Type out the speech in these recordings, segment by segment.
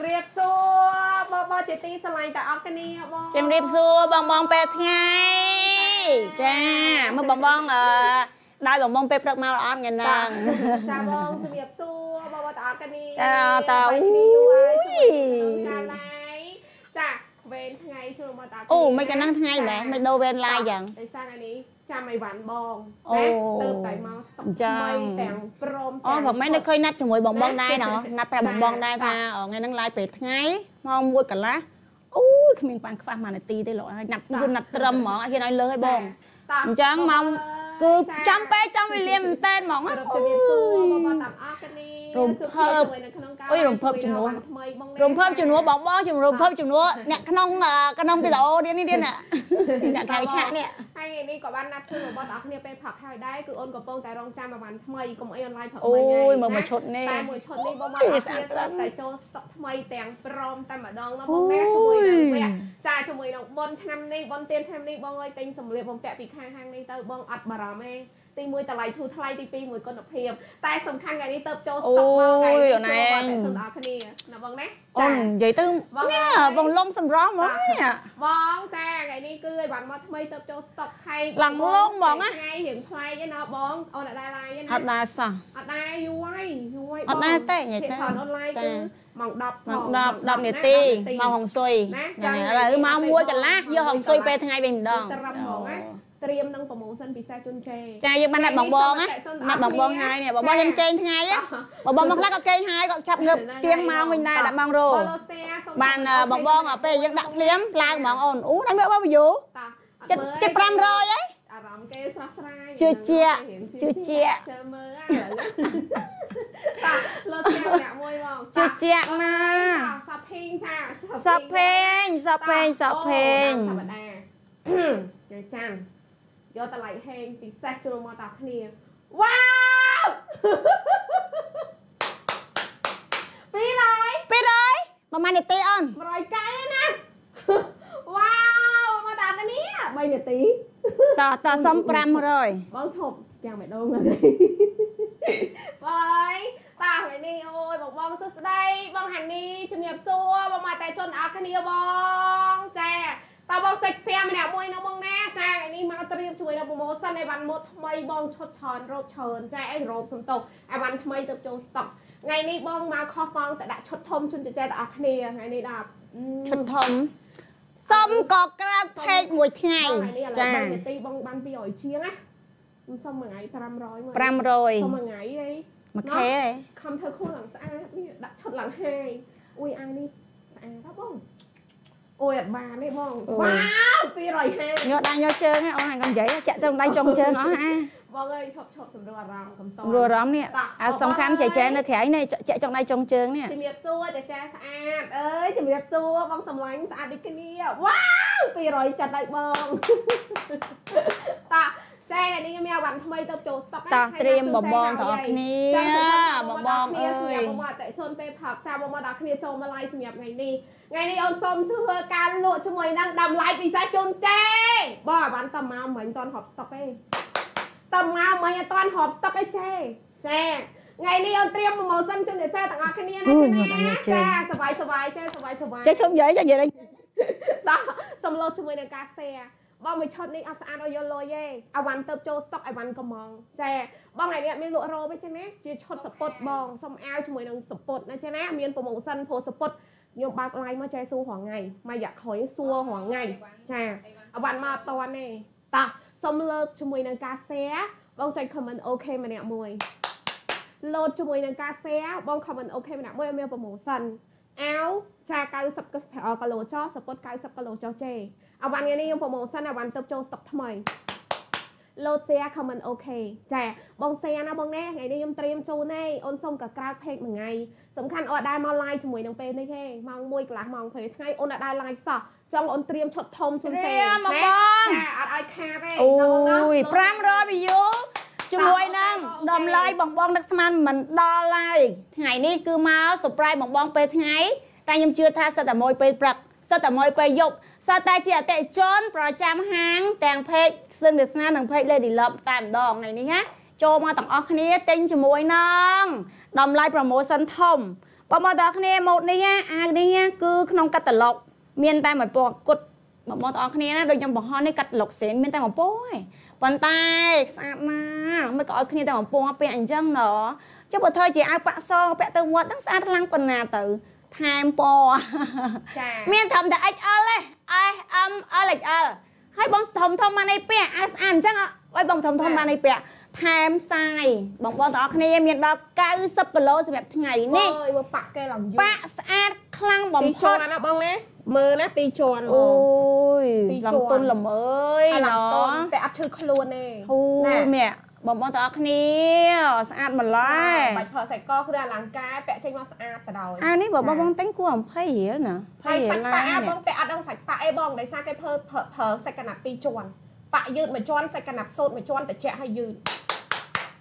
ជំរាបសួរបងបងជាទីស្រឡាញ់តាអរគ្នាបងជំរាបសួរបងបងពេលថ្ងៃចាមើលបងបងអឺដោយបងបងពេលព្រឹកមកអត់ថ្ងៃហ្នឹងចាបងជំរាបសួរបងបងតាអរគ្នាចាតើអូយកាឡាយចាវេនថ្ងៃជួលមកតាអូមិនកាលហ្នឹងថ្ងៃមែនមិនដូរវេនឡាយយ៉ាងដោយសារថ្ងៃនេះ ចាំអីវ៉ាន់បងណាទៅតែមកស្តុកថ្មីទាំងព្រមអូប្រហែលនៅឃើញណាត់ជាមួយបងបងដែរណោះណាត់ប្រាប់បងបងដែរថាថ្ងៃហ្នឹងឡាយពេលថ្ងៃម៉ោង1កន្លះអូយគ្មានបានខ្វះមួយនាទីទេលោកហើយណាត់គឺណាត់ត្រឹមហ្មងអត់ហ៊ានឲ្យលើឲ្យបងអញ្ចឹងម៉ោងគឺចាំពេលចាំវេលាមែនតែនហ្មងណាជំរាបសួរបងបងតាមអរគុណរំភើបអុយរំភើបជំនួសរំភើបជំនួសបងបងជំនួសរំភើបជំនួសអ្នកក្នុងក្នុងវីដេអូនេះនេះអ្នកថៅឆាកនេះហើយនេះក៏បានណាត់ជួយរបស់បងប្អូនគ្នាពេលផឹកហើយដែរគឺអូនកំពុងតែរងចាំប្រហែលថ្មីកុំអីអនឡាញផឹកមួយថ្ងៃអូយមើលមួយឈុតនេះតែមួយឈុតនេះបងប្អូនតែចូលស្តុកថ្មីទាំងព្រមតែម្ដងណាបងណាជាមួយនឹងវគ្គចាជាមួយនឹងប៉ុនឆ្នាំនេះប៉ុនទៀនឆ្នាំនេះបងអើយទិញសម្លៀកបំពាក់ពីខាងហាងនេះទៅបងអត់បារម្ភទេ ទី1តម្លៃធូរថ្លៃទី2មួយគុណភាពតែសំខាន់ថ្ងៃនេះទៅចូលស្តុកមកថ្ងៃនេះចូលមកតែសុំដល់គ្នាណាបងណាអូននិយាយទៅនេះបងលំសម្រស់ហ្មងនេះបងចាថ្ងៃនេះគឺឲ្យបានមកថ្មីទៅចូលស្តុកខែឡើងលងហ្មងណាថ្ងៃរៀងថ្លៃឯណាបងអូនអត់ដែរឡាយទេណាអត់ដែរសោះអត់ដែរយូរហើយយូរហើយអត់ដែរទេនិយាយទៅអនឡាញគឺម៉ោង10ម៉ោង10 10នាទីមកហងស៊ុយឥឡូវម៉ោង1កន្លះយកហងស៊ុយពេលថ្ងៃវិញម្ដងត្រឹមហ្មងណា ត្រៀមនឹងប្រម៉ូសិនពិសេសជូនជេចាយើងបានណាត់បងបងណាណាត់បងបងហើយនេះបងបងខ្ញុំចេញថ្ងៃបងបងមកខ្លះក៏គេងហើយក៏ចាប់ងើបទៀងម៉ោងវិញដែរដាក់ម៉ោងរោបានបងបងពេលយើងដាក់ភ្លាមឡើងហ្មងអូនអូដល់មើលបងយូចិត្តចិត្ត500ហីអារម្មណ៍គេស្រស់ស្រាយជឿជាក់ជឿជាក់ជើមើលហើយតាលើកតែអ្នកមួយហ្មងជឿជាក់ណាសាប់ភេងចាសាប់ភេងសាប់ភេងសាប់ភេងធម្មតាចាចាំ យកតម្លៃហេងពិសេសចូលមកតាគ្នាវ៉ាវ200 200ប្រហែលនាទីអូន100កែណាវ៉ាវមកតាគ្នា3នាទីតតសុំ500បងឈប់យ៉ាងម្ដងហ្នឹងបាយតាថ្ងៃនេះអូយបងបងសួស្ដីបងហានីជំរាបសួរបងមកតែជនអរគ្នាបងចា តើបងចុច share ម្នាក់មួយនៅបងណាចាថ្ងៃនេះមកត្រៀមជួយនៅប្រម៉ូសិនអីវ៉ាន់ម៉ូតថ្មីបងឈុតច្រើនរោបច្រើនចាអីរោបសំតុកអីវ៉ាន់ថ្មីទៅចូលស្តុកថ្ងៃនេះបងមកខុសបងតែដាក់ឈុតធំជូនចែកទាំងអស់គ្នាថ្ងៃនេះដាក់ឈុតធំសុំក៏ក្រាបផេកមួយថ្ងៃចានាទីបងបាន200ជាងណាខ្ញុំសុំមួយថ្ងៃ500មក500សុំមួយថ្ងៃអីមួយខែហ៎ខំធ្វើខ្លួនឡើងស្អាតនេះដាក់ឈុតឡើងហើយអ៊ុយអាយនេះស្អាតហ៎បង អូយអត់បានទេបងវ៉ាវ250យកដាក់យកជើងហ៎អូនហើយកុំនិយាយចាក់ទៅដៃចុងជើងអស់ហាបងអើយឈប់ឈប់សម្រួលអារម្មណ៍កំតសម្រួលអារម្មណ៍នេះអាសំខាន់ចែចែនៅក្រៅនេះចាក់ចុងដៃចុងជើងនេះជំរាបសួរចាចាស្អាតអើយជំរាបសួរបងសម្លាញ់ស្អាតដូចគ្នាវ៉ាវ200ចាត់ដៃបងតា ចានេះខ្ញុំយកវ៉ាន់ថ្មីទៅចូលស្តុកតោះត្រៀមបងបងទាំងអស់គ្នាបងបងអើយសម្រាប់បងអតិជនពេលផឹកចាបងបងទាំងគ្នាចូលមក live សម្រាប់ថ្ងៃនេះថ្ងៃនេះអូនសូមធ្វើការលក់ជាមួយនឹងតម្លៃពិសេសជូនចេបងអាវ៉ាន់តមកមិញតន់ហប់ស្តុកទេតមកមិញអត់តន់ហប់ស្តុកទេចេចាថ្ងៃនេះអូនត្រៀមប្រម៉ូសិនជូនអ្នកចាទាំងអស់គ្នាណាចាណាចាសบายសบายចេសบายសบายចេឈុំយាយចានិយាយតោះសំឡូតជាមួយនឹងការ share បងមួយឈុតនេះអត់ស្អាតឲ្យយកលុយទេអាវ៉ាន់ទៅចូលស្តុកអាវ៉ាន់កំងចាបងថ្ងៃនេះមានលក់រោបទេចាណាជាឈុតសពុតបងសុំអាវជាមួយនឹងសពុតណាចាណាមានប្រម៉ូសិនព្រោះសពុតខ្ញុំបើក live មកចែសួររងថ្ងៃមកយ៉ាក់ក្រោយសួររងថ្ងៃចាអាវ៉ាន់មកអត់តទេតោះសុំលើកជាមួយនឹងការ share បងចុច comment OK ម្នាក់មួយលោតជាមួយនឹងការ share បង comment OK ម្នាក់មួយឲ្យមាន promotion អាវចា90គីឡូចោសពុត90គីឡូចោចេ អាវ៉ាន់ថ្ងៃនេះខ្ញុំ promotion អាវ៉ាន់ទៅចូល stock ថ្មី load share comment OK ចាបង share ណាបងណាថ្ងៃនេះខ្ញុំត្រៀមជូនទេអូនសុំក៏ក្រៅ page មួយថ្ងៃសំខាន់អូនដែរមក live ជាមួយនឹងពេលនេះទេម៉ោង1កន្លះម៉ោង20ថ្ងៃអូនដែរ live សោះចង់អូនត្រៀមឈុតធំជូនចេណាចាអត់ឲ្យខាតទេអូយ500 view ជាមួយនឹងតម្លៃបងបងនឹកស្មានមិនដល់ឡើយថ្ងៃនេះគឺមក surprise បងបងពេលថ្ងៃតែខ្ញុំជឿថាសិតតែមួយពេលព្រឹកសិតតែមួយពេលយប់ សតតែជាអតិជនប្រចាំហាង ទាំង page ស្ទឹងវាសនានិង page Lady Love តែម្ដងថ្ងៃនេះណាចូលមកទាំងអស់គ្នាទិញជាមួយនឹងតម្លៃ promotion ធំបងប្អូនទាំងគ្នាម៉ូតនេះអាវនេះគឺក្នុងកាតាឡុកមានតែមួយពណ៌គត់បងប្អូនទាំងគ្នាណាដូចខ្ញុំបង្ហោះនេះកាត់ឡុកសេនមានតែមួយពណ៌ឯងប៉ុន្តែស្អាតណាស់មិនក៏ឲ្យគ្នាតែមួយពណ៌ពាក់អញ្ចឹងណោះចុះបើធ្វើជាអាវប៉ាក់សពាក់ទៅវត្តហ្នឹងស្អាតខ្លាំងប៉ុណ្ណាទៅថែមពណ៌មានត្រឹមតែ XL ទេ S M L XL ហើយបងធំធំបានអីពាក់អាស្អាតអញ្ចឹងឲ្យបងធំធំបានអីពាក់ថែមសាយបងប្អូនទាំងអស់គ្នាមានដល់90គីឡូសម្រាប់ថ្ងៃនេះអើយមកប៉ាក់គេឡើងយូរប៉ាក់ស្អាតខ្លាំងបំទីផុជាតន់ណាបងណាមើលណាទីជាន់ហ្មអូងយពីរឡជាងន់ទុនល្មើយអាឡងតណនតែអត់ឈឺខ្លួនទេអូណែយមាក់ បងប្អូនទាំងអស់គ្នាស្អាតម្ល៉េះបាច់ប្រើខ្សែកគ្រឿងអលង្ការពាក់ចេញមកស្អាតទៅដោយអានេះបើបងបងទិញគួរ20រៀលណាហើយ20រៀសាលច់ឡាប៉ាក់យអានេះបងពាក់អត់ដឹងសាច់ប៉ាក់អីបងដោយសារគេប្រើប្រើប្រើសាច់កណាត់ពីរជាន់ប៉ាក់យឺតមួយជាន់សាច់កណាត់សូត្រមួយជាន់ត្រជាក់ហើយយឺត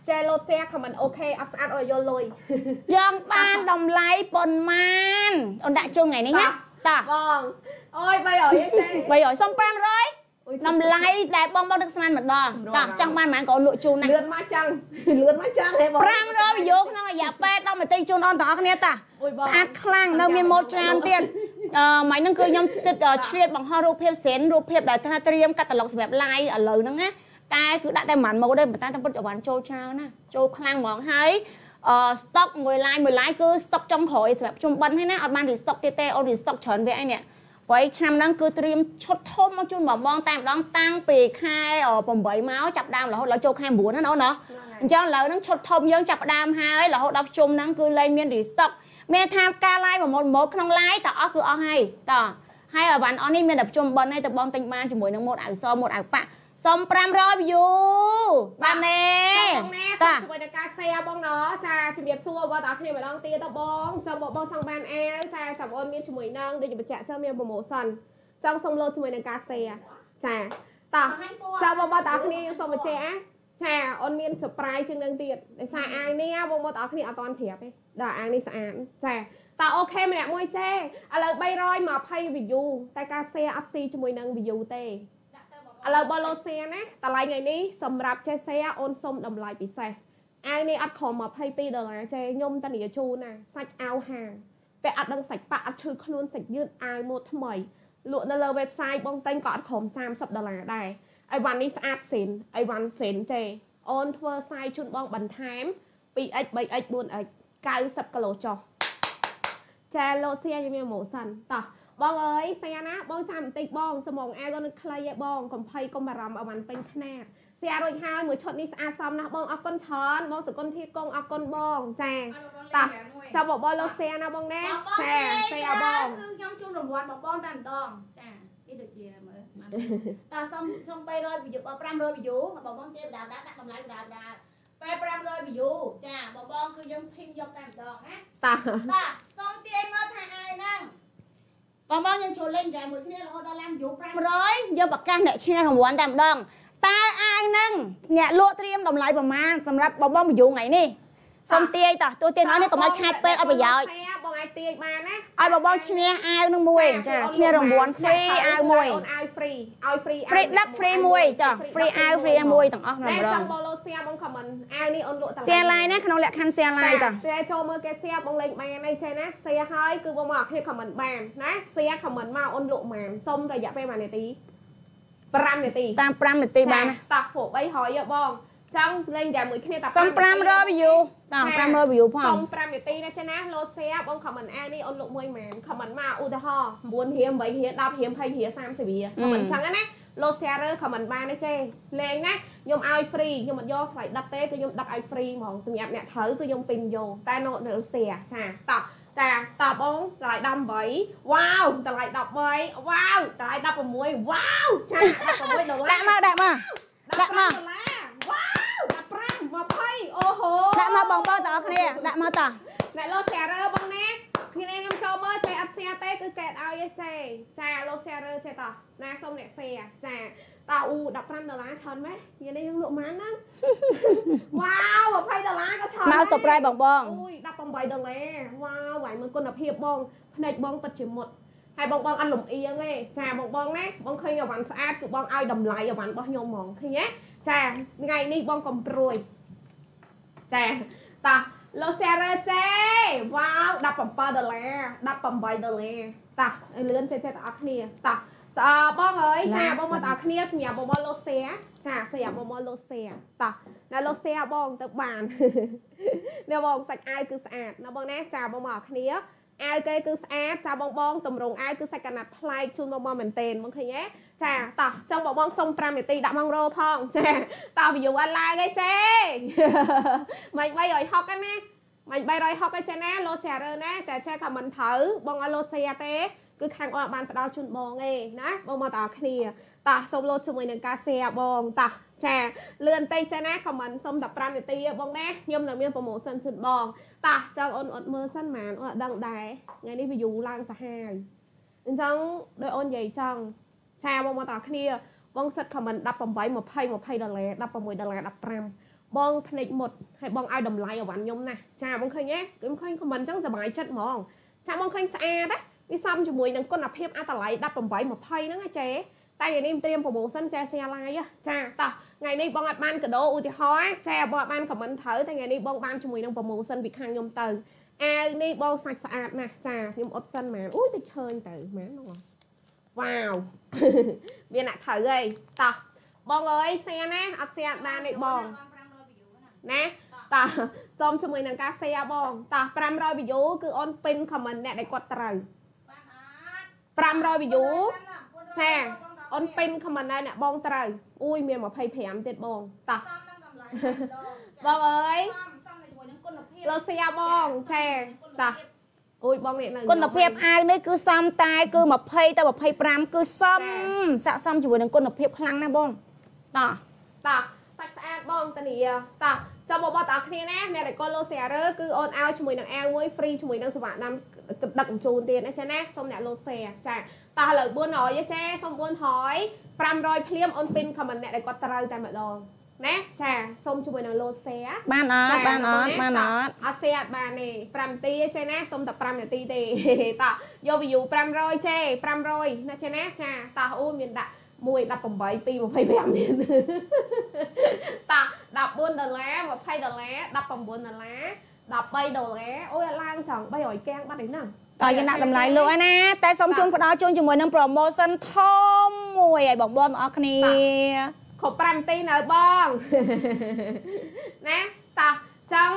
ចែលោតផ្ទះខមមិនអូខេអត់ស្អាតអត់យកលុយយ៉ាងបានតម្លៃប៉ុន្មានអូនដាក់ជុំថ្ងៃនេះណាតាបងអូយ300អីចេះ300សុំ500 តម្លៃដែលបងបងនឹកស្មានម្ដងតាចង់បានប៉ុន្មានក៏អូនលក់ជូនណាលឿនមកចឹងលឿនមកចឹងហេបង500វីយោក្នុងរយៈពេល10នាទីជូនអូនទាំងអស់គ្នាតាអូយបងស្អាតខ្លាំងនៅមានម៉ូតច្រើនទៀតអឺម៉ៃហ្នឹងគឺខ្ញុំចិត្តឆ្លៀតបង្ហោះរូបភាពសេនរូបភាពដែលថាត្រៀមកាតាឡុកសម្រាប់ live ឥឡូវហ្នឹងណាតែគឺដាក់តែប្រហែលម៉ូតទេប៉ុន្តែតាមពិតចង្វាន់ចូលច្រើនណាចូលខ្លាំងហ្មងហើយអឺ stock មួយ line មួយ line គឺ stock ចុងក្រោយសម្រាប់ជុំបិណ្ឌហ្នឹងណាអត់បាន restock ទៀតទេអូន restock ច្រើនវាអីនេះ ព្រោះឆ្នាំហ្នឹងគឺត្រៀមឈុតធំមកជូនបងបងតែម្ដងតាំងពីខែ8មកចាប់ដើមរហូតដល់ចូលខែ9ណាអូនណាអញ្ចឹងឥឡូវហ្នឹងឈុតធំយើងចាប់ដើមហើយរហូតដល់ជុំហ្នឹងគឺលែងមាន restock មានថាការ live មួយម៉ូតម៉ូតក្នុង live តអស់គឺអស់ហើយតហើយអវ៉ាន់អស់នេះមានតែប្រជុំបិណ្ឌហើយតបងទិញបានជាមួយនឹងម៉ូតអាវសម៉ូតអាវប៉ាក់ សុំ500 view បានទេបងណាសូមជួយដល់ការ share បងណចាជំរាបសួរបងប្អូនគ្នាម្ដងទៀតទៅបងចាំបងបងចង់បានអាវចាចាំអូនមានជាមួយនឹងដូចបញ្ជាក់ចឹងមាន promotion ចង់សុំលោតជាមួយនឹងការ share ចាតោះចាំបងប្អូនទាំងគ្នាយើងសូមបញ្ជាក់ចាអូនមាន surprise ជាងនឹងទៀតដោយសារអាវនេះបងប្អូនទាំងគ្នាអត់តាន់ប្រាប់ទេដល់អាវនេះស្អាតចាតើអូខេម្នាក់មួយចេឥឡូវ320 view តែការ share អត់ស៊ីជាមួយនឹង view ទេ ឥឡូវបលោសៀណាតម្លៃថ្ងៃនេះសម្រាប់ចេះសេអូនសុំតម្លៃពិសេសអាវនេះអត់ខំ22ដុល្លារចេះខ្ញុំតានីជូនណាសាច់អាវហាងពាក់អត់ដឹងសាច់ប៉ាក់អត់ឈឺខ្លួនសាច់យឺតអាវម៉ូតថ្មីលក់នៅលើ website បងតែងក៏អត់ខំ30ដុល្លារដែរអីវ៉ាន់នេះស្អាតសេនអីវ៉ាន់សេនចេះអូនធ្វើសាយជូនបងបន្ថែម 2x 3x 4x 90គីឡូចុះចាលោសៀខ្ញុំមានម៉ូសិនតោះ បងអើយសៀណាបងចាំបន្តិចបងសមងអែក៏នឹងខ្លីឯបងកំភៃកុំបារម្ភឲ្យបានពេញខ្នាតសៀរួចហើយមួយឈុតនេះស្អាតសមណាស់បងអរគុណច្រើនបងសុគន្ធធាកងអរគុណបងចាចាំបបោលោកសៀណាបងណាចាសៀបងគឺខ្ញុំជូនរង្វាន់បងបងតែម្ដងចានេះដូចជាមើលតើសុំសុំ300 view 500 view បងបងទេដាដាក់តម្លៃដាដាពេល500 view ចាបងបងគឺយើងភីមយកតែម្ដងណាតាបាទសូមទាញមើលថាអាយហ្នឹង បងបងយើងចូលលេងតែមួយគ្នារហូតដល់ឡើងយូ500យើងប្រកាសអ្នកឈ្នះរង្វាន់តែម្ដងតើអាយហ្នឹងអ្នកលក់ត្រៀមតម្លៃប្រមាណសម្រាប់បងបងវិយថ្ងៃនេះសូមទាយតោះទោះទាញអស់នេះកុំឲ្យខាតពេកអត់ប្រយោជន៍បងអាចទាញបានណាឲ្យបងបងឈ្នះអាវនឹងមួយចាឈ្នះរង្វាន់ free អាវមួយអូនអាវ free ឲ្យ free free ដឹក free មួយចា free អាវ free មួយទាំងអស់ម្ដតែងចង់បងលោ សៀបង comment អាវនេះអូនលក់តម្លៃ share line ណាក្នុងលក្ខខណ្ឌ share line តោះតែចូលមើលគេសៀបងលេងបានអីចេះណាសៀហើយគឺបងមកគ្នា comment បានណាសៀ comment មកអូនលក់បានសុំរយៈពេល1នាទី5នាទីតាម5នាទីបានណាតាក់ពួក3ហើយបងចង់លេងតែមួយគ្នាតាសុំ500 view តោះ500 view ផងសុំ5នាទីណាចេះណាលោសៀបង comment អានេះអូនលក់មួយមែន comment មកឧទាហរណ៍9រៀល8រៀល10រៀល20រៀល30រៀល comment ចឹងណា លោសៀរើ comment បានទេចេះលេងណាខ្ញុំឲ្យ free ខ្ញុំអត់យកថ្លៃដឹកទេគឺខ្ញុំដឹកឲ្យ free ហ្មងសម្រាប់អ្នកត្រូវគឺខ្ញុំពេញយកតែនៅនៅសៀចាតោះតាតើបងតម្លៃ18វ៉ាវតម្លៃ13វ៉ាវតម្លៃ16វ៉ាវចា16ដុល្លារដាក់មកដាក់មកដាក់មកដុល្លារវ៉ាវ15 20អូហូដាក់មកបងបងទាំងអស់គ្នាដាក់មកតោះអ្នកលោក share បងណា គ្នាខ្ញុំចូលមើលចេះអត់ share ទេគឺកែតឲ្យទេចេចាលោក share ចេះតោះណាសុំអ្នក share ចាតើអ៊ូ15ដុល្លារច្រើនម៉េចយានេះយើងលក់ប៉ុន្មានហ្នឹងវ៉ាវ20ដុល្លារក៏ច្រើនមក surprise បងបងអូយ18ដុល្លារវ៉ាវហើយមើលគុណភាពបងភ្នែកបងពិតជាមុតហើយបងបងអត់លំអៀងទេចាបងបងណាបងឃើញអវ៉ាន់ស្អាតគឺបងឲ្យតម្លៃអវ៉ាន់របស់ខ្ញុំហ្មងឃើញទេចាថ្ងៃនេះបងកំព្រួយចាតោះ លោកសេរ៉ាចេវ៉ាវ17ដុល្លារ18ដុល្លារតាឲ្យលឿនចេះចេះទាំងអស់គ្នាតាស្អបងអើយចាបងមកទាំងអស់គ្នាសម្រាប់បងមកលោកសេចាសម្រាប់បងមកលោកសេតាណាលោកសេបងទៅបាននេះបងសាច់អាវគឺស្អាតណាបងណាចាបងមកគ្នាអាវគេគឺស្អាតចាបងបងតម្រងអាវគឺសាច់កណាត់ប្លែកជូនបងបងមែនតេនបងឃើញទេ ចាតោះចង់បងបងសុំ5នាទីដាក់ម៉ងរោផងចាតោះវីយូអត់ឡើងឯចេមិន360ហ្នឹងណាមិន360ឯចេណាលោសៀរើណាចាចេះខមមិនត្រូវបងអត់លោសៀទេគឺខាងអត់បានផ្ដល់ជូនបងឯណាបងមកតើគ្នាតោះសូមលោតជាមួយនឹងការ share បងតោះចាលឿនតិចចាណាខមមិនសុំតែ5នាទីបងណាខ្ញុំនៅមានប្រម៉ូសិនជូនបងតោះចង់អូនអត់មើលសិនម៉ានអូនអត់ដឹងដែរថ្ងៃនេះ view ឡើងសាហាវអញ្ចឹងដោយអូននិយាយចង់ ចាបងមកតើគ្នាបងសិតខមមិន18 20 20ដុល្លារ16ដុល្លារ15បងភ្នែកមុតហើយបងឲ្យតម្លៃអវ៉ាន់ខ្ញុំណាចាបងឃើញទេខ្ញុំឃើញខមមិនអញ្ចឹងសុបាយចិត្តហ្មងចាបងឃើញស្អាតណាវាសមជាមួយនឹងគុណភាពអាតម្លៃ18 20ហ្នឹងឯចេតែថ្ងៃនេះត្រៀម promotion ចែ share live ចាតោះថ្ងៃនេះបងអត់បានកដោឧទាហរណ៍ចែបងអត់បាន comment ត្រូវតែថ្ងៃនេះបងបានជាមួយនឹង promotion ពីខាងខ្ញុំទៅអាវនេះបងសាច់ស្អាតណាស់ចាខ្ញុំអត់សិនមែនអូយតិចឈើញទៅមែនហ្នឹង វ៉ាវមានអ្នកត្រូវអីតោះបងអើយសៀណាអត់សៀបានទេបងណាតោះសូមជាមួយនឹងការ share បងតោះ500 view គឺអូន pin comment អ្នកដែលគាត់ត្រូវ500 view ចាអូនពេញខមមិនដែរអ្នកបងត្រូវអួយមាន25ទៀតបងតោះបងអើយលោសៀបងចាតោះ អួយបងនេះនៅគុណភាពអាវនេះគឺសំតែគឺ20ទៅ25គឺសមស័កសមជាមួយនឹងគុណភាពខ្លាំងណាស់បងតោះតោះសាច់ស្អាតបងតានីតោះចាំបងប្អូនទាំងគ្នាណាអ្នកដែលកូនលោសេរ៉ឺគឺអូនឲ្យជាមួយនឹងអាវមួយ free ជាមួយនឹងសេវាកម្មដឹកជញ្ជូនទៀតណាចាណាសូមអ្នកលោសេចាតោះឥឡូវ400ចេសូម400 500ភ្លាមអូនពីនខមមិនអ្នកដែលគាត់ត្រូវតែម្ដង ណាចាសូមជាមួយនឹងលោសេបានអត់បានអត់បានអត់អត់សេអត់បានទេ5នាទីចេណាសូមតែ5នាទីទេតោះយក view 500ចេ500ណាចេណាចាតោះអូមានដាក់1 18 2 25មានតោះ14ដុល្លារ20ដុល្លារ19ដុល្លារ13ដុល្លារអូយឡើងចង់300កៀងបាត់ឯហ្នឹងតើយើងដាក់តម្លៃលក់ឯណាតែសូមជូនផ្ដល់ជូនជាមួយនឹង promotion ធំមួយឲ្យបងប្អូនទាំងអស់គ្នា គ្រប់5នាទីនៅបងណាតោះចឹង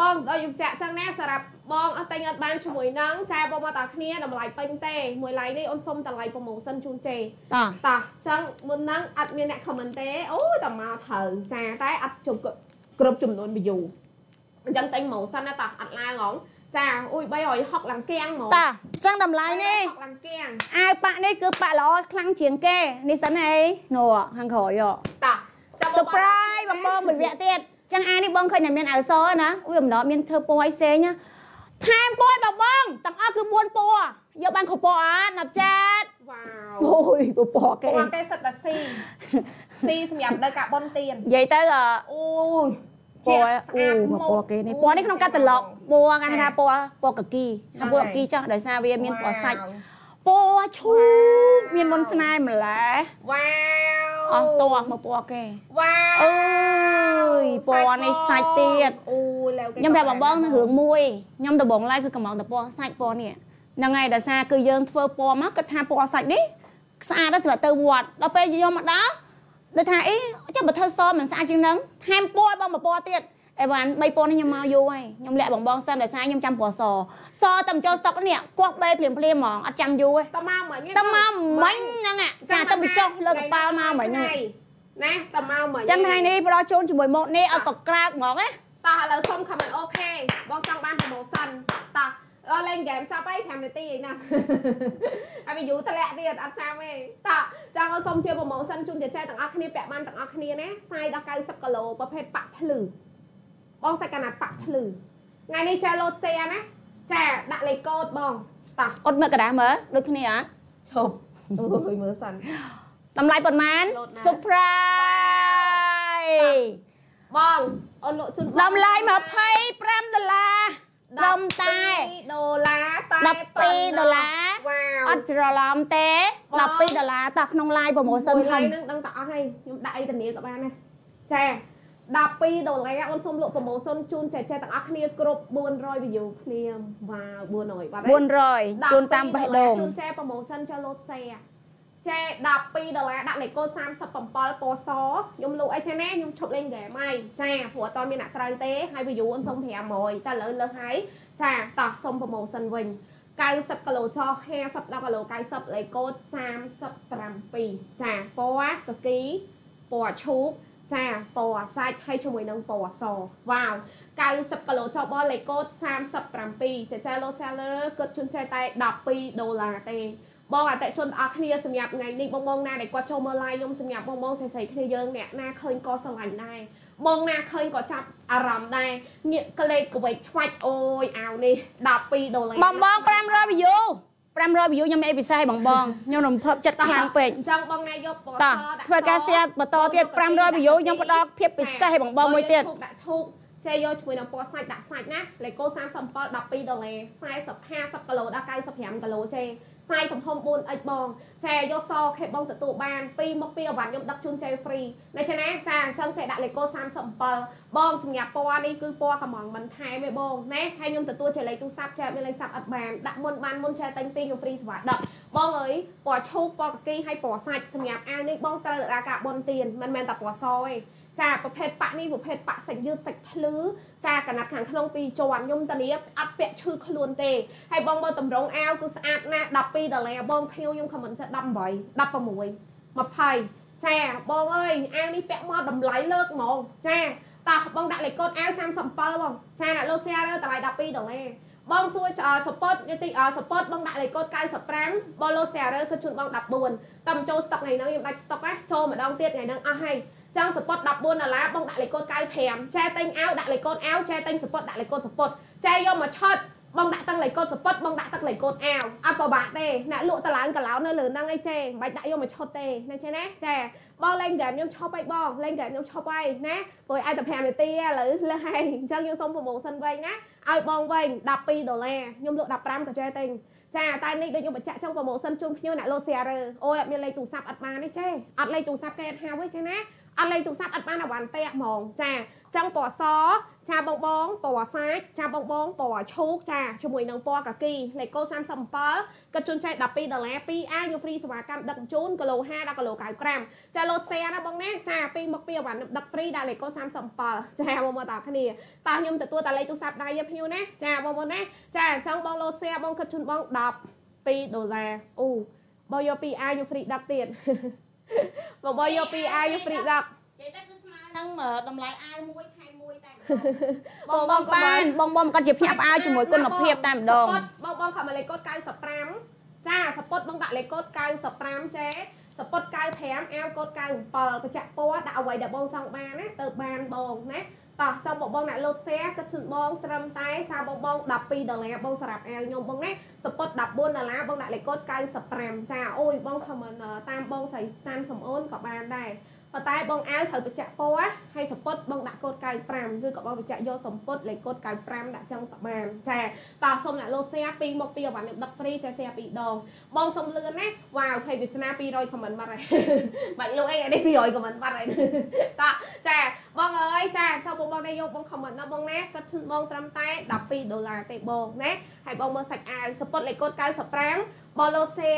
បងដល់យុចាក់ចឹងណាសម្រាប់បងអត់តែងអត់បានជាមួយនឹងចាបងមកតាគ្នាតម្លៃពេញទេមួយឡៃនេះអូនសុំតម្លៃ promotion ជូនជេតោះតោះចឹងមុនហ្នឹងអត់មានអ្នក comment ទេអូយតែមកត្រូវចាតែអត់ជុំគ្រប់ចំនួន view អញ្ចឹងតែង promotion ណាតោះអត់ឡើងហង ចាអ៊ុយ360ឡើងគៀងហ្មងតាចឹងតម្លៃនេះ60ឡើងគៀងអាវប៉ាក់នេះគឺប៉ាក់ល្អខ្លាំងជាងគេនេះសិនអីនោះខាងក្រោយតាចាំ surprise បងបងមួយវគ្គទៀតចឹងអានេះបងឃើញតែមានអាវសណាអ៊ុយអំណត់មានធ្វើពណ៌អីផ្សេងណាថែមពណ៌បងបងទាំងអស់គឺ4ពណ៌យកបានគ្រប់ពណ៌អត់ណាប់ចាត់វ៉ាវអូយពណ៌គេពណ៌គេសិតតែស៊ីស៊ីសម្រាប់ដល់ការបនទៀននិយាយទៅអូយ ពណ៌អូមកពណ៌គេនេះពណ៌នេះក្នុងកាតាឡុកពណ៌គេថាពណ៌ពណ៌កគីថាពណ៌កគីចាស់ដោយសារវាមានពណ៌សាច់ពណ៌ឈូមានមុនស្នេហ៍ម្លេះវ៉ាវអស់តោះមកពណ៌គេវ៉ាវអើយពណ៌នេះសាច់ទៀតអូឡូវខ្ញុំប្រាប់បងបងរឿងមួយខ្ញុំដំបងឡាយគឺកំងតែពណ៌សាច់ពណ៌នេះហ្នឹងហើយដោយសារគឺយើងធ្វើពណ៌មកគិតថាពណ៌សាច់នេះស្អាតដល់សម្រាប់ទៅវត្តដល់ពេលយកមកដល់ ដូចថាអីចាំបើធ្វើសមិនស្អាតជាងហ្នឹងថែមពណ៌បងមួយពណ៌ទៀតអីវ៉ាន់3ពណ៌នេះខ្ញុំមកយូរហើយខ្ញុំលាក់បងបងសិនដោយសារខ្ញុំចាំពណ៌សសតែមិនចូលស្តុកនេះគាត់បេភ្លាមភ្លាមហ្មងអត់ចាំយូរទេតមកមិញតមកមិញហ្នឹងចាទៅបញ្ចុះលើកប៉ាល់មកមិញហ្នឹងណាតមកមិញចាំថ្ងៃនេះផ្ដល់ជូនជាមួយម៉ូតនេះឲ្យកក្រើកហ្មងណាតោះឥឡូវសុំ comment អូខេបងចង់បាន promotion តោះ អលេងហ្គេមចាប់អី5នាទីឯណាហើយវាយូរតម្លាក់ទៀតអត់ចាំទេតោះចង់ឲ្យសុំជា promotion ជូនចាចែទាំងអស់គ្នាពាក់បានទាំងអស់គ្នាណាសាយដល់90គីឡូប្រភេទប៉ាក់ភ្លឺបងសាច់កណាត់ប៉ាក់ភ្លឺថ្ងៃនេះចែលោតសេណាចាដាក់លេខកូដបងតោះអត់មើលกระดาษមើលដូចគ្នាអត់ឈប់អូយមើលសិនតម្លៃប៉ុន្មាន surprise បងអូនលក់ជូនតម្លៃ25ដុល្លារ ត្រឹមតែដុល្លារតែ12ដុល្លារអត់ច្រឡំទេ12ដុល្លារតោះក្នុង live promotion ហើយនឹងដឹងតអស់ហើយខ្ញុំដាក់អីធានាក៏បានដែរចា12ដុល្លារអូនសូមលក់ប្រូម៉ូសិនជូនចែកចាយទាំងអស់គ្នាគ្រប់400 view ភ្លាមវ៉ាវ400បាត់ហើយ400ជូនតាមបេះដូងជូនចែប្រូម៉ូសិនចូលលោតសេ ចេ12ដុល្លារដាក់លេខកូដ37ពណ៌សខ្ញុំលក់អីចេះណាខ្ញុំឈប់លេងហ្គេមហើយចាព្រោះអត់តមានអ្នកត្រូវទេហើយ view អូនសុំ500តែឥឡូវលើសហើយចាតោះសុំប្រូម៉ូសិនវិញ90គីឡូចោះ50 10គីឡូ90លេខកូដ37ចាពណ៌កគីពណ៌ឈូកចាពណ៌សាច់ហើយជាមួយនឹងពណ៌សវ៉ាវ90គីឡូចុះបលលេខកូដ37ចាចាលោ seller គាត់ជូនចែកតែ12ដុល្លារទេ បងអតិជនអស់គ្នាសម្រាប់ថ្ងៃនេះបងបងណាដែលគាត់ចូលមើល live ខ្ញុំសម្រាប់បងបងស្រីៗគ្នាយើងអ្នកណាឃើញក៏ស្រឡាញ់ដែរបងណាឃើញក៏ចាប់អារម្មណ៍ដែរងាកក្លេកក្វេកឆ្វាច់អូយអាវនេះ12ដុល្លារបងបង500 view 500 view ខ្ញុំអីពិសេសបងបងខ្ញុំរំភើបចិត្តខ្លាំងពេកអញ្ចឹងបងណាយកពណ៌តធ្វើការ share បន្តទៀត500 view ខ្ញុំផ្ដល់ភាពពិសេសឲ្យបងបងមួយទៀតដាក់ឈូកចេះយកជាមួយនឹងពណ៌សាច់ដាក់សាច់ណាលេខូ37 12ដុល្លារ40 50គីឡូដល់95គីឡូចេ ខ្សែទំហំ 4x បងចែយកសខេបងទទួលបាន2មក2អវ៉ាន់ខ្ញុំដឹកជូនចែ free ដូច្នេះចាអញ្ចឹងចែដាក់លេខកូ37បងសម្រាប់ពណ៌នេះគឺពណ៌កំងមិនថែមទេបងណាហើយខ្ញុំទទួលចែលេខទូរស័ព្ទចែមានលេខស័ព្ទអត់បានដាក់មុនបានមុនចែតែងពីខ្ញុំ free សេវាដឹកបងអើយពណ៌ឈូកពណ៌កគីហើយពណ៌សាច់សម្រាប់អាវនេះបងត្រូវរាការបនទៀនមិនមែនតែពណ៌សទេ ចាប្រភេទប៉ាក់នេះប្រភេទប៉ាក់សាច់យឺតសាច់ភ្លឺចាកណាត់ខាងក្នុងពីរជាន់ខ្ញុំតានីអត់ពាក់ឈឺខ្លួនទេហើយបងមើលតម្រងអាវគឺស្អាតណាស់12ដុល្លារបងភៀវខ្ញុំខមមិនសិត18 16 20ចាបងអើយអាវនេះពាក់មកតម្លៃលើកហ្មងចាតោះបងដាក់លេខកូដអាវ37បងចាអ្នកលោកសៀរតម្លៃ12ដុល្លារបងសួរសពតយទីសពតបងដាក់លេខកូដ95បងលោកសៀរគឺជូនបង14តាមចូលស្តុកថ្ងៃហ្នឹងខ្ញុំដាច់ស្តុកណាចូលម្ដងទៀតថ្ងៃហ្នឹងអស់ហើយ ចង់សពត14ដុល្លារបងដាក់លេខកូដ95ចែទិញអាវដាក់លេខកូដអាវចែទិញសពតដាក់លេខកូដសពតចែយកមកឆត់បងដាក់ទឹកលេខកូដសពតបងដាក់ទឹកលេខកូដអាវអត់ប្របាក់ទេអ្នកលក់តឡើងកឡោនៅលើហ្នឹងអីចេមិនបាច់ដាក់យកមកឆត់ទេណាចេះណាចាបងលេងហ្គេមខ្ញុំឈប់ឲ្យបងលេងហ្គេមខ្ញុំឈប់ឲ្យណាព្រោះឲ្យតែ5នាទីឥឡូវលើហើយអញ្ចឹងយើងសុំប្រម៉ូសិនវិញណាឲ្យបងវិញ12ដុល្លារខ្ញុំលក់15ក៏ចេះទិញចាតែនេះដូចខ្ញុំបញ្ជាក់ចង់ប្រម៉ូសិនជូនភ្ញៀវអ្នកលោសេរអូយអត់មានលេខទូរស័ព្ទអត់បានទេចេអត់លេខទូរស័ព្ទគេអត់ហៅទេចេះណា អត់លេខទូរស័ព្ទអត់បានអាវ៉ាន់ពាក់ហ្មងចាចឹងពណ៌សចាបងបងពណ៌សាច់ចាបងបងពណ៌ឈូកចាជាមួយនឹងពណ៌កាគីលេខកូ37ក៏ជូនចែក12ដុល្លារ2អាយកហ្វ្រីសេវាកម្មដឹកជូនគីឡូ5ដល់គីឡូ9ក្រាមចាលោតសេណាបងណាចា2មក2អាវ៉ាន់ដឹកហ្វ្រីដល់លេខកូ37ចាបងមកតើគ្នាតើខ្ញុំទទួលតែលេខទូរស័ព្ទដៃភ្ញៀវណាចាបងប្អូនណាចាអញ្ចឹងបងលោតសេបងគិតជូនបង12ដុល្លារអូបើយក2អាយកហ្វ្រីដឹកទៀត បងបងយកពីអាយយកព្រី10និយាយទៅគឺស្មើនឹងតម្លៃអាវមួយខែមួយតែបងបងបានបងបងគាត់ជាភ្នាក់ផ្អើលជាមួយគុណភាពតែម្ដងបងបងខំលេខកូដ95ចាសពុតបងដាក់លេខកូដ95ចេសពុត95អាវកូដ97បច្ចៈពណ៌ដាក់អ្វីដែលបងចង់បានណាទៅបានបងណា តោះចាំបងបងអ្នកលោតផ្ទះគិតជូនបងត្រឹមតែចាបងបង12ដុល្លារបងសម្រាប់អាវខ្ញុំបងណាសពត14ដុល្លារបងដាក់លេខកូដ95ចាអូយបងខមមិនតាមបងស្រីស្តានសំអូនក៏បានដែរ ប៉ុន្តែបងអាវត្រូវបញ្ជាក់ពណ៌ហើយសពុតបងដាក់កូដ95ឬក៏បងបញ្ជាក់យកសំពុតលេខកូដ95ដាក់ចឹងតបានចាតោះសុំអ្នកលោសេពីមកពីអវ៉ាន់ដឹកហ្វ្រីចាសេពីរដងបងសុំលឿនណាវ៉ាវភ័យវាសនា200ខមមិនបាត់ហើយបាច់លោកអីនេះ200ខមមិនបាត់ហើយតោះចាបងអើយចាចូលបងបងនេះយកបងខមមិនណាបងណាគាត់ជូនបងត្រឹមតែ12ដុល្លារទេបងណាហើយបងមើលសាច់អាវសពុតលេខកូដ95បងលោសេ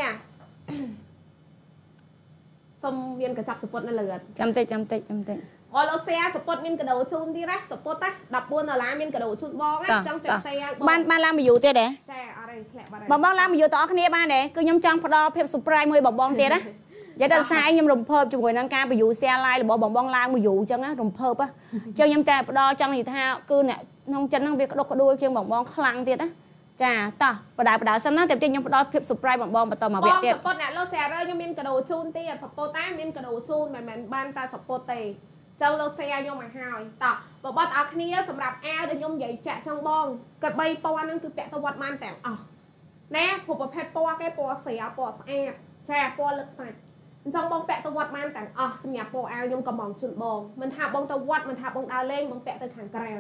សុំមានកញ្ចប់សពុតនៅលើចាំតិចចាំតិចចាំតិចអឡូសែសពុតមានកដោជូនទៀតណាសពុតណា14ដុល្លារមានកដោជូនបងណាចង់ចុចសែបានបានឡើងមួយយូរទៀតទេចាអរេធ្លាក់បាត់បងបងឡើងមួយយូរតអស់គ្នាបានទេគឺខ្ញុំចង់ផ្ដល់ភាព surprise មួយបងបងទៀតណានិយាយទៅស្អែកខ្ញុំរំភើបជាមួយនឹងការ view share live របស់បងបងឡើងមួយយូរអញ្ចឹងណារំភើបអញ្ចឹងខ្ញុំតែផ្ដល់ចង់និយាយថាគឺអ្នកក្នុងចិនហ្នឹងវាក្តុកក្តួលជាងបងបងខ្លាំងទៀតណា ចាតោះបដាបដាសិនណាតែខ្ញុំផ្ដល់ភាព surprise បងបងបន្តមកវគ្គទៀតសពតអ្នកលោក share ខ្ញុំមានកដោជូនទៀតសពតតែមានកដោជូនមិនមែនបានតែសពតទេចឹងលោក share ខ្ញុំមកហើយតោះបបត់ឲ្យគ្នាសម្រាប់អាវដែលខ្ញុំនិយាយចាក់ចង់បងក៏3ពណ៌ហ្នឹងគឺពាក់ទៅវត្តបានទាំងអស់ណាព្រោះប្រភេទពណ៌គេពណ៌ស្រាលពណ៌ស្អាតចាពណ៌លឹកសាច់អញ្ចឹងបងពាក់ទៅវត្តបានទាំងអស់សម្រាប់ពណ៌អាវខ្ញុំកំងជូនបងមិនថាបងទៅវត្តមិនថាបងដើរលេងបងពាក់ទៅខាងក្រៅ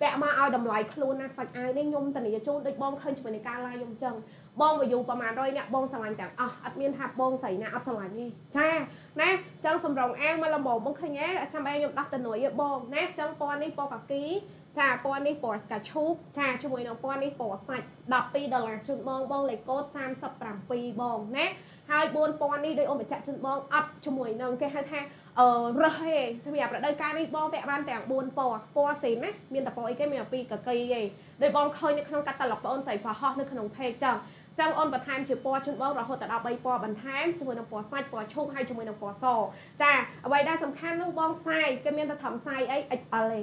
ពាក់មកឲ្យតម្លៃខ្លួនណាសាច់អាវនេះខ្ញុំតនីជូនដូចបងឃើញជាមួយនឹងការ live ខ្ញុំចឹងបងវាយូប្រហែល100នាក់បងស្រឡាញ់ទាំងអស់អត់មានថាបងស្រីណាអត់ស្រឡាញ់ទេចាណាចឹងសម្រងអាវមកល្មមបងឃើញហ៎ចាំឯងខ្ញុំដោះទៅនួយទេបងណាចឹងពណ៌នេះពណ៌កាគីចាពណ៌នេះពណ៌កាឈូកចាជាមួយនឹងពណ៌នេះពណ៌សាច់12ដុល្លារជូនបងបងលេខកូដ37បងណា ហើយ4ពណ៌នេះដោយអូនបញ្ជាក់ជូនបងអត់ជាមួយនឹងគេហៅថាអឺរើសទេសម្រាប់រដូវកាលនេះបងពាក់បានទាំង4ពណ៌ពណ៌សេនណាមានតែពណ៌អីគេមានតែពីរកាគីទេដោយបងឃើញនៅក្នុងកាតាឡុកបងអូនស្រីប្រហោះនៅក្នុង page ចឹងចឹងអូនបន្ថែមជាពណ៌ជូនបងរហូតដល់13ពណ៌បន្ថែមជាមួយនឹងពណ៌សាច់ពណ៌ឈូកហើយជាមួយនឹងពណ៌សចាអ្វីដែលសំខាន់នោះបងផ្សាយគេមានតែត្រឹមផ្សាយអី XL ទេ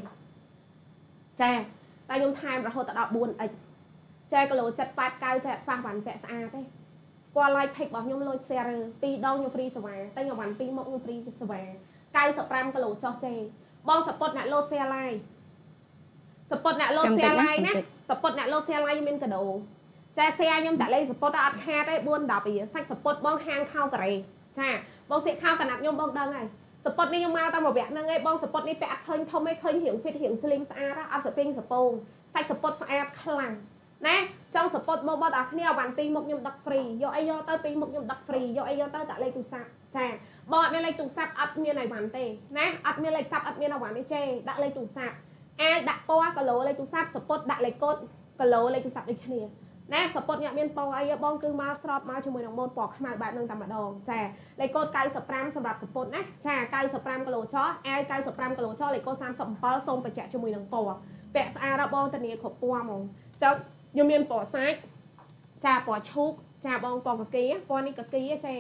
ចាតែខ្ញុំថែមរហូតដល់ 4X ចែគីឡូ7 8 9ចែខ្វះបានពាក់ស្អាតទេ ស្គាល់ like page របស់ខ្ញុំលុយ share 2ដងខ្ញុំ free សេវាតែខ្ញុំបាន2មកខ្ញុំ free សេវា95គីឡូចុះទេបងសពុតអ្នកលោត share like សពុតអ្នកលោត share like ណាសពុតអ្នកលោត share like មានកាដូចាសៀខ្ញុំតាលេងសពុតអត់ខាតទេ4 10រៀលសាច់សពុតបងហាងខោការ៉េចាបងសៀកខោកណាត់ខ្ញុំបងដឹងហើយសពុតនេះខ្ញុំមកតាមរយៈហ្នឹងឯងបងសពុតនេះពាក់អត់ឃើញធំឯងឃើញរៀង fit រៀង slim ស្អាតអត់សពេងសពងសាច់សពុតស្អាតខ្លាំង ណាចង់សពុតមកបងតាគ្នាអាវ៉ាន់ពីរមុខខ្ញុំដឹក free យកអីយកទៅពីរមុខខ្ញុំដឹក free យកអីយកទៅតាលេខទូរស័ព្ទចាបងអត់មានលេខទូរស័ព្ទអត់មានអាវ៉ាន់ទេណាអត់មានលេខស័ព្ទអត់មានអាវ៉ាន់ទេចេដាក់លេខទូរស័ព្ទអាវដាក់ពណ៌គីឡូលេខទូរស័ព្ទសពុតដាក់លេខកូដគីឡូលេខទូរស័ព្ទដូចគ្នាណាសពុតញាក់មានពណ៌អីបងគឺមកស្របមកជាមួយនឹងម៉ូតពណ៌ខ្មៅបែបហ្នឹងតែម្ដងចាលេខកូដ95សម្រាប់សពុតណាចា95គីឡូចោអាវ95គីឡូចោលេខកូដ37សូមបញ្ជាក់ជាមួយនឹងពណ៌ពាក់ស្អាតបងធានាគ្រប់ពណ៌ហ្មងចឹង ខ្ញុំមានពណ៌សាច់ចាពណ៌ឈូកចាបងពណ៌កាគីពណ៌នេះកាគីចេ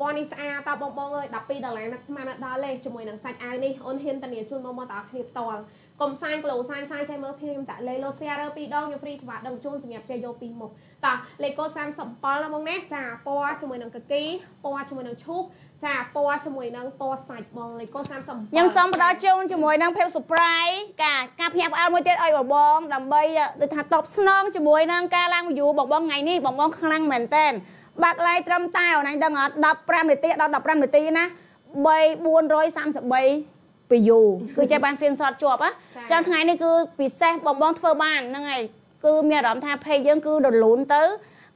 ពណ៌នេះស្អាតតបងបងអើយ12ដុល្លារណាត់ស្មានដល់លេជាមួយនឹងសាច់អាវនេះអូនហ៊ានតានីជូនមកមកតើគ្នាផ្ទាល់កុំសាញគីឡូសាញសាញចេះមើលខ្ញុំតាលេឡូ share ពីរដងខ្ញុំ free សេវាដឹងជូនសម្រាប់ចេះយកពីមុខ តាលេខកូដ37ណាបងណាចាពណ៌ជាមួយនឹងកាគីពណ៌ជាមួយនឹងឈូកចាពណ៌ជាមួយនឹងពណ៌សាច់បងលេខកូដ37ខ្ញុំសូមផ្ដល់ជូនជាមួយនឹងភាព surprise ការការភ្ញាក់ផ្អើលមួយទៀតឲ្យបងបងដើម្បីដូចថាតបស្នងជាមួយនឹងការឡើង view បងបងថ្ងៃនេះបងបងខ្លាំងមែនតើបាក់ឡាយត្រឹមតែអូនឯងដឹងអត់15នាទីដល់15នាទីណា3 433ពីយូគឺចេះបានសៀនសតជាប់ណាចឹងថ្ងៃនេះគឺពិសេសបងបងធ្វើបានហ្នឹងហើយ គឺមានអារម្មណ៍ថាភ័យយើងគឺរលូនទៅ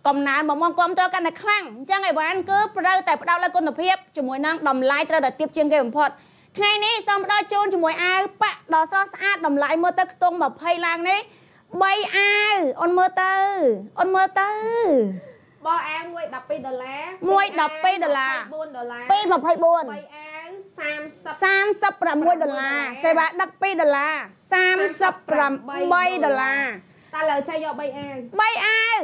កំណើនបងបងគ្រប់តកាន់តែខ្លាំងអញ្ចឹងអីវ៉ាន់គឺត្រូវតែផ្ដោតលើគុណភាពជាមួយនឹងតម្លៃត្រូវតែទាបជាងគេបំផុតថ្ងៃនេះសូមផ្ដល់ជូនជាមួយអាវប៉ាក់ដ៏ស្រស់ស្អាតតម្លៃមើលទៅខ្ទង់20ឡើងនេះ3អាវអូនមើលទៅអូនមើលទៅបងអាវមួយ12ដុល្លារមួយ12ដុល្លារ4ដុល្លារ2 24 3អាវ36ដុល្លារសេវាដឹក2ដុល្លារ38ដុល្លារ តើលើចេះយក3អាវ3អាវ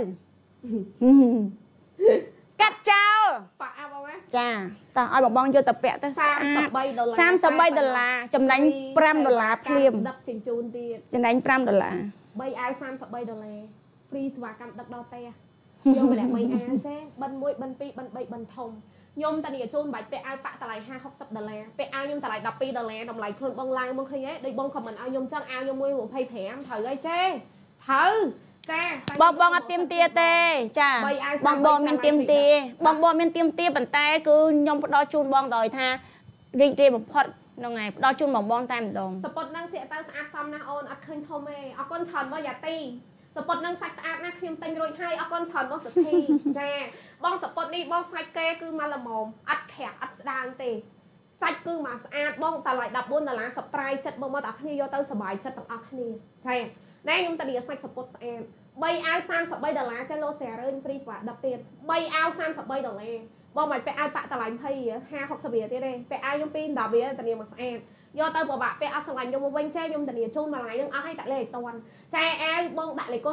កាត់ចោលប៉ាអាបងចាតោះឲ្យបងបងយកទៅពាក់ទៅ33ដុល្លារ33ដុល្លារចំណេញ5ដុល្លារភ្លាមដឹកជញ្ជូនទៀតចំណេញ5ដុល្លារ3អាវ33ដុល្លារ free សេវាកម្មដឹកដល់ផ្ទះយកម្នាក់3អាវចេះបិណ្ឌ1បិណ្ឌ2បិណ្ឌ3បិណ្ឌធំខ្ញុំតានីជូនបាច់ពាក់អាវប៉ាក់តម្លៃ50 60ដុល្លារពាក់អាវខ្ញុំតម្លៃ12ដុល្លារតម្លៃខ្លួនបងឡើងមកឃើញហ៎ដូចបងខមមិនឲ្យខ្ញុំចឹងអាវខ្ញុំមួយ25ត្រូវហើយចេ ត្រូវចាបងបងអត់ទៀមទាទេ ចាបងបងមានទៀមទាបងបងមានទៀមទាប៉ុន្តែគឺខ្ញុំផ្ដល់ជូនបងដោយថារីករាយបំផុតហ្នឹងហើយផ្ដល់ជូនបងបងតែម្ដងសពុតនឹងសៀកទៅស្អាតសមណាស់អូនអត់ឃើញធំទេអរគុណច្រើនបងយ៉ាទីសពុតនឹងសាច់ស្អាតណាស់ខ្ញុំទិញរួចហើយអរគុណច្រើនបងសុធីចាបងសពុតនេះបងសាច់គេគឺមកល្មមអត់ក្រាក់អត់ស្ដាងទេសាច់គឺមកស្អាតបងតម្លៃ14ដុល្លារសប្រៃចិត្តបងមកដល់គ្នាយកទៅសុបាយចិត្តទាំងអស់គ្នាចា ណែខ្ញុំតានីសាច់សពុតស្អាត3អាវ33ដុល្លារចាលោសេរើញហ្វ្រីស្វាដឹកទៀត3អាវ33ដុល្លារបងមិនពាក់អាវប៉ាក់តម្លៃ20 50 60រៀលទៀតទេពាក់អាវខ្ញុំ2 10រៀលតានីមកស្អាតយកទៅពិបាកពាក់អត់ស្រឡាញ់ខ្ញុំមកវិញចេះខ្ញុំធានាជូនមួយថ្ងៃនឹងអស់ឲ្យតាក់លេខឲ្យតាន់ចែអាវបងដាក់លេខកូ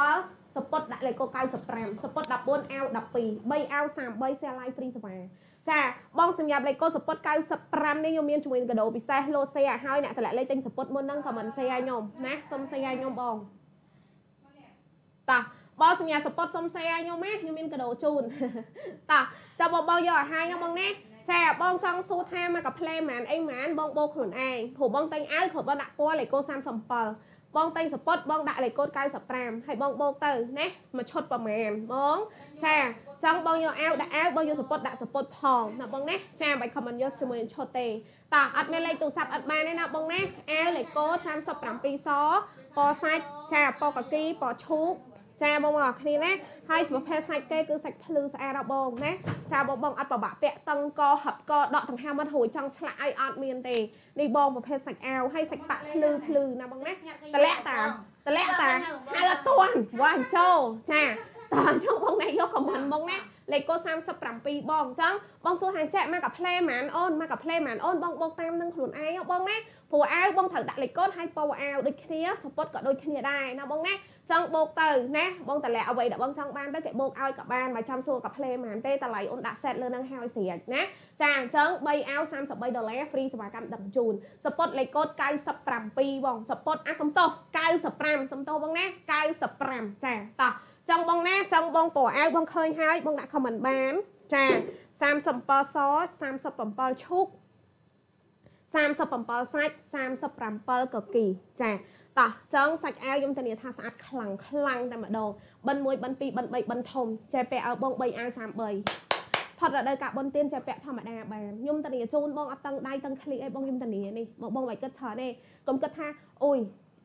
37សពុតដាក់លេខកូ95សពុត14អាវ12 3អាវ33 share live free សេវា ចាបងសម្រាប់លេខកូសពុត95នេះខ្ញុំមានជាមួយកាដូពិសេសលោសេឲ្យហើយអ្នកតម្លាក់លេខទិញសពុតមុនហ្នឹងក៏មិនសេឲ្យខ្ញុំណាសុំសេឲ្យខ្ញុំបងតោះបងសម្រាប់សពុតសុំសេឲ្យខ្ញុំណាខ្ញុំមានកាដូជូនតោះចាំបងបងយកឲ្យហើយខ្ញុំបងណាចាបងចង់សួរថាមកកាផ្លេម៉ានអីម៉ានបងបោកខ្លួនឯងព្រោះបងតែងអាវគ្រាន់បងដាក់ពណ៌លេខកូ37បងតែងសពុតបងដាក់លេខកូដ95ហើយបងបោកទៅណាមួយឈុតប្រមាណបងចា ចឹងបងយកអាវដាក់អាវបងយកសពុតដាក់សពុតផងណាបងណាចាមិនខមមិនយកជាមួយនឹងឈុតទេតោះអត់មានលេខទូរស័ព្ទអត់បានទេណាបងណាអាវលេខកូដ37សពណ៌សាច់ចាពណ៌កាគីពណ៌ឈូកចាបងប្អូនអរគ្នាណាហើយប្រភេទសាច់គេគឺសាច់ភ្លឺស្អាតដល់បងណាចាបងបងអត់ប្របាក់ពាក់តឹងកហឹបកដកដង្ហើមអត់រួចចង់ឆ្លាក់ឲ្យអត់មានទេនេះបងប្រភេទសាច់អាវហើយសាច់ប៉ាក់ភ្លឺភ្លឺណាបងណាតលាក់តាតលាក់តាហៅអត់ទាន់វ៉ាអញ្ចូលចា តើអញ្ចឹងបងណាយកខមមិនបងណាលេខកូដ37បងអញ្ចឹងបងសួរហាងចាក់មកកាផ្លេម៉ានអូនមកកាផ្លេម៉ានអូនបងបោកតាមនឹងខ្លួនឯងបងណាព្រោះអាវបងត្រូវដាក់លេខកូដហើយពោអាវដូចគ្នាសពតក៏ដូចគ្នាដែរណាបងណាចង់បោកទៅណាបងតម្លាក់អ្វីដែលបងចង់បានទៅគេបោកឲ្យក៏បានមកចាំសួរកាផ្លេម៉ានទេតម្លៃអូនដាក់ set លើនឹងហើយស្រាចណាចាអញ្ចឹង3អាវ33ដុល្លារ free សេវាកម្មដឹកជូនសពតលេខកូដ97បងសពតអាសំទោស95សំទោសបងណា95ចាតោះ ចង់បងណាចង់បងពណ៌អាវបងឃើញហើយបងដាក់ comment បានចា37ស37ឈូក37សាច់37កគីចាតោះចឹងសាច់អាវខ្ញុំធានាថាស្អាតខ្លាំងខ្លាំងតែម្ដងបិណ្ឌ1បិណ្ឌ2បិណ្ឌ3បិណ្ឌធំចេះពាក់ឲ្យបង3អាវ33ផុតរដូវកាលបុណ្យទានចេះពាក់ធម្មតាបានខ្ញុំធានាជូនបងអត់តឹងដៃតឹងឃ្លីអីបងខ្ញុំធានានេះមកបងមិនគិតច្រើនទេកុំគិតថាអូយ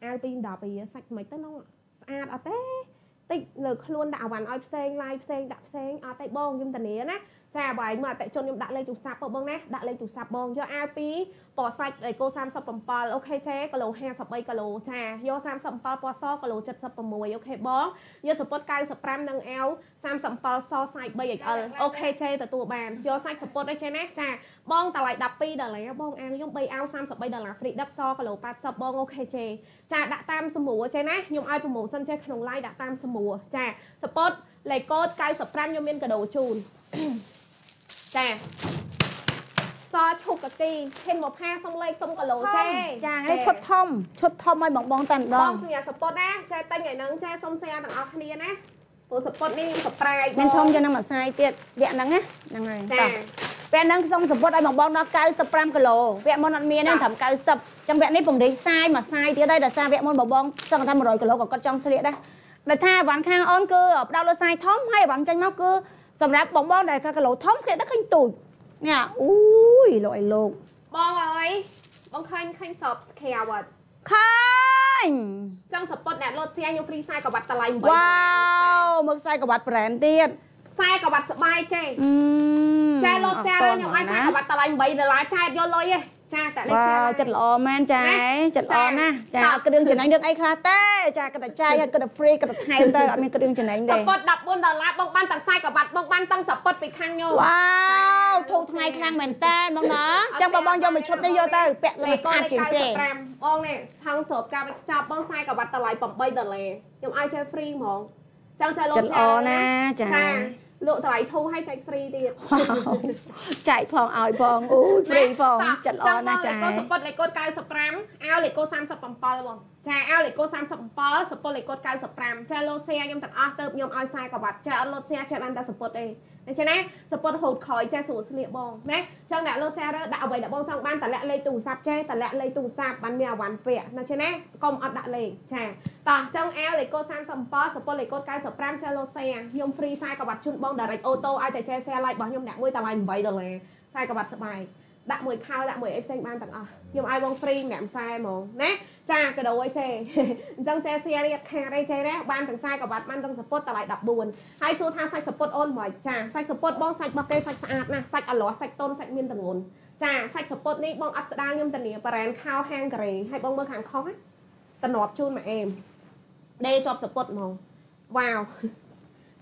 អាវពី10ពីសាច់មិនទៅនោះស្អាតអត់ទេ តិចលើខ្លួនដាក់អវ៉ាន់ឲ្យផ្សេងឡាយផ្សេងដាក់ផ្សេងអត់ទេបងខ្ញុំធានាណា ចាបើឯងមកអតិជនខ្ញុំដាក់លេខទូរស័ព្ទបងណាដាក់លេខទូរស័ព្ទបងយកអាវពីពណ៌សាច់អីគោ37អូខេចេគីឡូ53គីឡូចាយក37ពណ៌សគីឡូ76អូខេបងយកសពុត95និងអាវ37សសាច់ 3XL អូខេចេទទួលបានយកសាច់សពុតអីចេណាចាបងតម្លៃ12ដុល្លារបងអាវខ្ញុំ3អាវ33ដុល្លារ free ដឹកសគីឡូ80បងអូខេចេចាដាក់តាមសម្រួលចេណាខ្ញុំឲ្យប្រម៉ូសិនចេក្នុង live ដាក់តាមសម្រួលចាសពុតលេខកូដ95ខ្ញុំមានកាដូជូន ចាសឈុកកាគីឈិនមកផាសុំលេខសុំគីឡូចេចាហើយឈុតធំឈុតធំឲ្យបងបងតែម្ដបងងសញ្ញាសពុតណាចេះតែញថ្ងៃហ្នឹងចេះសុំសញ្ញាទាំងអស់គ្នាណាព្រោះសពុតនេះសប្រាយមានធំយកនឹងមួយសាយទៀតវគ្គហ្នឹងណាហ្នឹងហើយចាតោះពេលហ្នឹងខ្ញុំសពុតឲ្យបងបងដល់95គីឡូវគ្គមុនអត់មានទេត្រឹម90ចឹងវគ្គនេះពង្រីកសាយមួយសាយទៀតហើយដោយសារវគ្គមុនបងបងសឹងថា100គីឡូក៏គាត់ចង់ស្លៀកដែរដែលថាអវ៉ាន់ខាងអូនគឺផ្ដោតលើសាយធំហើយអវ៉ាន់ចេញមកគឺ សម្រាប់បងបងដែលថាគីឡូធំស្លៀកទៅឃើញទូចនេះអូយលោកអីលោកបងអើយបងឃើញឃើញសបស្ខាវអត់ឃើញចឹងសពុតអ្នកលោតសៀខ្ញុំហ្វ្រីខ្សែក្បាត់តម្លៃ8ដុល្វ៉ាលារវមើលខ្សែក្បាត់ brand ទៀតខ្សែក្បាត់ស្បាយចេអឺចាលោតសៀខ្ញុំឲ្យខ្សែក្បាត់តម្លៃ8ដុល្លារចែកយកលុយទេ ចាតែនេះវ៉ាសៀវចិត្តល្អមែនចាណាចិត្តល្អណាស់ចាចាអត់គ្រឿងចំណេញរឿងអីខ្លះទេចាគាត់តែចាយហើយគាត់តែ free គាត់តែថែមទៅអត់មានគ្រឿងចំណេញសទេពុត14ដុល្លារបងបានទាំងខ្សែក្បាត់បងបានទាំងសពុតពីខាងញោមវ៉ាវធូរថ្ងៃខ្លាំងមែនតើបងណាចឹងបងបងយកមួយឈុតនេះយកទៅពាក់លើស្អាតជាងគេ95បងនេះថងស្រូបការវិចាប់បងខ្សែក្បាត់តម្លៃ8ដុល្លារខ្ញុំឲ្យចែក free ហ្មងចឹងចែកលោតចិត្តល្អណាស់ចាចា លក់តម្លៃធូរឲ្យចែក free ទៀតវ៉ាវចែកផងឲ្យផងអូយ free ផងចិត្តល្អណាស់ចាលេខកូដសពុតលេខកូដ95អាវលេខកូដ37បងចាអាវលេខកូដ37សពុតលេខកូដ95ចាលោតសៀខ្ញុំទាំងអស់ទៅខ្ញុំឲ្យខ្សែក្បាត់ចាអត់លោតសៀចេះបានតែសពុតទេ ដូច្នេះសពុតហូតក្រោយចេះស្រួលស្លៀកបងណាចឹងអ្នកលោតសៀរើដាក់អ្វីដែលបងចង់បានតម្លាក់លេខទូរស័ព្ទចេះតម្លាក់លេខទូរស័ព្ទបានមានអាវ៉ាន់ពាក់ដូច្នេះកុំអត់ដាក់លេខចាតោះចឹងអាវលេខកូដ37សពុតលេខកូដ95ចេះលោតសៀខ្ញុំ free ខ្សែក្បាត់ជូនបង direct auto ឲ្យតែចេះ share like របស់ខ្ញុំអ្នកមួយតម្លៃ8ដុល្លារខ្សែក្បាត់ស្បែក ដាក់មួយខោដាក់មួយអីផ្សេងបានទាំងអស់ខ្ញុំឲ្យបង free ម្នាក់ខ្សែហ្មងណាចាកដោអីចេអញ្ចឹងចេសៀរៀបខាតអីចេណាបានទាំងខ្សែក្បាត់បានទាំងសពុតតម្លៃ14ហើយសួរថាសាច់សពុតអូនមិនចាសាច់សពុតបងសាច់របស់គេសាច់ស្អាតណាស់សាច់អលាស់សាច់តុនសាច់មានទម្ងន់ចាសាច់សពុតនេះបងអត់ស្ដាងខ្ញុំតានីបារ៉ែនខោហាងការ៉េហើយបងមើលខាងខុសណាតំណប់ជូនមកអេមដេជាប់សពុតហ្មងវ៉ាវ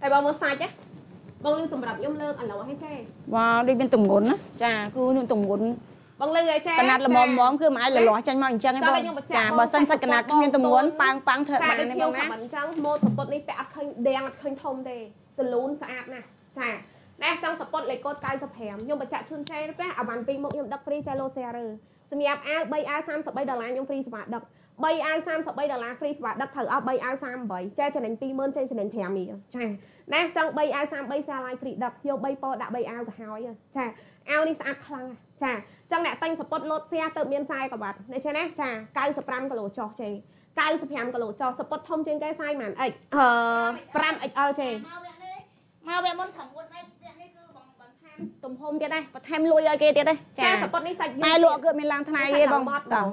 តែបងមើលសាច់ណា បងលឺសម្រាប់ខ្ញុំលើកអលាស់ឲ្យចេវ៉ាវដូចមានទម្ងន់ណាចាគឺមានទម្ងន់បងលឺឲ្យចេកណាត់ល្មមហ្មងគឺមិនអាចលលាស់ចាញ់មកអញ្ចឹងទេចាំបងឲ្យខ្ញុំបញ្ជាក់ចាបងបើសិនសាច់កណាត់សាច់គ្មានទម្ងន់បងប៉ាងប៉ាងធ្វើចាបានដូចទេខ្ញុំបងណាខមមិនអញ្ចឹងម៉ូតសពុតនេះពាក់អត់ឃើញដៀងអត់ឃើញធំទេសលូនស្អាតណាស់ចាណែចង់សពុតលេខកូដ95ខ្ញុំបញ្ជាក់ជូនចែទេអាវ៉ាន់ពីរមុខខ្ញុំដឹកហ្វ្រីចែឡូសេរឺសម្រាប់អាវ3អាវ33ដុល្លារខ្ញុំហ្វ្រីសម្រាប់ដឹក3អាវ33ដុល្លារហ្វ្រីសម្រាប់ដឹកត្រូវអស់3អាវ38ចែចំណេញ20000ចេញចំណេញ50000ចា ណែចង់3អាវ33សាឡាយហ្វ្រីដឹកយក3ពណ៌ដាក់3អាវទៅហើយចាអាវនេះស្អាតខ្លាំងចាចឹងអ្នកតែងសពុតលោតសៀទៅមានខ្សែក្បាត់នេះចេះណាចា95គីឡូចុះចេ95គីឡូចុះសពុតធំជាងគេខ្សែប៉ុន្មាន X អឺ 5XL ចេមកវគ្គនេះមកវគ្គមុនខាងមុននេះវគ្គនេះគឺបងបន្ថែមទំហំទៀតដែរបន្ថែមលួយឲ្យគេទៀតដែរចាសពុតនេះសាច់តែលក់គឺមានឡើងថ្លៃទេបងតោះ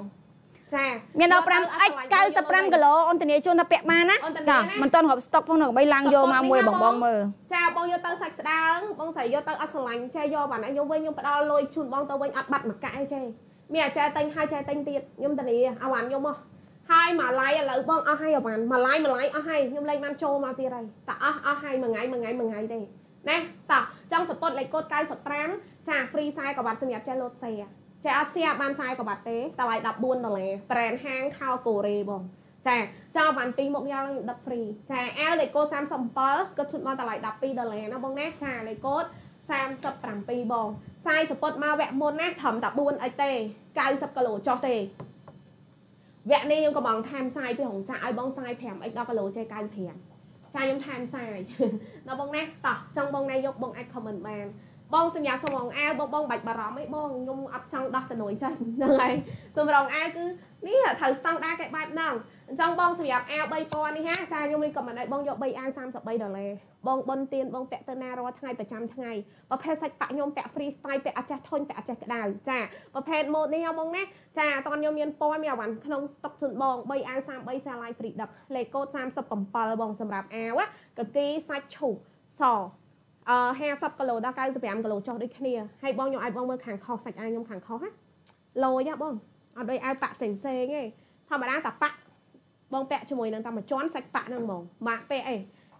ចាមានដល់ 5 x 95គីឡូអូនធានាជូនថាពាក់បានណាចាមិនតន់រាប់ស្តុកផងនៅបីឡើងយកមកមួយបងបងមើលចាបងយកទៅសាច់ស្ដើងបងស្រីយកទៅអត់ស្រឡាញ់ចាយកបានខ្ញុំវិញខ្ញុំផ្ដល់លុយជូនបងទៅវិញអត់បាត់មួយកែចេមានអាចារ្យតែងហើយចាតែងទៀតខ្ញុំតានីអាវ៉ាន់ខ្ញុំមកហើយមួយឡៃឥឡូវបងអស់ហើយអាវ៉ាន់មួយឡៃមួយឡៃអស់ហើយខ្ញុំលេងបានចូលមកទៀតហើយតែអស់អស់ហើយមួយថ្ងៃមួយថ្ងៃមួយថ្ងៃទេណាតោះចង់សពតលេខកូដ95ចា free ខ្សែក្បាត់សម្រាប់ចេះលោតសេ ចេះអត់សៀបានខ្សែក្បាត់ទេតម្លៃ14ដុល្លារ brand ហាងខោកូរ៉េបងចាចោលបានពីមកយ៉ាងដឹក free ចាអាវលេខកូដ37គាត់ឈុតមកតម្លៃ12ដុល្លារណាបងណាចាលេខកូដ37បងខ្សែសពតមកវគ្គមុនណាត្រឹមតែ4អីទេ90គីឡូចុះទេវគ្គនេះខ្ញុំកំងថែមខ្សែពីរងចាក់ឲ្យបងខ្សែ 5x 10គីឡូចេះ95ចាខ្ញុំថែមខ្សែដល់បងណាតោះចង់បងណាយកបងអាច comment បាន បងសម្រាប់សំរងអាវបងបងបាច់បារម្ភអីបងខ្ញុំអត់ចង់ដោះតនុយចេះហ្នឹងហើយសំរងអាវគឺនេះត្រូវស្តង់ដារគេបែបហ្នឹងអញ្ចឹងបងសម្រាប់អាវ3000នេះហាចាខ្ញុំរីកមិនឲ្យបងយក3អាវ33ដុល្លារបងបនទៀនបងពាក់ទៅណារាល់ថ្ងៃប្រចាំថ្ងៃប្រភេទសាច់ប៉ាក់ខ្ញុំពាក់ free style ពាក់អត់ចេះធុញពាក់អត់ចេះក្តៅចាប្រភេទម៉ូតនេះហ៎បងណាចាតោះខ្ញុំមានពណ៌មានអាវ៉ាន់ក្នុងស្តុកជូនបង3អាវ33សាឡាយ free ដឹកលេខកូដ37បងសម្រាប់អាវកគីសាច់ឈូកសអឺ 50គីឡូដល់95គីឡូចុះដូចគ្នាហើយបងខ្ញុំឲ្យបងមើលខាងខុសសាច់អាវខ្ញុំខាងខុសហ៎លយហ៎បងអត់ដូចអាវប៉ាក់ផ្សេងផ្សេងទេធម្មតាតាប៉ាក់បងពាក់ជាមួយនឹងតែមួយជាន់សាច់ប៉ាក់ហ្នឹងហ្មងបាក់ពាក់អី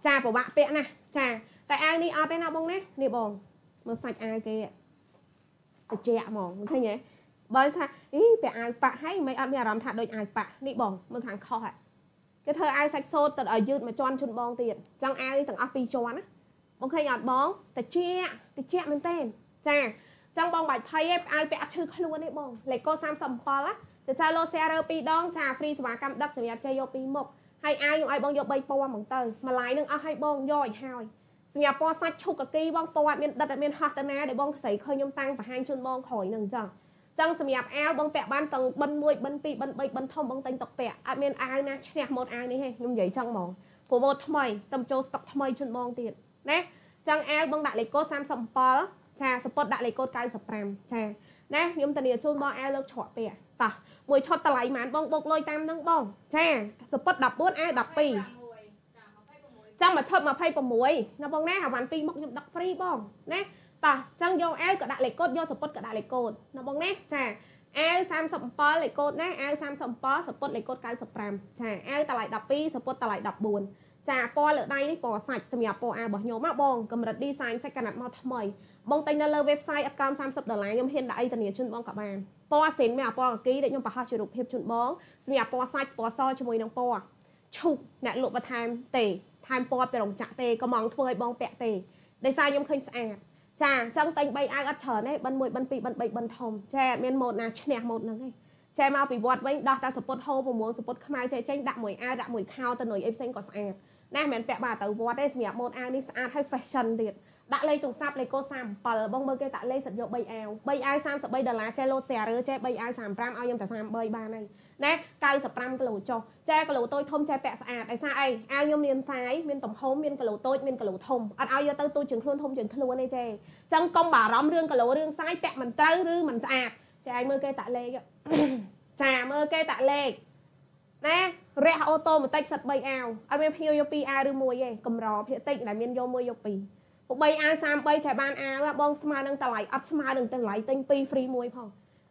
ចាប្រវាក់ពាក់ណាចាតែអាវនេះអត់ទេណាបងណានេះបងមើលសាច់អាវគេត្រជាក់ហ្មងឃើញទេបើថាអីពាក់អាវប៉ាក់ហើយមិនអត់មានអារម្មណ៍ថាដូចអាវប៉ាក់នេះបងមើលខាងខុសហ่ะគេធ្វើអាវសាច់សូត្រទៅឲ្យយឺតមួយជាន់ជូនបងទៀតចង់អាវនេះទាំងអស់ពីរជាន់ណា បងឃើញអត់បងត្រជាក់ត្រជាក់មែនទេចាចឹងបងបាច់ភ័យឯងឲ្យពាក់អត់ឈឺខ្លួនទេបងលេខកូ37ណាទៅចៅលោសេរើ2ដងចា free សេវាកម្មដឹកសម្រាប់ចេះយកពីមុខហើយអាវខ្ញុំឲ្យបងយក3ពណ៌ហ្មងទៅម្លាយនឹងអស់ឲ្យបងយកឲ្យហើយសម្រាប់ពណ៌សាច់ឈុកកគីបងពណ៌អត់មានដិតអត់មានហោះទៅណាដែលបងស្រីឃើញខ្ញុំតាំងបង្ហាញជូនបងក្រោយនឹងអញ្ចឹងចឹងសម្រាប់អាវបងពាក់បានទាំងបិណ្ឌ1បិណ្ឌ2បិណ្ឌ3បិណ្ឌធំបងតែងតុកពាក់អត់មានអាវណាឈ្នះម៉ូតអាវនេះទេខ្ញុំនិយាយចឹងហ្មងព្រោះម៉ូតថ្មីតំចូលស្តុកថ្មីជូនបងទៀត ណាចឹងអាវបងដាក់លេខកូដ37ចាសពតដាក់លេខកូដ95ចាណាខ្ញុំធានាជូនបងអាវលើកច្រកពាក់តោះមួយឆុតតម្លៃប៉ុន្មានបងបុកលុយតាមនឹងបង ចាសពត14អាវ12ចាំមកឈុត26ណាបងណាអាវ៉ាន់2មុខខ្ញុំដឹក free បងណាតោះចឹងយកអាវក៏ដាក់លេខកូដយកសពុតក៏ដាក់លេខកូដណាបងណាចាអាវ37លេខកូដណាអាវ37សពុតលេខកូដ95ចាអាវតម្លៃ12សពុតតម្លៃ14 ចាពណ៌លើដៃនេះពណ៌សាច់សម្រាប់ពណ៌អាវរបស់ខ្ញុំមកបងកម្រិត design សាច់កណាត់មកថ្មីបងតែងនៅលើ website អត់ក្រោម30ដុល្លារខ្ញុំហ៊ានដាក់អីធានាជូនបងក៏បានពណ៌សិនមានពណ៌កាគីដែលខ្ញុំបង្ហោះជារូបភាពជូនបងសម្រាប់ពណ៌សាច់ពណ៌សជាមួយនឹងពណ៌ឈូកអ្នកលក់បន្ថែមទេថែមពណ៌ពីរោងចក្រទេក៏មកធ្វើឲ្យបងពាក់ទេដោយសារខ្ញុំឃើញស្អាតចាអញ្ចឹងតែង3អាវអត់ច្រើនទេបិណ្ឌ1បិណ្ឌ2បិណ្ឌ3បិណ្ឌធំចាអត់មានម៉ូតណាឈ្នះម៉ូតហ្នឹងទេចេះមកពីវត្តវិញដោះតែសពុតហូរ6សពុតខ្មៅចេះចេញដាក់មួយអាវដាក់មួយខោទៅនុយអីផ្សេងក៏ស្អាត ណាមិនមែនពាក់បានទៅវត្តទេសម្រាប់ម៉ូតអាវនេះស្អាតហើយ fashion ទៀតដាក់លេខទូរស័ព្ទលេខកូដ37បងមើលគេដាក់លេខសិតយក3អាវ3អាវ33ដុល្លារចេះលោត share ចេះ3អាវ35ឲ្យខ្ញុំតែ33បានហើយណា95គីឡូចុះចេះគីឡូតូចធំចេះពាក់ស្អាតដោយសារអីអាវខ្ញុំមានសាយមានទំហំមានគីឡូតូចមានគីឡូធំអត់ឲ្យយកទៅទូជាងខ្លួនធំជាងខ្លួនទេចេះអញ្ចឹងកុំបារម្ភរឿងគីឡូរឿងសាយពាក់មិនត្រូវឬមិនស្អាតចេះមើលគេតាក់លេខចាមើលគេតាក់លេខណា រះអូតូម៉ាទិកសិត3អាវឲ្យមានភ្ញៀវយក2អាវឬមួយទេកម្រភាគតិចដែលមានយកមួយយក2ពុក3អាវ33ចែបានអាវបងស្មើនឹងតម្លៃអត់ស្មើនឹងតម្លៃទិញ2 free មួយផង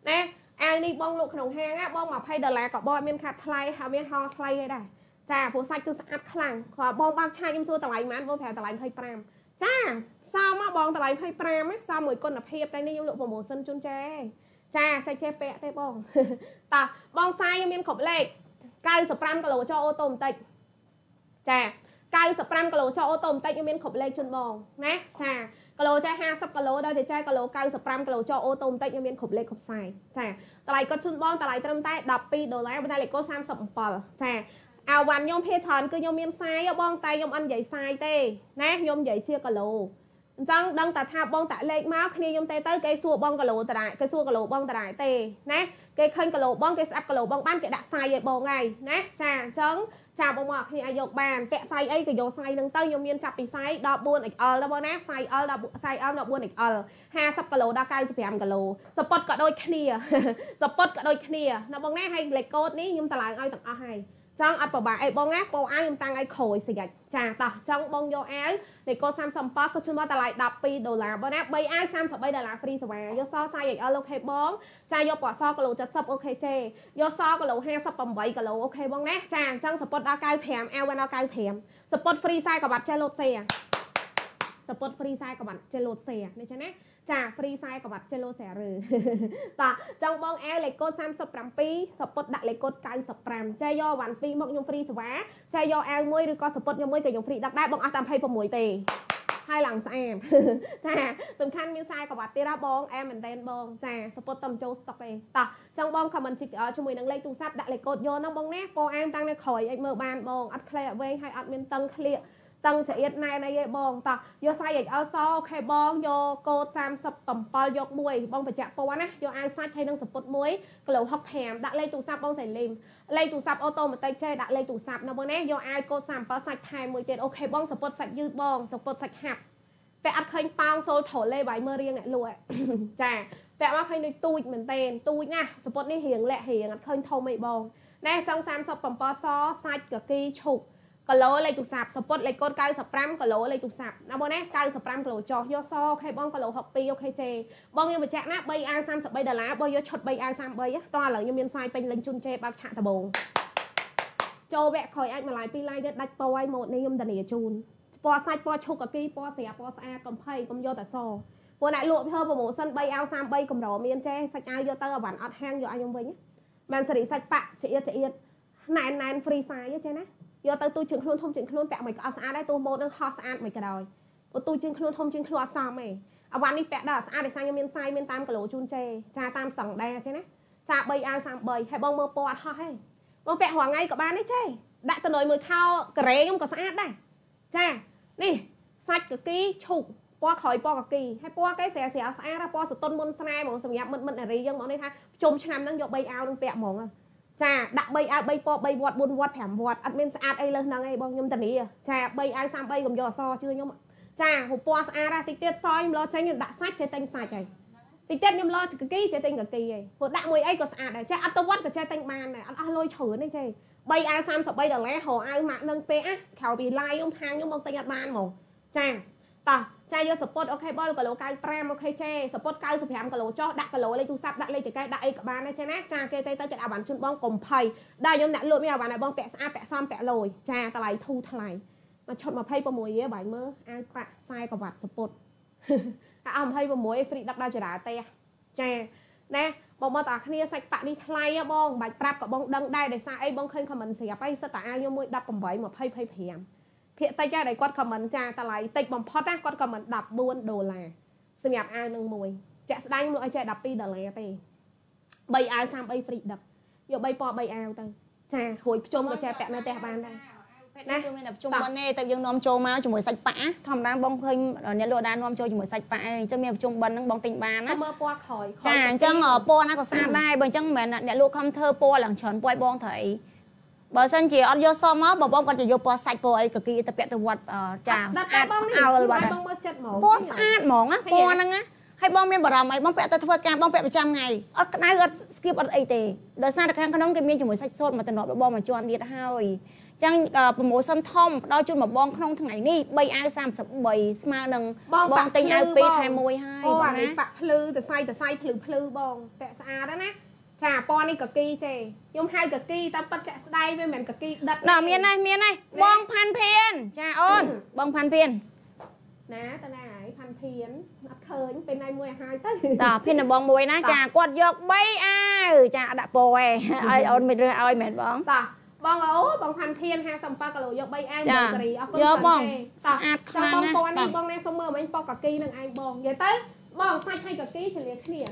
ណាអាវនេះបងលក់ក្នុងហាងបង20ដុល្លារក៏បងមានខាត់ថ្លៃហើយមានហោថ្លៃឯដែរចាព្រោះសាច់គឺស្អាតខ្លាំងគ្រាន់បងបើកឆាយខ្ញុំសួរតម្លៃប៉ុន្មានបងប្រាប់តម្លៃ25ចាសោមកបងតម្លៃ25សោមួយគុណភាពតែនេះខ្ញុំលក់ promotion ជូនចែចាចែកចេះពាក់ទេបងតោះបងសាយខ្ញុំមានគ្រប់លេខ 95គីឡូចោអូតូបន្តិចចា95គីឡូចោអូតូបន្តិចខ្ញុំមានគ្រប់លេខជូនបងណាចាគីឡូចេះ50គីឡូដល់តែចេះគីឡូ95គីឡូចោអូតូបន្តិចខ្ញុំមានគ្រប់លេខគ្រប់ខ្សែចាតម្លៃគាត់ជូនបងតម្លៃត្រឹមតែ12ដុល្លារប៉ុន្តែលេខកូ37ចាអាវ៉ាន់ខ្ញុំភាច្រើនគឺខ្ញុំមានខ្សែបងតែខ្ញុំអត់និយាយខ្សែទេណាខ្ញុំនិយាយជាគីឡូអញ្ចឹងដឹងតែថាបងតាក់លេខមកគ្នាខ្ញុំទៅទៅគេសួរបងគីឡូតដែរគេសួរគីឡូបងតដែរទេណា គេឃើញគីឡូបងគេស្អាប់គីឡូបងបានគេដាក់សាយឲ្យបងហើយណាចាអញ្ចឹងចាបងមកគ្នាអាចយកបានពាក់សៃអីក៏យកសៃហ្នឹងទៅខ្ញុំមានចាប់ពីសៃ 14XL ដល់បងណាសៃ L 14សៃ L 14XL 50គីឡូដល់95គីឡូសពតក៏ដូចគ្នាសពតក៏ដូចគ្នាណាបងណាហើយលេខកូដនេះខ្ញុំតម្លើងឲ្យទាំងអស់ហើយ ចង់អត់ប្របាអីបងណាពោអាវខ្ញុំតាំងឲ្យក្រួយស្រាច់ចាតោះចង់បងយកអាវលេខកូដ37ក៏ជួយមកតម្លៃ12ដុល្លារបងណា3អាវ33ដុល្លារ free សេវាយកស size XL OK បងចាយកពណ៌សគីឡូ70 OK ចេយកសគីឡូ58គីឡូ OK បងណាចាអញ្ចឹងសពុតដល់95អាវដល់95សពុត free ខ្សែក្បាត់ចេះលោតសេសពុត free ខ្សែក្បាត់ចេះលោតសេនេះចឹងណា ចា free ខ្សែក្បាត់ចេះលោតសេឬតោះចង់បងអែលេខកូដ37សពុតដាក់លេខកូដ95ចេះយកវ៉ាន់2មកខ្ញុំ free សេវាចេះយកអាវមួយឬក៏សពុតខ្ញុំមួយក៏ខ្ញុំហ្វ្រីដាក់ដែរបងអស់តែ26ទេហើយឡើងស្អាតចាសំខាន់មានខ្សែក្បាត់ទៀតណាបងអែមែនតែនបងចាសពុតតំចូលស្តុកទេតោះចង់បង comment ជាមួយនឹងលេខទូរស័ព្ទដាក់លេខកូដយកហ្នឹងបងណាពណ៌អាមតាំងនៅក្រោយឲ្យមើលបានបងអត់ក្លែវែងហើយអត់មានតឹងក្លៀក តឹងច្រៀតណែនអីទេបងតោះយកសាច់ XL សអូខេបងយកកូដ37យកមួយបងបញ្ជាក់ពណ៌ណាយកអាវសាច់ហើយនឹងសពុតមួយគីឡូ65ដាក់លេខទូរស័ព្ទបងសៃលីមលេខទូរស័ព្ទអូតូម៉ាទិកចេះដាក់លេខទូរស័ព្ទណាបងណាយកអាវកូដ37សាច់ថែមមួយទៀតអូខេបងសពុតសាច់យឺតបងសពុតសាច់ហាប់តែអត់ឃើញប៉ោងសូលត្រូលេបាយមើលរៀងអ្នកលក់ចាពាក់មកឃើញដូចទូចមែនតេទូចណាសពុតនេះរៀងលាក់រៀងអត់ឃើញធំអីបងណែចង់37សសាច់កគីឈុក គីឡូលេខទូរស័ព្ទសពុតលេខកូដ95គីឡូលេខទូរស័ព្ទណាបងណា95គីឡូចុះយកសអូខេបងគីឡូ62អូខេជេបងខ្ញុំបញ្ជាក់ណា3អាវ33ដុល្លារបងយកឈុត3អាវ33តោះឥឡូវខ្ញុំមានសាយពេញលេងជូនជេបើកឆាកដបងចូលវគ្គក្រោយអាចមួយឡាយពីរឡាយទៀតដាច់ពណ៌ឲ្យម៉ូតនេះខ្ញុំធានាជូនពណ៌សាច់ពណ៌ឈុកកគីពណ៌ស្រាពណ៌ស្អាតកំភៃកុំយកតែសពួកអ្នកលក់ធ្វើប្រម៉ូសិន3អាវ33កម្រមានចេះសាច់អាវយកទៅអាវ៉ាន់អត់ហាំងយកឲ្យខ្ញុំវិញបានសេរីសាច់ប៉ាក់ចៀតចៀតណែនណែនហ្វ្រីសាយចេះណា យកទៅទូជើងខ្លួនធំជើងខ្លួនពាក់មិនក៏អត់ស្អាតដែរទោះម៉ូតនឹងហោះស្អាតមិនក៏ដោយព្រោះទូជើងខ្លួនធំជើងខ្លួនអត់សមទេអាវ៉ាន់នេះពាក់ដល់ស្អាតដោយសារខ្ញុំមានសាយមានតាមគីឡូជូនចេចាតាមសង្ដាចេះណាចា3អាវ33ហើយបងមើលពណ៌អត់ហោះទេបងពាក់រាល់ថ្ងៃក៏បានដែរចេដាក់ទៅនុយមួយខោការ៉េខ្ញុំក៏ស្អាតដែរចានេះសាច់កគីឈូកពណ៌ក្រោយពណ៌កគីហើយពណ៌គេស្រាស្រាស្អាតពណ៌សតុនមុនស្នេហ៍ហ្មងសម្រាប់មិត្តមិត្តនារីយើងហ្មងនេះថាជុំឆ្នាំហ្នឹងយក3អាវនឹងពាក់ហ្មង ចាដាក់3អាវ3ពណ៌3វត្ត4វត្ត5វត្តអត់មានស្អាតអីលើហ្នឹងឯងបងខ្ញុំតានីចា3អាវ33កុំយកអសជឿខ្ញុំចាពណ៌ស្អាតណាតិចទៀតសយខ្ញុំលោចេញខ្ញុំដាក់សាច់ចេះតែងសាច់ហើយតិចទៀតខ្ញុំលោកគីចេះតែងកគីហើយព្រោះដាក់មួយអីក៏ស្អាតដែរចេះអត់ទៅវត្តក៏ចេះតែងបានដែរអត់អស់លុយច្រើនទេចេះ3អាវ33ដុល្លាររកអាវម៉ាក់នឹងពេកណាក្រៅពី live ខ្ញុំហាងខ្ញុំបងទិញអត់បានហ្មងចា តោះចាយកសពុតអូខេបងគីឡូ95អូខេចេសពុត95គីឡូចុះដាក់គីឡូលេខទូរស័ព្ទដាក់លេខចកេះដាក់អីក៏បានដែរចេណាចាគេទៅទៅគេអាវ៉ាន់ជូនបងកុំភ័យដែរខ្ញុំអ្នកលក់មានអាវ៉ាន់ឲ្យបងពាក់ស្អាតពាក់សមពាក់លយចាតម្លៃធូរថ្លៃមកឈុត26រៀលបាយមើលអាវប៉ាក់ខ្សែក្រវ៉ាត់សពុតអាអស់26ហ្វ្រីដឹកដល់ចរាទេចាណាបងមកតាគ្នាសាច់ប៉ាក់នេះថ្លៃហ៎បងបាច់ប្រាប់ក៏បងដឹងដែរដោយសារអីបងឃើញខមមិនស្រាប់អីសិតតាអាវខ្ញុំមួយ18 20 25 ភាគតិចដែរគាត់ខមមិនចាតម្លៃតិចបំផុតណាគាត់ខមមិន14ដុល្លារសម្រាប់អាវនឹងមួយចាក់ស្ដាយមកឲ្យចេះ12ដុល្លារទេ3អាវ33ហ្វ្រីដឹកយក3ពណ៌3អាវទៅចារួយភ្ជុំក៏ចេះពាក់នៅផ្ទះបានដែរណាគឺមានតែជុំបិណ្ឌទេតែយើងនាំចូលមកជាមួយសាច់ប៉ាធម្មតាបងឃើញអ្នកលក់ដានាំចូលជាមួយសាច់ប៉ាអញ្ចឹងមានជុំបិណ្ឌហ្នឹងបងទិញបានណាមើលពណ៌ក្រោយចាអញ្ចឹងពណ៌ណាក៏ស្អាតដែរបើអញ្ចឹងមិនមែនអ្នកលក់ខំធ្វើពណ៌ឡើងច្រើនពណ៌ឲ្យបងត្រូវអី បើសិនជាអត់យកសមមកបងបងគាត់จะយកពណ៌សាច់ពណ៌អីកគីទៅពាក់ទៅវត្តចាស្អាតបងអោលបាត់បងមើលចិត្តហ្មងពណ៌ស្អាតហ្មងណាពណ៌ហ្នឹងណាហើយបងមានបារម្ភអីបងពាក់ទៅធ្វើការបងពាក់ប្រចាំថ្ងៃអត់ក្តៅអត់ស្គៀបអត់អីទេដោយសារតែខាងក្នុងគេមានជាមួយសាច់សូត្រមកតំណបងមកជាន់ទៀតហើយចឹងប្រម៉ូសិនធំផ្ដល់ជូនមកបងក្នុងថ្ងៃនេះ3អាវ33ស្មើនឹងបងទិញអាវ2ថែម1ហើយបងណាប៉ាក់ភ្លឺទៅសៃទៅសៃភ្លឺភ្លឺបងតែស្អាតណា ចាពណ៌នេះកគីចេខ្ញុំហៅកគីតាមប៉ិតចាក់ស្ដាយវាមិនមែនកគីដិតដល់មានហើយមានហើយបងផាន់ភៀនចាអូនបងផាន់ភៀនណាតាណាហើយផាន់ភៀនអត់ឃើញពេលណៃមួយឲ្យហើយទៅតាភៀនបងមួយណាចាគាត់យក3អាវចាដាក់ពណ៌ឯងឲ្យអូនមិនរើសឲ្យមែនបងតាបងអូបងផាន់ភៀន57គីឡូយក3អាវយកការីអរគុណច្រើនទេស្អាតខ្លាំងណាស់បងពណ៌នេះបងណែសុំមើលមិញពណ៌កគីនឹងឯងបងនិយាយទៅបងសាច់ហើយកគីឆ្លៀគ្នា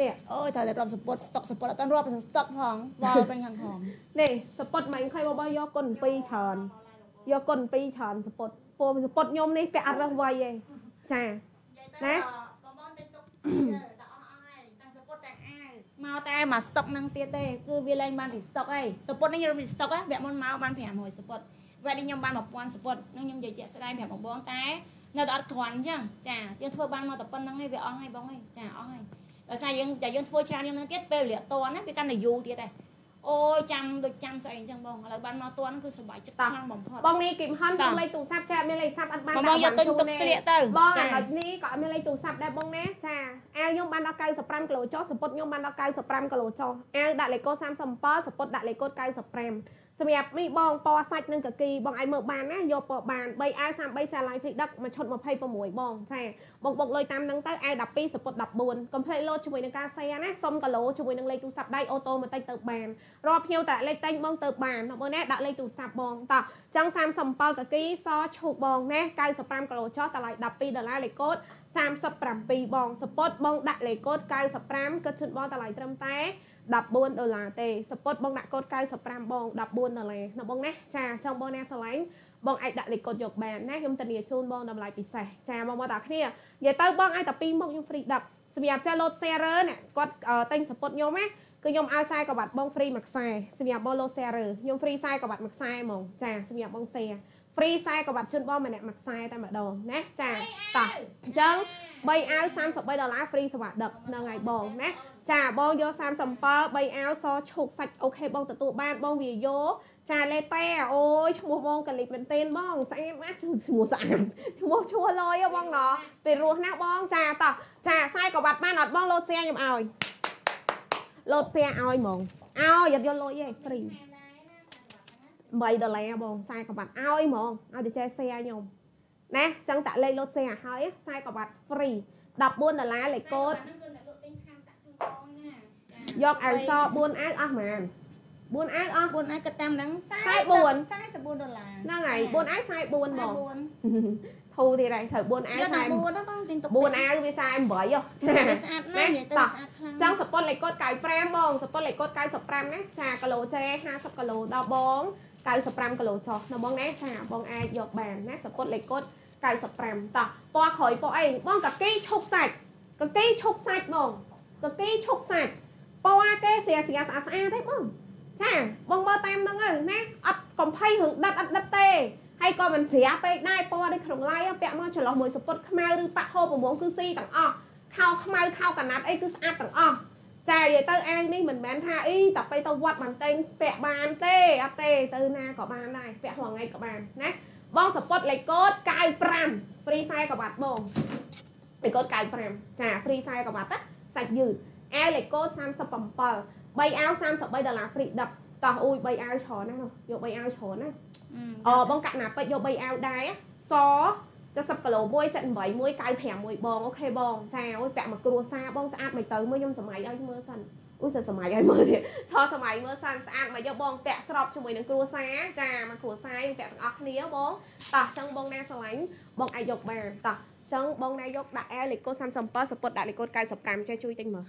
នេះអូយត្រូវតែរាប់សពុតស្តុកសពុតអត់តាន់រាប់ស្តុកផងវល់ពេញខាងផងនេះសពុតមិញឃើញបងយកគុណ2ច្រើនយកគុណ2ច្រើនសពុតពោសពុតខ្ញុំនេះពាក់អត់រើសវ័យទេចាណាបងបងទិញទុកតែអស់អស់ហើយទាំងសពុតទាំងអាវមកតែមកស្តុកហ្នឹងទៀតទេគឺវាលែងបានពីស្តុកហើយសពុតនេះខ្ញុំពីស្តុកហ៎វគ្គមុនមកបាន500សពុតវគ្គនេះខ្ញុំបាន1000សពុតនឹងខ្ញុំនិយាយជាក់ស្ដែងប្រាប់បងបងតែនៅតែអត់គ្រាន់អញ្ចឹងចាយើងធ្វើបានមកតែប៉ុណ្្នឹងឯងវាអស់ហើយបងអើយចាអស់ហើយ ដោយសារយើងតែយើងធ្វើច្រើនយើងនឹងទៀតពេលវេលាតនណាវាកាន់តែយូរទៀតដែរអូយចាំដូចចាំស្អីអញ្ចឹងបងឥឡូវបានមកតន់គឺសុបាយចិត្តខ្លាំងបំផុតបងនេះគីមហុនខ្ញុំលេខទូរស័ព្ទចាមានលេខទូរស័ព្ទអត់បានបងយកទុញទុកស្លៀកទៅបងអានេះក៏អត់មានលេខទូរស័ព្ទដែរបងណាចាអាវខ្ញុំបានដល់95គីឡូចុះសពុតខ្ញុំបានដល់95គីឡូចុះអាវដាក់លេខកូដ37សពុតដាក់លេខកូដ95 សម្រាប់នេះបងពណ៌សាច់និងកគីបងអាចមើលបានណាយកពណ៌បាន3អាវ33សាឡាយហ្វ្រីដឹកមួយឈុត26បងចាបងបុកលុយតាមហ្នឹងទៅអាវ12សពុត14កុំភ្លេចលោតជាមួយនឹងការសេណាសុំគីឡូជាមួយនឹងលេខទូរស័ព្ទដៃអូតូម៉ាទិកទៅបានរាល់ភ្ញៀវតាលេខតែងបងទៅបានបងណាដាក់លេខទូរស័ព្ទបងតោះចឹង37កគីសឈូកបងណា95គីឡូចុះតម្លៃ12ដុល្លារលេខកូដ37បងសពុតបងដាក់លេខកូដ95គិតជូនបងតម្លៃត្រឹមតែ 14ដុល្លារទេសពុតបងដាក់កូដ95បង14ដុល្លារណាបងណាចាចង់បងណាស្រឡាញ់បងអាចដាក់លេខកូដយកបានណាខ្ញុំធានាជូនបងតម្លៃពិសេសចាបងមកតាគ្នានិយាយទៅបងអាចតែ2មុខខ្ញុំ free ដឹកសម្រាប់ចាលោត share នេះគាត់តែងសពុតខ្ញុំណាគឺខ្ញុំឲ្យខ្សែក្បាត់បង free មួយខ្សែសម្រាប់បងលោត share ខ្ញុំ free ខ្សែក្បាត់មួយខ្សែហ្មងចាសម្រាប់បង share free ខ្សែក្បាត់ជូនបងម្នាក់មួយខ្សែតែម្ដងណាចាតោះអញ្ចឹង3អាវ33ដុល្លារ free សេវាដឹកហ្នឹងហើយបងណា ចាបងយក37 3អាវសឈូកសាច់អូខេបងទទួលបានបងវាយកចាលេតែអូយឈ្មោះបងកលិចមែនទេបងស្អាតណាស់ឈ្មោះស្អាតឈ្មោះឈ្មោះលយបងណពេលរស់ណាបងចាតោះចាខ្សែក៏បាត់បានអត់បងលោតសៀខ្ញុំឲ្យលោតសៀឲ្យហ្មងឲ្យយត់យកលុយឯង free 3ដុល្លារបងខ្សែក៏បាត់ឲ្យហ្មងឲ្យទៅចេះសៀខ្ញុំណាចឹងតាក់លេខលោតសៀឲ្យខ្សែក៏បាត់ free 14ដុល្លារលេខកូដ យកអាវស4អាវអស់ហ្មង4អាវអស់4អាវគិតតាមហ្នឹង44 44ដុល្លារហ្នឹងហើយ4អាវ44ហ្មងធូរទៀតហើយត្រូវ4អាវ44ហ្នឹងបងទិញទុក4អាវវា48ហ៎ចាស្អាតណាស់និយាយទៅស្អាតខ្លាំងចង់សពុតលេខកូដ95បងសពុតលេខកូដ95ណាចាគីឡូចេ50គីឡូដល់បង95គីឡូចុះនៅបងណាចាបងអាចយកបានណាសពុតលេខកូដ95តោះពណ៌ក្រោយពណ៌អីបងកាគីឈុកសាច់កាគីឈុកសាច់បងកាគីឈុកសាច់ ពណ៌គេស្រាស្រាស្អាតស្អាតទេបងចាបងមើលតាមហ្នឹងទៅណាអត់កំភៃរឿងដិតអត់ដិតទេហើយក៏មិនស្រាពេកដែរពណ៌ដូចក្នុងឡាយពាក់មកចន្លោះមួយសពុតខ្មៅឬប៉ាក់ហូបប្រមងគឺស៊ីទាំងអស់ខោខ្មៅខោកណាត់អីគឺស្អាតទាំងអស់ចានិយាយទៅអាងនេះមិនមែនថាអីតែទៅទៅវត្តបានតែងពាក់បានទេអត់ទេទៅណាក៏បានដែរពាក់រាល់ថ្ងៃក៏បានណាបងសពុតលេខកូដ95ហ្វ្រីខ្សែក្បាត់បងលេខកូដ95ចាហ្វ្រីខ្សែក្បាត់ណាសាច់យឺត អាវលេខកូដ37 3អាវ33ដុល្លារហ្វ្រីដឹកតោះអ៊ូយ3អាវច្រើនណាស់យក3អាវច្រើនណាអូបងកាក់ណាពេជ្រយក3អាវដែរស70គីឡូមួយ78មួយ95មួយបងអូខេបងចាអូយពាក់មកគ្រួសារបងស្អាតមិនទៅមើលខ្ញុំសម័យឲ្យមើលសិនអូសិសម័យឲ្យមើលទៀតឆោសម័យមើលសិនស្អាតមកយកបងពាក់ស្របជាមួយនឹងគ្រួសារចាមកគ្រួសារពាក់ទាំងអស់គ្នាបងតោះចឹងបងណាស្រឡាញ់បងអាចយកបានតោះ ចឹងបងណាយកដាក់ L លេខកូដ37សពុតដាក់លេខកូដ95ចេះជួយតិចមើល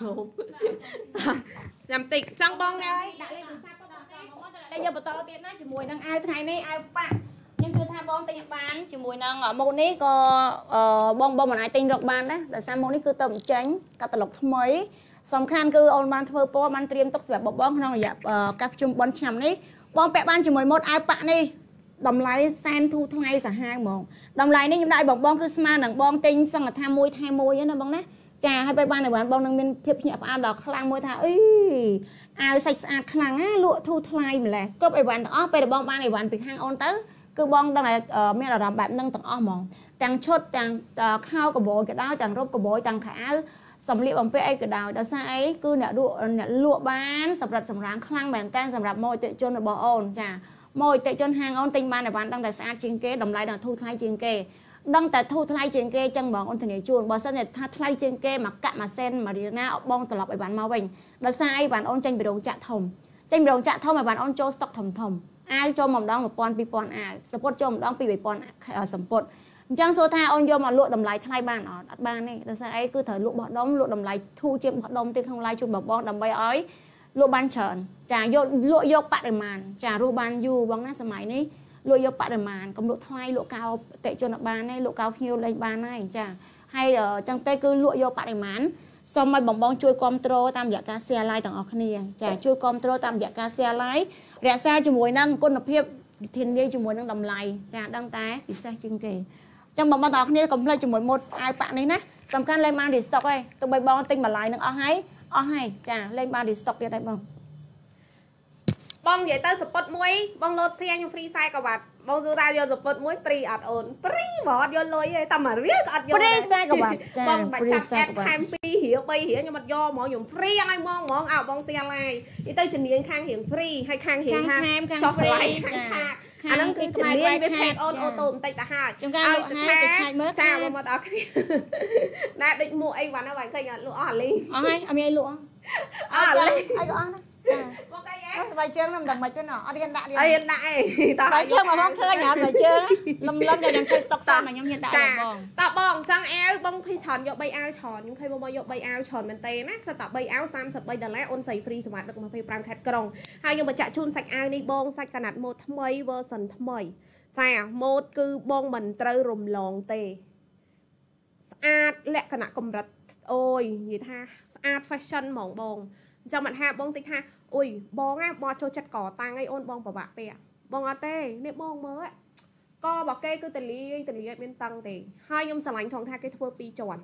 ហូបចាំតិចចង់បងណាអើយដាក់លេខទូរស័ព្ទបងទេតែយកបន្តទៀតណាជាមួយនឹងអាវថ្ងៃនេះអាវប៉ាក់ខ្ញុំជឿថាបងទិញបានជាមួយនឹងម៉ូតនេះក៏បងបងមិនអាចទិញរកបានដែរដោយសារម៉ូតនេះគឺទៅបញ្ចេញកាតាឡុកថ្មីសំខាន់គឺអូនបានធ្វើពណ៌បានត្រៀមទុកសម្រាប់បងក្នុងរយៈកាសប្រជុំបនឆ្នាំនេះបងពាក់បានជាមួយម៉ូតអាវប៉ាក់នេះ តម្លៃសែនធូរថ្លៃសាហាវហ្មងតម្លៃនេះខ្ញុំដាក់ឲ្យបងបងគឺស្មើនឹងបងទិញសង្ឃថាមួយថែមួយណាបងណាចាហើយបែបបានតែបានបងនឹងមានភាពភ្ញាក់ផ្អើលដល់ខ្លាំងមួយថាអីអាវសាច់ស្អាតខ្លាំងណាលក់ធូរថ្លៃម្លេះគ្រប់អីវ៉ាន់ទាំងអស់ពេលដែលបងបានអីវ៉ាន់ពីខាងអូនទៅគឺបងដឹងតែមានអារម្មណ៍បែបហ្នឹងទាំងអស់ហ្មងទាំងឈុតទាំងខោកបោយក៏ដោយទាំងរົບកបោយទាំងខោអាវសម្លៀកបំពាក់អីក៏ដោយដោយសារអីគឺអ្នកលក់អ្នកលក់បានសម្រាប់សម្រាងខ្លាំងមែនតើសម្រាប់ម៉ូតិជនរបស់អូនចា ម៉ូតិជនហាងអូនទិញបានអីវ៉ាន់ដឹងតែស្អាតជាងគេតម្លៃដល់ធូរថ្លៃជាងគេដឹងតែធូរថ្លៃជាងគេចឹងបងអូនធានាជូនបើសិនថាថ្លៃជាងគេមកកាក់មួយសេនមួយរៀលណាបងត្រឡប់ឲ្យបានមកវិញដោយសារអីបានអូនចេញពីរោងចក្រធំចេញពីរោងចក្រធំឲ្យបានអូនចូលស្តុកធំធំអាវចូលមកម្ដង1000 2000អាវសពុតចូលម្ដងពី3000សម្ពុតអញ្ចឹងសួរថាអូនយកមកលក់តម្លៃថ្លៃបានអត់អត់បានទេដោយសារអីគឺត្រូវលក់បោះដុំលក់តម្លៃធូរជាងបោះដុំទៀតក្នុងឡាយជូនបងបងដើម្បីឲ្យ លក់បានច្រើនចាយកលក់យកបរិមាណចារស់បានយូរបងណាសម័យនេះលក់យកបរិមាណកុំលក់ថ្លៃលក់កោតិជនបានទេលក់កោភ្ញៀវលេងបានហើយចាហើយចឹងទេគឺលក់យកបរិមាណសូមឲ្យបងបងជួយគ្រប់គ្រងតាមរយៈការ share like ទាំងអស់គ្នាចាជួយគ្រប់គ្រងតាមរយៈការ share like រក្សាជាមួយនឹងគុណភាពធានាជាមួយនឹងតម្លៃចាដឹងតែពិសេសជាងគេចឹងបងបងទាំងអស់គ្នាកុំភ្លេចជាមួយម៉ូតអាវប៉ាក់នេះណាសំខាន់លេងបាន restock ឯងទោះបីបងទិញបន្លាយនឹងអស់ហើយ អស់ហើយចាលេងបាន restock ទៀតហើយបងបងនិយាយទៅសពុតមួយបងលោតសៀខ្ញុំ free 40កវ៉ាត់បងសួរថាយកសពុតមួយព្រីអត់អូនព្រីហ្មងអត់យកលុយទេតែមួយរៀលក៏អត់យកព្រី40កវ៉ាត់ចាបងបាច់ចាប់អេតខែម2រៀល3រៀលខ្ញុំអត់យកហ្មងខ្ញុំ free ឲ្យហ្មងហ្មងអើបងសៀឡាយនិយាយទៅជំនាញខាងរៀង free ហើយខាងរៀងខាងចុះកន្លែងខាងខាត អាហ្នឹងគឺជំនាញវាថេកអូនអូតូបន្តិចទៅហើយចំការលក់ហើយទៅឆាច់មើលចាបងមកដល់គ្នាណែដូចមួកអីវ៉ាន់ហ្នឹងឃើញលក់អស់អាលីអស់ហើយអត់មានអីលក់អស់អាលីអីក៏អស់ដែ រមកអីហ៎ស្បែកជើងមិនដឹងមិនទេណអត់ហ៊ានដាក់ទៀតអត់ហ៊ានដាក់អីតើស្បែកជើងមកបងឃើញអត់ស្បែកជើងលំលំយ៉ាងជួយស្តុកសាមខ្ញុំហ៊ានដាក់បងតើបងចង់អាវបងភីច្រើនយក3អាវច្រើនខ្ញុំឃើញបងមកយក3អាវច្រើនមែនទេណាសិតតែ3អាវ33ដុល្លារអូនស្រីហ្វ្រីសម្រាប់ដឹក25ខេត្តក្រុងហើយខ្ញុំបញ្ជាក់ជូនសាច់អាវនេះបងសាច់កណាត់ម៉ូតថ្មី version ថ្មីចាម៉ូតគឺបងមិនត្រូវរំលងទេ ស្អាតលក្ខណៈកម្រិតអូយនិយាយថាស្អាត fashion ហ្មងបងអញ្ចឹងមិនថាបងតិចថា អុយបងណាបងចូលចិត្តកតាំងអីអូនបងពិបាកពេកបងអត់ទេនេះបងមើលករបស់គេគឺតលីតលីអត់មានតឹងទេហើយខ្ញុំស្រឡាញ់ថងថាគេធ្វើពីរជាន់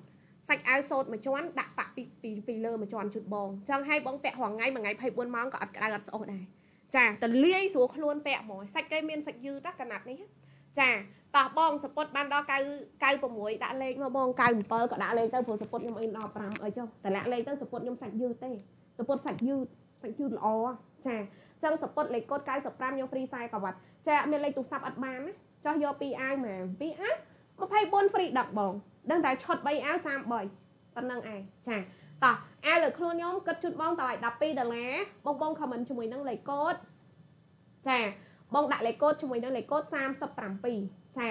សាច់អាវសូត្រមួយជាន់ដាក់ប៉ាក់ពីពីពីលើមួយជាន់ជូតបងចង់ឲ្យបងពាក់រាល់ថ្ងៃមួយថ្ងៃ24ម៉ោងក៏អត់ក្តៅអត់ស្អុះដែរចាតលាយស្រួលខ្លួនពាក់ហ្មងសាច់គេមានសាច់យឺតកណាត់នេះចាតោះបងសពុតបានដល់9 96ដាក់លេខមកបង97ក៏ដាក់លេខទៅព្រោះសពុតខ្ញុំអីដល់5អីចុះតម្លាក់លេខទៅសពុតខ្ញុំសាច់យឺតទេសពុតសាច់យឺតសាច់ យឺតល្អចាចឹងសពុតលេខកូដ95ខ្ញុំហ្វ្រី40កវ៉ាត់ចាមានលេខទូរស័ព្ទអត់បានណាចោះយក2អាវមក2អាវ24ហ្វ្រី10បងដឹងតែឆុត3អាវ33ប៉ុណ្្នឹងឯងចាតោះអាវលើខ្លួនខ្ញុំគិតជូតបងតម្លៃ12ដុល្លារបងបងខមមិនជាមួយនឹងលេខកូដចាបងដាក់លេខកូដជាមួយនឹងលេខកូដ37ចា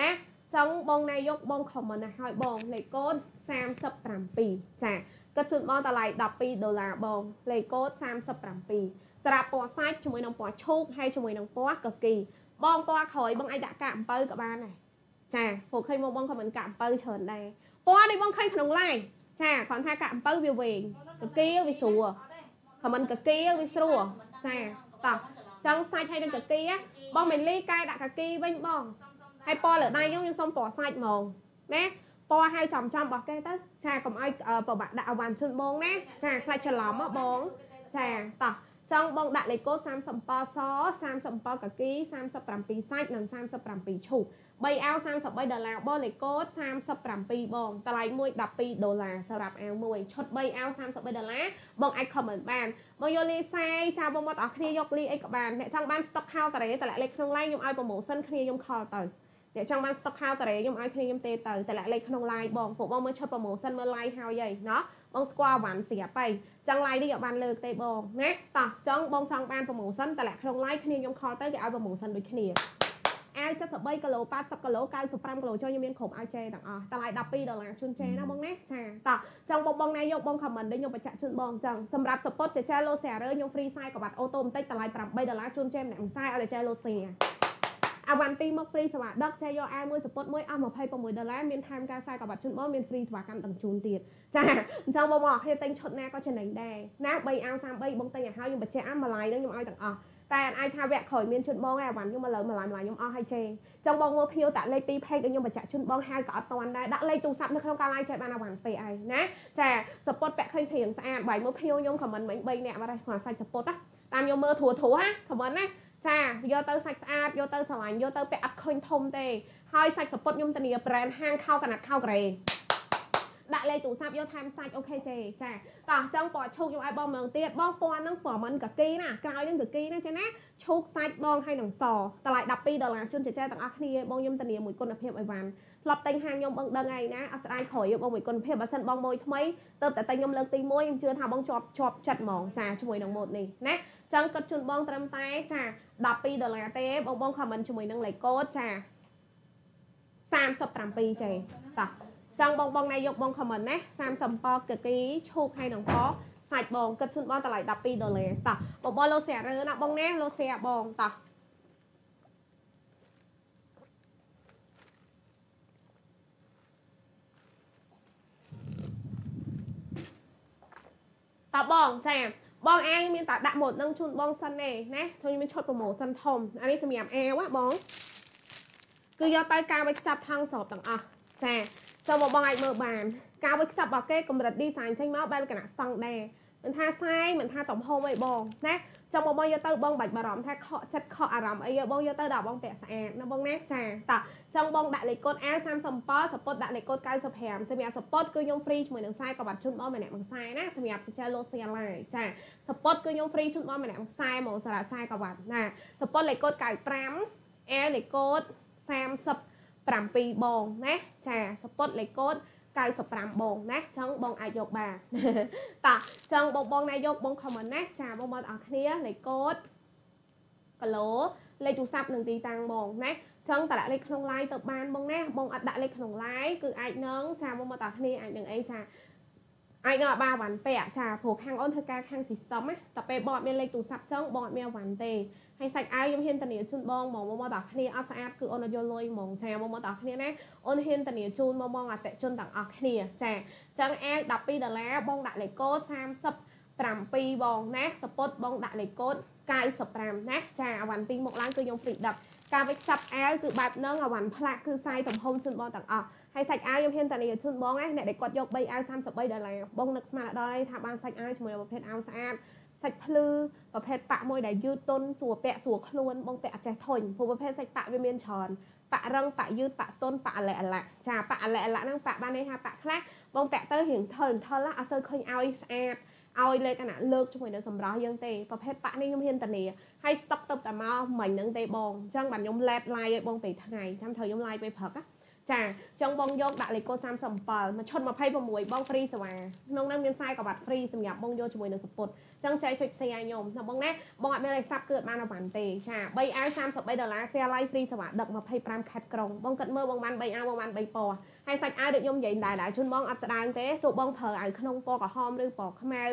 ណាចឹងបងនាយកបងខមមិនឲ្យបងលេខកូដ37ចា គិតជូនបងតម្លៃ12ដុល្លារបងលេខកូដ37ស្រាប់ពណ៌សាច់ជាមួយនឹងពណ៌ឈូកហើយជាមួយនឹងពណ៌កគីបងពណ៌ក្រោយបងអាចដាក់កាក់អំពៅក៏បានដែរចាព្រោះឃើញមកបងក៏មិនកាក់អំពៅច្រើនដែរពណ៌នេះបងឃើញក្នុង live ចាគ្រាន់ថាកាក់អំពៅវាវែងកគីវាស្រួលខមមិនកគីវាស្រួលចាតោះចង់សាច់ឲ្យនឹងកគីបងមិនលីកាយដាក់កគីវិញបងហើយពណ៌លើដៃខ្ញុំខ្ញុំសុំពណ៌សាច់ហ្មងណា ពណ៌ហៅចំចំរបស់គេទៅចាកុំឲ្យប្របាក់ដាក់អវ៉ាន់ជូនបងណាចាខ្លាចច្រឡំមកបងចាតោះចង់បងដាក់លេខកូដ37ស37កាគី37សាច់និង37ឈូក3អាវ33ដុល្លារបងលេខកូដ37បងតម្លៃមួយ12ដុល្លារសម្រាប់អាវមួយឈុត3អាវ33ដុល្លារបងអាច comment បានបងយកលីសាយចាបងមកអស់គ្នាយកលីអីក៏បានអ្នកចង់បាន stock ខោការ៉េតម្លាក់លេខក្នុង line ខ្ញុំឲ្យ promotion គ្នាខ្ញុំខលទៅ អ្នកចង់បាន stock ហៅការ៉េខ្ញុំឲ្យគ្នាខ្ញុំទេទៅតែលាក់លេខក្នុង live បងពួកបងមើលឈុត promotion មើល live ហើយហីណោះបងស្គាល់វ៉ាន់ស្រាប់ហីចង់ live នេះក៏បានលើកទេបងណាតោះចង់បងចង់បាន promotion តែលាក់ក្នុង live គ្នាខ្ញុំខលទៅគេឲ្យ promotion ដូចគ្នាអាវ73គីឡូ80គីឡូ95គីឡូចូលខ្ញុំមានគ្រប់អាវជេទាំងអស់តម្លៃ12ដុល្លារជូនជេណាបងណាចាតោះចង់បងបងណាយកបងខមមិនដូចខ្ញុំបញ្ជាក់ជូនបងចឹងសម្រាប់ support ចេចាឡូសេរ៉ឺខ្ញុំ free size ក្បាត់អូតូបន្តិចតម្លៃ8ដុល្លារជូនជេម្នាក់ម្សាយឲ្យចេចាឡូសេ អាវ៉ាន់ពីរមកហ្វ្រីសេវាដឹកចែកយកអាវមួយសពុតមួយអស់26ដុល្លារមានថែមការខ្សែក្បាត់ជូនបងមានហ្វ្រីសេវាកម្មទាំងជូនទៀតចាអញ្ចឹងបងមកគ្នាទិញឈុតណាក៏ចំណេញដែរណា3អាវ33បងទិញឲ្យហើយខ្ញុំបញ្ជាក់អាម្លាយនឹងខ្ញុំឲ្យទាំងអស់តែអាចថាវគ្គក្រោយមានជូនបងឯអាវ៉ាន់ខ្ញុំមកលើម្លាយម្លាយខ្ញុំអស់ហើយចេចឹងបងមើលភៀវតាក់លេខ2 page ខ្ញុំបញ្ជាក់ជូនបងហៅក៏អត់តាន់ដែរដាក់លេខទូរស័ព្ទនៅក្នុងការ live ចែកបានអាវ៉ាន់ពេកឯងណាចាសពតពាក់ឃើញស្រៀងស្អាតបាយមើលភៀវខ្ញុំខមមិនមិញ3នាក់បាត់ហើយគ្រាន់សាច់សពតណាតាមខ្ញុំមើលធัวធัวណាខមមិនណា ចាយកទៅសាច់ស្អាតយកទៅស្រឡាញ់យកទៅពាក់អត់ឃើញធំទេហើយសាច់សពុតខ្ញុំធានា brand ហាងខោកណាត់ខោក្រេដាក់លេខទូរស័ព្ទយកថែមសាច់អូខេចេចាតោះចង់ពណ៌ឈូកខ្ញុំឲ្យបងម្ដងទៀតបងពណ៌ហ្នឹងពណ៌មិនកគីណាក្រោយហ្នឹងកគីណាចេះណាឈូកសាច់បងឲ្យនឹងសតម្លៃ12ដុល្លារជូនចេះទាំងអស់គ្នាបងខ្ញុំធានាមួយគុណភាពអីវ៉ាន់ធ្លាប់តែងហាងខ្ញុំបងដឹងហើយណាអត់ស្ដាយក្រោយយកបងមួយគុណភាពបើសិនបងមួយថ្មីទៅតែតែខ្ញុំលើកទី1ខ្ញុំជឿថាបងជាប់ជាប់ចិត្តហ្មងចាជាមួយនឹងម៉ូតនេះណា ចឹងគាត់ជូនបងត្រឹមតែចា12ដុល្លារទេបងបងខមមិនជាមួយនឹងលេខកូដចា37ចេតោះចង់បងបងណៃយកបងខមមិនណា37កគីឈូកហើយនឹងប៉សាច់បងគិតជូនបងតម្លៃ12ដុល្លារតោះបងបងលោសៀរើណាបងណាលោសៀបងតោះតបងចា បងអាយមានតែដាក់ម៉ូតនឹងជូនបងសិនទេណាខ្ញុំមានឈុតប្រម៉ូសិនធំអានេះសម្រាប់អាវបងគឺយកទៅការវិចាប់ថងស្របទាំងអស់ចាចូលមកបងអាចមើលបាន ការវិចាប់របស់គេកម្រិត design ចេញមកបែបលក្ខណៈស្តង់ដែរ មិនថាស្អាយមិនថាទំហំអីបងណាចាំបងយកទៅបងបាច់បារម្ភថាខកចិត្តខកអារម្មណ៍អីបងយកទៅដល់បងពាក់ស្អាតណាបងណាចាតោះចឹងបងដាក់លេខកូដ L37 សពតដាក់លេខកូដ95សម្រាប់សពតគឺខ្ញុំ free ជាមួយនឹងខ្សែក៏បាត់ជូនបងម្នាក់មួយខ្សែណាសម្រាប់ចែលោសៀលឡាយចាសពតគឺខ្ញុំ free ជូនបងម្នាក់មួយខ្សែហ្មងសម្រាប់ខ្សែក៏បាត់ណាសពតលេខកូដ95 L លេខកូដ37បងណាចាសពតលេខកូដ95 បងណាចឹងបងអាចយកបានតោះចឹងបងបងណាយកបងខមមិនណាចាបងបងអរគ្នាលេខកូដគីឡូលេខទូរស័ព្ទនិងទីតាំងបងណាចឹងតដាក់លេខក្នុង line ទៅបានបងណាបងអត់ដាក់លេខក្នុង line គឺអាចនឹងចាបងមកតគ្នាអាចនឹងអីចាអាចនឹងបាវ៉ាន់ពាក់ចាព្រោះខាងអូនធ្វើការខាង system ណាតែពេលបងអត់មានលេខទូរស័ព្ទចឹងបងអត់មានវ៉ាន់ទេ ហើយសាច់អាវខ្ញុំហ៊ានតានីជូនបងបងមកដល់គ្នាអត់ស្អាតគឺអូនយកលុយហ្មងចាមកមកដល់គ្នាណាអូនហ៊ានតានីជូនមកមកអតិជនទាំងអស់គ្នាចាចឹងអាវ12ដុល្លារបងដាក់លេខកូដ37បងណាសពុតបងដាក់លេខកូដ95ណាចាអាវ៉ាន់ពីមកឡើងគឺខ្ញុំហ្វ្រីដឹកការវិចាប់អាវគឺបែបហ្នឹងអាវ៉ាន់ផ្លាក់គឺសាយទំហំជូនបងទាំងអស់ហើយសាច់អាវខ្ញុំហ៊ានតានីជូនបងណាអ្នកដែលគាត់យក3អាវ33ដុល្លារបងនឹកស្មានដល់ហើយថាបានសាច់អាវជាមួយប្រភេទអាវស្អាត សាច់ភ្លឺប្រភេទប៉ាក់មួយដែលយឺតទន់ស្រួលពាក់ស្រួលខ្លួនបងពាក់អត់ចេះធុញព្រោះប្រភេទសាច់ប៉ាក់វាមានច្រើនប៉ាក់រឹងប៉ាក់យឺតប៉ាក់ទន់ប៉ាក់អលែអឡាចាប៉ាក់អលែអឡាហ្នឹងប៉ាក់បានន័យថាប៉ាក់ខ្លះបងពាក់ទៅរៀងថលថលអត់សូវឃើញឲ្យស្អាតឲ្យលេខអាណាលើកជាមួយនៅសម្រស់យើងទេប្រភេទប៉ាក់នេះខ្ញុំហ៊ានតានីហើយស្តុកទៅតែមកមិញហ្នឹងទេបងអញ្ចឹងបាទខ្ញុំឡេតឡាយឲ្យបងពេលថ្ងៃចាំត្រូវខ្ញុំឡាយពេលព្រឹកណាចាចង់បងយកដាក់លេខកូដ37មួយឈុត26បងហ្វ្រីសេវាក្នុងនោះមានខ្សែក្បាត់ហ្វ្រីសម្រាប់បងយកជាមួយនឹងសពុត ចឹងចែកចុច share ខ្ញុំតែបងណាបងអត់មានលេខសាប់គឺអត់បានអបានទេចា3អាវ33ដុល្លារ share live free សេវាដឹក25ខេត្តក្រុងបងគិតមើលបងបាន3អាវបងបាន3ពណ៌ហើយសាច់អាវដូចខ្ញុំនិយាយដែរដែរជូនបងអត់ស្ដាងទេទោះបងប្រើអាវក្នុងពណ៌ក្រហមឬពណ៌ខ្មៅ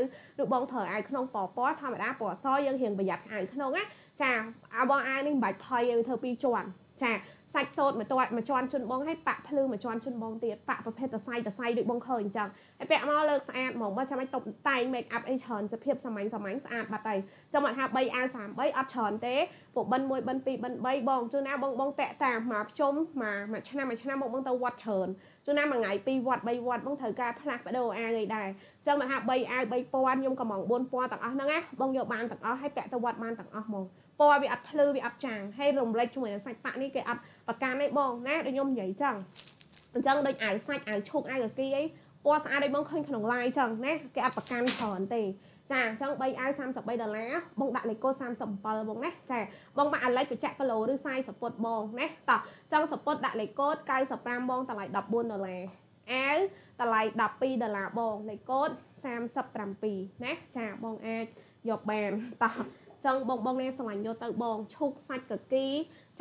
ឬបងប្រើអាវក្នុងពណ៌ពណ៌ធម្មតាពណ៌សយើងរៀងប្រយ័ត្នអាវក្នុងណាចាអាបងអាវនេះមិនបាច់ផុយឲ្យធ្វើពីរជាន់ចាសាច់សូត្រមួយទាត់មួយជាន់ជន់បងឲ្យប៉ាក់ភ្លឺមួយជាន់ជន់បងទៀតប៉ាក់ប្រភេទតសៃតសៃដូចបងឃើញអញ្ចឹង ហើយពាក់មកលើកស្អាតហ្មងបើចាំឲ្យតុបតែង make up អីច្រើនសភាពសាមញ្ញសាមញ្ញស្អាតបាត់ហើយចាំមកថា3អាវ33 អត់ច្រើនទេពួកបិណ្ឌ1បិណ្ឌ2បិណ្ឌ3បងជួនណាបងបងពាក់តាមមកភ្ជុំមកមួយឆ្នាំមួយឆ្នាំមកបងទៅវត្តច្រើនជួនណាមួយថ្ងៃ2វត្ត3វត្តបងត្រូវការផ្លាស់ប្ដូរអាវអីដែរចឹងមកថា3អាវ3000ខ្ញុំកំង4ពណ៌ទាំងអស់ហ្នឹងណាបងយកបានទាំងអស់ហើយពាក់ទៅវត្តបានទាំងអស់ហ្មងពណ៌វាអត់ភ្លឺវាអត់ចាំងហើយរំលេចជាមួយនឹងសាច់ប៉ាក់នេះគេអត់ប្រកាន់ទេបងណាដូចខ្ញុំនិយាយចឹងអញ្ចឹងដូចអាវសាច់អាវឈុកអាវកាគីអី ពណ៌ស្អាតដូចបងឃើញក្នុង live ចឹងណាគេអត់ប្រកាន់ច្រើនទេចាអញ្ចឹង3អាវ33ដុល្លារបងដាក់លេខកូដ37បងណាចាបងបាក់អាឡិចបច្ចៈគីឡូឬសាយសពុតបងណាតោះអញ្ចឹងសពុតដាក់លេខកូដ95បងតម្លៃ14ដុល្លារអាវតម្លៃ12ដុល្លារបងលេខកូដ37ណាចាបងអាចយកបានតោះចឹងបងបងនេះស្រឡាញ់យកទៅបងឈូកសាច់កគី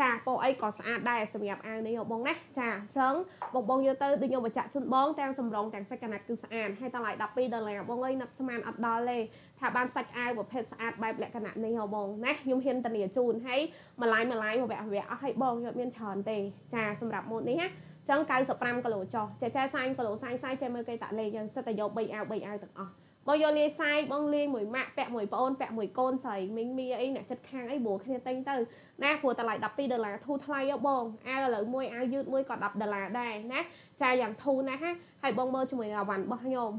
ចាពណ៌អីក៏ស្អាតដែរសម្រាប់អាវនេះបងណាចាអញ្ចឹងបងបងយកទៅដូចខ្ញុំបញ្ជាក់ជូនបងទាំងសម្រងទាំងសាច់កណាត់គឺស្អាតហើយតម្លៃ12ដុល្លារបងអើយនឹកស្មានអត់ដល់ទេថាបានសាច់អាវប្រភេទស្អាតបែបលក្ខណៈនេះហ៎បងណាខ្ញុំហ៊ានតានីជូនហើយម្លាយម្លាយវគ្គវគ្គអស់ឲ្យបងយកមានច្រើនទេចាសម្រាប់ម៉ូតនេះណាចឹង95គីឡូចុះចេះចេះ40គីឡូ40 40ចេះមើលគេតាលេខយើងសិតតែយក3អាវ3អាវទាំងអស់បងយកលាយសាយបងលាយមួយម៉ាក់ពាក់មួយប្អូនពាក់មួយកូនស្រីមីងមីអីអ្នកចិត្តខាងអីព្រោះគ្នាទិញទៅ ណាព្រោះតម្លៃ12ដុល្លារធូរថ្លៃយោបងអាវឥឡូវមួយអាវយឺតមួយក៏10ដុល្លារដែរណាចាយ៉ាងធូរណាស់ហើយបងមើលជាមួយអាវ៉ាន់របស់ខ្ញុំ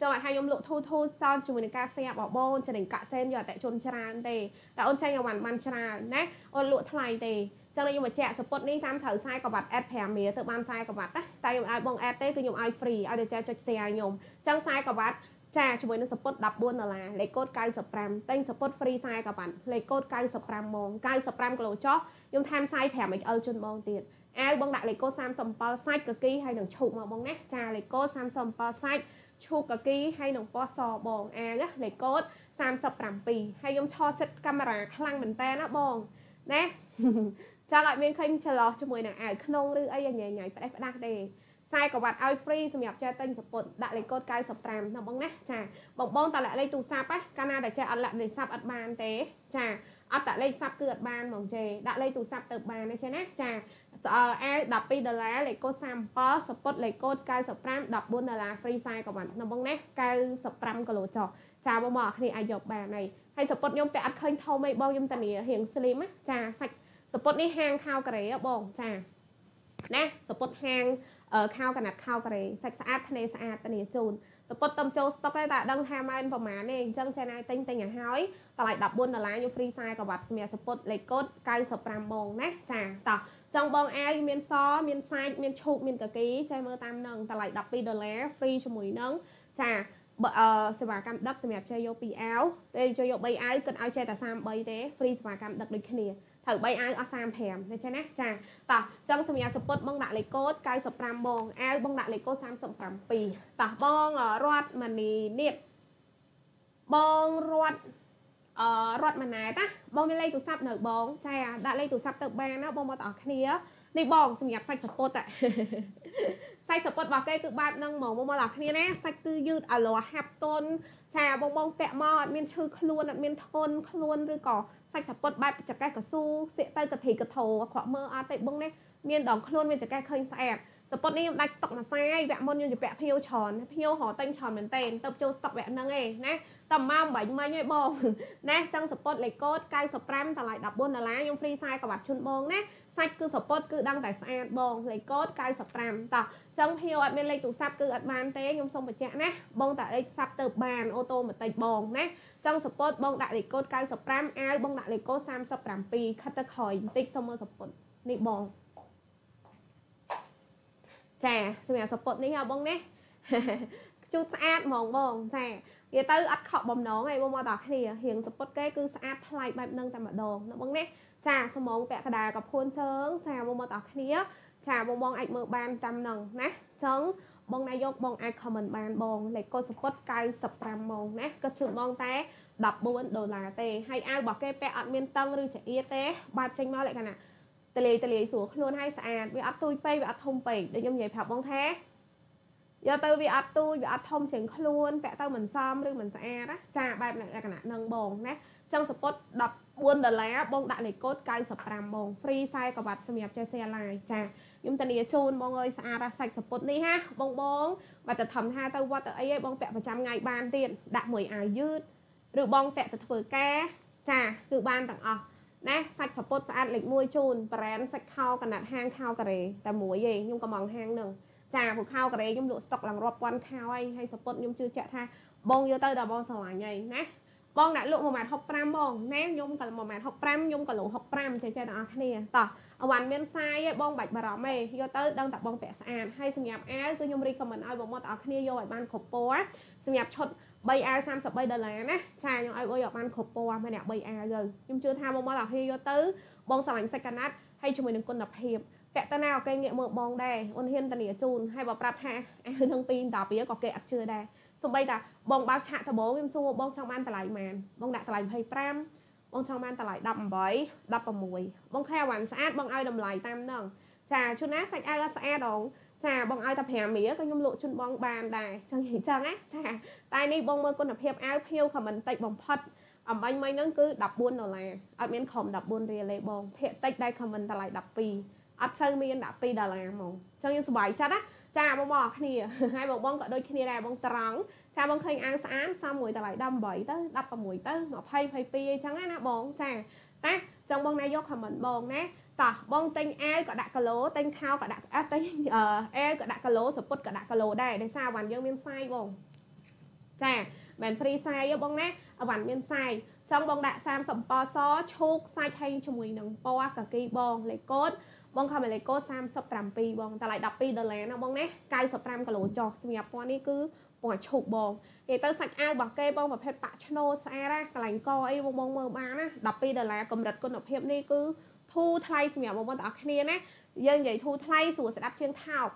ចាំថាខ្ញុំលក់ធូរធូរសល់ជាមួយនឹងការស្ញាប់របស់បងចំណេញកាក់សែនយកអតិជនច្រើនទេតែអូនចាញ់អាវ៉ាន់បានច្រើនណាអូនលក់ថ្លៃទេចឹងខ្ញុំបញ្ជាក់សពុតនេះតាមត្រូវខ្សែក្បាត់អេត5រៀលទៅបានខ្សែក្បាត់ណាតែខ្ញុំឲ្យបងអេតទេគឺខ្ញុំឲ្យ free ឲ្យតែចែកចុច share ខ្ញុំចឹងខ្សែក្បាត់ ចាជាមួយនឹងសពុត14ដុល្លារលេខកូដ95ទិញសពុត free ខ្សែក៏បានលេខកូដ95ម៉ោង95គីឡូចុះខ្ញុំថែមខ្សែ 5XL ជូនបងទៀតអាវបងដាក់លេខកូដ37សាច់កគីហើយនឹងឈូកមកបងណាចាលេខកូដ37សាច់ឈូកកគីហើយនឹងពណ៌សបងអាវលេខកូដ37ហើយខ្ញុំឆោចិត្តកាមេរ៉ាខ្លាំងមែនតើណាបងណាចង់ឲ្យមានឃើញច្រឡោះជាមួយនឹងអាវក្នុងឬអីយ៉ាងញ៉ៃញ៉ៃផ្ដេសផ្ដាស់ទេ ខ្សែក្រវ៉ាត់ឲ្យ free សម្រាប់ចែកទិញសពុតដាក់លេខកូដ95ណាបងណាចាបងបងតលាក់លេខទូរស័ព្ទណាកាលណាតែចេះអត់លាក់លេខស័ព្ទអត់បានទេចាអត់តាលេខស័ព្ទគឺអត់បានហ្មងចេដាក់លេខទូរស័ព្ទទៅបានទេចេះណាចាអាវ12ដុល្លារលេខកូដ37សពុតលេខកូដ95 14ដុល្លារ free ខ្សែក្រវ៉ាត់ណាបងណា95គីឡូចុះចាបងមកគ្នាអាចយកបានហើយហើយសពុតខ្ញុំពាក់អត់ឃើញធំអីបងខ្ញុំតានីរៀងស្លីមចាសាច់សពុតនេះហាងខោកូរ៉េបងចាណាសពុតហាង ខោកណាត់ខោកូរ៉េសាច់ស្អាតធ្នេស្អាតតានីជូនសពុតតំចូលស្តុកទេតែដឹងថាម៉ែនប្រហែលទេអញ្ចឹងចេះណាទិញទិញឲ្យហើយតម្លៃ14ដុល្លារខ្ញុំហ្វ្រីខ្សែក្រវ៉ាត់សម្រាប់សពុតលេខកូដ95ម៉ោងណាចាតោះចង់បងអាវមានសមានសាច់មានឈូកមានកកីចេះមើលតាមនឹងតម្លៃ12ដុល្លារហ្វ្រីជាមួយនឹងចាបើអឺសេវាកម្មដឹកសម្រាប់ចេះយក2អាវទេចូលយក3អាវគិតឲ្យចេះតែ33ទេហ្វ្រីសេវាកម្មដឹកដូចគ្នា ត្រូវ3អាវអស់35ដូច្នេះណាចាតោះចឹងសម្រាប់សពុតបងដាក់លេខកូដ95បងអាវបងដាក់លេខកូដ37តោះបងរត់មនីនៀតបងរត់អឺរត់ម៉ណែតណាបងមានលេខទូរស័ព្ទនៅបង ចាដាក់លេខទូរស័ព្ទទៅបានណាបងមកទាំងអស់គ្នានេះបងសម្រាប់សាច់សពុត ạ សាច់សពុតរបស់គេគឺបែបហ្នឹងហ្មងមកដល់គ្នាណាសាច់គឺយឺតអាឡោហាប់តុនចាបងបងពាក់មកអត់មានឈឺខ្លួនអត់មានធន់ខ្លួនឬក៏ សាច់សពុតបែបចកេះកស៊ូសៀកទៅកធីកធោអាក្រក់មើលអត់ទេបងនេះមានដងខ្លួនមានចកេះឃើញស្អាតសពុតនេះខ្ញុំដាច់ស្តុកមួយសាយវគ្គមុនខ្ញុំជពាក់ភ្ញៀវច្រើនភ្ញៀវរកតែងច្រើនមែនតើទៅចូលស្តុកវគ្គហ្នឹងឯងណា តែម៉ោង8មិញឯងបងណាចឹងសពុតលេខកូដ95តម្លៃ14ដុល្លារខ្ញុំហ្វ្រីខ្សែក្បាត់ជូនបងណាសាច់គឺសពុតគឺដឹងតែស្អាតបងលេខកូដ95តោះចឹងភ្ញៀវអត់មានលេខទូរស័ព្ទគឺអត់បានទេខ្ញុំសូមបញ្ជាក់ណាបងតាលេខទូរស័ព្ទទៅបានអូតូម៉ាទិកបងណាចឹងសពុតបងដាក់លេខកូដ95អាវបងដាក់លេខកូដ37ខិតទៅក្រោយបន្តិចសុំមើលសពុតនេះបងចាសម្រាប់សពុតនេះហ៎បងណាខ្ជូតស្អាតហ្មងបងចា និយាយទៅអត់ខកបំណងឯងបងមកដល់គ្នារៀងសពុតគេគឺស្អាតប្លែកបែបហ្នឹងតែម្ដងណាបងណាចាស្មងពាក់កដាកភួនជើងចាបងមកដល់គ្នាចាបងបងអាចមើលបានចាំហ្នឹងណាចឹងបងណាយកបងអាច comment បានបងលេខកូដសពុត95ម៉ោងណាក៏ជូនបងតែ14ដុល្លារទេហើយអាវរបស់គេពាក់អត់មានតឹងឬចៀតទេបែបចេញមកលក្ខណៈតលាយតលាយស្រួលខ្លួនហើយស្អាតវាអត់ទួយពេកវាអត់ធំពេកដូចខ្ញុំនិយាយប្រាប់បងថា យកទៅវាអត់ទួយវាអត់ធំជាងខ្លួនពាក់ទៅមិនសមឬមិនស្អាតណាចាបែបលក្ខណៈនឹងបងណាចឹងសពុត14ដុល្លារបងដាក់លេខកូដ95បងហ្វ្រីខ្សែក្រវ៉ាត់សម្រាប់ចេះ share live ចាខ្ញុំតានីជូនបងអើយស្អាតសាច់សពុតនេះហាបងបងបើតែធំថាទៅវត្តទៅអីឯងបងពាក់ប្រចាំថ្ងៃបានទៀតដាក់មួយអាវយឺតឬបងពាក់ទៅធ្វើការចាគឺបានទាំងអស់ណាសាច់សពុតស្អាតលេខ1ជូនប្រែនសាច់ខោកណាត់ហាងខោការ៉េតែមួយឯងខ្ញុំកំងហាងនឹង ចាពូខោការ៉េខ្ញុំលក់ស្តុកឡើងរាប់ពាន់ខោហើយហើយសពុតខ្ញុំជឿជាក់ថាបងយកទៅដល់បងស្រឡាញ់ហើយណាបងដាក់លក់1.65ម៉ែត្របងណែខ្ញុំក៏1.65ម៉ែត្រខ្ញុំក៏លក់65ចេះចេះទាំងអស់គ្នាតោះអវ៉ាន់មានខ្សែឯងបងបាច់បារម្ភទេយកទៅដឹងតែបងពាក់ស្អាតហើយសម្រាប់អាវគឺខ្ញុំរីកមិនឲ្យបងមកទាំងអស់គ្នាយកឲ្យបានគ្រប់ពណ៌សម្រាប់ឈុត3អាវ33ដុល្លារណាចាខ្ញុំឲ្យបងយកបានគ្រប់ពណ៌ម្នាក់3អាវទៅខ្ញុំជឿថាបងមកទាំងគ្នាយកទៅបងស្រឡាញ់សាច់កណាត់ហើយជាមួយនឹងគុណភាព ពាក់ទៅណាក៏គេងាកមើលបងដែរអូនហ៊ានតានីជូនហើយបើប្រាប់ថាអាវនឹង2 10វាក៏គេអត់ជឿដែរសំបីតាបងបើកឆាកដំបងខ្ញុំសួរបងចង់បានតម្លៃប៉ុន្មានបងដាក់តម្លៃ25បងចង់បានតម្លៃ18 16បងខែអាវ៉ាន់ស្អាតបងឲ្យតម្លៃតាមហ្នឹងចាជួនណាសាច់អាវស្អាតដងចាបងឲ្យតែ5រៀលក៏ខ្ញុំលក់ជូនបងបានដែរចឹងនិយាយចឹងណាចាតែនេះបងមើលគុណភាពអាវភៀវខមមិនតិចបំផុតអំបញ្ញមិញហ្នឹងគឺ14ដុល្លារអត់មានខំ14រៀលទេបងភាគតិចដែរខមមិនតម្លៃ12 អត់សូវមាន12ដុល្លារហ្មងចឹងយើងសប្បាយចិត្តណាចាបងបងគ្នាហើយបងបងក៏ដូចគ្នាដែរបងត្រង់ចាបងឃើញអាវស្អាតសមមួយតម្លៃ18ទៅ16ទៅ20 22អីចឹងណាបងចាតាចឹងបងណាយកខមមិនបងណាតោះបងទិញអាវក៏ដាក់គីឡូទិញខោក៏ដាក់អត់ទិញអែក៏ដាក់គីឡូសពុតក៏ដាក់គីឡូដែរដោយសារវ៉ាន់យើងមានសាយបងចាមិនហ្វ្រីសាយទេបងណាវ៉ាន់មានសាយចង់បងដាក់30ប៉សឈូកសាច់ហើយជាមួយនឹងពណ៌កាគីបងលេខកូដ បងខំលេខកូដ37បងតម្លៃ12ដុល្លារណាបងណា95គីឡូចុះសម្រាប់ពណ៌នេះគឺពណ៌ឈូកបងនិយាយទៅសាច់អាវរបស់គេបងប្រភេទប៉ាក់ឆ្នោស្អាតណាកន្លែងកអីបងបងមើលបានណា12ដុល្លារកម្រិតគុណភាពនេះគឺធូរថ្លៃសម្រាប់បងប្អូនទាំងអស់គ្នាណាយើងនិយាយធូរថ្លៃស្រួលស្ដាប់ជាងថោក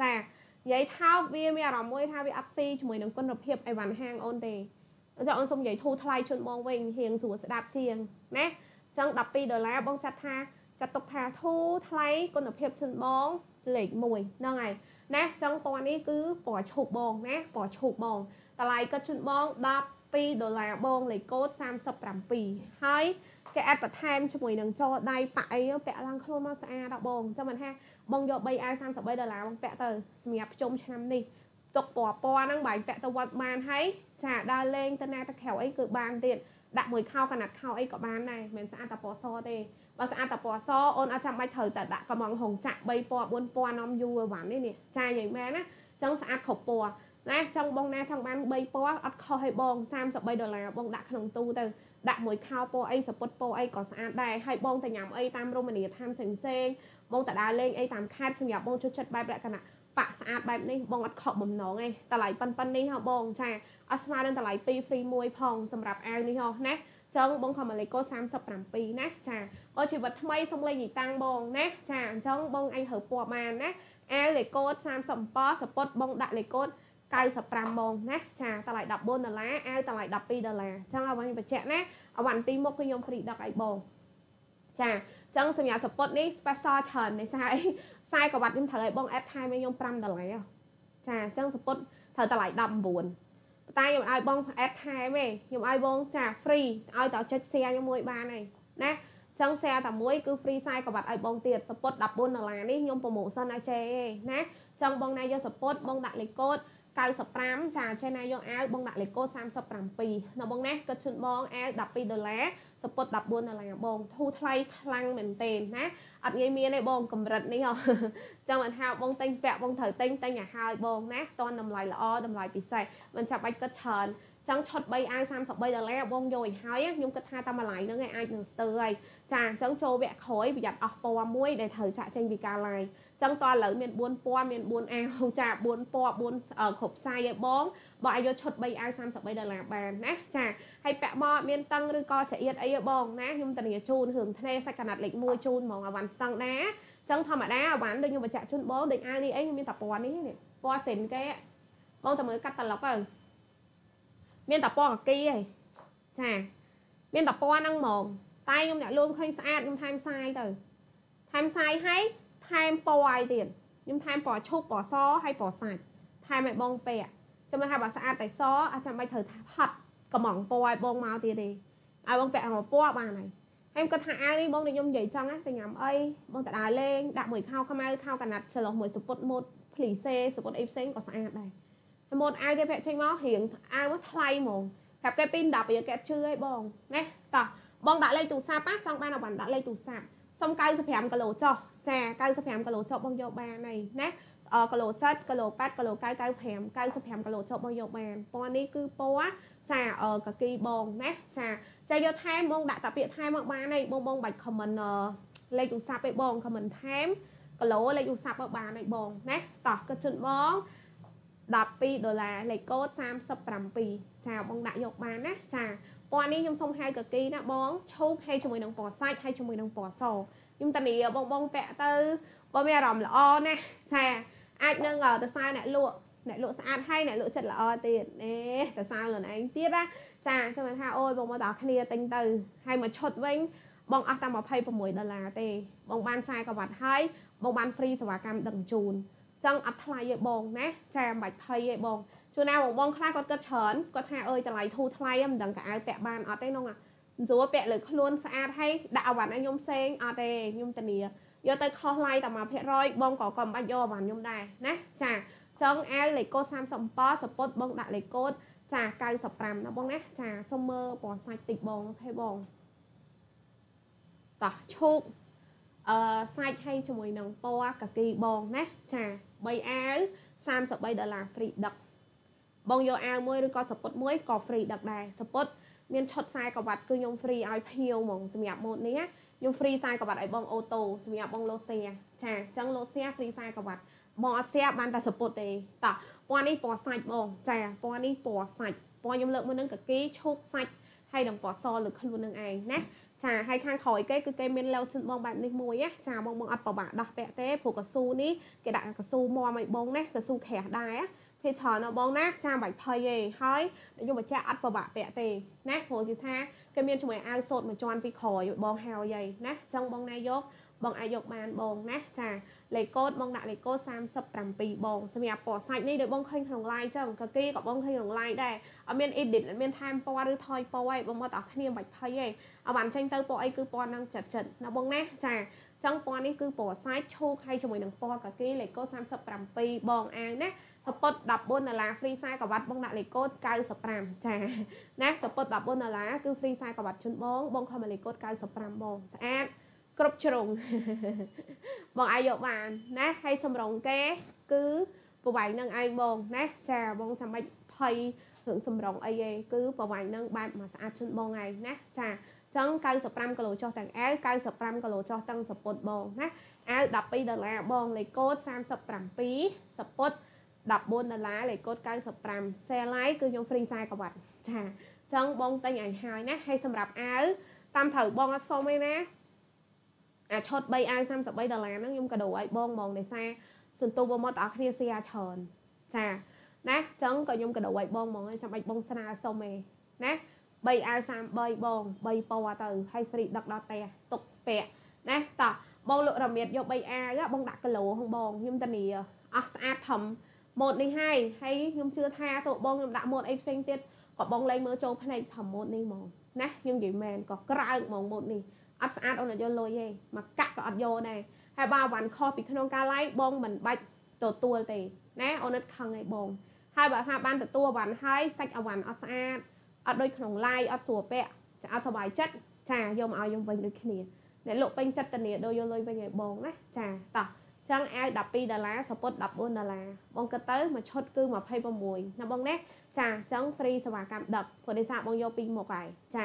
ចានិយាយថោកវាមានអារម្មណ៍មួយថាវាអត់ស៊ីជាមួយនឹងគុណភាពអីវ៉ាន់ហាងអូនទេតែអូនសុំនិយាយធូរថ្លៃជូនបងវិញរៀងស្រួលស្ដាប់ជាងណាចឹង12ដុល្លារបងចាត់ថា ចាត់ទុកថាធូរថ្លៃគុណភាពជូនបងលេខ1ហ្នឹងហើយណាចឹងពណ៌នេះគឺពណ៌ឈូកបងណាពណ៌ឈូកបងតម្លៃក៏ជូនបង12ដុល្លារបងលេខកូដ37ហើយគេអត់បន្ថែមជាមួយនឹងចដៃប៉ាក់អីពាក់ឡើងខ្លួនមកស្អាតដល់បងចាំមិនថាបងយក3អាវ33ដុល្លារបងពាក់ទៅសម្រាប់ភ្ជុំឆ្នាំនេះទុកពណ៌ពណ៌ហ្នឹងបាញ់ពាក់ទៅវត្តបានហើយចាដើរលេងទៅណាទៅក្រៅអីគឺបានទៀតដាក់មួយខោកណាត់ខោអីក៏បានដែរមិនស្អាតតែពណ៌សទេ បើស្អាតតែពណ៌សអូនអត់ចាំបាច់ត្រូវតែដាក់កំងហុងចាក់3ពណ៌4ពណ៌នាំយូរវ៉ាន់នេះនេះចាយ៉ាងមែនណាចឹងស្អាតគ្រប់ពណ៌ណាចង់បងណាចង់បាន3ពណ៌អត់ខុសឲ្យបង33ដុល្លារបងដាក់ក្នុងទូទៅដាក់មួយខោពណ៌អីសពុតពណ៌អីក៏ស្អាតដែរហើយបងទៅញ៉ាំអីតាមរមណីយដ្ឋានផ្សេងផ្សេងបងតដើរលេងអីតាមខេត្តសម្រាប់បងជួយចិត្តបែបលក្ខណៈបាក់ស្អាតបែបនេះបងអត់ខកបំណងទេតម្លៃប៉ុនប៉ុននេះហ៎បងចាអត់ស្មើនឹងតម្លៃ2 free 1ផងសម្រាប់អាវនេះហ៎ណា ចឹងបងខំលេខកូដ37ណាចាបើជីវិតថ្មីសុំលេខញីតាំងបងណាចាអញ្ចឹងបងអញហើពណ៌បានណាអាវលេខកូដ37សពុតបងដាក់លេខកូដ95បងណាចាតម្លៃ14ដុល្លារអាវតម្លៃ12ដុល្លារចឹងឲ្យបងបញ្ជាក់ណាអវ៉ាន់ទីមុខគឺខ្ញុំ free ដឹកឲ្យបងចាចឹងសម្រាប់សពុតនេះ special ច្រើននេះស្អីខ្សែក្រវ៉ាត់ខ្ញុំត្រូវឲ្យបង add time ឲ្យខ្ញុំ5ដុល្លារចាអញ្ចឹងសពុតត្រូវតម្លៃ19 តែខ្ញុំឲ្យបង add time ទេខ្ញុំឲ្យបងចា free ឲ្យតចុច share ខ្ញុំមួយបានហើយណាចឹង share តែមួយគឺ free ខ្សែក្រវ៉ាត់ឲ្យបងទៀតសពុត14ដុល្លារនេះខ្ញុំ promotion ឲ្យចេទេណាចឹងបងណាយកសពុតបងដាក់លេខកូដ95ចាចេះណាយកអាវបងដាក់លេខកូដ37នៅបងណាគិតជូនបងអាវ12ដុល្លារ សពុត14ដុល្លារបងធូរថ្លៃខ្លាំងមែនទែនណាអត់ងាយមានទេបងកម្រិតនេះហ៎ចឹងមិនហៅបងតែងពាក់បងត្រូវតែងតែងឲ្យហើយបងណាតនតម្លៃល្អតម្លៃពិសេសមិនចាំបាច់គិតច្រើនចឹងឆុត3អាវ33ដុល្លារបងយកឲ្យហើយខ្ញុំគិតថាតាមម្លាយហ្នឹងឯងអាចនឹងស្ទើរហើយចាអញ្ចឹងចូលវគ្គក្រោយប្រយ័ត្នអស់ពណ៌មួយដែលត្រូវចាក់ចេញពីការ live ចឹងតើឥឡូវមាន4ពណ៌មាន4អាវចា4ពណ៌4គ្រប់សាយឲ្យបងបើឲ្យយកឈុត3អាវ33ដុល្លារបានណាចាហើយពាក់មកមានតឹងឬក៏ចៀតអីបងណាខ្ញុំធានាជូនរឿងធ្នេសាច់កណាត់លេខ1ជូនហ្មងអាវ៉ាន់ស្តង់ដាចឹងធម្មតាអាវ៉ាន់ដូចខ្ញុំបញ្ជាក់ជូនបងដូចអាវនេះអីខ្ញុំមានតែពណ៌នេះនេះពណ៌សិនគេបងតែមើលកាត់ត្រឡុកទៅមានតែពណ៌កាគីឯងចាមានតែពណ៌ហ្នឹងហ្មងតែខ្ញុំអ្នកលួងឃើញស្អាតខ្ញុំថែមផ្សាយទៅថែមផ្សាយឲ្យ ថែមពណ៌ឲ្យទៀតខ្ញុំថែមពណ៌ឈូកពណ៌សហើយពណ៌សាច់ថែមឲ្យបងពាក់ចាំមើលថាបើស្អាតតែសអាចចាំបាច់ត្រូវផាត់កំងពណ៌ឲ្យបងមកទៀតទេឲ្យបងពាក់មកពណ៌បានហើយហើយគាត់ថាអាវនេះបងខ្ញុំនិយាយចឹងណាទៅញ៉ាំអីបងតដើរលេងដាក់មួយខោខ្មៅខោកណាត់ឆ្លោះមួយសពុតម៉ូតភ្លីសេសពុតអីផ្សេងក៏ស្អាតដែរហើយម៉ូតអាវគេពាក់ចេញមករៀងអាវមកថ្លៃហ្មងប្រាប់គេពី10វាគេជឿឲ្យបងណាតោះបងដាក់លេខទូរស័ព្ទណាចង់បានអបានដាក់លេខទូរស័ព្ទសុំ95គីឡូចុះ ចា95គីឡូចុះបងយកបានហើយណាគីឡូ7គីឡូ8គីឡូ9 95 95គីឡូចុះបងយកបានពណ៌នេះគឺពណ៌ចាកាគីបងណាចាចាយកថែមបងដាក់តាពាក្យថែមមកបានហើយបងបងបាច់ comment លេខទូរស័ព្ទឲ្យបង comment ថែមគីឡូលេខទូរស័ព្ទឲ្យបានហើយបងណាតោះគិតជូនបង12ដុល្លារលេខកូដ37ចាបងដាក់យកបានណាចាពណ៌នេះខ្ញុំសុំហៅកាគីណាបងឈូកហើយជាមួយនឹងពណ៌សាច់ហើយជាមួយនឹងពណ៌ស ខ្ញុំតានីបងបងពាក់ទៅបើមានអារម្មណ៍ល្អណាស់ចាអាចនឹងទៅសើអ្នកលក់អ្នកលក់ស្អាតហើយអ្នកលក់ចិត្តល្អទៀតអេទៅសើខ្លួនឯងទៀតណាចាចាំថាអូយបងមកដល់គ្នាទិញទៅហើយមកឈុតវិញបងអស់តែ26ដុល្លារទេបងបានខ្សែក្រវ៉ាត់ហើយបងបានហ្វ្រីសេវាកម្មដឹកជូនចឹងអត់ថ្លៃទេបងណាចាមិនបាច់ភ័យទេបងជួនណាបងបងខ្លះគាត់គិតច្រើនគាត់ថាអើយតម្លៃធូរថ្លៃមិនដឹងកៅអៅពាក់បានអត់ទេនោះ ស្រួលពាក់លើខ្លួនស្អាតហើយដាក់អវ៉ាន់ឲ្យខ្ញុំផ្សេងអត់ទេខ្ញុំធានាយកទៅខុសឡាយតែ1%បងក៏ក៏មិនបាច់យកអវ៉ាន់ខ្ញុំដែរណាចាចង់អាវលេខកូដ37សពុតបងដាក់លេខកូដចា95ណាបងណាចាសុំមើលពណ៌សាច់តិចបងអូខេបងតោះឈូកអឺសាច់ឲ្យជាមួយនឹងពណ៌កាគីបងណាចា3អាវ33ដុល្លារ free ដឹកបងយកអាវមួយឬក៏សពុតមួយក៏ free ដឹកដែរសពុត មានឆុតខ្សែក្រវ៉ាត់គឺខ្ញុំ free ឲ្យភ្ញៀវហ្មងសម្រាប់ម៉ូតនេះខ្ញុំ free ខ្សែក្រវ៉ាត់ឲ្យបងអូតូសម្រាប់បងលោសៀចាអញ្ចឹងលោសៀ free ខ្សែក្រវ៉ាត់បងអត់សៀបានតែសពុតទេតោះពណ៌នេះពណ៌សាច់បងចាពណ៌នេះពណ៌សាច់ពណ៌ខ្ញុំលើកមួយនឹងកាគីឈូកសាច់ហើយនឹងពណ៌សលើខ្លួននឹងឯងណាចាហើយខាងក្រោយគេគឺគេមានឡូជូនបងបែបនេះមួយណាចាបងបងអត់ប្របាក់ដោះពាក់ទេព្រោះកស៊ូនេះគេដាក់កស៊ូមមឲ្យបងណាកស៊ូក្រាស់ដែរ ភេទច្រើនបងណាចាំបាច់ភ័យទេហើយខ្ញុំបញ្ជាក់អត់ប្របាក់ពាក់ទេណាព្រោះគេថាគេមានជាមួយអាវសូត្រមួយជាន់ពីក្រោយបងហើយហីណាចឹងបងណាយកបងអាចយកបានបងណាចាលេខកូដបងដាក់លេខកូដ37បងសម្រាប់ពណ៌សាច់នេះដូចបងឃើញក្នុង line ចឹងក៏គេក៏បងឃើញក្នុង line ដែរអត់មាន edit អត់មានថែមពណ៌ឬថយពណ៌ឯងបងមកតអស់គ្នាមិនបាច់ភ័យទេអត់បានចេញទៅពណ៌អីគឺពណ៌ហ្នឹងចិត្តចិត្តណាបងណាចាចឹងពណ៌នេះគឺពណ៌សាច់ឈូកហើយជាមួយនឹងពណ៌កាគីលេខកូដ37បងអាវណា សពុត14ដុល្លារ free size កវ៉ាត់បងដាក់លេខកូដ95ចាណាសពុត14ដុល្លារគឺ free size កវ៉ាត់ជូនបងបងខមលេខកូដ95បងស្អាតគ្រប់ជ្រុងបងអាចយកបានណាហើយសម្រងគេ គឺប្រវាយនឹងឯងបងណាចាបងចាំបាច់ភ័យរឿងសម្រងអីទេគឺប្រវាយនឹងបែបមកស្អាតជូនបងឯងណាចាចឹង95គីឡូចុះទាំងអាវ95គីឡូចុះទាំងសពុតបងណាអាវ12ដុល្លារបងលេខកូដ37សពុត 14ដុល្លារលេខកូដ95 Sale Live គឺខ្ញុំ free size កវ៉ាត់ចាចឹងបងទិញឲ្យហើយណាហើយសម្រាប់អាវតាមត្រូវបងអត់សុំទេណាអាឈុត3អាវ33ដុល្លារហ្នឹងខ្ញុំក៏ដូរឲ្យបងបងដោយសារសន្ទុះបងមកតើគ្នាសៀច្រើនចាណាចឹងក៏ខ្ញុំក៏ដូរឲ្យបងហ្មងចាំបាច់បងស្នើសុំឯណា3អាវ33បង3ពណ៌ទៅហើយ free ដឹកដល់ផ្ទះទុកពាក់ណាតោះបងលក់រមៀតយក3អាវបងដាក់គីឡូហ្នឹងបងខ្ញុំតានីអស់ស្អាតធំ ម៉ូតនេះហើយហើយខ្ញុំជឿថាតើបងខ្ញុំដាក់ម៉ូតអីផ្សេងទៀតក៏បងលែងមើលចូលភ្នែកធំម៉ូតនេះហ្មងណាខ្ញុំនិយាយមែនក៏ក្រើកហ្មងម៉ូតនេះអត់ស្អាតអូនអត់យកលុយទេមកកាក់ក៏អត់យកដែរហើយបើវ៉ាន់ខុសពីក្នុងការ live បងមិនបាច់ទទួលទេណាអូននឹកខឹងឯងបងហើយបើថាបានទទួលវ៉ាន់ហើយសាច់អវ៉ាន់អត់ស្អាតអត់ដូចក្នុង live អត់ស្រួលពាក់ចាអត់សុបាយចិត្តចាយកមកឲ្យខ្ញុំវិញដូចគ្នាអ្នកលក់ពេញចិត្តតានីដូរយកលុយវិញឲ្យបងណាចាតោះ ចឹងអាវ12ដុល្លារសពុត14ដុល្លារបងគិតទៅមួយឈុតគឺ26ណាបងណាចាចឹង free សេវាកម្មដឹកព្រោះដោយសារបងយកពីមុខហើយចា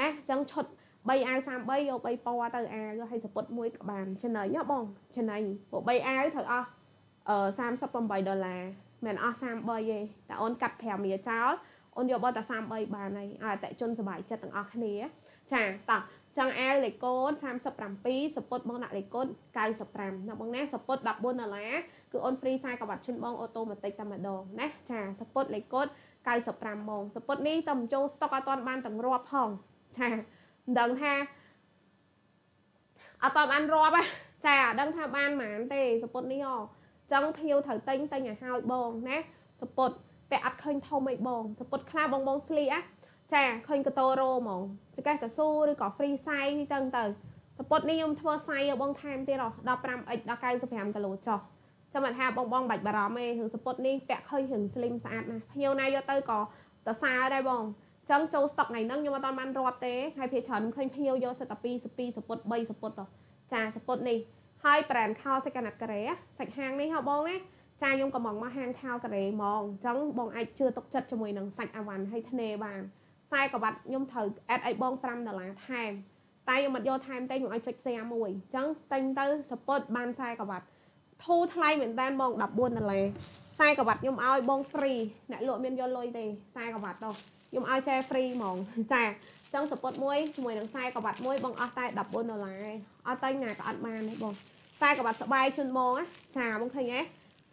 ណាចឹងឈុត3អាវ33យក3ពណ៌ទៅអាវហើយសពុតមួយក៏បានចំណេញហ៎បងចំណេញព្រោះ3អាវត្រូវអស់អឺ38ដុល្លារមិនអស់33ទេតែអូនកាត់5រៀលចោលអូនយកបោះតែ33បានហើយឲ្យអតិជនសុបាយចិត្តទាំងអស់គ្នាចាតោះ ចឹងអាវលេខកូដ37សពុតបងដាក់លេខកូដ95ណាបងណាសពុត14ដុល្លារគឺអូន free size ក្បាត់ឈិនបងអូតូម៉ាទិកតែម្ដងណាចាសពុតលេខកូដ95ម៉ោងសពុតនេះតើមិនចូលស្តុកអត់ទាន់បានទាំងរាប់ផងចាមិនដឹងថាអត់តបានរាប់ចាអត់ដឹងថាបានហ្មងទេសពុតនេះហ៎ចឹងភៀវត្រូវទិញទិញឲ្យហើយបងណាសពុតពាក់អត់ឃើញធំអីបងសពុតខ្លះបងបងស្លីអា ចាឃើញកតោរ៉ូហ្មងចកេះកស៊ូឬក៏ free size នេះចឹងទៅសពុតនេះខ្ញុំធ្វើ size ឲ្យបងថែមទៀតហ៎ 15x ដល់95គីឡូចុះចាំមិនថាបងបងបាច់បារម្ភទេរឿងសពុតនេះពាក់ឃើញរឿង slim ស្អាតណាស់ភ្ញៀវណាយកទៅក៏តសើដែរបងចឹងចូលស្តុកថ្ងៃហ្នឹងខ្ញុំអត់បានបានរាប់ទេហើយភាច្រើនឃើញភ្ញៀវយកសិតតែ2សពីសពុត3សពុតទៅចាសពុតនេះហើយប្រែនខោសាច់កណាត់ការ៉េសាច់ហាងនេះហ៎បងណាចាខ្ញុំកំងមកហាងខោការ៉េហ្មងអញ្ចឹងបងអាចជឿទុកចិត្តជាមួយនឹងសាច់អាវ៉ាន់ហើយធ្នេបាន ខ្សែក្រវ៉ាត់ខ្ញុំត្រូវអេតឲ្យបង5ដុល្លារថែមតែខ្ញុំអត់យកថែមទេខ្ញុំឲ្យចុច share មួយអញ្ចឹងទិញទៅសពុតបានខ្សែក្រវ៉ាត់ធូរថ្លៃមែនតើបង14ដុល្លារខ្សែក្រវ៉ាត់ខ្ញុំឲ្យបង free អ្នកលក់មានយកលុយទេខ្សែក្រវ៉ាត់ទៅខ្ញុំឲ្យចែ free ហ្មងចាចឹងសពុតមួយជាមួយនឹងខ្សែក្រវ៉ាត់មួយបងអស់តែ14ដុល្លារអត់តែណាក៏អត់បានទេបងខ្សែក្រវ៉ាត់ស្បែកជូនបងចាបងឃើញទេ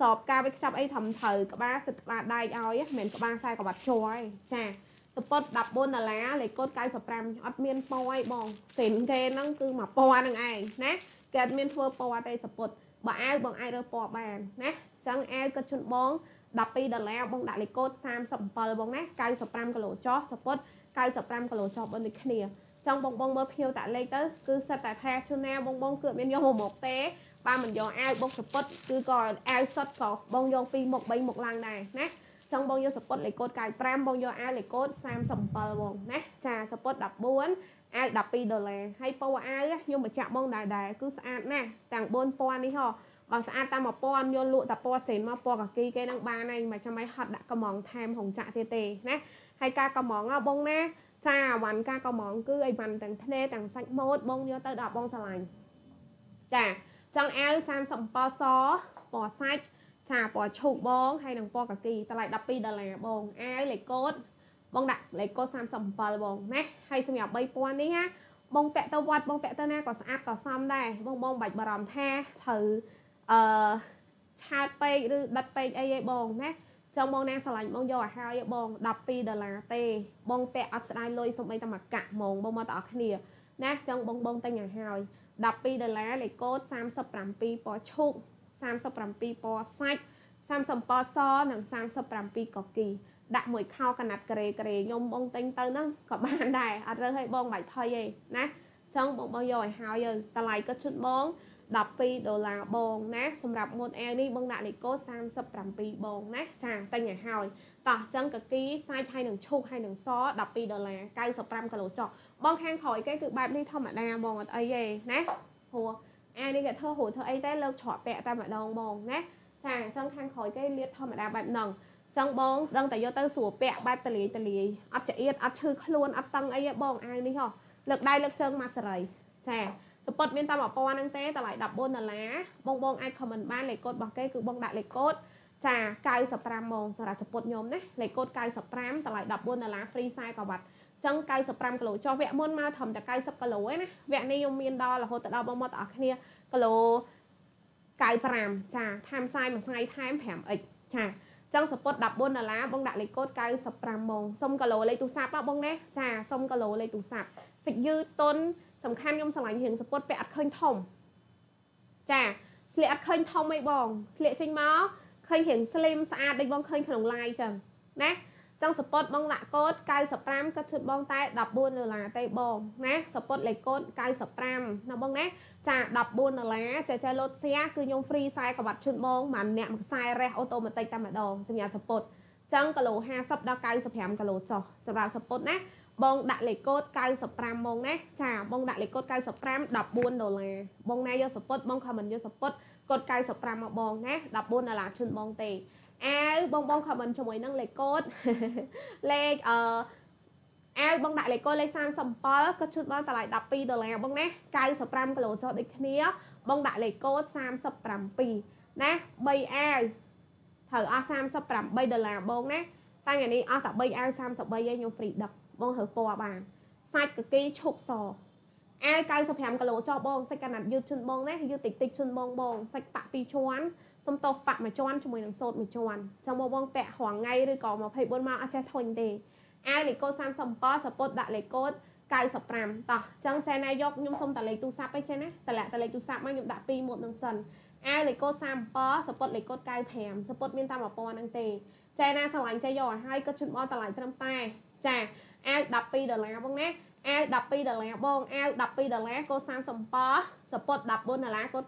សបការវិខ្ចប់អីត្រឹមត្រូវក្បាលសិតក្បាលដែកឲ្យមិនមែនក្បាលខ្សែក្រវ៉ាត់ជ័រឯងចា សពុត14ដុល្លារលេខកូដ95អត់មានពណ៌អីបងសិនគេហ្នឹងគឺមកពណ៌ហ្នឹងឯងណាគេអត់មានធ្វើពណ៌ទេសពុតបើអាវបងអាចរើពណ៌បានណាអញ្ចឹងអាវក៏ជូនបង12ដុល្លារបងដាក់លេខកូដ37បងណា95គីឡូចោះសពុត95គីឡូចោះបងដូចគ្នាចង់បងបងមើលភៀវតាក់លេខទៅគឺសិតតែថាជូនណាបងបងគឺអត់មានយកមកមកទេបើមិនយកអាវបុកសពុតគឺក៏អាវសុតក៏បងយកពីមុខ3មុខឡើងដែរណា ចង់បងយកសពុតលេខកូដ95បងយកអាវលេខកូដ37បងណាចាសពុត14អាវ12ដុល្លារហើយពណ៌អាវខ្ញុំបញ្ជាក់បងដែរដែរគឺស្អាតណាស់ទាំង4ពណ៌នេះហ៎បើស្អាតតាម1000យកលក់តែពណ៌សេនមកពណ៌កាគីគេនឹងបានហើយមិនចាំបាច់ហត់ដាក់កំងថែមហុងចាក់ទៀតទេណាហើយការកំងបងណាចាអវ៉ាន់ការកំងគឺអីវ៉ាន់ទាំងធ្នេទាំងសាច់ម៉ូតបងយកទៅដល់បងស្រឡាញ់ចាចង់អាវ37សពណ៌សាច់ ចាពណ៌ឈូកបងហើយនឹងពណ៌កាគីតម្លៃ12ដុល្លារបងអាវលេខកូដបងដាក់លេខកូដ37បងណាហើយសម្រាប់3000នេះណាបងពាក់ទៅវត្តបងពាក់ទៅណាក៏ស្អាតក៏សមដែរបងបងបាច់បារម្ភថាត្រូវអឺឆាតពេកឬដិតពេកអីឯងបងណាចង់បងណាស្រឡាញ់បងយកឲ្យហើយបង12ដុល្លារទេ បងពាក់អត់ស្ដាយលុយសំបីតែមួយកាក់ហ្មងបងមកតអស់គ្នាណាចង់បងបងតែញឲ្យហើយ12ដុល្លារលេខកូដ37ពណ៌ឈូក 37ពណ៌សាច់30ពណ៌សនិង37កគីដាក់មួយខោកណាត់ការ៉េការ៉េខ្ញុំបងទិញទៅហ្នឹងក៏បានដែរអត់រើសឲ្យបងបាច់ថុយទេណាចឹងបងបងយកឲ្យហើយយើងតម្លៃក៏ឈុតបង12ដុល្លារបងណាសម្រាប់ model នេះបងដាក់លេខកូដ37បងណាចាទិញឲ្យហើយតោះចឹងកាគីសាច់ហើយនឹងឈូកហើយនឹងស12ដុល្លារ95គីឡូចុះបងខាងក្រោយគេគឺបែបនេះធម្មតាបងអត់អីទេណាព្រោះ អានេះគេធ្វើហួរធ្វើអីតែលើកច្រកពាក់តែម្ដងបងណាចាចឹងខាងក្រោយគេលាតធម្មតាបែបហ្នឹងចឹងបងដឹងតែយកទៅស្រួលពាក់បែបតលាយតលាយអត់ចៀតអត់ឈឺខ្លួនអត់តឹងអីទេបងអាវនេះហ៎លើកដៃលើកជើងមកសេរីចាសពតមានតែ1000ហ្នឹងទេតម្លៃ14ដុល្លារបងបងអាច comment បានលេខកូដរបស់គេគឺបងដាក់លេខកូដចា95ម៉ោងសម្រាប់សពតខ្ញុំណាលេខកូដ95តម្លៃ14ដុល្លារ free ខ្សែក្រវ៉ាត់ ចឹង95គីឡូចុះវគ្គមុនមកត្រឹមតែ90គីឡូឯណាវគ្គនេះខ្ញុំមានដល់រហូតទៅដល់បងមកទាំងអស់គ្នាគីឡូ95ចាថែមផ្សាយមួយថ្ងៃថែម 5x ចាចឹងសពុត14ដុល្លារបងដាក់លេខកូដ95ម៉ោងសុំគីឡូលេខទូរស័ព្ទបងណាចាសុំគីឡូលេខទូរស័ព្ទសិចយឺតុនសំខាន់ខ្ញុំឆ្លាញ់រឿងសពុតពាក់អត់ឃើញធំចាស្លៀកអត់ឃើញធំអីបងស្លៀកចេញមកឃើញរឿង slim ស្អាតដូចបងឃើញក្នុង live ចឹងណា ចឹងសពតបងដាក់កូដ95គាត់ឈុតបងតែ14ដុល្លារទេបងណាសពតលេខកូដ95ណាបងណាចា14ដុល្លារចាចាលោតសៀគឺខ្ញុំ free ខ្សែក្បាត់ឈុតបងមួយអ្នកមួយខ្សែរះអូតូម៉ាទិកតែម្ដងសម្រាប់សពតចឹងគីឡូ50ដល់95គីឡូចុះសម្រាប់សពតណាបងដាក់លេខកូដ95មកណាចាបងដាក់លេខកូដ95 14ដុល្លារបងណាយកសពតបងខមមិនយកសពតកូដ95មកបងណា14ដុល្លារជូនបងទេ អាវបងបងខមមិនជាមួយនឹងលេខកូដលេខអឺអាវបងដាក់លេខកូដលេខ37ក៏ឈុតបងតម្លៃ12ដុល្លារបងណា95គីឡូចុះដូចគ្នា បងដាក់លេខកូដ37ណា3អាវត្រូវអស់38ដុល្លារបងណាតែថ្ងៃនេះអស់តែ3អាវ33ឯងខ្ញុំហ្វ្រីដឹកបងរើពណ៌បានសាច់កគីឈប់សអាវ95គីឡូចុះបងសាច់កណាត់យឺតជុនបងណាយឺតតិចតិចជុនបងបងសាច់ប៉ាក់2ជាន់ សុំតោសប៉ាក់មួយជាន់ជាមួយនឹងសូត្រមួយជាន់ចាំបងបងពាក់រងថ្ងៃឬក៏24ម៉ោងអត់ចេះធុញទេអាវលេខកូដ37សពុតដាក់លេខកូដ95តោះចឹងចែណាយកខ្ញុំសុំតលេខទូរស័ព្ទអីចេះណាតលាក់តលេខទូរស័ព្ទមកខ្ញុំដាក់2មុតនឹងសិនអាវលេខកូដ37សពុតលេខកូដ95សពុតមានតាម1000ហ្នឹងទេចែណាស្រឡាញ់ចេះយកឲ្យហើយក៏ជូនបងតម្លៃត្រឹមតែចាអាវ12ដុល្លារបងណាអាវ12ដុល្លារបងអាវ12ដុល្លារកូដ37សពុត14ដុល្លារកូដ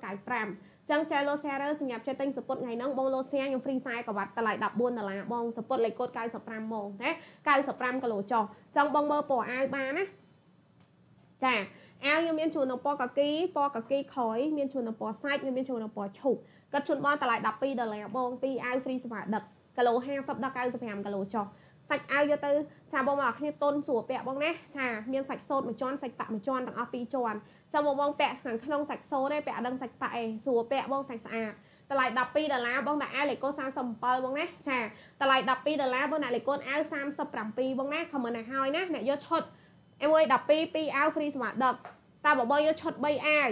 95 ចឹងចែលោសែរើសម្រាប់ចេះទិញសពុតថ្ងៃហ្នឹងបងលោសែខ្ញុំហ្វ្រីខ្សែក្រវ៉ាត់តម្លៃ14ដុល្លារបងសពុតលេខកូដ95ម៉ោងណា95គីឡូចុះចង់បងមើលពណ៌អាវបានណាចាអាវខ្ញុំមានជួននៅពណ៌កាគីពណ៌កាគីក្រោយមានជួននៅពណ៌សាច់ខ្ញុំមានជួននៅពណ៌ឈូកគាត់ជួនបងតម្លៃ12ដុល្លារបងពីអាវហ្វ្រីសេវាដឹកគីឡូ50ដល់95គីឡូចុះសាច់អាវយកទៅចាបងមកគ្នាតុនស្រួលពាក់បងណាចាមានសាច់សូត្រមួយជាន់សាច់ប៉ាក់មួយជាន់ទាំងអស់ពីរជាន់ ចាំបងបងពាក់ខាងក្នុងសាច់សូត្រទេពាក់អត់ដឹងសាច់ប៉ាក់ឯងស្រួលពាក់បងសាច់ស្អាតតម្លៃ12ដុល្លារបងដាក់អាវលេខកូដ37បងណាចាតម្លៃ12ដុល្លារបងដាក់លេខកូដអាវ37បងណាខមមិនឲ្យហើយណាអ្នកយកឈុតអីមួយ12 2អាវហ្វ្រីសម្រាប់ដឹកតើបងបងយកឈុត3អាវ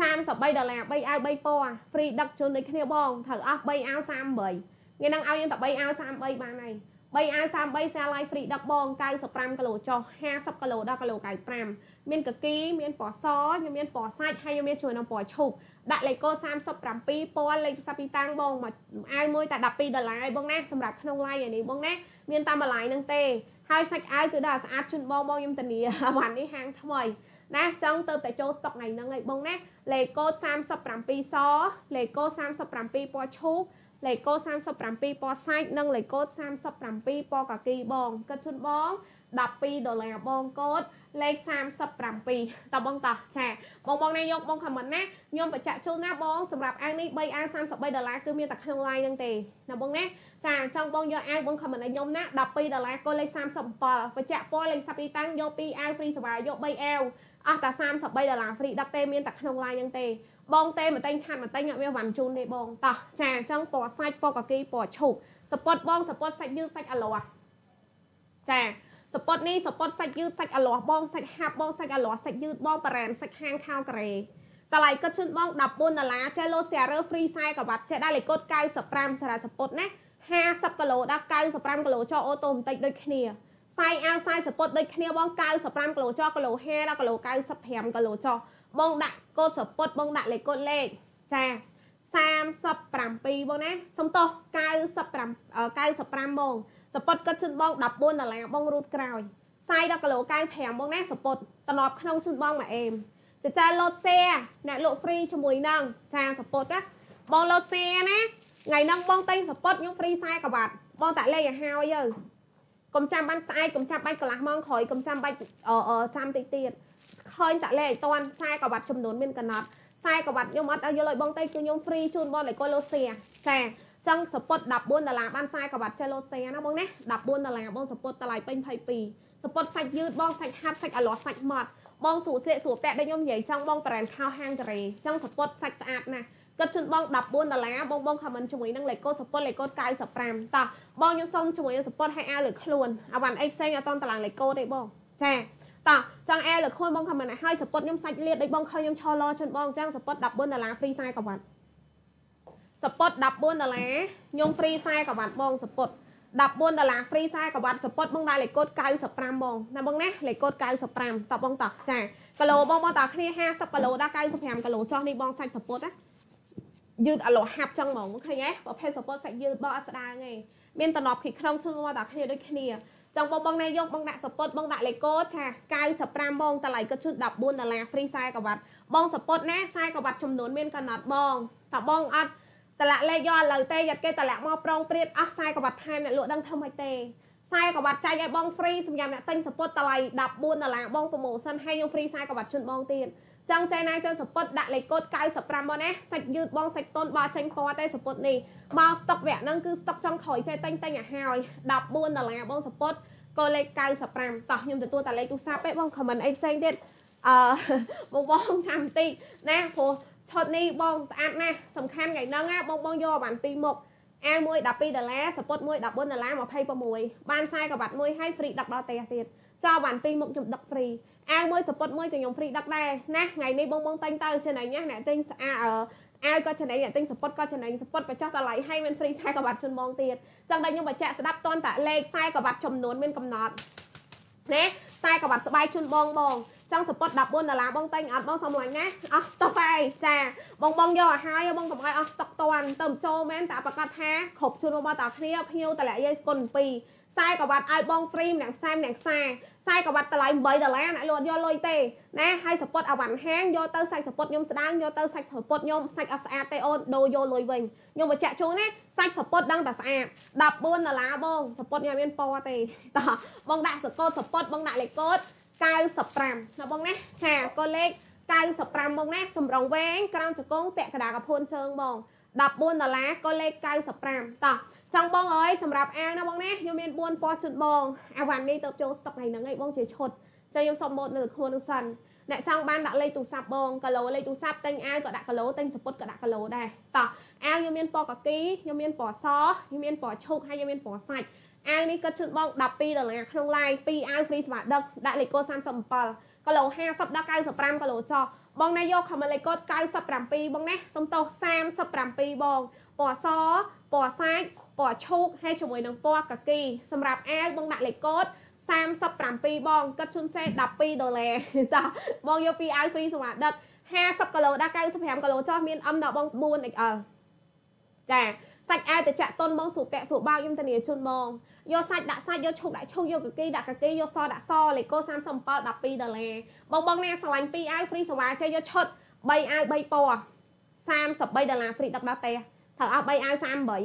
33ដុល្លារ3អាវ3ពណ៌ហ្វ្រីដឹកជូនដូចគ្នាបងត្រូវអស់3អាវ38ថ្ងៃហ្នឹងឲ្យយើងតែ3អាវ33បានហើយ 3អាវ33 sell live free ដឹកបង95គីឡូចុះ50គីឡូដល់គីឡូ95មានកគីមានពណ៌សខ្ញុំមានពណ៌សាច់ហើយខ្ញុំមានជួយនឹងពណ៌ឈូកដាក់លេខកូដ37ពណ៌លេខទូរស័ព្ទពីតាំងបងមកអាវមួយតែ12ដុល្លារឯងបងណាសម្រាប់ក្នុង live នេះបងណាមានតាមបន្លាយនឹងទេហើយសាច់អាវគឺដល់ស្អាតជូនបងបងខ្ញុំធានាវ៉ាន់នេះហាងថ្មីណាចង់ទៅតែចូលស្តុកថ្ងៃហ្នឹងឯងបងណាលេខកូដ37សលេខកូដ37ពណ៌ឈូក លេខកូដ37ពណ៌សាច់និងលេខកូដ37ពណ៌កាគីបងគិតជូនបង12ដុល្លារបងកូដលេខ37តបងតោះចាបងបងនេះយកបងខមមិនណាខ្ញុំបញ្ជាក់ជូនណាបងសម្រាប់អាវនេះ3អាវ33ដុល្លារគឺមានតែក្នុង line ហ្នឹងទេណាបងណាចាចង់បងយកអាវបងខមមិនឲ្យខ្ញុំណា12ដុល្លារកូដលេខ37បញ្ជាក់ពណ៌លេខសាប់ទីតាំងយក2អាវ free សេវាយក3អាវអស់តែ33ដុល្លារ free ដឹកទេមានតែក្នុង line ហ្នឹងទេ បងទេមកតែងឆាត់មកតែងអត់មានវ៉ាន់ជូនទេបងតោះចាអញ្ចឹងពណ៌សាច់ពណ៌កាគីពណ៌ឈូកសពតបងសពតសាច់យឺតសាច់អាលាស់ចាសពតនេះសពតសាច់យឺតសាច់អាលាស់បងសាច់ហាប់បងសាច់អាលាស់សាច់យឺតបងបារ៉ែនសាច់ហាងខោការ៉េតម្លៃគិតជូនបង14ដុល្លារចេះលោសៀរ៉ឺ free ខ្សែក្រវ៉ាត់ចេះដែរលេខកូដ95សារ៉ាសពតណា50គីឡូដល់95គីឡូចោអូតូបន្តិចដូចគ្នាខ្សែអាវខ្សែសពតដូចគ្នាបង95គីឡូចោគីឡូ5ដល់គីឡូ95គីឡូចោ បបងដាក់កូដសពុតបងដាក់លេខកូដលេខចា37បងណាសុំទោស95 95បងសពុតគិតជូនបង14ដុល្លារបងរូតក្រោយផ្សាយដល់គីឡូ95បងណាសពុតតំណប់ក្នុងជូនបងមួយអេមចាចាលោត share អ្នកលក់ free ជាមួយនឹងចាសពុតណាបងលោត share ណាថ្ងៃហ្នឹងបងតែងសពុតខ្ញុំ free 40កវ៉ាត់បងតាក់លេខឲ្យហើយយើកុំចាំបានស្អែកកុំចាំបាច់កន្លះម៉ោងក្រោយកុំចាំបាច់អឺចាំតិចទៀតឃើ ញតាក់លេខឲ្យតាន់40កវ៉ាត់ចំនួនមានកំណត់40កវ៉ាត់ខ្ញុំអត់ឲ្យយល់ឲ្យបងទៅគឺខ្ញុំ free ជូនបងលេខកូឡូសៀចាចឹងសពុត14ដុល្លារបាន40កវ៉ាត់ចេះឡូសៀណាបងណា14ដុល្លារបងសពុតតម្លៃពេញ22សពុតសាច់យឺតបងសាច់ហាប់សាច់អាលាស់សាច់ម៉ត់បងស្រួលស្លៀកស្រួលពាក់ដែលខ្ញុំនិយាយចង់បងប្រែនខោហាងការ៉េចឹងសពុតសាច់ស្អាតណាស់គិតជូនបង14ដុល្លារបងបងខមមិនជាមួយនឹងលេខកូដសពុតលេខកូដ95តោះបងខ្ញុំសុំជាមួយនឹងសពុតឲ្យអាលើខ្លួនអាវ៉ាន់អីផ្សេងអត់តតម្លងលេខកូដទេបងចា តោះចង់អែលើខួនបងខមមិនឲ្យសពុតខ្ញុំសាច់លាតដូចបងឃើញខ្ញុំឆលជូនបងចឹងសពុត14ដុល្លារហ្វ្រី40កវ៉ាត់សពុត14ដុល្លារខ្ញុំហ្វ្រី40កវ៉ាត់បងសពុត14ដុល្លារហ្វ្រី40កវ៉ាត់សពុតបងដាក់លេខកូដ95បងណាបងណាលេខកូដ95តបងតោះចាគីឡូបងបងតើគ្នា50គីឡូដល់95គីឡូចោះនេះបងសាច់សពុតណាយឺតអាឡូហាប់ចឹងហ្មងឃើញទេប្រភេទសពុតសាច់យឺតបងអត់ស្ដាងទេមានតំណប់ពីក្នុងឈ្មោះតើគ្នាដូចគ្នា ចឹងបងបងណែយកបងដាក់សពុតបងដាក់លេខកូដឆា95បងតម្លៃក៏ជូន14ដុល្លារហ្វ្រី40កវ៉ាត់បងសពុតណា40កវ៉ាត់ចំនួនមានកំណត់បងតើបងអត់តម្លាក់លេខយកឥឡូវទេយ៉ាត់គេតម្លាក់មកប្រងព្រាតអស់40កវ៉ាត់ថែមអ្នកលក់ដឹងធ្វើម៉េចទេ40កវ៉ាត់ចែកឲ្យបងហ្វ្រីសម្រាប់អ្នកទិញសពុតតម្លៃ14ដុល្លារបងប្រម៉ូសិនឲ្យខ្ញុំហ្វ្រី40កវ៉ាត់ជូនបងទៀត ចង់ចៃណៃចង់សពុតដាក់លេខកូដ95បងណាសាច់យឺតបងសាច់តូនបើចេញពណ៌ទេសពុតនេះមកស្តុកវគ្គហ្នឹងគឺស្តុកចង់ក្រោយចេះតែងតែងឲ្យហើយ14ដុល្លារបងសពុតក៏លេខ95តោះខ្ញុំទទួលតែលេខទូរស័ព្ទឯងបងខមមិនអីផ្សេងទៀតអឺបងបងចាំបន្តិចណាព្រោះឈុតនេះបងស្អាតណាស់សំខាន់ថ្ងៃហ្នឹងណាបងបងយកបានពីរមុខអាវមួយ12ដុល្លារសពុតមួយ14ដុល្លារ26បានខ្សែក្រវ៉ាត់មួយឲ្យហ្វ្រីដឹកដល់ផ្ទះទៀតចោលបានពីរមុខខ្ញុំដឹកហ្វ្រី អាវមួយសពុតមួយក៏ខ្ញុំហ្វ្រីដឹកដែរណាថ្ងៃនេះបងបងតែងទៅចេញញ៉ាអ្នកទិញស្អាតអាវក៏ចំណេញអ្នកទិញសពុតក៏ចំណេញសពុតបញ្ចុះតម្លៃឲ្យមានហ្វ្រីខ្សែក្រវ៉ាត់ជូនបងទៀតចឹងដល់ខ្ញុំបញ្ជាក់ស្ដាប់តនតាលេខខ្សែក្រវ៉ាត់ចំនួនមានកំណត់ណាខ្សែក្រវ៉ាត់ស្បែកជូនបងបងចង់សពុត14ដុល្លារបងតែញអត់បងសំឡាញ់ណាអស់ស្តុកហើយចាបងបងយកឲ្យហើយបងកុំឲ្យអស់ស្តុកតាន់ទៅចូលមែនតែប្រកាសថាគ្រប់ជូនរបស់តាគ្នាភ្ញៀវតម្លាក់យាយគុណ2 ខ្សែក្រវ៉ាត់ឲ្យបងហ្វ្រីម្នាក់ខ្សែម្នាក់ខ្សែខ្សែក្រវ៉ាត់តម្លៃ8ដុល្លារអ្នកលក់យកលុយទេណាហើយសពុតអាវ៉ាន់ហាងយកទៅសាច់សពុតខ្ញុំស្ដាងយកទៅសាច់សពុតខ្ញុំសាច់អត់ស្អាតទេអូនដូរយកលុយវិញខ្ញុំបញ្ជាក់ជូនណាសាច់សពុតដឹងតែស្អាត14ដុល្លារបងសពុតខ្ញុំមានពណ៌ទេតោះបងដាក់សកូតសពុតបងដាក់លេខកូដ95ណាបងណាចាកូដលេខ95បងណាសម្រងវែងក្រោមជង្គង់ពាក់កណ្ដាលកភួនជើងបង14ដុល្លារកូដលេខ95តោះ ចង់បងអើយសម្រាប់អាវណាបងណាខ្ញុំមាន4ពណ៌ជូនបងអាវ៉ាន់នេះទៅចូលស្តុកថ្ងៃហ្នឹងឯងបងជាឈុតចាខ្ញុំសុំម៉ូតនៅខ្លួននឹងសិនអ្នកចង់បានដាក់លេខទូរស័ព្ទបងគីឡូលេខទូរស័ព្ទទិញអាវក៏ដាក់គីឡូទិញសពុតក៏ដាក់គីឡូដែរតោះអាវខ្ញុំមានពណ៌កាគីខ្ញុំមានពណ៌សខ្ញុំមានពណ៌ឈូកហើយខ្ញុំមានពណ៌សាច់អាវនេះគិតជូនបង12ដុល្លារក្នុង live 2អាវ free ស្វាដឹកដាក់លេខកូដ37គីឡូ50ដល់95គីឡូចោះបងណាយកខមលេខកូដ97បងណាសុំទោស37បងពណ៌សពណ៌សាច់ ពណ៌ឈូកហើយជាមួយនឹងពណ៌កាគីសម្រាប់អាវបងដាក់លេខកូដ37បងគិតជូនសេ12ដុល្លារតោះបងយកពីអាវហ្វ្រីសម្រាប់ដឹក50គីឡូដល់95គីឡូចោះមានអឹមដល់បង 4XL ចាសាច់អាវទៅចាក់តុនបងសុពាក់សុបាវខ្ញុំធានាជូនបងយកសាច់ដាក់សាច់យកឈូកដាក់ឈូកយកកាគីដាក់កាគីយកសដាក់សលេខកូ37 12ដុល្លារបងបងណាស្រឡាញ់2អាវហ្វ្រីសេវាចេះយកឈុត3អាវ3ពណ៌33ដុល្លារហ្វ្រីដឹកដល់ផ្ទះត្រូវអស់3អាវ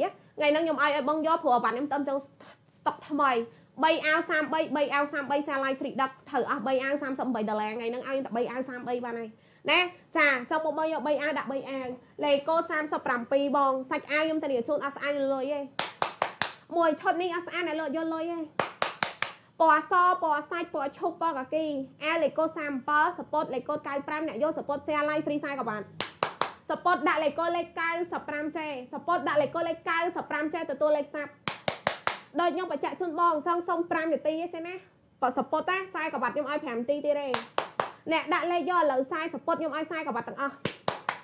38 ថ្ងៃហ្នឹងខ្ញុំឲ្យឲ្យបងយកព្រោះបាត់ខ្ញុំទៅចូលស្តុកថ្មី3អាវ33 3អាវ33សាឡាយហ្វ្រីដឹកត្រូវអស់3អាវ38ដុល្លារថ្ងៃហ្នឹងឲ្យតែ3អាវ33បានហើយណាចាចង់បងបងយក3អាវដាក់3អាវលេខកូដ37បងសាច់អាវខ្ញុំធានាជូនអត់ស្អាតលុយទេមួយឈុតនេះអត់ស្អាតអ្នកលក់យកលុយទេពណ៌សពណ៌សាច់ពណ៌ឈុកពណ៌កាគីអាលេខកូដ37សពតលេខកូដ95អ្នកយកសពត share live free 40ក៏បាន សពតដាក់លេខកូដលេខ 95J សពតដាក់លេខកូដលេខ 95J ទទួលលេខសាប់ដូចខ្ញុំបញ្ជាក់ជូនបងចង់សុំ5នាទីទេណាបើសពតណាខ្សែក្បាត់ខ្ញុំឲ្យ5នាទីទៀតទេអ្នកដាក់លេខយកឥឡូវខ្សែសពតខ្ញុំឲ្យខ្សែក្បាត់ទាំងអស់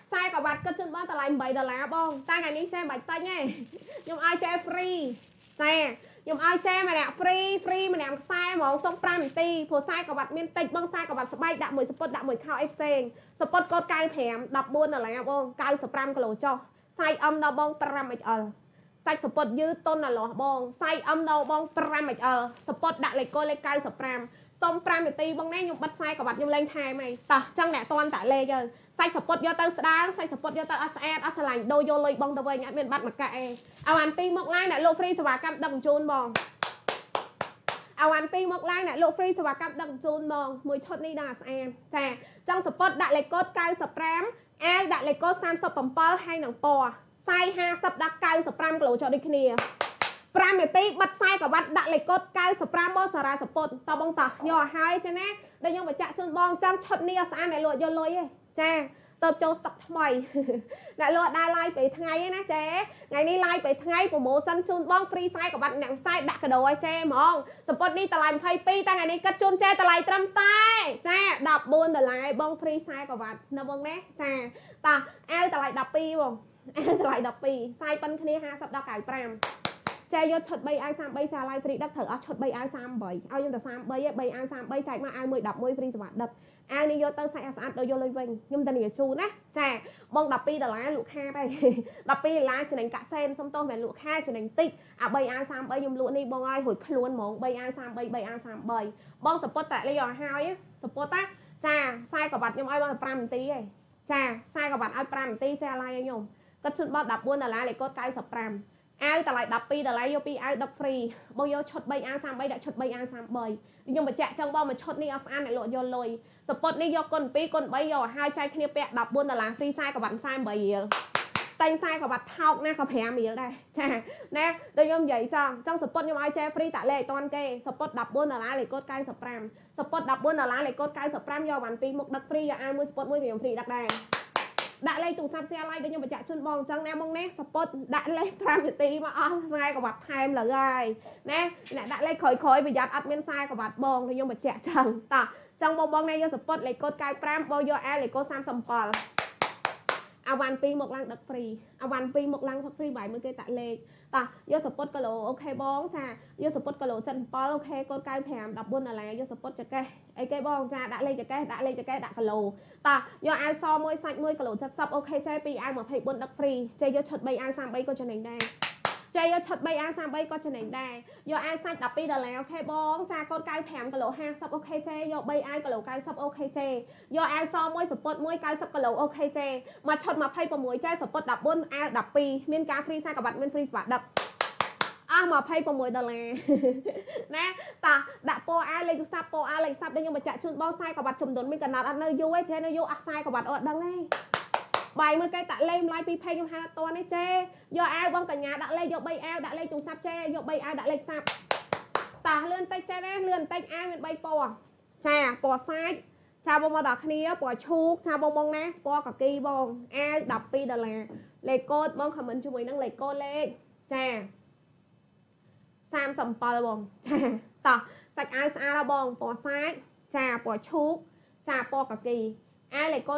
ខ្សែក្បាត់គិតជូនបងតម្លៃ8ដុល្លារបងតែថ្ងៃនេះចេះបាច់តិចទេខ្ញុំឲ្យចេះ free តែ ខ្ញុំឲ្យចេម្នាក់ free free ម្នាក់ខ្សែហ្មងសុំ5នាទីព្រោះខ្សែក្រវ៉ាត់មានតិចបងខ្សែក្រវ៉ាត់ស្បែកដាក់មួយសពុតដាក់មួយខោអីផ្សេងសពុតកូត95 14ដុល្លារបង95គីឡូចុះសាយអមដល់បង 5XL សាច់សពុតយឺតតុនអាលោះបងសាយអមដល់បង 5XL សពុតដាក់លេខកូលេខ95សុំ5នាទីបងនេះខ្ញុំបិទខ្សែក្រវ៉ាត់ខ្ញុំលេងថែមអីតោះចឹងអ្នកតន់តាលេខទៅ សាច់សពុតយកទៅស្ដាងសាច់សពុតយកទៅអត់ស្អាតអត់ស្រឡាញ់ដូរយកលុយបងទៅវិញអត់មានបាត់មកកាក់អីអាវ៉ាន់ពីរមកឡាយអ្នកលោក free សេវាកម្មដឹកជញ្ជូនបងអាវ៉ាន់ពីរមកឡាយអ្នកលោក free សេវាកម្មដឹកជញ្ជូនបងមួយឈុតនេះដល់ស្អាតចាចឹងសពុតដាក់លេខកូដ95អាវដាក់លេខកូដ37ហើយនឹងពណ៌សាយ50ដាក់95គីឡូចុះដូចគ្នា5នាទីបិទខ្សែក្រវ៉ាត់ដាក់លេខកូដ95មកសារ៉ាសពុតតបងតោះយកឲ្យហើយចាណាដែលខ្ញុំបញ្ជាក់ជូនបងចាំឈុតនេះអត់ស្អាតអ្នកលក់យកលុយទេ ចាទៅចូលស្តុកថ្មីអ្នកលក់ដើរឡាយពេលថ្ងៃណាចេថ្ងៃនេះឡាយពេលថ្ងៃប្រម៉ូសិនជូនបងហ្វ្រីខ្សែក្បាត់អ្នកខ្សែដាក់កដោឲ្យចេហ្មងសពុតនេះតម្លៃ22តែថ្ងៃនេះគិតជូនចេតម្លៃត្រឹមតែចា14ដុល្លារបងហ្វ្រីខ្សែក្បាត់នៅបងណាចាតោះអាវតម្លៃ12បងអាវតម្លៃ12ខ្សែប៉ុនគ្នា50ដល់95ចែយកឈុត3អាវ33សាឡាយហ្វ្រីដឹកត្រូវអស់ឈុត3អាវ38ឲ្យខ្ញុំតែ33ឯង3អាវ33ចែកមកអាវមួយ11ហ្វ្រីសម្រាប់ដឹក អាវនេះយកទៅសាច់ឲ្យស្អាតទៅយកលុយវិញខ្ញុំតានីជូនណាចាបង12ដុល្លារលក់ខាតហើយ12ដុល្លារចំណេញកាក់សែនសុំទោសមិនលក់ខាតចំណេញតិចអា3អាវ33ខ្ញុំលក់នេះបងឲ្យរួចខ្លួនហ្មង3អាវ33 3អាវ33បងសពុតតែលេយកឲ្យហើយសពុតតាចាខ្សែក្រវ៉ាត់ខ្ញុំឲ្យបង5នាទីឯងចាខ្សែក្រវ៉ាត់ឲ្យ5នាទីសេឡាយឲ្យខ្ញុំគាត់ជូនបត់14ដុល្លារលេខកូដ95 អាវតម្លៃ12ដុល្លារយកពីអាវដឹកហ្វ្រីបងយកឈុត3អាវ33ដាក់ឈុត3អាវ33ខ្ញុំបញ្ជាក់ចឹងបងមួយឈុតនេះអត់ស្អាតអ្នកលក់យកលុយសពុតនេះយកគុណ2គុណ3យកឲ្យហើយចែកគ្នាពាក់14ដុល្លារហ្វ្រីខ្សែក្រវ៉ាត់48រៀលតែងខ្សែក្រវ៉ាត់ថោកណាក៏5រៀលដែរចាណាដូចខ្ញុំនិយាយចង់ចង់សពុតខ្ញុំឲ្យចែហ្វ្រីតាលេខអត់តាន់គេសពុត14ដុល្លារលេខកូដ95សពុត14ដុល្លារលេខកូដ95យកវ៉ាន់2មុខដឹកហ្វ្រីយកអាវមួយសពុតមួយខ្ញុំហ្វ្រីដឹកដែរ ដាក់លេខទូរស័ព្ទ share like ដូចខ្ញុំបញ្ជាក់ជូនបងអញ្ចឹងណាមកនេះសពុតដាក់លេខ5នាទីមកអស់ខ្សែក្បាត់ថែមលើហើយណាអ្នកដាក់លេខក្រោយក្រោយប្រយ័ត្នអត់មានខ្សែក្បាត់បងដូចខ្ញុំបញ្ជាក់ចឹងតោះចឹងបងបងនេះយកសពុតលេខកូដ95បងយកអាលេខកូដ37អាវ៉ាន់2មកឡើងដឹក free អាវ៉ាន់2មកឡើងដឹក free បាយមើលគេតាក់លេខ តោះយកសពុតគីឡូ OK បងចាយកសពុតគីឡូ77 OK កូដ95 14ដុល្លារយកសពុតចកេះអីគេបងចាដាក់លេខចកេះដាក់លេខចកេះដាក់គីឡូតោះយកអាវសមួយសាច់1គីឡូ70 OK ចេ2អាវ24ដឹក freeចេយកឈុត3អាវ33ក៏ចំណេញដែរ ចេយកឈុត3អាវ33ក៏ចំណេញដែរយកអាវសាច់12ដុល្លារ OK បងចាកូដ95គីឡូ50 OK ចេយក3អាវគីឡូ90 OK ចេយកអាវសមួយសពុត1 90គីឡូ OK ចេមកឈុត26ចេសពុត14អាវ12មានការ free ខ្វ្បាត់មាន free សេវាដឹកអស់26ដុល្លារណាតោះដាក់ពោអាលេខទូរស័ព្ទពោអាលេខទូរស័ព្ទដែលខ្ញុំបញ្ជាក់ជូនបងខ្សែក្រវ៉ាត់ចំនួនមានកណ្ដាត់អត់នៅយូរទេចេះនៅយូរអស់ខ្សែក្រវ៉ាត់អត់ដឹងទេ បាយមើលគេតាក់លេខម្លាយពីផេកខ្ញុំហៅអត់តនេះចេយកអាវបងកញ្ញាដាក់លេខយក3អាវដាក់លេខទូរស័ព្ទចេយក3អាវដាក់លេខសាប់តោះលឿនតិចចេះណាលឿនតិចអាវមាន3ពណ៌ចាពណ៌សាច់ចាបងមកដល់គ្នាពណ៌ឈូកចាបងបងណាពណ៌កាគីបងអាវ12ដុល្លារលេខកូដបងខមមិនជាមួយនឹងលេខកូដលេខចា37បងចាតោះសាច់អាវស្អាតបងពណ៌សាច់ចាពណ៌ឈូកចាពណ៌កាគី អាលេខកូ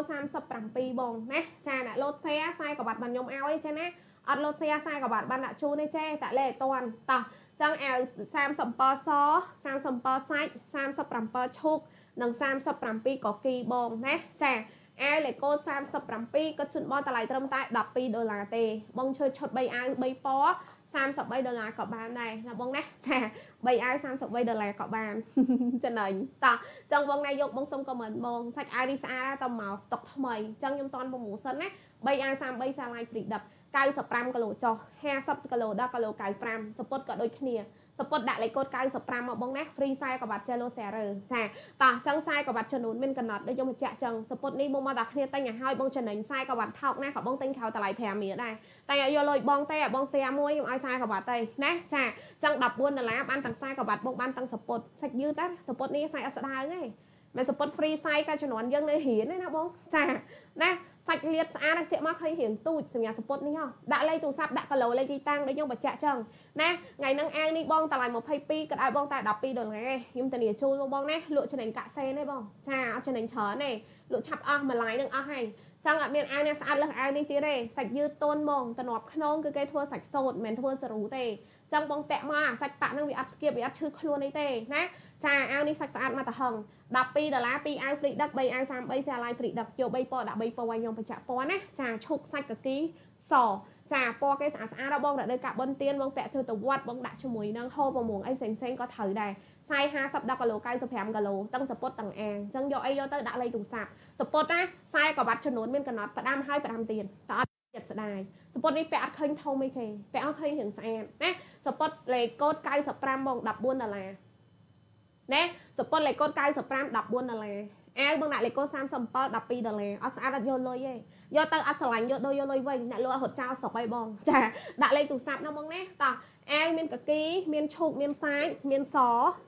37បងណាចាអ្នកលោតសែខ្សែក្បាត់បានខ្ញុំឲ្យចេះណាអត់លោតសែខ្សែក្បាត់បានដាក់ជូនទេចេះតាលេខអត់តាន់តោះចឹងអាវ37ស37សាច់37ឈូកនិង37កគីបងណាចាអាវលេខកូ37ក៏ជូនបងតម្លៃត្រឹមតែ12ដុល្លារទេបងជួយឈុត3អាវ3ពណ៌ 33ដុល្លារក៏បានដែរណាបងណាចា3អាវ33ដុល្លារក៏បានចំណេញតោះចឹងបងណាយកបងសុំខមមិនបងសាច់អាវនេះស្អាតតែមកស្តុកថ្មីចឹងខ្ញុំតន់ប្រម៉ូសិនណា3អាវ33សាឡាយហ្វ្រីដឹប95គីឡូចុះ50គីឡូដល់គីឡូ95សពុតក៏ដូចគ្នា សពុតដាក់លេខកូដ95មកបងណាហ្វ្រីខ្សែក្បាត់ Jello Serer ចាតោះចឹងខ្សែក្បាត់ចំនួនមានកំណត់ដូចខ្ញុំបញ្ជាក់ចឹងសពុតនេះមកមកដល់គ្នាតែញឲ្យបងចំណេញខ្សែក្បាត់ថោកណាក៏បងទិញក្រៅតម្លៃ5រៀលដែរតែឲ្យយកលុយបងទេឲ្យបងសែមួយខ្ញុំឲ្យខ្សែក្បាត់ទេណាចាចឹង14ដុល្លារបានទាំងខ្សែក្បាត់បងបានទាំងសពុតសាច់យឺតណាសពុតនេះខ្សែអត់ស្ដើងទេមិនសពុត free size កាលជំនាន់យើងនៅរៀនទេណាបងចាណា សាច់លាតស្អាតហើយសៀកមកឃើញរៀងទូចសម្រាប់សពុតនេះហ៎ដាក់លេខទូរស័ព្ទដាក់គីឡូលេខទីតាំងដូចខ្ញុំបញ្ជាក់ចឹងណាថ្ងៃហ្នឹងអាវនេះបងតម្លៃ22ក៏ឲ្យបងតែ12ដុល្លារឯងខ្ញុំធានាជូនបងណាលក់ចំណេញកាក់សេនទេបងចាអត់ចំណេញច្រើនទេលក់ឆាប់អស់មួយឡាយនឹងអស់ហើយចឹងអត់មានអាវនេះស្អាតលើសអាវនេះទៀតទេសាច់យឺតទន់ហ្មងតំណប់ខ្នងគឺគេធ្វើសាច់សូត្រមិនមែនធ្វើសារូទេ ចឹងបងពាក់មកអាសាច់ប៉ាក់ហ្នឹងវាអត់ស្គៀបវាអត់ឈឺខ្លួនអីទេណាចាអាវនេះសាច់ស្អាតមកតហឹង12ដុល្លារ2អាវហ្វ្រីដឹក3អាវ33សាឡាយហ្វ្រីដឹកយក3ពណ៌ដាក់3ពណ៌ឲ្យខ្ញុំបញ្ជាក់ពណ៌ណាចាឈុកសាច់កាគីសចាពណ៌គេស្អាតស្អាតដល់បងដាក់លើកាបុនទៀនបងពាក់ធ្វើទៅវត្តបងដាក់ជាមួយនឹងហូបប្រមួងអីផ្សេងផ្សេងក៏ត្រូវដែរខ្សែ50 10គីឡូ95គីឡូទាំងសពុតទាំងអាងអញ្ចឹងយកអីយកទៅដាក់លេខទូរស័ព្ទសពុតណាខ្សែក៏បាត់ចំនួនមានកំណត់ផ្ដាំហើយផ្ដាំទៀតតើអត់ចិត្តស្ដាយ សពុតនេះពាក់អត់ឃើញធំអីទេពាក់អត់ឃើញរឿងស្អាតណាសពុតលេខកូដ95បង14ដុល្លារណាសពុតលេខកូដ95 14ដុល្លារអាវបងដាក់លេខកូដ37 12ដុល្លារអត់ស្អាតអត់យកលុយទេយកទៅអត់ស្រឡាញ់យកដូចយកលុយវិញអ្នកលក់រត់ចោលស្រុកអីបងចាដាក់លេខទូរស័ព្ទណាបងណាតោះអាវមានកគីមានឈូកមានសាច់មានស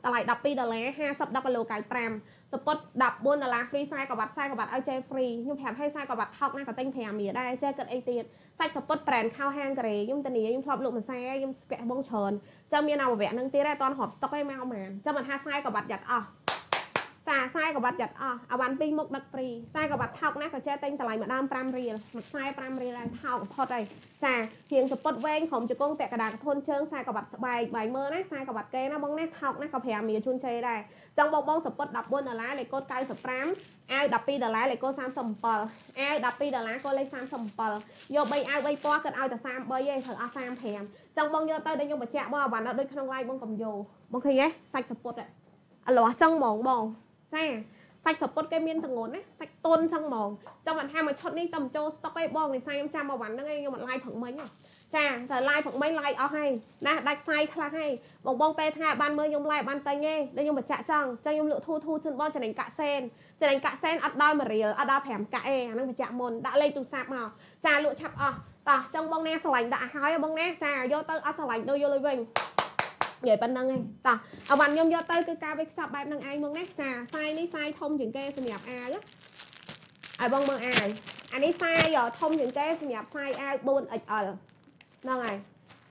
តម្លៃ12ដុល្លារ50 10គីឡូ95 សពុត14ដុល្លារ free ខ្សែក្បាត់ខ្សែក្បាត់ឲ្យចេះ free ខ្ញុំប្រាប់ឲ្យខ្សែក្បាត់ថោកណាក៏ទិញ5រៀលដែរចេះគិតអីទៀតសាច់សពុត brand ខោហាងការ៉េខ្ញុំតានីខ្ញុំធ្លាប់លក់ម្សៅខ្ញុំស្ពាក់បងច្រើនចាំមានអវវៈនឹងទៀតដែរអត់ទាន់រាប់ស្តុកឯងមកហ្មងចាំមិនថាខ្សែក្បាត់យ៉ាត់អស់ ចាខ្សែក្បាត់យ៉ាត់អស់អាវ៉ាន់ពីរមុខដឹកហ្វ្រីខ្សែក្បាត់ថោកណាក៏ចេះទិញតម្លៃម្ដង5រៀលមួយខ្សែ5រៀលដែរថោកបំផុតហើយចាជាងសពុតវែងក្រុមជង្គង់ពាក់កណ្ដាលកធនជើងខ្សែក្បាត់ស្បែកបាយមើលណាខ្សែក្បាត់គេណាបងណាថោកណាក៏5រៀលជូនជ័យដែរចង់បងបងសពុត14ដុល្លារលេខកូដ95អាវ12ដុល្លារលេខកូដ37អាវ12ដុល្លារកូដលេខ37យក3អាវ3ពណ៌គិតឲ្យតែ33ឯងត្រូវអស់35ចង់បងយកទៅដល់ខ្ញុំបញ្ជាក់បងអាវ៉ាន់ដល់ដូចក្នុងឡាយបងកំយោបងឃើញទេសាច់សពុតអឡោះចឹងហ្មងបង ចាសាច់សពុតគេមានទងន់ណាសាច់ទុនចឹងហ្មងចាំមិនថាមួយឈុតនេះតែមិនចូលស្តុកទេបងនិស័យខ្ញុំចាំមកវ៉ាន់ហ្នឹងឯងខ្ញុំអត់ឡាយព្រឹកមិញចាតែឡាយព្រឹកមិញឡាយអស់ហើយណាដាច់ខ្សែខ្លះហើយបងបងពេលថ្ងៃបានមើលខ្ញុំឡាយបានតែងទេដល់ខ្ញុំបញ្ជាក់ចង់ចឹងខ្ញុំលក់ធូធូជូនបងចំណេញកាក់សែនចំណេញកាក់សែនអត់ដល់1រៀលអត់ដល់5កាក់ទេអាហ្នឹងបញ្ជាក់មុនដាក់លេខទូរស័ព្ទមកចាលក់ឆាប់អស់តោះចឹងបងណាស្រឡាញ់ដាក់ឲ្យបងណាចាយកទៅអត់ស្រឡាញ់ដូចយកលុយវិញ និយាយប៉ុណ្្នឹងឯងតោះអវ៉ាន់ខ្ញុំយកទៅគឺការវេចខ្ចប់បែបហ្នឹងឯងមកណាចាខ្សែនេះខ្សែធំជាងគេសម្រាប់អាវឲ្យបងមើលអាវអានេះខ្សែធំជាងគេសម្រាប់ខ្សែអាវ 4XL ហ្នឹងហើយ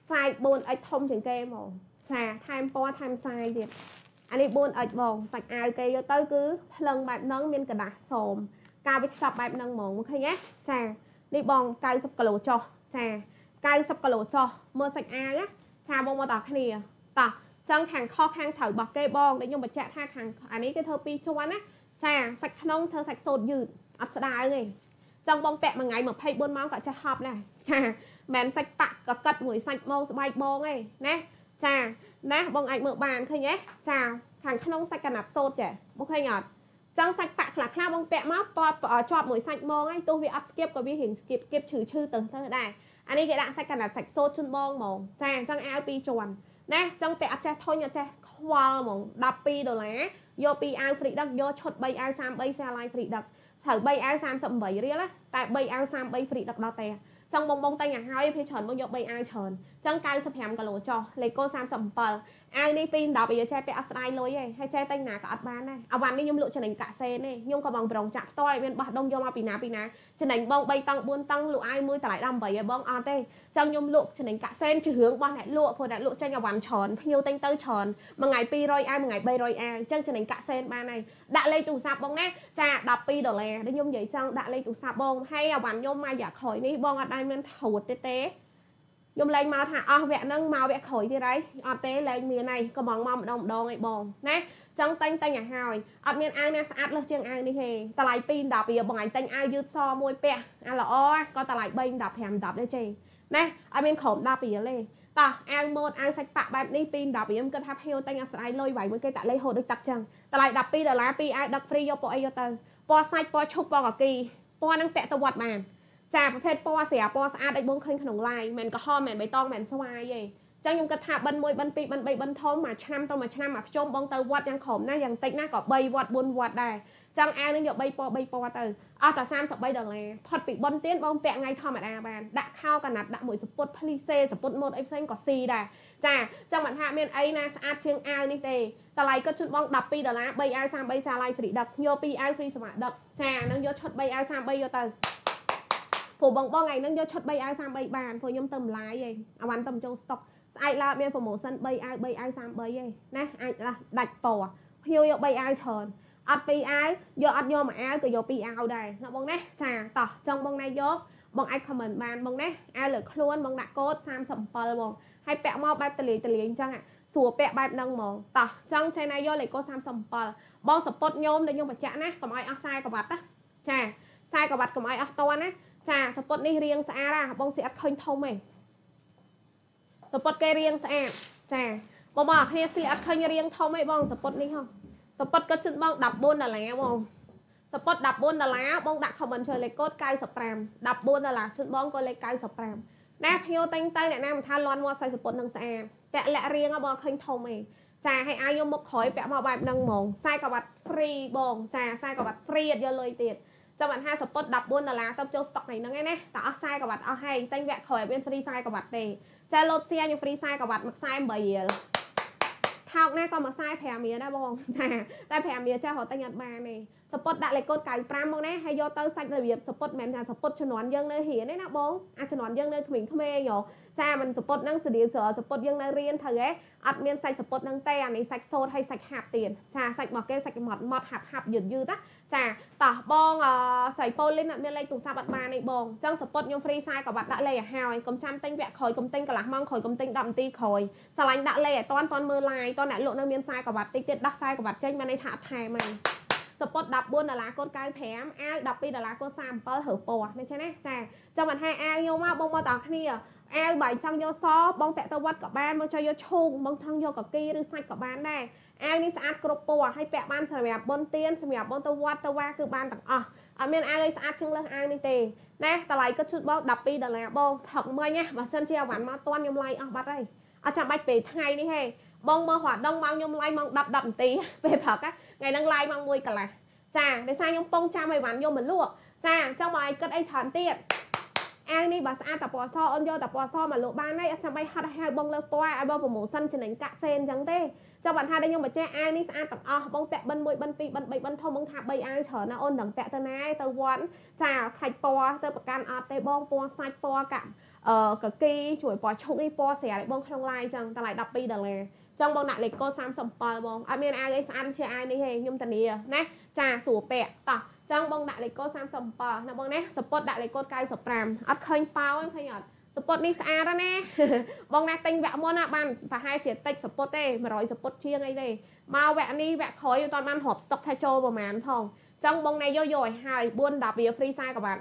ខ្សែ 4X ធំជាងគេហ្មងចាថែមពណ៌ថែមខ្សែទៀតអានេះ 4X បងសាច់អាវគេយកទៅគឺភ្លឹងបែបហ្នឹងមានកដាស់សោមការវេចខ្ចប់បែបហ្នឹងហ្មងឃើញទេចានេះបង90គីឡូចុះចា90គីឡូចុះមើលសាច់អាវណាចាបងមកតគ្នា តោះចឹងខាងខុសខាងត្រូវរបស់គេបងដែលខ្ញុំបញ្ជាក់ថាខាងអានេះគេធ្វើពីរជាន់ណាចាសាច់ក្នុងធ្វើសាច់សូត្រយឺតអត់ស្ដើងទេចឹងបងពាក់មួយថ្ងៃ24ម៉ោងក៏ចេះហប់ដែរចាមិនសាច់ប៉ាក់ក៏កិតមួយសាច់ម៉ងស្បែកបងទេណាចាណាបងអាចមើលបានឃើញទេចាខាងក្នុងសាច់កណាត់សូត្រចាបងឃើញអត់ចឹងសាច់ប៉ាក់ខ្លះខ្លះបងពាក់មកពតជាប់មួយសាច់ម៉ងហើយទោះវាអត់ស្គៀបក៏វារៀងស្គៀបគៀបឈឺឈឺទៅទៅដែរអានេះគេដាក់សាច់កណាត់សាច់សូត្រជូនបងហ្មងចាអញ្ចឹងអាវពីរជាន់ ណាចឹងពាក់អត់ចេះធុញអត់ចេះខ្វល់ហ្មង12ដុល្លារយកពីអាវហ្វ្រីដឹកយកឈុត3អាវ33សាឡាយហ្វ្រីដឹកត្រូវ3អាវ38រៀលតែ3អាវ33ហ្វ្រីដឹកដល់តែចង់បងបងតែញឲ្យហើយភីច្រើនមកយក3អាវច្រើនចឹង95គីឡូចុះលេខកូ37 អាវនេះពី10វាចេះពាក់អត់ស្ដាយលុយទេហើយចេះតែណាក៏អត់បានដែរអាវ៉ាន់នេះខ្ញុំលក់ចំណេញកាក់សេនទេខ្ញុំក៏បងប្រងចាក់ផ្ទាល់ឲ្យមានបោះដុំយកមកពីណាពីណាចំណេញបង3តង់4តង់លក់អាវមួយតម្លៃ18ឲ្យបងអត់ទេចឹងខ្ញុំលក់ចំណេញកាក់សេនជារឿងរបស់អ្នកលក់ព្រោះអ្នកលក់ចេញអាវ៉ាន់ច្រើនភ្ញៀវតែងទៅច្រើនមួយថ្ងៃ200អាវមួយថ្ងៃ300អាវចឹងចំណេញកាក់សេនបានហើយដាក់លេខទូរស័ព្ទបងណាចា12ដុល្លារដែលខ្ញុំនិយាយចង់ដាក់លេខទូរស័ព្ទបងហើយអាវ៉ាន់ខ្ញុំមកយ៉ាក្រោយនេះបងអត់ដែរមានថួតទេទេ ខ្ញុំលែងមកថាអស់វគ្គហ្នឹងមកវគ្គក្រោយទៀតហើយអត់ទេលែងមានហើយកំងមកម្ដងម្ដងអីបងណាចឹងតែងតែងឲ្យហើយអត់មានអាវណាស្អាតលើសជាងអាវនេះទេតម្លៃ2 10វាបងឯងតែងអាវយឺតសមួយពាក់អាល្អក៏តម្លៃ3 10 5 10ដែរចេណាអត់មានក្រុម10រៀលទេតោះអាវម៉ូតអាវសាច់ប៉ាក់បែបនេះ2 10រៀលគិតថាភៀវតែងអាស្រ័យលុយវាយមួយគេតាក់លេហូតដូចទឹកចឹងតម្លៃ12ដុល្លារ2អាវដឹកហ្វ្រីយកពណ៌អីយកទៅពណ៌សាច់ពណ៌ឈុកពណ៌កាគីពណ៌ហ្នឹងពាក់ទៅវត្តបាន ចាប្រភេទពណ៌ស្រាពណ៌ស្អាតឲ្យបងឃើញក្នុង লাই មិនក្រហមមិនបៃតងមិនស្វាយទេចឹងខ្ញុំគិតថាបិណ្ឌ1បិណ្ឌ2បិណ្ឌ3បិណ្ឌធំមួយឆ្នាំទៅមួយឆ្នាំមួយខ្ជុំបងទៅវត្តយ៉ាងក្រមណាយ៉ាងតិចណាក៏3វត្ត4វត្តដែរចឹងអាវនឹងយក3ពណ៌3ពណ៌ទៅអស់តែ33ដុល្លារផុតពីបិណ្ឌទៀនបងពាក់ថ្ងៃធម្មតាបានដាក់ខោកណាត់ដាក់មួយសពុតភ្លីសេសពុតម៉ូតអីផ្សេងក៏ស៊ីដែរចាចឹងមិនថាមានអីណាស្អាតជាងអាវនេះទេតម្លៃគាត់ជូនបង12ដុល្លារ3អាវ33សាឡាយហ្វ្រីដឹកយក2អាវហ្វ្រីសម្រាប់ដឹកចានឹងយកឈុត3អាវ33យកទៅ ព្រោះបងបងថ្ងៃហ្នឹងយកឈុត3អាវ33បានព្រោះខ្ញុំទៅម្លាយឯងអាវ៉ាន់ទៅចូលស្តុកស្អែកឡើងមានប្រូម៉ូសិន3អាវ3អាវ33ឯងណាអាចដាច់ពណ៌ភ្ញៀវយក3អាវច្រើនអត់2អាវយកអត់យកមួយអាវក៏យក2អាវដែរណាបងណាចាតោះចង់បងណាយកបងអាច comment បានបងណាអាវលើខ្លួនបងដាក់កូដ37បងហើយពាក់មកបែបតលាយតលាយអញ្ចឹងស្រួលពាក់បែបហ្នឹងហ្មងតោះអញ្ចឹងឆៃណាយកលេខកូ37បងសពុតញោមដែលខ្ញុំបញ្ជាក់ណាកុំឲ្យអស់ខ្សែក្បាត់ណាចាខ្សែក្បាត់កុំឲ្យអស់តណា ចាសពុតនេះរៀងស្អាតហ่ะបងស៊ីអត់ឃើញធំទេសពុតគេរៀងស្អាតចាបងបងគ្នាស្លៀកអត់ឃើញរៀងធំទេបងសពុតនេះហ៎សពុតក៏ជិតបង14ដុល្លារបងសពុត14ដុល្លារបងដាក់ comment ជួយលេខកូដ95 14ដុល្លារជិតបងក៏លេខ95ណាភ្ញៀវតែងទៅអ្នកណាមិនថាលន់មាត់សាច់សពុតនឹងស្អាតពាក់លាក់រៀងបងឃើញធំឯងចាឲ្យអាយយកមុខក្រោយពាក់មកបែបហ្នឹងហ្មងខ្សែក្រវ៉ាត់ free បងចាខ្សែក្រវ៉ាត់ free អត់យកលុយទៀត ចាំបាន50ពុត14ដុល្លារទៅចូល stock ហ្នឹងឯណាតើអស់ខ្សែក្រវ៉ាត់អស់ហើយតែវគ្គក្រោយមាន free ខ្សែក្រវ៉ាត់ទេចាលោតសៀខ្ញុំ free ខ្សែក្រវ៉ាត់មួយខ្សែ8រៀលថោកណាក៏មួយខ្សែ5រៀលដែរបងចាតែ5រៀលចាស់រត់តែញអត់បានទេសពុតដាក់លេខកូដ95មកណាហើយយកទៅសាច់របៀបសពុតមិនមែនថាសពុតជំនាន់យើងនៅរៀនទេណាបងអាជំនាន់យើងនៅក្មេងៗហ៎ចាមិនសពុតហ្នឹងស្តៀងស្រសពុតយើងនៅរៀនត្រូវហ៎អត់មានសាច់សពុតហ្នឹងទេអានេះសាច់សូត្រហើយសាច់ហាប់ទៀតចាសាច់របស់គេសាច់ម៉ត់ម៉ត់ហាប់ហាប់យឺតយឺតណា ចាតោះបងស្រីប៉ូលីនអត់មានលេខទូរស័ព្ទអត់បានទេបងអញ្ចឹងសពុតខ្ញុំហ្វ្រីសាយក៏បាត់ដាក់លេខឲ្យហើយកុំចាំទិញវគ្គក្រោយកុំទិញកន្លះម៉ោងក្រោយកុំទិញ10នាទីក្រោយស្រឡាញ់ដាក់លេខឲ្យតន់តន់មើលឡាយតន់អ្នកលក់នៅមានសាយក៏បាត់តិចទៀតដោះសាយក៏បាត់ចេញបានន័យថាអត់ថែមហ្នឹងសពុត14ដុល្លារកូន95អាវ12ដុល្លារកូន37ហើពណ៌នេះចឹងណាចាចាំមិនថាអាវយកមកបងមកតោះគ្នាអាវបើចង់យកសបងពាក់ទៅវត្តក៏បានមកចង់យកឈូងបងចង់យកកគីឬសាច់ក៏បានដែរ អាវនេះស្អាតគ្រប់ពណ៌ហើយពាក់បានសម្រាប់បុណ្យទានសម្រាប់បុណ្យទៅវត្តទៅវាគឺបានទាំងអស់អត់មានអាវអីស្អាតជាងលើសអាវនេះទេណាតម្លៃគិតជូតបង12ដុល្លារបងថឹកមិញណាបើសិនជាអាវ៉ាន់មកតន់ខ្ញុំឡាយអស់បាត់ហើយអត់ចាំបាច់ពេលថ្ងៃនេះទេបងមករត់ដងមកខ្ញុំឡាយមក10 10នាទីពេលព្រឹកថ្ងៃហ្នឹងឡាយមក1កន្លះចាដោយសារខ្ញុំពងចាំឲ្យវ៉ាន់ខ្ញុំមកលក់ចាអញ្ចឹងមកឲ្យគិតអីច្រើនទៀតអាវនេះបើស្អាតតែពណ៌សអូនយកតែពណ៌សមកលក់បានហើយអត់ចាំបាច់ហត់ឲ្យបងលើពណ៌ឲ្យបងប្រម៉ូសិនចំណេញកាក់សេនអញ្ចឹងទេ ចាំបានថាដែលខ្ញុំបញ្ជាក់អាវនេះស្អាតទាំងអស់បងពាក់បិណ្ឌ1បិណ្ឌ2បិណ្ឌ3បិណ្ឌធំបងថា3អាវច្រើនណាអូននឹងពាក់ទៅណាទៅវត្តចាខាច់ពណ៌ទៅប្រកាន់អត់ទេបងពណ៌សាច់ពណ៌កាក់អឺកគីជួយពណ៌ឈុកនេះពណ៌ស្រាលឲ្យបងក្នុងឡាយអញ្ចឹងតម្លៃ12ដុល្លារចឹងបងដាក់លេខកូដ37បងអត់មានអាវអីស្អាតជាអាវនេះទេខ្ញុំធានាណាចាស្រួលពាក់តោះចឹងបងដាក់លេខកូដ37ណាបងណាសពុតដាក់លេខកូដ95អត់ឃើញប៉ោទេឃើញអត់ សពុតនេះស្អាតណាបងណាទិញវគ្គមុនណាបានប្រហែលជាតិចសពុតទេ100សពុតជាងអីទេមកវគ្គនេះវគ្គក្រោយមិនតាន់បានរាប់ស្តុកថាចូលប្រហែលផងចឹងបងណាយកយកឲ្យហើយ4 10វា free 40ក៏បាន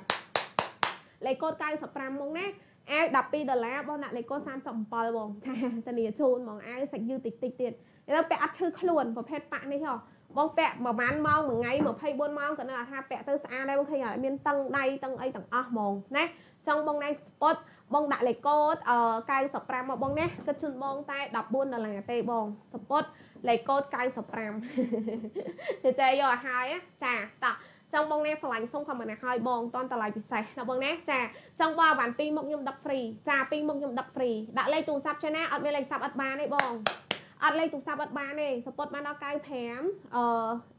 លេខកូដ95មកណាអាវ12ដុល្លារបងដាក់លេខកូដ37បងចាធានាជូនបងអាវសាច់យឺតិចតិចទៀតទៅពាក់អត់ឈឺខ្លួនប្រភេទប៉ាក់នេះហ៎បងពាក់ប្រហែលម៉ោងមួយថ្ងៃ24ម៉ោងក៏នៅថាពាក់ទៅស្អាតដែរបងឃើញអត់មានតឹងដៃតឹងអីទាំងអស់ហ្មងណាចង់បងណៃស្ពត បងដាក់លេខកូដ95មកបងណាគិតជូនបងតែ14ដុល្លារទេបងសពតលេខកូដ95ជជែយកឲ្យហើយចាតោះចង់បងណាឆ្លាញ់សុំខមមិនឲ្យបងតន់តម្លៃពិសេសណាបងណាចាចង់បងបានពីរមុខខ្ញុំដឹកហ្វ្រីចាពីរមុខខ្ញុំដឹកហ្វ្រីដាក់លេខទូរស័ព្ទចេះណាអត់មានលេខទូរស័ព្ទអត់បានទេបងអត់លេខទូរស័ព្ទអត់បានទេសពតបានដល់95អឺ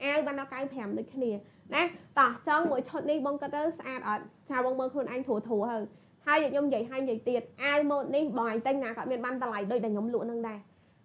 អាវបានដល់95ដូចគ្នាណាតោះចង់មួយឈុតនេះបងគាត់ទៅស្អាតអត់ចាបងមើលខ្លួនឯងធូរធូរហើយ ហើយខ្ញុំនិយាយឲ្យនិយាយទៀតអាវម៉ូតនេះបងឯងតែងណាក៏មានបានតម្លៃដូចដែលខ្ញុំលក់នឹងដែរ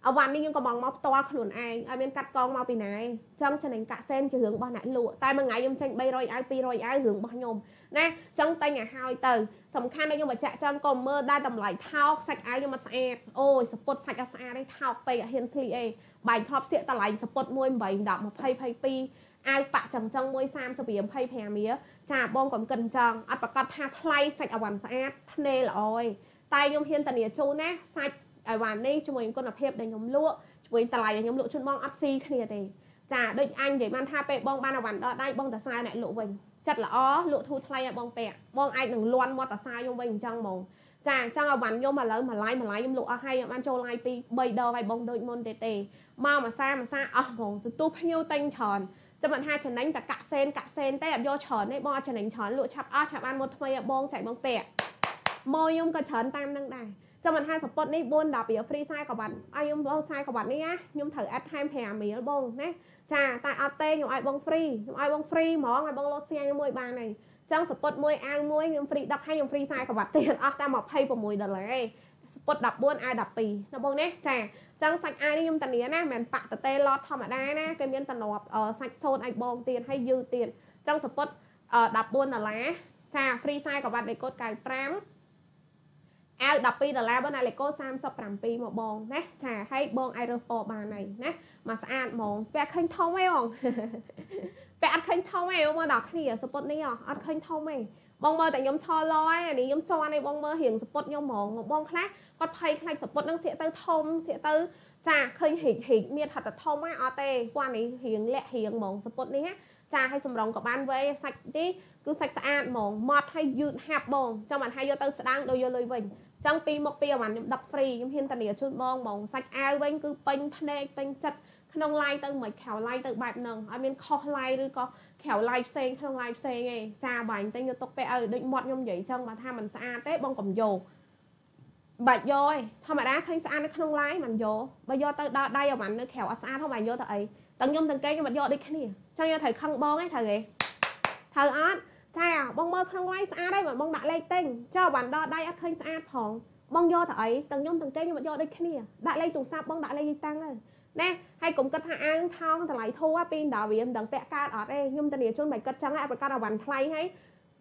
អវ៉ាន់នេះខ្ញុំក៏បងមកផ្ទាល់ខ្លួនឯងអត់មានកាត់កងមកពីណាឯងចំចំណេញកាក់សែនជារឿងរបស់អ្នកលក់តែមួយថ្ងៃខ្ញុំចេញ300អាវ200អាវរឿងរបស់ខ្ញុំណាចឹងតែងឲ្យហើយទៅសំខាន់ដែលខ្ញុំបញ្ជាក់ចាំក៏មើលដែរតម្លៃថោកសាច់អាវខ្ញុំអត់ស្អាតអូយសពុតសាច់អត់ស្អាតទេថោកពេកអត់ហ៊ានស្លីអីបែកធ្លាប់សៀកតម្លៃសពុត1 8 10 20 22អាវប៉ាក់ចឹងចឹងមួយ30 25រៀល ចាបងកុំកិនចឹងអត់ប្រកាសថាថ្លៃសាច់អវ៉ាន់ស្អាតធ្នេល្អឯងតែខ្ញុំហ៊ានតានីជូនណាសាច់អវ៉ាន់នេះជាមួយគុណភាពដែលខ្ញុំលក់ជាមួយតម្លៃដែលខ្ញុំលក់ជូនបងអត់ស៊ីគ្នាទេចាដូចអញនិយាយបានថាពេលបងបានអវ៉ាន់ដល់ដៃបងតសើអ្នកលក់វិញចិត្តល្អលក់ធូរថ្លៃឲ្យបងពាក់បងអាចនឹងលន់មាត់តសាខ្ញុំវិញអញ្ចឹងហ្មងចាអញ្ចឹងឲ្យបានខ្ញុំឥឡូវមួយឡាយមួយឡាយខ្ញុំលក់អស់ហើយបានចូលឡាយពី3ដងឲ្យបងដូចមុនទេទេមកមួយសាមួយសាអស់ហ្មងសន្ទុះភ្ញៀវតែងច្រើន ចាំមិនថាចំណេញតែកាក់សេនកាក់សេនទេអត់យកច្រើនទេបងអត់ចំណេញច្រើនលក់ឆាប់អស់ឆាប់បានមុតថ្មីឲ្យបងចែកបងពាក់មកខ្ញុំក៏ច្រើនតាមនឹងដែរចាំមិនថាសពុតនេះ4 10រៀល free 40កបាត់ឲ្យខ្ញុំបង40កបាត់នេះណាខ្ញុំត្រូវអត់ថែម5រៀលបងណាចាតែអត់ទេខ្ញុំឲ្យបង free ខ្ញុំឲ្យបង free ហ្មងឲ្យបងលោតសៀងមួយបានហើយចឹងសពុតមួយអាវមួយខ្ញុំ free 10ហើយខ្ញុំ free 40កបាត់ទៀតអស់តែ26ដុល្លារឯងសពុត14អាវ12ណាបងណាចា ចឹងសាច់អាវនេះខ្ញុំតានាណាមិនមែនប៉តតេឡតធម្មតាណាគេមានតំណប់សាច់សូនឲ្យបងទៀតហើយយឺទៀតចឹងសពុត14ដុល្លារចា free 40កបាត់នៃកូដ95អាវ12ដុល្លារបងណាលេកូ37មកបងណាចាហើយបងអាចរើសពណ៌បានហើយណាមកស្អាតហ្មងពាក់ឃើញធំទេបងពាក់អត់ឃើញធំទេបងដល់គ្នាសពុតនេះអត់ឃើញធំទេ បងមើលតែខ្ញុំឆលហើយអានេះខ្ញុំជន់ឯងបងមើលរៀងសពុតខ្ញុំហ្មងបងខ្លះគាត់ភ័យខ្លាចសពុតនឹងសៀកទៅធំសៀកទៅចាឃើញហិចហិចមានហត់តែធំហ្នឹងអត់ទេគាត់នេះរៀងលាក់រៀងហ្មងសពុតនេះចាឲ្យសម្រងក៏បានវែសាច់នេះគឺសាច់ស្អាតហ្មងម៉ត់ឲ្យយឺតហាប់បងចាំបានឲ្យយកទៅស្ដាងដូចយកលុយវិញចឹងពីមកពីអាវ៉ាន់ខ្ញុំដឹកហ្វ្រីខ្ញុំហ៊ានតានីជូនបងបងសាច់អាវវិញគឺពេញភ្នែកពេញចិត្តក្នុងឡាយទៅមិនក្រៅឡាយទៅបែបហ្នឹងអត់មានខុសឡាយឬក៏ ក្រៅឡាយផ្សេងក្នុងឡាយផ្សេងទេចាបាញ់តែយកទុកពេលឲ្យដូចមាត់ខ្ញុំនិយាយចឹងបើថាมันស្អាតទេបងកុំយកបាច់យកឯងធម្មតាឃើញស្អាតនៅក្នុងឡាយមិនយកបើយកទៅដល់ដៃអាវ៉ាន់នៅក្រៅអត់ស្អាតហ៎មិនយកទៅអីទាំងខ្ញុំទាំងគេខ្ញុំអត់យកដូចគ្នាចឹងយកត្រូវខឹងបងឯងត្រូវទេត្រូវអត់ចាបងមើលក្នុងឡាយស្អាតហើយបងដាក់លេខទិញចុះបានដល់ដៃអត់ឃើញស្អាតផងបងយកទៅអីទាំងខ្ញុំទាំងគេខ្ញុំអត់យកដូចគ្នាដាក់លេខទូរស័ព្ទបងដាក់លេខទីតាំងទៅ ណាហើយកុំគិតថាអាងថោងតម្លៃធូរពីដល់វាមិនដឹងពាក់កាតអត់ទេខ្ញុំតានីជនមិនគិតចឹងឯងប្រកាសអាវ៉ាន់ថ្លៃហើយ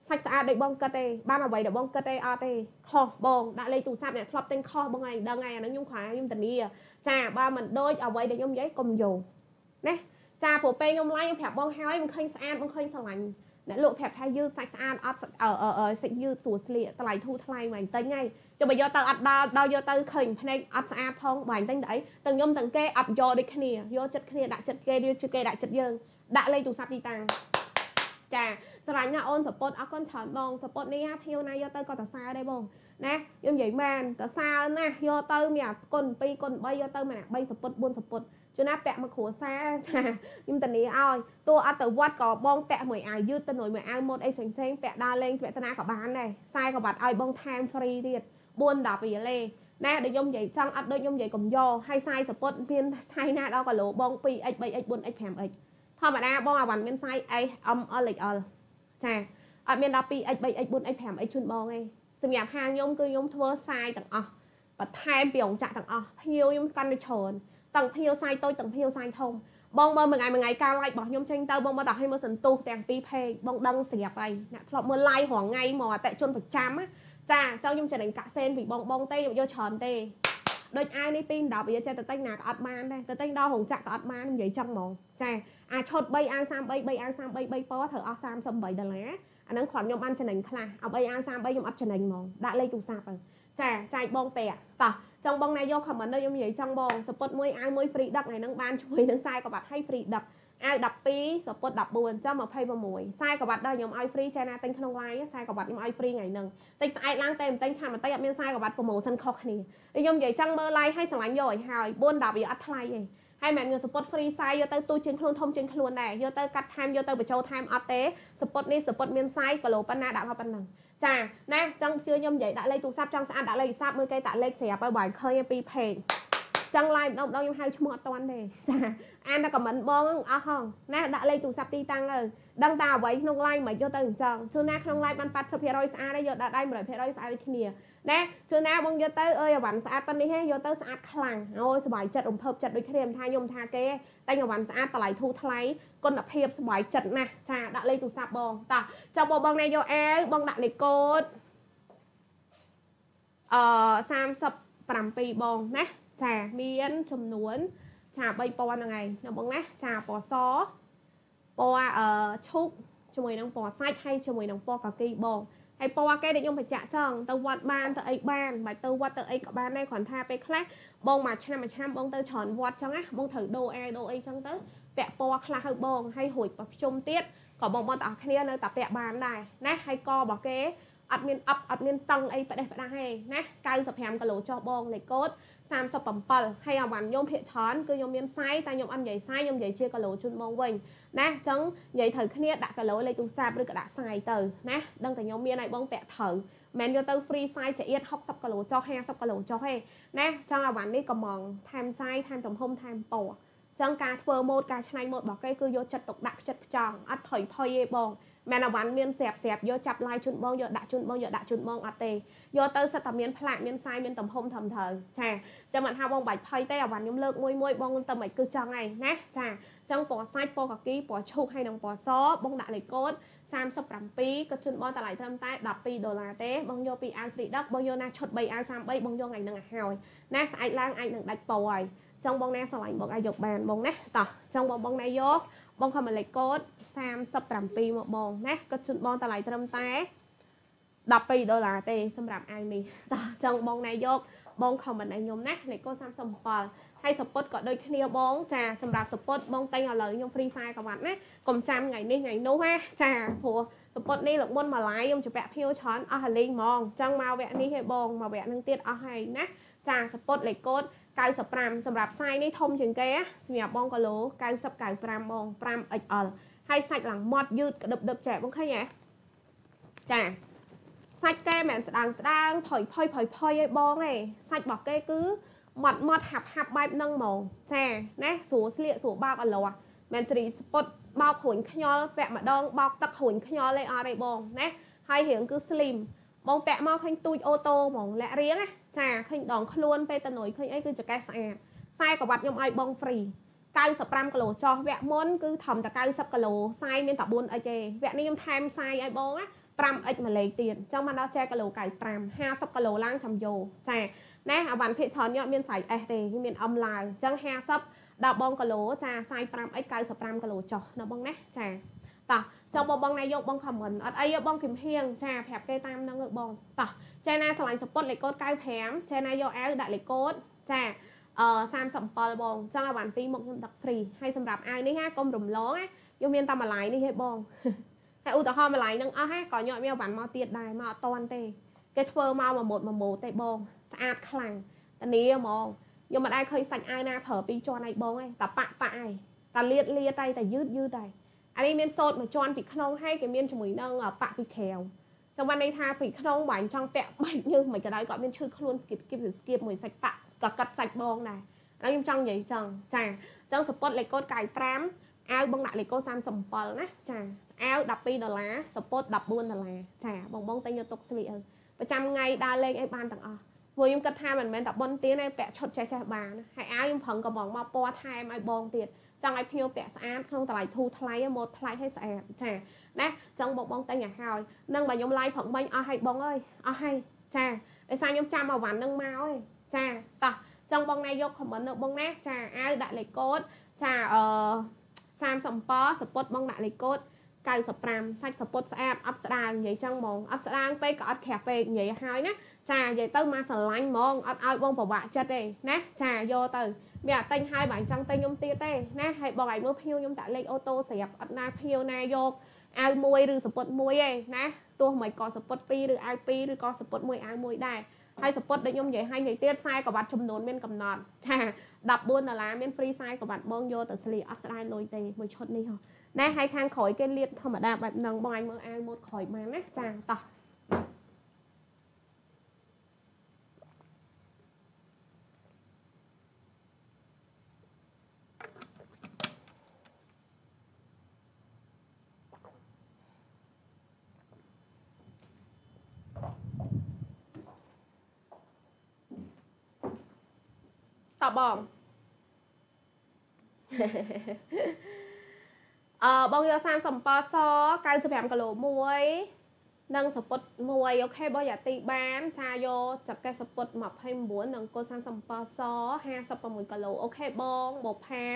សាច់ស្អាតដូចបងគិតទេបានអ្វីដែលបងគិតទេអត់ទេខុសបងដាក់លេខទូរស័ព្ទអ្នកធ្លាប់ទិញខុសបងឯងដឹងឯងអាហ្នឹងខ្ញុំខ្លាចខ្ញុំតានីចាបើមិនដូចអ្វីដែលខ្ញុំនិយាយកុំយកណាចាព្រោះពេលខ្ញុំឡាយខ្ញុំប្រាប់បងហើយមិនឃើញស្អាតមិនឃើញស្រឡាញ់អ្នកលក់ប្រាប់ថាយឺតសាច់ស្អាតអត់អឺអឺសាច់យឺតស្រួលស្លៀកតម្លៃធូរថ្លៃមិនទិញហើយ ចុះបើយកទៅអត់ដល់ដល់យកទៅឃើញភ្នែកអត់ស្អាតផងបាញ់ទិញទៅអីទាំងខ្ញុំទាំងគេអត់យកដូចគ្នាយកចិត្តគ្នាដាក់ចិត្តគេយកចិត្តគេដាក់ចិត្តយើងដាក់លេខទូរស័ព្ទទីតាំងចាស្រឡាញ់ណាអូនសពតអរគុណច្រើនបងសពតនេះភៀវណាយកទៅក៏តសើដែរបងណាខ្ញុំនិយាយមែនតសើណាយកទៅមានអាគុណ2គុណ3យកទៅមានអា3សពត4សពតជួនណាពាក់មកគ្រួសារចាខ្ញុំតានីឲ្យតួអត់ទៅវត្តក៏បងពាក់មួយអាវយឺតទៅមួយអាវម៉ូតអីផ្សេងផ្សេងពាក់ដើរលេងពាក់តាណាក៏បានដែរខ្សែក៏បាត់ឲ្យបងថែមហ្វ្រីទៀត 4 10រៀលទេណាដូចខ្ញុំនិយាយចង់អត់ដូចខ្ញុំនិយាយកុំយកហើយសាយសពុតមានសាយណាដល់គីឡូបង 2x 3x 4x 5x ធម្មតាបងអាវ៉ាន់មានសាយ S M L XL ចាអត់មានដល់ 2x 3x 4x 5x ជូនបងទេសម្រាប់ហាងខ្ញុំគឺខ្ញុំធ្វើសាយទាំងអស់បន្ថែមពីរោងចក្រទាំងអស់ភ្ញៀវខ្ញុំកាន់តែច្រើនទាំងភ្ញៀវសាយតូចទាំងភ្ញៀវសាយធំបងមើលមួយថ្ងៃមួយថ្ងៃការ live របស់ខ្ញុំចេញទៅបងមើលតែឲ្យមើលសន្ទុះទាំងពីរ page បងដឹងស្រាប់ហើយអ្នកធ្លាប់មើល live រាល់ថ្ងៃមកអតិជនប្រចាំ ចាអញ្ចឹងខ្ញុំចំណេញកាក់សេនពីបងបងទេយកច្រើនទេដូចអាយនេះពី10វាចេះទៅទិញណាក៏អត់បានដែរទៅទិញដល់រោងចក្រក៏អត់បាននិយាយចឹងហ្មងចាអាឈុត3អាវ33 3អាវ33 3ពណ៌ត្រូវអស់38ដុល្លារអាហ្នឹងគ្រាន់ខ្ញុំបានចំណេញខ្លះអប3អាវ33ខ្ញុំអត់ចំណេញហ្មងដាក់លេខទូរស័ព្ទទៅចាចែកបងពេតោះចង់បងណាយក comment ខ្ញុំនិយាយចង់បងសពុតមួយអាវមួយ free ដឹកថ្ងៃហ្នឹងបានជួយនឹងខ្សែក្បាត់ឲ្យ free ដឹក អាវ12សពុត14ចាំ26ខ្សែក្បាត់ដល់ខ្ញុំឲ្យ free ចាណាទិញក្នុង line ខ្សែក្បាត់ខ្ញុំឲ្យ free ថ្ងៃហ្នឹងតិចស្អែកឡើងតែមិនទិញឆាំបន្តិចអត់មានខ្សែក្បាត់ promotion ខុសគ្នាខ្ញុំនិយាយចង់មើល line ឲ្យស្រឡាញ់យកឲ្យហើយ4 10វាអត់ថ្លៃទេហើយមិនមានសពុត free size យកទៅទូជាងខ្លួនធំជាងខ្លួនដែរយកទៅកាត់ថែមយកទៅបញ្ចូលថែមអត់ទេសពុតនេះសពុតមាន size គីឡូប៉ុណ្ណាដាក់មកប៉ុណ្ណឹងចាណាចង់ជឿខ្ញុំនិយាយដាក់លេខទូរស័ព្ទចង់ស្អាតដាក់លេខទូរស័ព្ទមើលគេដាក់លេខស្រាប់ហើយបើឃើញពី page ចឹង live ម្ដងម្ដងខ្ញុំហៅឈ្មោះអត់តាន់ទេចាអានតែ comment បងអស់ហងណាដាក់លេខទូរស័ព្ទទីតាំងទៅដឹងតែអ្វីក្នុង live មិនយកទៅអញ្ចឹងជួនណាក្នុង live បាន80%ស្អាតហើយយកដាក់ដៃ100%ស្អាតដូចគ្នាណាជួនណាបងយកទៅអើយអាវ៉ាន់ស្អាតប៉ុណ្នេះហេយកទៅស្អាតខ្លាំងអូយសុបាយចិត្តរំភើបចិត្តដូចគ្នាមិនថាខ្ញុំថាគេតែអាវ៉ាន់ស្អាតតម្លៃធូរថ្លៃគុណភាពសុបាយចិត្តណាស់ចាដាក់លេខទូរស័ព្ទបងតោះចាំបងបងណែយកអាវបងដាក់លេខកូដអឺ37បងណា ចាមានចំនួនចា3000ហ្នឹងឯងណាបងណាចាពណ៌សពណ៌អឺឈូកជាមួយនឹងពណ៌សាច់ហើយជាមួយនឹងពណ៌កាគីបងហើយពណ៌គេដែលខ្ញុំបញ្ជាក់ចឹងទៅវត្តបានទៅអីបានបើទៅវត្តទៅអីក៏បានដែរគ្រាន់ថាពេលខ្លះបងមួយឆ្នាំមួយឆ្នាំបងទៅច្រើនវត្តចឹងណាបងត្រូវដូរអាវដូរអីចឹងទៅពាក់ពណ៌ខ្លះឲ្យបងហើយរួចប្រជុំទៀតក៏បងបងទាំងអស់គ្នានៅតែពាក់បានដែរណាហើយករបស់គេអត់មានអប់អត់មានតឹងអីផ្ដេសផ្ដាស់ទេណា95គីឡូចុះបងលេខកូដ 37ហើយអាវ៉ាន់ខ្ញុំភាកច្រើនគឺខ្ញុំមានសាយតែខ្ញុំអត់និយាយសាយខ្ញុំនិយាយជាគីឡូជូនបងវិញណាអញ្ចឹងនិយាយត្រូវគ្នាដាក់គីឡូលេខទូរស័ព្ទឬក៏ដាក់សាយទៅណាដឹងតែខ្ញុំមានឲ្យបងពាក់ត្រូវមិនយកទៅ free size ចៀត60គីឡូចុះ50គីឡូចុះទេណាចឹងអាវ៉ាន់នេះកំងថែម size ថែមទំហំថែមពណ៌ចឹងការធ្វើម៉ូតការឆ្នៃម៉ូតរបស់គេគឺយកចិត្តទុកដាក់ផ្ចិតផ្ចង់អត់ថុយថុយទេបង មែនអាវ៉ាន់មានស្រាប់ស្រាប់យកចាប់ឡាយជូនបងយកដាក់ជូនបងយកដាក់ជូនបងអត់ទេយកទៅសិតតែមានផ្លាកមានសាយមានទំហំត្រឹមត្រូវចាចាំមិនថាបងបាច់ភ័យទេអាវ៉ាន់ខ្ញុំលើកមួយមួយបងទៅមិនគឺចង់ឯងណាចាចឹងពណ៌សាច់ពណ៌កាគីពណ៌ឈូកហើយនិងពណ៌សបងដាក់លេខកូដ37ក៏ជូនបងតម្លៃត្រឹមតែ12ដុល្លារទេបងយកពីអាវ free duck បងយកណាឈុត3អាវ33បងយកថ្ងៃហ្នឹងឲ្យហើយណាស្អែកឡើងអាចនឹងដាច់ពោហើយចង់បងណាស្រឡាញ់បងអាចយកបានបងណាតោះចង់បងបងណាយកបងខមលេខកូដ 37មកបងណាក៏ជូនបងតម្លៃត្រឹមតែ12ដុល្លារទេសម្រាប់អាវនេះតោះចង់បងណាយកបងខមមិនឲ្យខ្ញុំណាលេខកូដ37ហើយសពុតក៏ដូចគ្នាបងចាសម្រាប់សពុតបងតែងឥឡូវខ្ញុំហ្វ្រីខ្សែក្រវ៉ាត់ណាកុំចាំថ្ងៃនេះថ្ងៃនោះណាចាព្រោះសពុតនេះលោកមុនមកឡាយខ្ញុំជពាក់ភៀវច្រើនអស់ហលេងហ្មងចង់មកវគ្គនេះឲ្យបងមកវគ្គនឹងទៀតអស់ហើយណាចាសពុតលេខកូដ95សម្រាប់ខ្សែនេះធំជាងគេសម្រាប់បងគីឡូ90 95បង 5XL ហើយសាច់ឡើងម៉ត់យឺតក្តឹបដឹបចែបងឃើញហ៎ចាសាច់គេមិនស្ដាងស្ដាងផុយផុយផុយផុយឲ្យបងឯងសាច់របស់គេគឺម៉ត់ម៉ត់ហាប់ហាប់បែបហ្នឹងហ្មងចាណាស្រួលស្លៀកស្រួលបោកអលាស់មែនសេរីស្ពុតបោករួញខ្ញល់ពាក់ម្ដងបោកទឹករួញខ្ញល់ឯអត់ទេបងណាហើយរៀងគឺ slim បងពាក់មកឃើញទូចអូតូហ្មងលាក់រៀងណាចាឃើញដងខ្លួនពេលតនុយឃើញអីគឺចកេះស្អាតខ្សែក្រវ៉ាត់ខ្ញុំឲ្យបងហ្វ្រី 95គីឡូចោះវគ្គមុនគឺធំតែ90គីឡូខ្សែមានតែ 4x ទេវគ្គនេះខ្ញុំថែមខ្សែឲ្យបងណា 5x មួយលេខទៀតអញ្ចឹងមកដល់ចែគីឡូ95 50គីឡូឡើងចាំយកចាណាអាវ៉ាន់ភិកច្រើនយកមានសាយ S ទេវាមានអំឡើងអញ្ចឹង50ដល់បងគីឡូចាសាយ 5x 95គីឡូចុះណាបងណាចាតោះចង់បងបងណាយកបងខមមិនអត់អីបងគឹមហៀងចាប្រាប់គេតាមហ្នឹងបងតោះចេណាឆ្លាញ់សពុតលេខកូដ95ចេណាយកអាវដាក់លេខកូដចាអឺ 37បងចង់ឲ្យបានពីរមុខខ្ញុំដឹកហ្វ្រីហើយសម្រាប់អាវនេះណាកុំរំលងណាខ្ញុំមានតែម្លាយនេះទេបងហើយឧទាហរណ៍ម្លាយនឹងអស់ហើយក៏ញាក់មានបានមកទៀតដែរមកអត់តន់ទេគេធ្វើមកមួយម៉ូតមួយម៉ូតទេបងស្អាតខ្លាំងតានីហ្មងខ្ញុំមិនដែលឃើញសាច់អាវណាប្រើពីរជាន់ឲ្យបងឯងតែប៉ាក់ប៉ាក់ឯងតែលៀតលៀតតែតែយឺតយឺតតែអានេះមានសូត្រមួយជាន់ពីក្នុងហើយគេមានជាមួយនឹងប៉ាក់ពីក្រៅចឹងបានន័យថាពីក្នុងបើអញ្ចឹងពាក់បែកញើសមិនក៏ដោយគាត់មានឈឺខ្លួនស្គីបស្គីបស្គីបមួយសាច់ប៉ាក់ ក៏កាត់សាច់បងដែរហើយខ្ញុំចង់និយាយចឹងចាអញ្ចឹងសពតលេខកូដ95អាវបងដាក់លេខកូដ37ណាចាអាវ12ដុល្លារសពត14ដុល្លារចាបងបងតែយកទុកស្លៀកប្រចាំថ្ងៃដើរលេងអីបានទាំងអស់ព្រោះខ្ញុំគិតថាមិនមែនតែប៉ុនទៀនទេពាក់ឈុតចេះចេះបានហើយអាវខ្ញុំប្រឹងកំងមកពណ៌ថែមឲ្យបងទៀតចង់ឲ្យភ្ញៀវពាក់ស្អាតក្នុងតម្លៃធូរថ្លៃម៉ូតថ្លៃឲ្យស្អាតចាណាចង់បងបងតែងឲ្យហើយនឹងបើខ្ញុំ live ព្រឹកមិញអស់ឲ្យបងអើយអស់ឲ្យចាដោយសារខ្ញុំចាំអាវ៉ាន់នឹងមកឯង ចាតោះចង់បងណាយក comment នៅបងណាចាអាវដាក់លេខកូដចាអឺ37សពុតបងដាក់លេខកូដ95សាច់សពុតស្អាតអត់ស្ដាងនិយាយចឹងហ្មងអត់ស្ដាងពេកក៏អត់ក្រាស់ពេកនិយាយឲ្យណាចានិយាយទៅមកស្រឡាញ់ហ្មងអត់ឲ្យបងប្រវាក់ចិត្តទេណាចាយកទៅមានអត់ទិញឲ្យបើអញ្ចឹងទិញខ្ញុំទៀតទេណាហើយបងឲ្យមើលភៀវខ្ញុំដាក់លេខអូតូស្រាប់អត់ណាភៀវណាយកអាវមួយឬសពុតមួយឯណាទោះមិនក៏សពុត2ឬអាវ2ឬក៏សពុតមួយអាវមួយដែរ ហើយសពុតដូចខ្ញុំនិយាយឲ្យនិយាយទៀតខ្សែក្រវ៉ាត់ចំនួនមានកំណត់ចា14ដុល្លារមាន free ខ្សែក្រវ៉ាត់បងយកទៅស្លៀកអត់ស្ដាយលុយទេមួយឈុតនេះហ៎ណាហើយខាងក្រោយគេលាតធម្មតាបែបហ្នឹងបងឲ្យមើលអាវម៉ូតក្រោយបានណាចាតោះ បងអឺបងយក37ស95គីឡូ1និងសពុត1 OK បងយ៉ាទីបានចាយកចកេះសពុត29និងកូដ37ស56គីឡូ OK បងបូផា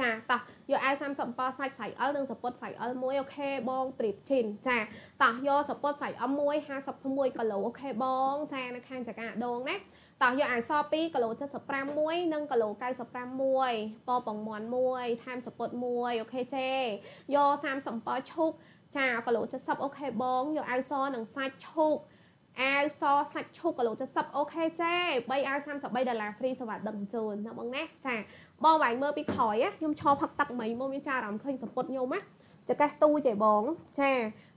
ចាតោះយកអាវ37សាច់សាច់ L និងសពុតសាច់ L មួយអូខេបងព្រៀបជីនចាតោះយកសពុតសាច់ M មួយ56គីឡូ OK បងចានៅខាងចកាដងណា តោះយកអាស2គីឡូ75មួយនិងគីឡូ95មួយពបងមន់មួយថែមសពុតមួយ OK ចេយក37ឈូកចាគីឡូ70 OK បងយកអាវសនិងសាច់ឈូកអាវសសាច់ឈូកគីឡូ70 OK ចេ3អាវ33ដុល្លារ free សេវាដឹងជូនណាបងណាចាបងវាយមើលពីក្រោយខ្ញុំឈរផឹកទឹកមិញមកមានចារអារម្មណ៍ឃើញសពុតខ្ញុំណាចកេះទូចទេបងចា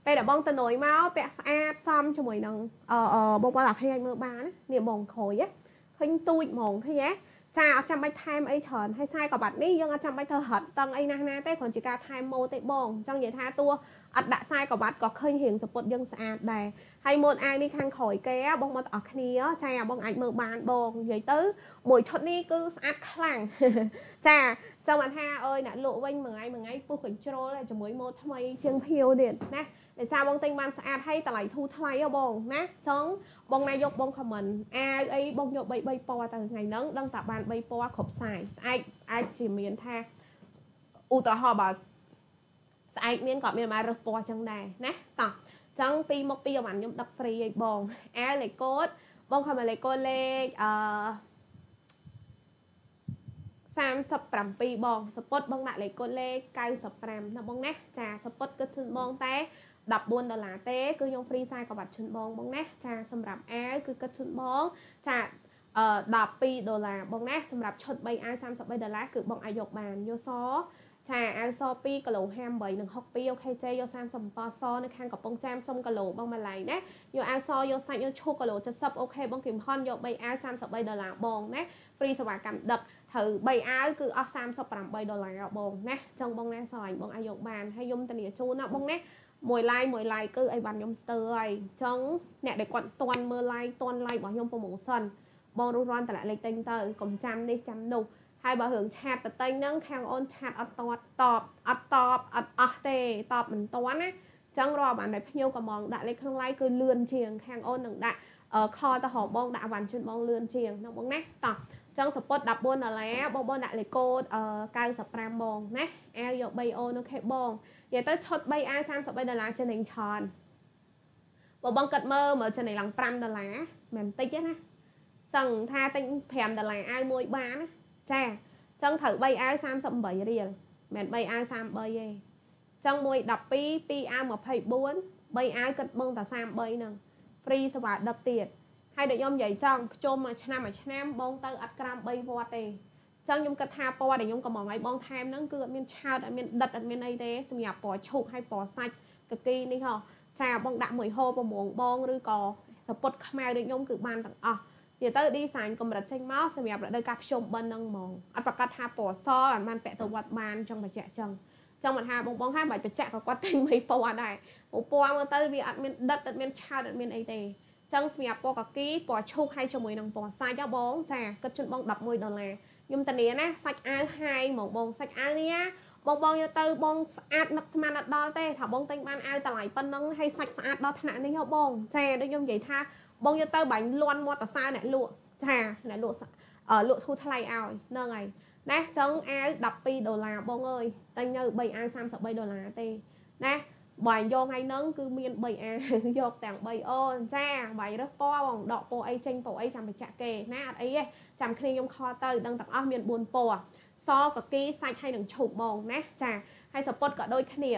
ពេលដែលបងតនុយមកពាក់ស្អាតសមជាមួយនឹងអឺបងប្អូនអាឃើញឲ្យមើលបាននេះបងក្រួយឃើញទូចហ្មងឃើញទេចាអត់ចាំបាច់ថែមអីច្រើនហើយខ្សែក្បាត់នេះយើងអត់ចាំបាច់ធ្វើរត់តឹងអីណាស់ណាទេគ្រាន់ជាការថែមម៉ូទេបងចង់និយាយថាតួ អអត់ដាក់ខ្សែក្រវ៉ាត់ក៏ឃើញរៀងសពុតយើងស្អាតដែរហើយម៉ូតអាវនេះខាងក្រោយគេបងមកទាំងអស់គ្នាចាបងអាចមើលបានបងនិយាយទៅមួយឈុតនេះគឺស្អាតខ្លាំងចាចាំបានថាអើយអ្នកលក់វិញមួយថ្ងៃមួយថ្ងៃពុះកញ្ជ្រោលជាមួយម៉ូតថ្មីជាងភៀវទៀតណាដោយសារបងទិញបានស្អាតហើយតម្លៃធូរថ្លៃហ៎បងណាចង់បងណាយកបងខមមិនអាវអីបងយក3 3ពណ៌ទៅថ្ងៃហ្នឹងដឹងតែបាន3ពណ៌គ្រប់សាយស្អែកអាចជាមានថាឧទាហរណ៍បើ ស្អែកមានក៏មានមករើសពណ៌ចឹងដែរណាតោះចឹងពីមកពីអវ៉ាន់ខ្ញុំដឹកហ្វ្រីឲ្យបងអាវលេខកូដបងខមលេខកូដលេខអឺ37បងសពុតបងដាក់លេខកូដលេខ95ណាបងណាចាសពុតគិតជូនបងតែ14ដុល្លារទេគឺខ្ញុំហ្វ្រីខ្សែក្រវ៉ាត់ជូនបងបងណាចាសម្រាប់អាវគឺគិតជូនបងចាអឺ12ដុល្លារបងណាសម្រាប់ឈុត3អាវ33ដុល្លារគឺបងអាចយកបានយល់ស ចាអាវស2គីឡូ58និង62អូខេចេយក37សនៅខាងកំពង់ចាមសុំគីឡូបងម្លៃណាយកអាវសយកសាច់យកឈូគីឡូ70អូខេបងគឹមហនយក3អាវ33ដុល្លារបងណាហ្វ្រីសេវាកម្មដឹកត្រូវ3អាវគឺអស់38ដុល្លារបងណាចង់បងណាស្រឡាញ់បងអាចយកបានហើយខ្ញុំធានាជូនណាបងណាមួយ লাই មួយ লাই គឺអីបានខ្ញុំស្ទើរហើយអញ្ចឹងអ្នកដែលគាត់តន់មើល লাই តន់ লাই របស់ខ្ញុំ promotion បងរុះរាន់តម្លាក់លេខទិញទៅកុំចាំនេះចាំនោះ ហើយបើរឿងឆាតតតែងហ្នឹងខាងអូនឆាតអត់តតតបអត់តបអត់អស់ទេតបមិនតាន់ណាចឹងរាល់បានតែភ្ញៀវកំងដាក់លេខក្នុង লাই គឺលឿនជាងខាងអូននឹងដាក់ខទៅហៅបងដាក់វ៉ាន់ជូនបងលឿនជាងហ្នឹងបងណាតោះចឹងសពត14ដុល្លារបងបងដាក់លេខកូដ95បងណាអែលយក3អូនអូខេបងនិយាយទៅឈុត 3A 33ដុល្លារចំណេញច្រើនបើបងកាត់មើលមើលចំណេញឡើង5ដុល្លារមិនតិចទេណាសឹងថាទិញ5ដុល្លារអាវមួយបានណា ចាចឹងត្រូវ3អាវ38រៀលមិន3អាវ33ទេចឹងមួយ12 2អាវ24 3អាវគិតបងតែ33ហ្នឹងហ្វ្រីសេវាដឹកទៀតហើយដូចខ្ញុំនិយាយចង់ខ្ជុំមួយឆ្នាំមួយឆ្នាំបងទៅអត់ក្រាម3វត្តទេចឹងខ្ញុំគិតថាពណ៌ដែលខ្ញុំកំងឲ្យបងថែមហ្នឹងគឺអត់មានឆើតអត់មានដិតអត់មានអីទេសម្រាប់ពណ៌ឈូកហើយពណ៌សាច់កគីនេះហ៎ចាបងដាក់មួយហូរប្រមងបងឬក៏សពុតខ្មៅដូចខ្ញុំគឺបានទាំងអស់ និយាយទៅ design កម្រិតចេញមកសម្រាប់រដូវកាលភ្ជុំបិណ្ឌហ្នឹងហ្មងអត់ប្រកាសថាពណ៌សអត់បានពាក់ទៅវត្តបានចង់បញ្ជាក់ចឹងចឹងមិនថាបងបងហើយមិនបញ្ជាក់ក៏គាត់ទិញមួយពណ៌ដែរពណ៌មើលទៅវាអត់មានដិតអត់មានឆើតអត់មានអីទេចឹងសម្រាប់ពណ៌កាគីពណ៌ឈូកហើយជាមួយនឹងពណ៌សាច់ហ៎បងចាគិតជូនបង11ដុល្លារខ្ញុំតានាណាសាច់អាវហាយហ្មងបងសាច់អាវនេះបងបងយកទៅបងស្អាតនឹកស្មានអត់ដល់ទេថាបងទិញបានអាវតម្លៃប៉ុណ្ណឹងហើយសាច់ស្អាតដល់ថ្នាក់នេះហ៎បងចាដូចខ្ញុំនិយាយថា បងយកទៅបាញ់លន់មាត់តសើអ្នកលក់ចាអ្នកលក់លក់ធូរថ្លៃឲ្យហ្នឹងហើយណាចឹងអាវ12ដុល្លារបងអើយតែញើ3អាវ33ដុល្លារទេណាបើយកថ្ងៃហ្នឹងគឺមាន3អាយកទាំង3អូនចាបាយរើសពណ៌បងដកពណ៌អីចេញពណ៌អីចាំបញ្ជាក់គេណាអត់អីទេចាំគ្នាខ្ញុំខលទៅដឹងទាំងអស់មាន4ពណ៌សកគីសាច់ហើយនឹងឈូកបងណាចាហើយសពុតក៏ដូចគ្នា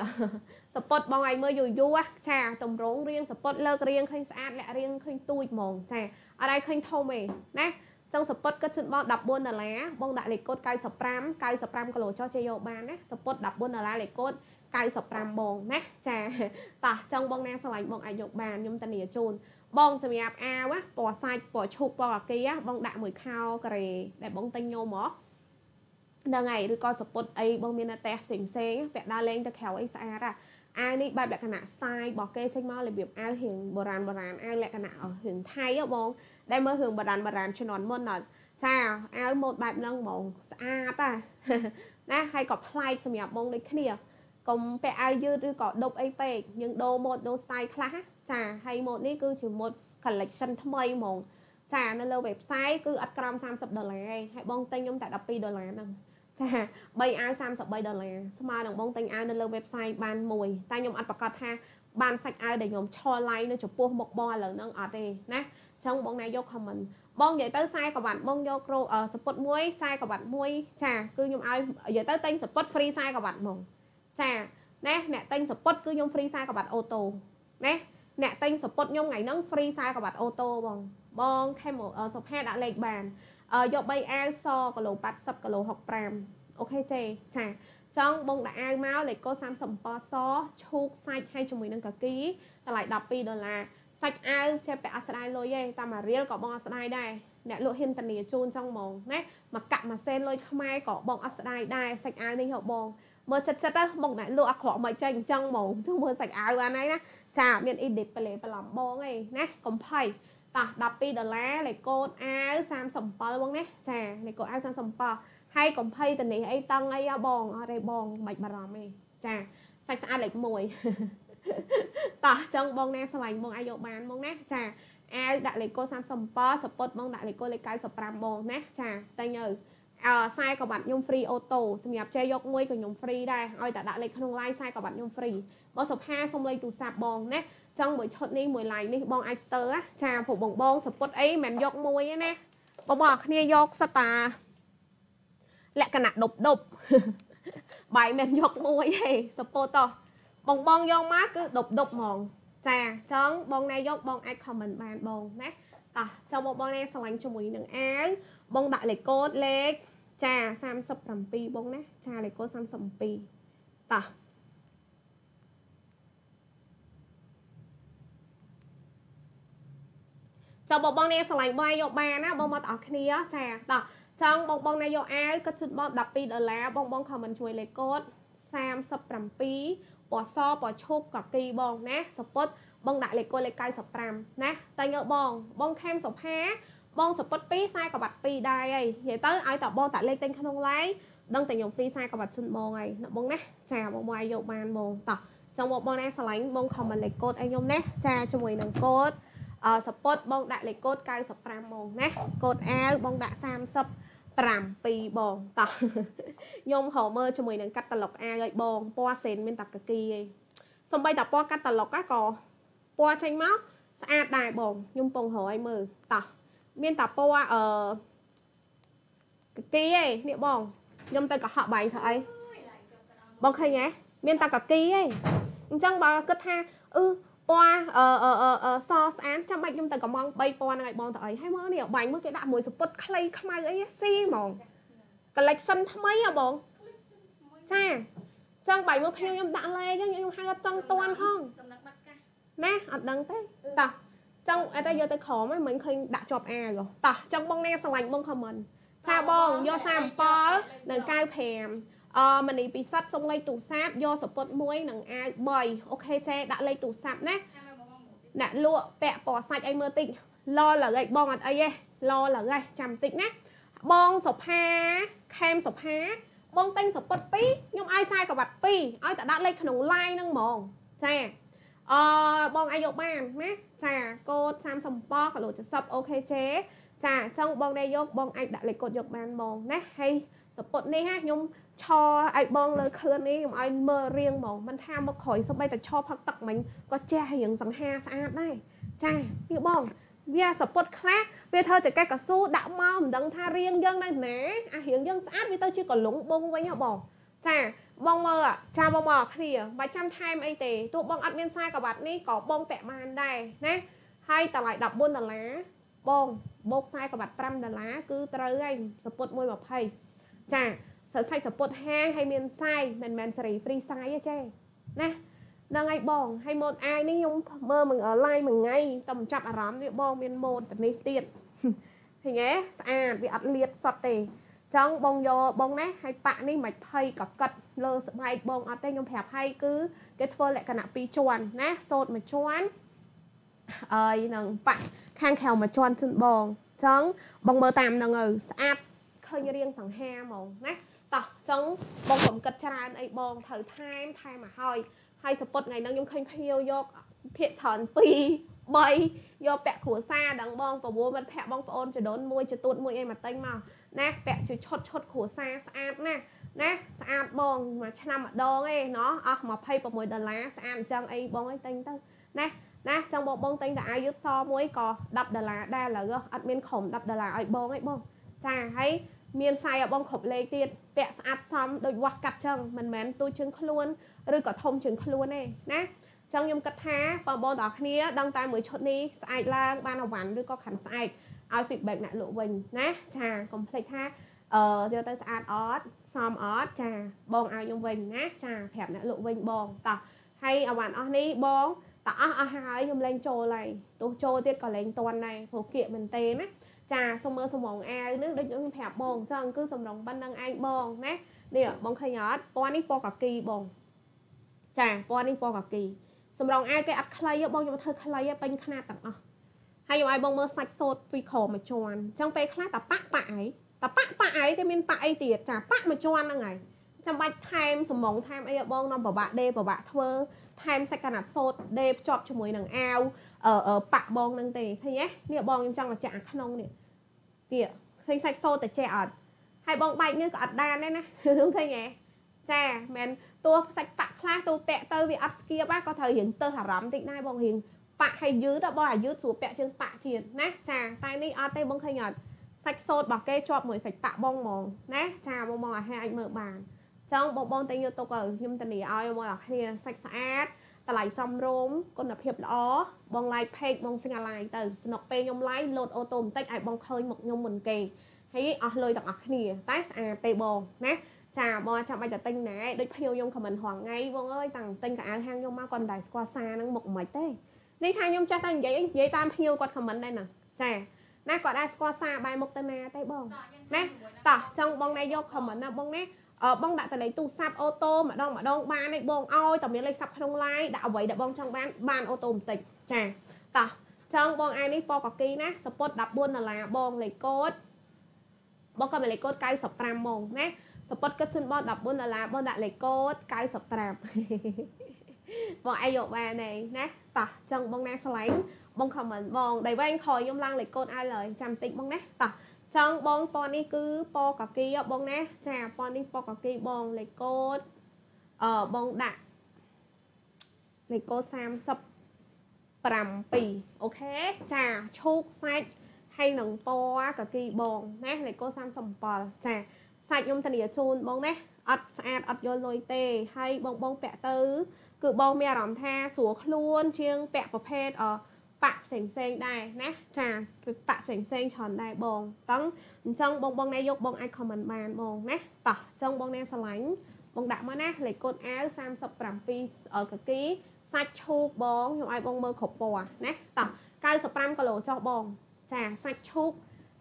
សពុតបងឲ្យមើលយូរយូរចាតម្រងរៀងសពុតលើករៀងឃើញស្អាតលាក់រៀងឃើញទូចហ្មងចាអត់ឲ្យឃើញធំទេណាចឹងសពុតគិតជូនបង14ដុល្លារបងដាក់លេខកូដ95 95គីឡូចុះជ័យយកបានណាសពុត14ដុល្លារលេខកូដ95បងណាចាតោះចឹងបងណាស្រឡាញ់បងអាចយកបានខ្ញុំតានីជូនបងសម្រាប់អាវពណ៌សាច់ពណ៌ឈូកពណ៌អាគីបងដាក់មួយខោការ៉េដែលបងទិញញោមហ៎ហ្នឹងហើយឬក៏សពុតអីបងមានតែផ្សេងផ្សេងពាក់ដើរលេងទៅក្រៅអីស្អាត អាវនេះបែបលក្ខណៈ style របស់គេចេញមករបៀបអាវរៀងបុរាណបុរាណអាវលក្ខណៈរៀងថៃហ៎បងដែលមើលរឿងបុរាណបុរាណជំនាន់មុនអត់ចាអាវម៉ូតបែបហ្នឹងហ្មងស្អាតណាហើយក៏ប្លែកសម្រាប់បងដូចគ្នាកុំពាក់អាវយឺតឬក៏ដប់អីពេកយើងដូរម៉ូតដូរ style ខ្លះចាហើយម៉ូតនេះគឺជាម៉ូត collection ថ្មីហ្មងចានៅលើ website គឺអត់ក្រោម30ដុល្លារទេហើយបងទិញខ្ញុំតែ12ដុល្លារហ្នឹង ចា3អាវ33ដុល្លារស្មើនឹងបងទិញអាវនៅលើ website បានមួយតែខ្ញុំអត់ប្រកាសថាបានសាច់អាវដែលខ្ញុំឈរ লাই នៅចំពោះមុខបងឥឡូវហ្នឹងអត់ទេណាអញ្ចឹងបងណាយក comment បងនិយាយទៅខ្សែក្រវ៉ាត់បងយកក្រសពុតមួយខ្សែក្រវ៉ាត់មួយចាគឺខ្ញុំឲ្យនិយាយទៅទិញសពុត free ខ្សែក្រវ៉ាត់ហ្មងចាណាអ្នកទិញសពុតគឺខ្ញុំ free ខ្សែក្រវ៉ាត់អូតូណាអ្នកទិញសពុតខ្ញុំថ្ងៃហ្នឹង free ខ្សែក្រវ៉ាត់អូតូបងបងខេមសុផាដាក់លេខបាន យក3អាវសគីឡូ80គីឡូ65អូខេចេចាចង់បងដាក់អាវមកលេខកូ37សឈូកសាច់ឲ្យជាមួយនឹងកាគីតម្លៃ12ដុល្លារសាច់អាវចេះពាក់អត់ស្ដាយលុយទេតាមមួយរៀលក៏បងអត់ស្ដាយដែរអ្នកលក់ហ៊ានតានីជូនចង់ហ្មងណាមកកាក់មួយសេនលុយខ្មែរក៏បងអត់ស្ដាយដែរសាច់អាវនេះហ៎បងមើលចិត្តចិត្តទៅមកអ្នកលក់អាក្រក់មកចេញអញ្ចឹងហ្មងចុះមើលសាច់អាវអានេះណាចាមាន edit ប្លេប្លំបងឯណាកំភៃ តោះ12ដុល្លារលេខកូដអាវ37បងណាចាលេខកូដអាវ37ហើយកុំភ័យតនេះអីតឹងអីបងអត់ទេបងមិនបារម្ភទេចាសាច់ស្អាតលេខ1តោះចឹងបងណាឆ្លាញ់បងអាចយកបានបងណាចាអាវដាក់លេខកូដ37សពុតបងដាក់លេខកូដលេខ95បងណាចាតែញើអឺខ្សែក្បាត់ខ្ញុំ free auto សម្រាប់ចេះយកមួយក៏ខ្ញុំ free ដែរឲ្យតែដាក់លេខក្នុង line ខ្សែក្បាត់ខ្ញុំ free បើសុផាសុំលេខទូរស័ព្ទបងណាចង់មួយឈុតនេះមួយ line នេះបងអាចស្ទើចាព្រោះបងបងសពុតអីមិនយកមួយទេណាបងបងគ្នាយកសិតតាលក្ខណៈដប់ដប់បាយមិនយកមួយទេសពុតតោះបងបងយកមកគឺដប់ដប់ហ្មងចាចង់បងណែយកបងអាច comment បានបងណាតោះចាំបងបងណែស្រឡាញ់ជាមួយនឹងអាវបងដាក់លេខកូដលេខចា37បងណាចាលេខកូដ37តោះ ចាំបងបងនេះឆ្លាញ់បាយយកបានណាបងមកទាំងអស់គ្នាចាតោះចង់បងបងណាយកអាវក៏ជូនបង12ដុល្លារបងបងខមមិនជួយលេខកូដ37ពណ៌សពណ៌ឈូកកាគីបងណាសពុតបងដាក់លេខកូដលេខ95ណាតែញើបង បងខេមសុផាបងសពុត2ខ្សែក្បាត់2ដែរហើយនិយាយទៅឲ្យតែបងតាក់លេខទិញក្នុង live ដឹងតែខ្ញុំហ្វ្រីខ្សែក្បាត់ជូនបងហើយណាបងណាចាបងមកឲ្យយកបានបងតោះចង់មកបងណាឆ្លាញ់បងខមមិនលេខកូដឲ្យខ្ញុំណាចាជាមួយនឹងកូដអឺ សពុតបងដាក់លេខកូដ95មកណាកូដអាវបងដាក់30 7បងតោះខ្ញុំហៅមើលជាមួយនឹងកាត់តឡុកអាឲ្យបងពណ៌សេនមានតាកគីឯងសំបីតាពណ៌កាត់តឡុកក៏ពណ៌ចេញមកស្អាតដែរបងខ្ញុំពងរយមើលតោះមានតាពណ៌អឺកគីឯងនេះបងខ្ញុំទៅកុហកបាយធ្វើអីបងឃើញហ៎មានតាកគីឯងអញ្ចឹងបើគិតថាអឺ ពណ៌អឺអឺសស្អាតចាំបាច់ខ្ញុំទៅកំង3ពណ៌ហ្នឹងឲ្យបងទៅអីហើយមកនេះបាញ់មួយគេដាក់មួយសពុតខ្លីខ្មៅអីស៊ីហ្មង collection ថ្មីហ៎បងចាចង់បាញ់មួយភ្ញៀវខ្ញុំដាក់លេខខ្ញុំហៅអត់ចង់តាន់ហងណាអត់ដឹងទេតោះចង់អត់តែយកទៅក្រមហ្នឹងមិនឃើញដាក់ជាប់អាកតោះចង់បងណាស្រឡាញ់បង comment ចាបងយក37និង95 អមនីពិសិដ្ឋសុំលេខទូរស័ព្ទយកសពុតមួយនិងអាវ3អូខេចេដាក់លេខទូរស័ព្ទណាអ្នកលក់ពាក់ពណ៌សាច់ឲ្យមើលតិចឡលរែកបងអត់អីទេឡលរែកចាំតិចណាបងសុផាខេមសុផាបងតែងសពុត2ខ្ញុំឲ្យខ្សែក្រវ៉ាត់2ឲ្យតែដាក់លេខក្នុង line ហ្នឹងហ្មងចាអឺបងឲ្យយកបានណាចាកូដ30ប៉គីឡូ70អូខេចេចាចង់បងដែរយកបងអាចដាក់លេខកូដយកបានហ្មងណាហើយសពុតនេះណាខ្ញុំឆឲ្យបងលើខឿននេះខ្ញុំឲ្យមើលរៀងហ្មងមិនថាមកក្រោយសម្បីតែឆផឹកទឹកមិញក៏ចេះរៀងសង្ហាស្អាតដែរចានេះបងវាសពុតខ្លះវាធ្វើចកេះកស៊ូដាក់មកមិនដឹងថារៀងយើងនៅណាអារៀងយើងស្អាតវាទៅជាកលុងបងវិញហ៎បងចាបងមើលចាបងមកគ្នាមិនចាំថែមអីទេទោះបងអត់មានខ្សែក្រវ៉ាត់នេះក៏បងពាក់បានដែរណាហើយតម្លៃ14ដុល្លារបងបូកខ្សែក្រវ៉ាត់5ដុល្លារគឺត្រូវហើយសពុត120ចា ត្រូវសាច់សពុតហាងហើយមានសាយមិនមែនសេរី free សាយទេចេណាហ្នឹងហើយបងហើយម៉ូតអាយនេះខ្ញុំមើលមួយ live មួយថ្ងៃតែមិនចាប់អារម្មណ៍នេះបងមានម៉ូតទៅនេះទៀតឃើញទេស្អាតវាអត់លៀតសតទេចង់បងយកបងណាហើយប៉ាក់នេះមិនភ័យកកិតលើស្បែកបងអត់ទេខ្ញុំប្រាប់ឲ្យគឺគេធ្វើលក្ខណៈពីរជាន់ណាសូត្រមួយជាន់អើយនឹងប៉ាក់ខាងក្រៅមួយជាន់ជូនបងចង់បងមើលតាមហ្នឹងទៅស្អាតឃើញរៀងសង្ហាហ្មងណាតោះ ចឹងបងកុំគិតច្រើនអីបងត្រូវថែមថែមមកហើយហើយសពុតថ្ងៃហ្នឹងខ្ញុំឃើញភៀវយកភាកច្រើន2 3យកពាក់គ្រួសារដឹងបងប្រវោមិត្តភ័ក្ដិបងប្អូនចដូនមួយចទួតមួយអីមកតែងមកណាពាក់ជួយឈុតឈុតគ្រួសារស្អាតណាណាស្អាតបងមួយឆ្នាំម្ដងឯងណោះអស់26ដុល្លារស្អាតអញ្ចឹងអីបងអីតែងទៅណាណាចឹងបងបងតែងតែអាយុសមួយក៏10ដុល្លារដែរឥឡូវអត់មានខំ10ដុល្លារឲ្យបងឯងបងចាហើយ មានខ្សែឲ្យបងគ្រប់លេខទៀតពាក់ស្អាតសមដូចវាស់កាត់ចឹងមិនមែនទូជើងខ្លួនឬក៏ធំជើងខ្លួនទេណាចឹងខ្ញុំគិតថាបងប្អូនទាំងគ្នាដឹងតែមួយឈុតនេះស្អែកឡើងបានអវ៉ាន់ឬក៏ខាន់ស្អែកឲ្យ feedback អ្នកលក់វិញណាចាកុំភ្លេចថាអឺយកទៅស្អាតអត់សមអត់ចាបងឲ្យខ្ញុំវិញណាចាប្រាប់អ្នកលក់វិញបងតោះហើយអវ៉ាន់អស់នេះបងតអស់អស់ហើយខ្ញុំលែងចូលហើយទោះចូលទៀតក៏លែងតន់ដែរព្រោះគៀកមែនទេណា ចាសុំមើលសំងអាវនឹងដូចខ្ញុំប្រាប់បងចឹងគឺសំរងប៉ុណ្ណឹងឯងបងណានេះបងឃើញអត់ពណ៌នេះពណ៌កាគីបងចាពណ៌នេះពណ៌កាគីសម្រងអាវគេអត់ខ្លីទេបងខ្ញុំធ្វើខ្លីទេពេញខ្នាតទាំងអស់ហើយខ្ញុំឲ្យបងមើលសាច់សូត្រពីក្រោមមួយជាន់អញ្ចឹងពេលខ្លះតាប៉ាក់ប៉ាក់អីតាប៉ាក់ប៉ាក់អីគេមានប៉ាក់អីទៀតចាប៉ាក់មួយជាន់ហ្នឹងហើយចាំបាច់ថែមសំងថែមអីបងនាំប្របាក់ដេប្របាក់ធ្វើថែមសាច់កណាត់សូត្រដេភ្ជាប់ជាមួយនឹងអាវអឺប៉ាក់បងហ្នឹងទេឃើញទេនេះបងខ្ញុំចង់បញ្ជាក់អាក្នុងនេះ នេះឃើញសាច់សូត្រតែចេះអត់ហើយបងបែកនេះក៏អត់ដានដែរណាឃើញទេចាមែនតួសាច់ប៉ាក់ខ្លះតួពាក់ទៅវាអត់ស្គៀបក៏ត្រូវរៀងទៅអារម្មណ៍តិចដែរបងរៀងប៉ាក់ឲ្យយឺតបងអាយឺតស្រួលពាក់ជើងប៉ាក់ទៀតណាចាតែនេះអត់ទេបងឃើញអត់សាច់សូត្ររបស់គេជាប់មួយសាច់ប៉ាក់បងហ្មងណាចាបងបងអាហារអាចមើលបានចឹងបងបងតែយកទុកឲ្យខ្ញុំធានាឲ្យបងអរគ្នាសាច់ស្អាត តម្លៃសមរម្យគុណភាពល្អបង like page បង sing like ទៅស្នុកពេលខ្ញុំ like លោតអូតូបន្តិចឲ្យបងឃើញមុខខ្ញុំមុនគេហើយអស់លុយទាំងអស់គ្នា តែស្អាតទេបងណាចាបងចាំបាច់តែទិញណែដូចភៀវខ្ញុំខមមិនរងថ្ងៃបងអើយតាំងទិញកៅអៅហាងខ្ញុំមកគាត់មិនដែលស្គាល់សារហ្នឹងមុខមិនទេនេះថាខ្ញុំចេះតែនិយាយនិយាយតាមភៀវគាត់ខមមិនដែរណាចាណាគាត់ដែរស្គាល់សារបែរមុខទៅណាទេបងណាតោះចង់បងណែយកខមមិនណាបងណាអឺ បងដាក់តលេខទូរស័ព្ទអូតូម្ដងម្ដងបានឯងបងឲ្យតែមានលេខស័ព្ទក្នុង line ដាក់អ្វីដែលបងចង់បានបានអូតូបន្តិចចាតោះចង់បងឯនេះពកកីណាសពុត14ដុល្លារបងលេខកូដបងក៏លេខកូដ95ម៉ោងណាសពុតគិតជូនបង14ដុល្លារបងដាក់លេខកូដ95បងអាយយកបានឯណាតោះចឹងបងណាឆ្លាញ់បងខមមិនបងដៃវែងខខ្ញុំឡើងលេខកូដឲ្យលើចាំតិចបងណាតោះ ចង់បងពណ៌នេះគឺពណ៌កាគីបងណាចាពណ៌នេះពណ៌កាគីបងលេខកូដអឺបងដាក់លេខកូដ37អូខេចាឈូកសាច់ហើយនឹងពណ៌កាគីបងណាលេខកូដ37ចាសាច់ខ្ញុំធានាជូនបងណាអត់ស្អាតអត់យល់លុយទេហើយបងបងពាក់ទៅ គឺបងមានអារម្មណ៍ថាស្រួលខ្លួនជាងពាក់ប្រភេទអ ប៉ាក់ផ្សេងផ្សេងដែរណាចាគឺប៉ាក់ផ្សេងផ្សេងច្រើនដែរបងតឹងអញ្ចឹងបងបងណែយកបងអាច comment បានបងណាតោះអញ្ចឹងបងណែឆ្លាញ់បងដាក់មកណាលេខកូដអាវ37កគីសាច់ឈូកបងខ្ញុំឲ្យបងមើលគ្រប់ពណ៌ណាតោះ95គីឡូចុះបង ចាសាច់ឈូក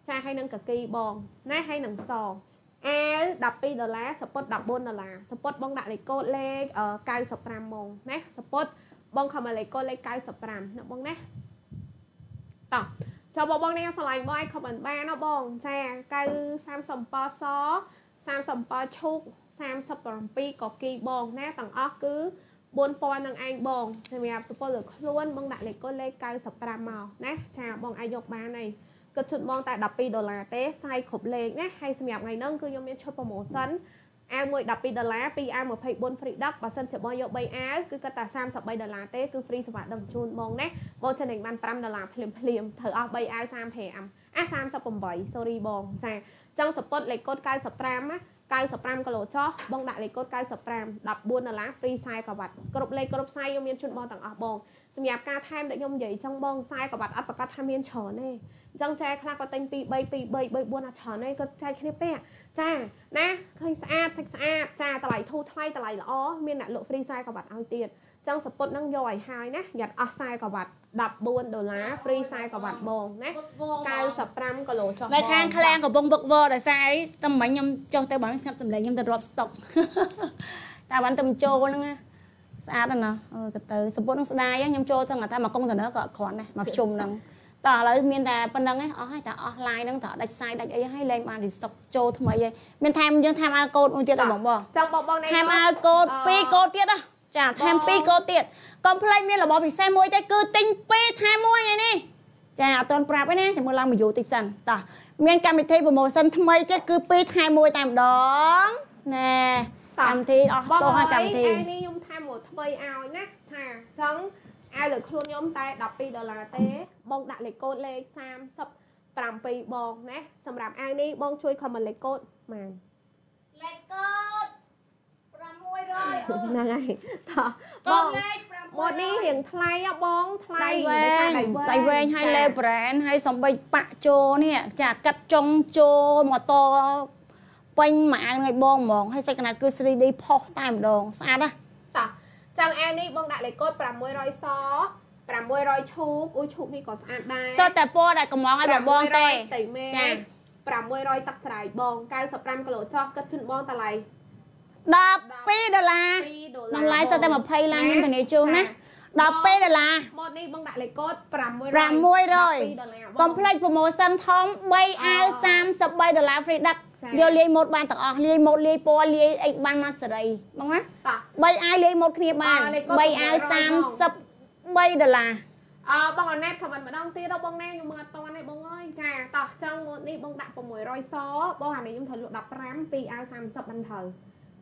ចាហើយនឹងកគីបងណាហើយនឹងសអាវ12ដុល្លារសពុត14ដុល្លារសពុតបងដាក់លេខកូដលេខ95ម៉ោងណាសពុតបងខំលេខកូដលេខ95ណាបងណា តោះចូលបងបងនេះឆ្លាញ់បងឲ្យខមមិនបានណាបងចាកៅ37ស37ឈូក37កគីបងណាទាំងអស់គឺ4000នឹងឯងបងសម្រាប់សុពលលើខ្លួនបងដាក់លេខកូដលេខ95មកណាចាបងអាចយកបានហើយគិតឈុតបងតែ12ដុល្លារទេសាយគ្រប់លេខណាហើយសម្រាប់ថ្ងៃហ្នឹងគឺខ្ញុំមានឈុត promotion អាវមួយ12ដុល្លារពីរអាវ24 free duck បើសិនជាបងយក3អាវគឺគាត់តែ33ដុល្លារទេគឺ free សេវាដឹកជូនបងណាបងចំណេញបាន5ដុល្លារភ្លាមភ្លាមត្រូវអស់3អាវ35អា38 sorry បងចាចង់សពុតលេខកូដ95ណា95គីឡូចោះបងដាក់លេខកូដ95 14ដុល្លារ free ខ្សែក្រវ៉ាត់គ្រប់លេខគ្រប់ខ្សែខ្ញុំមានជូនបងទាំងអស់បង សម្រាប់ការថែមដែលខ្ញុំនិយាយចឹងបងខ្សែក្រវ៉ាត់អត់ប្រកាសថាមានច្រើនទេអញ្ចឹងចែខ្លះក៏ទិញ2 3 2 3 3 4អាច្រើនហើយក៏ចែកគ្នាពាក់ចាណាឃើញស្អាតសាច់ស្អាតចាតម្លៃធូរថ្លៃតម្លៃល្អមានអ្នកលក់ free ខ្សែក្រវ៉ាត់ឲ្យទៀតចឹងសពុតនឹងយកឲ្យហើយណាយ៉ាត់អស់ខ្សែក្រវ៉ាត់14ដុល្លារ free ខ្សែក្រវ៉ាត់បងណា95គីឡូចុះបងនៅខាងឃ្លាំងកំពុងវឹកវរដោយសារអីតែមិញខ្ញុំចុះទៅបងស្ងាត់សម្លេងខ្ញុំទៅរាប់ស្តុកតែបានទៅចូលហ្នឹងណា ស្អាតណាស់អឺទៅសពុតនឹងស្ដាយខ្ញុំចូលទាំងតែមកកុងតឺន័រក៏អត់គ្រាន់ដែរមកជុំហ្នឹងតើឥឡូវមានតែប៉ុណ្្នឹងឯងអស់ហើយតែអស់ line ហ្នឹងតើដាច់សាយដាច់អីហើយលែងបាន restock ចូលថ្មីហើយមានថែមយើងថែមអាវកូដមួយទៀតដល់បងបងចង់បងបងថែមអាវកូដ2កូដទៀតណាចាថែម2កូដទៀតកុំភ្លេចមានរបស់ពិសេសមួយទៀតគឺទិញ2ថែមមួយឯនេះចាអត់ទាន់ប្រាប់ទេណាចាំមើលឡើងមួយយូរតិចសិនតោះមានកម្មវិធី promotion ថ្មីទៀតគឺ2ថែមមួយតែម្ដងណែកម្មវិធីអស់តោះឲ្យកម្មវិធីនេះខ្ញុំ ថែមមួយថ្មីឲ្យណាថាចង់អាវលើខ្លួនខ្ញុំតែ12ដុល្លារទេបងដាក់លេខកូដលេខ37បងណាសម្រាប់អាវនេះបងជួយខមមិនលេខកូដម៉ានលេខកូដ600ហ្នឹងហើយតោះបងលេខម៉ូតនេះរៀងថ្លៃបងថ្លៃដៃវែងដៃវែងហើយលេ brand ហើយសំបីប៉ាក់ជោនេះចាកាត់ចុងជោម៉ូតូពេញមួយអាវថ្ងៃបងហ្មងហើយសាច់កណាត់គឺ 3D ផុសតែម្ដងស្អាតណាតោះ ចឹងអានេះបងដាក់លេខកូដ600ស600ឈូកអូឈូកនេះក៏ស្អាតដែរសុទ្ធតែពណ៌ដែលកំងឲ្យបងទេចា600ទឹកស្រាយបង95គីឡូចោះគិតជូនបងតម្លៃ12ដុល្លារ2ដុល្លារតម្លៃសតតែ20ឡើងខ្ញុំធានាជូនណា12ដុល្លារម៉ូតនេះបងដាក់លេខកូដ600 600ដុល្លារកុំភ្លេច promotion ធំ3អាវ33ដុល្លារ free ដឹកចា៎ យកលាយម៉ូតបានទាំងអស់លាយម៉ូតលាយពណ៌លាយអីបានមកសេរីបងណាតោះ3អាវលាយម៉ូតគ្នាបានអ่าលេខកូដ3អាវ600 33ដុល្លារអើបងអណែតខមមិនម្ដងទៀតដល់បងណែខ្ញុំមើលអត់តន់ទេបងអើយចាតោះចឹងម៉ូតនេះបងដាក់600សបងអានេះខ្ញុំត្រូវលក់15 2អាវ30បានត្រូវ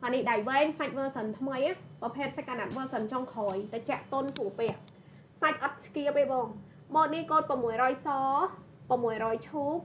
អានេះដៃវែងសាច់ version ថ្មីណាប្រភេទសាច់កណាត់ version ចុងក្រោយតែចាក់តុនស្រួលពាក់សាច់អត់ស្គៀបទេបងម៉ូតនេះកូដ600ស600ឈូក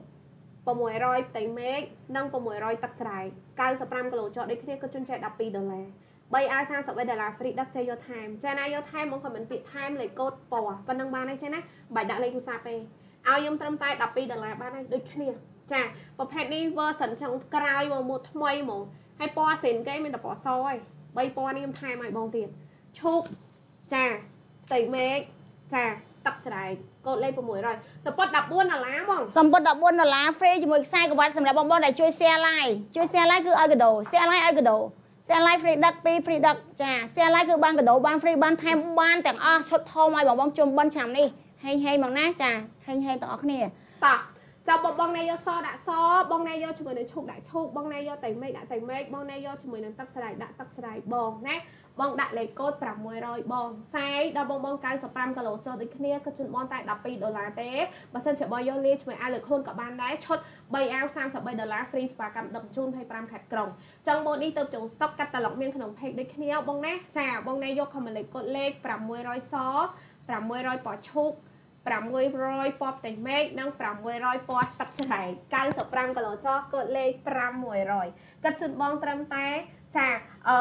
600ផ្ទៃមេឃនិង600ទឹកស្រែក95គីឡូចោដូចគ្នាគឺជន់ចែក12ដុល្លារ3អា33 ដុល្លារ free ដឹកចេះយកថែមចាណាយកថែមមកខមមិនពាក្យថែមលេខកូដពណ៌ប៉ុណ្ណឹងបានហើយចាណាបាច់ដាក់លេខទូរស័ព្ទទេឲ្យខ្ញុំត្រឹមតែ12ដុល្លារបានហើយដូចគ្នាចាប្រភេទនេះ version ចុងក្រោយមកមួយថ្មីហ្មងហើយពណ៌សិនគេមានតែពណ៌សហើយ3ពណ៌នេះខ្ញុំថែមឲ្យបងទៀតឈូកចាផ្ទៃមេឃចាទឹកស្រែក កូដលេខ600សពត14ដុល្លារបងសម្ពុត14ដុល្លារ free ជាមួយខ្សែក្រវ៉ាត់សម្រាប់បងប្អូនដែលជួយ share live ជួយ share live គឺឲ្យកដោ share live ឲ្យកដោ share live free ដឹក2 free ដឹកចា share live គឺបានកដោបាន free បានថែមបានទាំងអស់ឈុតធំឲ្យបងបងជុំបិណ្ឌឆ្នាំនេះហេងហេងមកណាចាហេងហេងទាំងអស់គ្នាតោះចាំបងបងណែយកសដាក់សបងណែយកជាមួយនឹងឈូកដាក់ឈូកបងណែយកតៃមេឃដាក់តៃមេឃបងណែយកជាមួយនឹងទឹកស្រែកដាក់ទឹកស្រែកបងណា បងដាក់លេខកូដ600បងខ្សែដល់បងបង95គីឡូចុះដូចគ្នាក៏ជូនបងតែ12ដុល្លារទេបើសិនជាបងយកលាជាមួយអាវលើខ្លួនក៏បានដែរឈុត3អាវ33ដុល្លារ free សេវាកម្មដឹកជញ្ជូន25ខេត្តក្រុងចឹងម៉ូតនេះទៅចូលស្តុកកាតាឡុកមានក្នុង page ដូចគ្នាបងណាចាបងណែយកខមលេខកូដលេខ600ស600ពណ៌ឈូក600ពណ៌ផ្ទៃមេឃនិង600ពណ៌ទឹកស្រែក95គីឡូចោះកូដលេខ500កាត់ជូនបងត្រឹមតែ ចាអឺ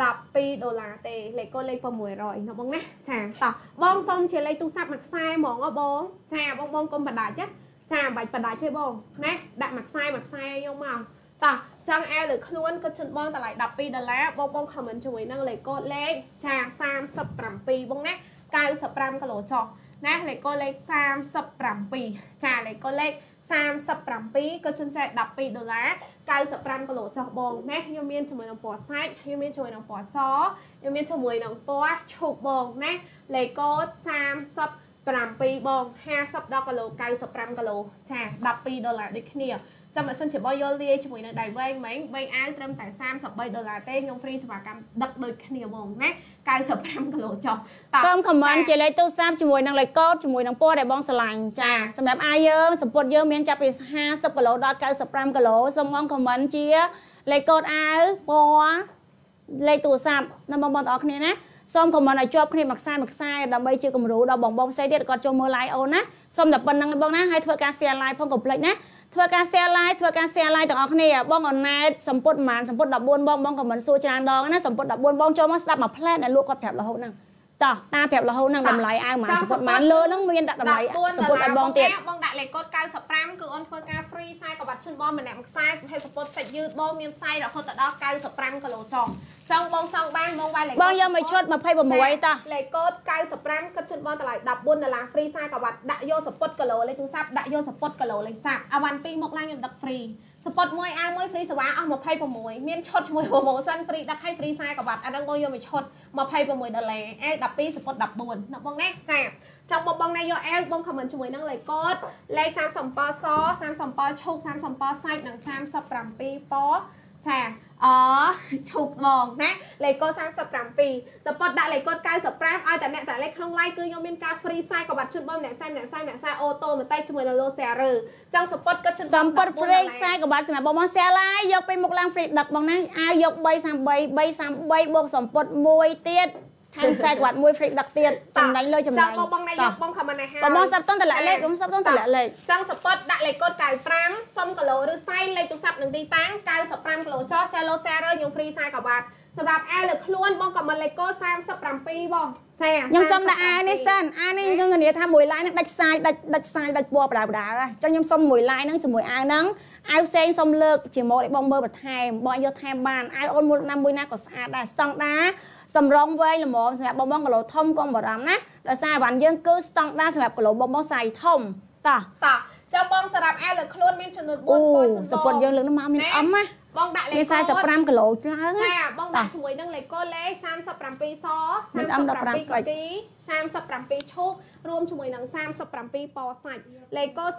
12ដុល្លារទេលេខកូដលេខ600ណាបងណាចាតោះបងសុំជាលេខទូរស័ព្ទមួយខ្សែហ្មងហ៎បងចាបងបងកុំបដាច់ណាចាមិនបាច់បដាច់ទេបងណាដាក់មួយខ្សែមួយខ្សែយកមកតោះចង់អែលើខ្លួនក៏ជូនបងតម្លៃ12ដុល្លារបងបងខមមិនជាមួយនឹងលេខកូដលេខចា37បងណា95គីឡូចុះណាលេខកូដលេខ37ចាលេខកូដលេខ 37ក៏ជន់ចែក12ដុល្លារ95គីឡូចុះបងណាខ្ញុំមានជាមួយនឹងពណ៌សាច់ខ្ញុំមានជាមួយនឹងពណ៌សខ្ញុំមានជាមួយនឹងពណ៌ឈូកបងណាលេខកូដ37បង50ដល់គីឡូ95គីឡូចា12ដុល្លារដូចគ្នា ចាំបើសិនជាបងយកលាយជាមួយនឹងដៃវែងម៉េងវែងអាវត្រឹមតែ33ដុល្លារទេខ្ញុំ free សេវាកម្មដឹកដូចគ្នាបងណា95គីឡូចុះតោះសូមខមមិនចា៎ជាលេខទូរស័ព្ទជាមួយនឹងលេខកូដជាមួយនឹងពណ៌ដែលបងស្រឡាញ់ចាសម្រាប់អាយយើងសម្ពុតយើងមានចាប់ពី50គីឡូដល់95គីឡូសូមបងខមមិនជាលេខកូដអាវពណ៌លេខទូរស័ព្ទណាបងប្អូនទាំងអស់គ្នាណាសូមខមមិនឲ្យជាប់គ្នាមួយខ្សែមួយខ្សែដើម្បីជាគំរូដល់បងបងផ្សេងទៀតគាត់ចូលមើល live អូនណាសូមតែប៉ុណ្្នឹងឯងបងណាហើយធ្វើការ share live ផងកុំភ្លេចណា ធ្វើការ share live ធ្វើការ share live ទាំងអស់គ្នាបងអនណែតសម្ពុតប្រហែលសម្ពុត14បងបងខមមិនសួរច្រើនដងណាសម្ពុត14បងចូលមកស្ដាប់មួយផ្លែតដែលលក់គាត់ប្រាប់រហូតហ្នឹង តោះតាប្រាប់រហូតហ្នឹងតម្លៃអាវមួយសម្ពុតប្រហែលលើហ្នឹងមានដាក់តម្លៃសម្ពុតឲ្យបងទៀតបងដាក់លេខកូដ95គឺអូនធ្វើការ free ខ្សែក្បាត់ជូនបងម្នាក់មួយខ្សែហេតុសពុតសាច់យឺតបងមានខ្សែរហូតដល់95គីឡូចុងចង់បងចង់បានបងវាយលេខបងយកមកឈុត26តោះលេខកូដ95គិតជូនបងតម្លៃ14ដុល្លារ free ខ្សែក្បាត់ដាក់យកសពុតគីឡូលេខទូរស័ព្ទដាក់យកសពុតគីឡូលេខសាប់អាវ៉ាន់2មកឡើងខ្ញុំដឹក free សពុតមួយអាវមួយ free សេវាអស់26មានឈុតជាមួយ promotion free ដឹកឲ្យ free ខ្សែក្បាត់អាហ្នឹងបងយកមកឈុត26ដុល្លារអែ12សពុត14ណាបងណាចាចង់បងបងណាយកអែវបង comment ជាមួយនឹងលេខកូដលេខ37ស37ឈូក37សាច់និង37ពចា អឈូកបងណាលេខកូដ37សពតដាក់លេខកូដ95ឲ្យតែអ្នកតែលេខក្នុង live គឺខ្ញុំមានការ free ខ្សែក្បាត់ជូនបងអ្នកខ្សែអ្នកខ្សែអ្នកខ្សែអូតូបន្តិចជាមួយនឹង low share ចង់សពតក៏ជូនសំពត់ free ខ្សែក្បាត់សម្រាប់បងបង share live យកពេលមកឡើង free ដឹកបងណាអាវយក333 333បូកសំពត់មួយទៀត ថែមខ្សែក្បាត់មួយ free ដឹកទៀតចំណេញលើចំណេញចង់បងបងណាយកបង comment ឲ្យហើយបងបងសាប់តន់តម្លាក់លេខបងសាប់តន់តម្លាក់លេខចង់សពតដាក់លេខកូដ95សុំគីឡូឬសៃលេខទូរស័ព្ទនិងទីតាំង95គីឡូចោះចែឡូ share ខ្ញុំ free ខ្សែក្បាត់សម្រាប់អែលើខ្លួនបង comment លេខកូដ37បងចាខ្ញុំសុំដាក់អានេះសិនអានេះខ្ញុំធានាថាមួយ line ហ្នឹងដាច់ខ្សែដាច់ដាច់ខ្សែដាច់ពណ៌បដាបដាហ៎ចុះខ្ញុំសុំមួយ line ហ្នឹងជាមួយអាវហ្នឹងអាវផ្សេងសុំលើកជាម៉ូតឲ្យបងមើលបន្ថែមបងយកថែមបានអាវអូនមួយណាមួយណាក៏ស្អាតដែរស្តង់ដា សម្រងវែងល្មមសម្រាប់បងបងគីឡូធំកុំបារម្ភណាដោយសារអីវ៉ាន់យើងគឺស្តង់ដាសម្រាប់គីឡូបងបងសាយធំតោះតោះចាំបងសម្រាប់អែលើខ្លួនមានចំនួន4អូពណ៌ចំនួនសពតយើងលើកនោះមកមានអឹមណាបបងដាក់លេខមាន45គីឡូច្រើនចាបងដាក់ជាមួយនឹងលេខកូដលេខ37សមិនអំ15 37កុទី37ឈូករួមជាមួយនឹង37ពណ៌សាច់លេខកូដ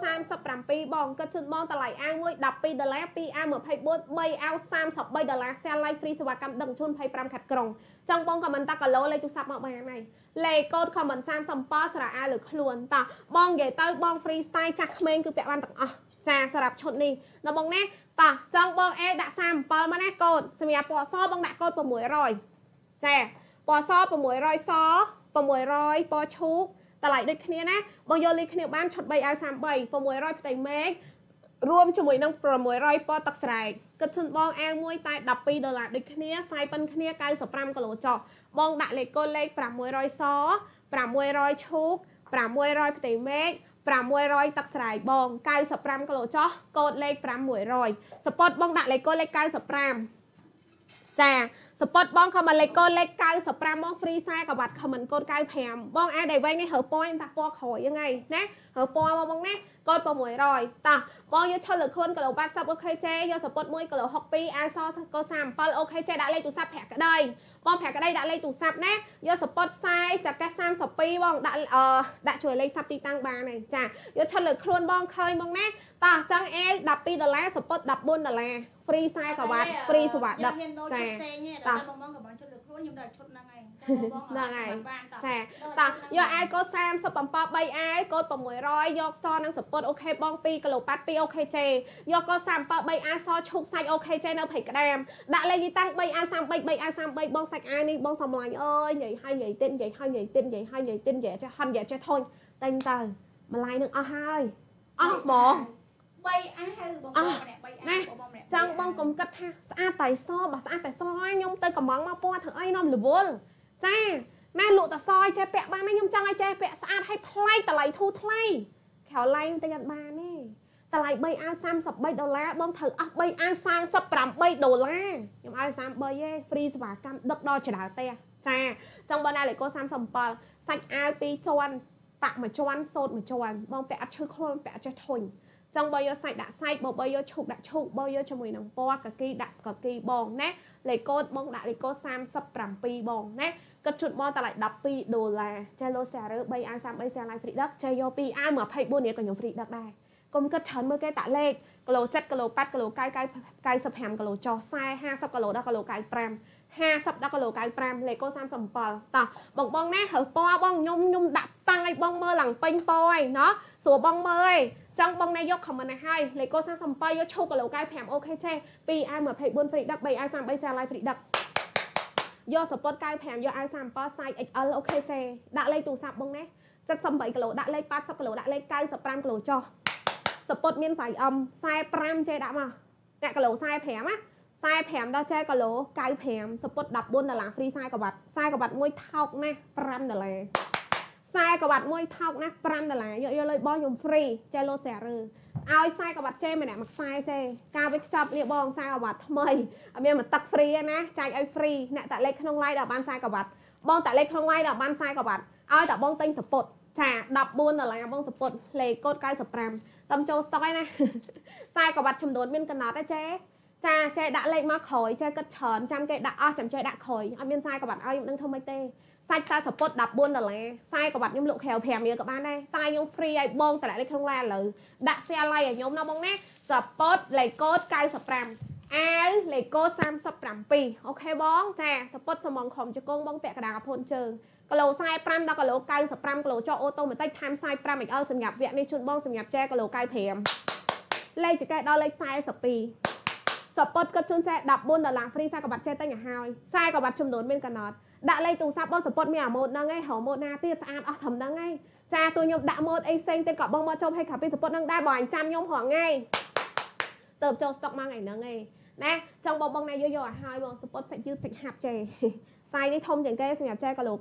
37បងគិតជូនបងតម្លៃអាវមួយ12ដុល្លារ2អាវ24 3អាវ33ដុល្លារ sale live free សេវាកម្មដឹកជញ្ជូន25ខិតក្រុង ចង់បងខមមិនតាគីឡូលេខទូរស័ព្ទមកបានហើយលេខកូដខមមិន37ស្រាអាវលើខ្លួនតោះបងនិយាយទៅបង free style ចាស់ក្មេងគឺពាក់បានទាំងអស់ចាសម្រាប់ឈុតនេះដល់បងណាតោះចង់បងអេដាក់37មកណាកូដសម្រាប់ពណ៌សបងដាក់កូដ600ចាពណ៌ស600ស600ពណ៌ឈូកតម្លៃដូចគ្នាណាបងយកលេខគ្នាបានឈុត3អាវ33 600ផ្ទៃមេឃរួមជាមួយនឹង600ពណ៌ទឹកស្រែក គិតជូនបងអាវមួយតែ12ដុល្លារដូចគ្នាខ្សែប៉ិនគ្នា95គីឡូចុះបងដាក់លេខកូដលេខ600ស600ឈូក600ផ្ទៃមេឃ600ទឹកស្រាយបង95គីឡូចុះកូដលេខ500សពតបងដាក់លេខកូដលេខ95ចា សពតបងខមមិនលេខកូដលេខ95បងហ្វ្រីខ្សែក្បាត់ខមមិនកូដ95បងអាចដែលវិញនេះហើពណ៌តាពណ៌ក្រោយហ្នឹងហើយណាហើពណ៌មកបងណាកូដ600តាបងយកឈុលលើខ្លួនគីឡូ80អូខេចេយកសពត1គីឡូ62អាវសកូដ37អូខេចេដាក់លេខទូរស័ព្ទប្រាក់ក្តី បងប្រាក់ក្តីដាក់លេខទូរស័ព្ទណាយកសពតខ្សែចាកេះ32បងដាក់អឺដាក់ជួយលេខស័ព្ទទីតាំងបានហើយចាយកឈុលលើខ្លួនបងឃើញបងណាតោះចង់អេ12ដុល្លារសពត14ដុល្លារហ្វ្រីខ្សែក្រវ៉ាត់ហ្វ្រីសុវត្ថិដឹកចាតែបងបងក៏បងឈុតលើខ្លួនខ្ញុំដល់ឈុតហ្នឹង ហើយហ្នឹងហើយចាតោះយកអាយកូដ37 3អាយកូដ600យកសនឹងសពតអូខេបង2គីឡូប៉ាត់2អូខេចេយកកូដ37 3អាសឈូកសាច់អូខេចេនៅភ័យក្តាមដាក់លេខទីតាំង3អា33 3អា33បងសាច់អានេះបងសំឡាញ់អើយនិយាយហើយនិយាយទៀតនិយាយហើយនិយាយទៀតនិយាយហើយនិយាយទៀតនិយាយចេះហិននិយាយចេះធុញតែងទៅម្លាយនឹងអស់ហើយអស់ហ្មង3អាហៅបងប្អូនម្នាក់3អាបងប្អូនម្នាក់ចង់បងកុំគិតថាស្អាតតែសបើស្អាតតែសហើយខ្ញុំទៅកំងមកពណ៌ធ្វើអីនាំរវល់ ចាណែលក់តសយចេះពាក់បានខ្ញុំចង់ឲ្យចេះពាក់ស្អាតឲ្យប្លែកតម្លៃធូរថ្លៃក្រៅឡៃតែអត់បានទេតម្លៃ3អាវ33ដុល្លារបងត្រូវអស់3អាវ38ដុល្លារខ្ញុំឲ្យ33ទេហ្វ្រីសេវាកម្មដឹកដល់ចរាផ្ទះចាចង់បងណាលេខ37សាច់អាវ2ជាន់ប៉ាក់មួយជាន់សូត្រមួយជាន់បងពាក់អត់ឈឺខ្លួនពាក់អត់ចេះធុញ ចង់បើយកសាច់ដាក់សាច់បើបើយកឈូកដាក់ឈូកបើយកជាមួយនឹងពណ៌កាគីដាក់កាគីបងណាលេខកូដបងដាក់លេខកូដ37បងណាគិតជូតមកតម្លៃ12ដុល្លារចេះលោសារឺ3អា33សាឡាយហ្វ្រីដឹកចេះយក2អា24នេះក៏ខ្ញុំហ្វ្រីដឹកដែរកុំគិតច្រើនមើលគេតាក់លេខគីឡូ7គីឡូ8គីឡូ9 95គីឡូចុះ40 50គីឡូដល់គីឡូ95 50ដល់គីឡូ95លេខកូដ37តោះបងបងណាហើពណ៌បងខ្ញុំខ្ញុំដាក់តាំងឲ្យបងមើលឡើងពេញពណ៌ឯណោះស្រួលបងមើលឯងចង់បងណែយកខមមិនឲ្យហើយលេខកូដ37យកឈូគីឡូ95អូខេចេ2អាយ24ហ្វ្រីដឹក3អាយ33 ចាឡាយហ្វ្រីដឹកយកសពត95យកអាវ37 size XL អូខេចេដាក់លេខទូរស័ព្ទបងណា78គីឡូដាក់លេខ80គីឡូដាក់លេខ95គីឡូចុះសពតមាន size M 45ចេដាក់មកអ្នកគីឡូ45ណា 45ដល់ចេគីឡូ95សពត14ដុល្លារ free 40កបាត់40កបាត់មួយថោកណាស់5ដុល្លារ40កបាត់មួយថោកណាស់5ដុល្លារយកយកលុយបងខ្ញុំ free ចេលោសារឺឲ្យខ្សែក្បាត់ចេម្នាក់មួយខ្សែចេការវិខ្ចប់នេះបងខ្សែក្បាត់ថ្មីអត់មានមកទឹកហ្វ្រីទេណាចាយឲ្យហ្វ្រីអ្នកតាលេខក្នុង live ដល់បានខ្សែក្បាត់បងតាលេខក្នុង live ដល់បានខ្សែក្បាត់ឲ្យតាបងទិញសពុតចា14ដុល្លារបងសពុតលេខកូដ95តំចូលស្តុកឯណាខ្សែក្បាត់ចំនួនមានកណត់ទេចេ ចាចេដាក់លេខមកក្រោយចេគិតច្រើនចាំគេដាក់អស់ចាំចេដាក់ក្រោយអត់មានខ្សែក្បាត់ឲ្យខ្ញុំដឹងធ្វើម៉េចទេសាច់ខ្សែសពុត14ដុល្លារខ្សែក្បាត់ខ្ញុំលក់ក្រៅ5រៀលក៏បានដែរតែខ្ញុំ free ឲ្យបងតម្លាក់លេខក្នុងឡានឥឡូវដាក់ share like ឲ្យខ្ញុំណាបងណាសពុតលេខកូដ95អាវលេខកូដ37អូខេបងចាសពុតសំងខំជង្គង់បងពាក់កណ្ដាលកភុនជើងគីឡូ45ដល់គីឡូ95គីឡូចុះអូតូម៉ាទិកថែម45 XL សម្រាប់វគ្គនេះជូនបងសម្រាប់ចែគីឡូ95លេខចកេះដល់លេខ42 សពុតគាត់ជូនចែ14ដុល្លារ free ខ្សែក្បាត់ចេះតែញឲ្យខ្សែក្បាត់ចំនួនមានកំណត់ដាក់លេខទូរស័ព្ទបងសពតមានអាម៉ូតហ្នឹងឯងហៅម៉ូតណាទៀតស្អាតអស់ត្រឹមហ្នឹងឯងចាទូខ្ញុំដាក់ម៉ូតអីផ្សេងទៀតក៏បងមកចូលឲ្យកាពីសពតហ្នឹងដែរបងអញចាំខ្ញុំរងថ្ងៃទៅចូលស្តុកមកថ្ងៃហ្នឹងឯងណាចង់បងបងណាយកយកឲ្យហើយបងសពតសាច់យឺតសាច់ហាប់ចេសាយនេះធំជាងគេសម្រាប់ចែគីឡូ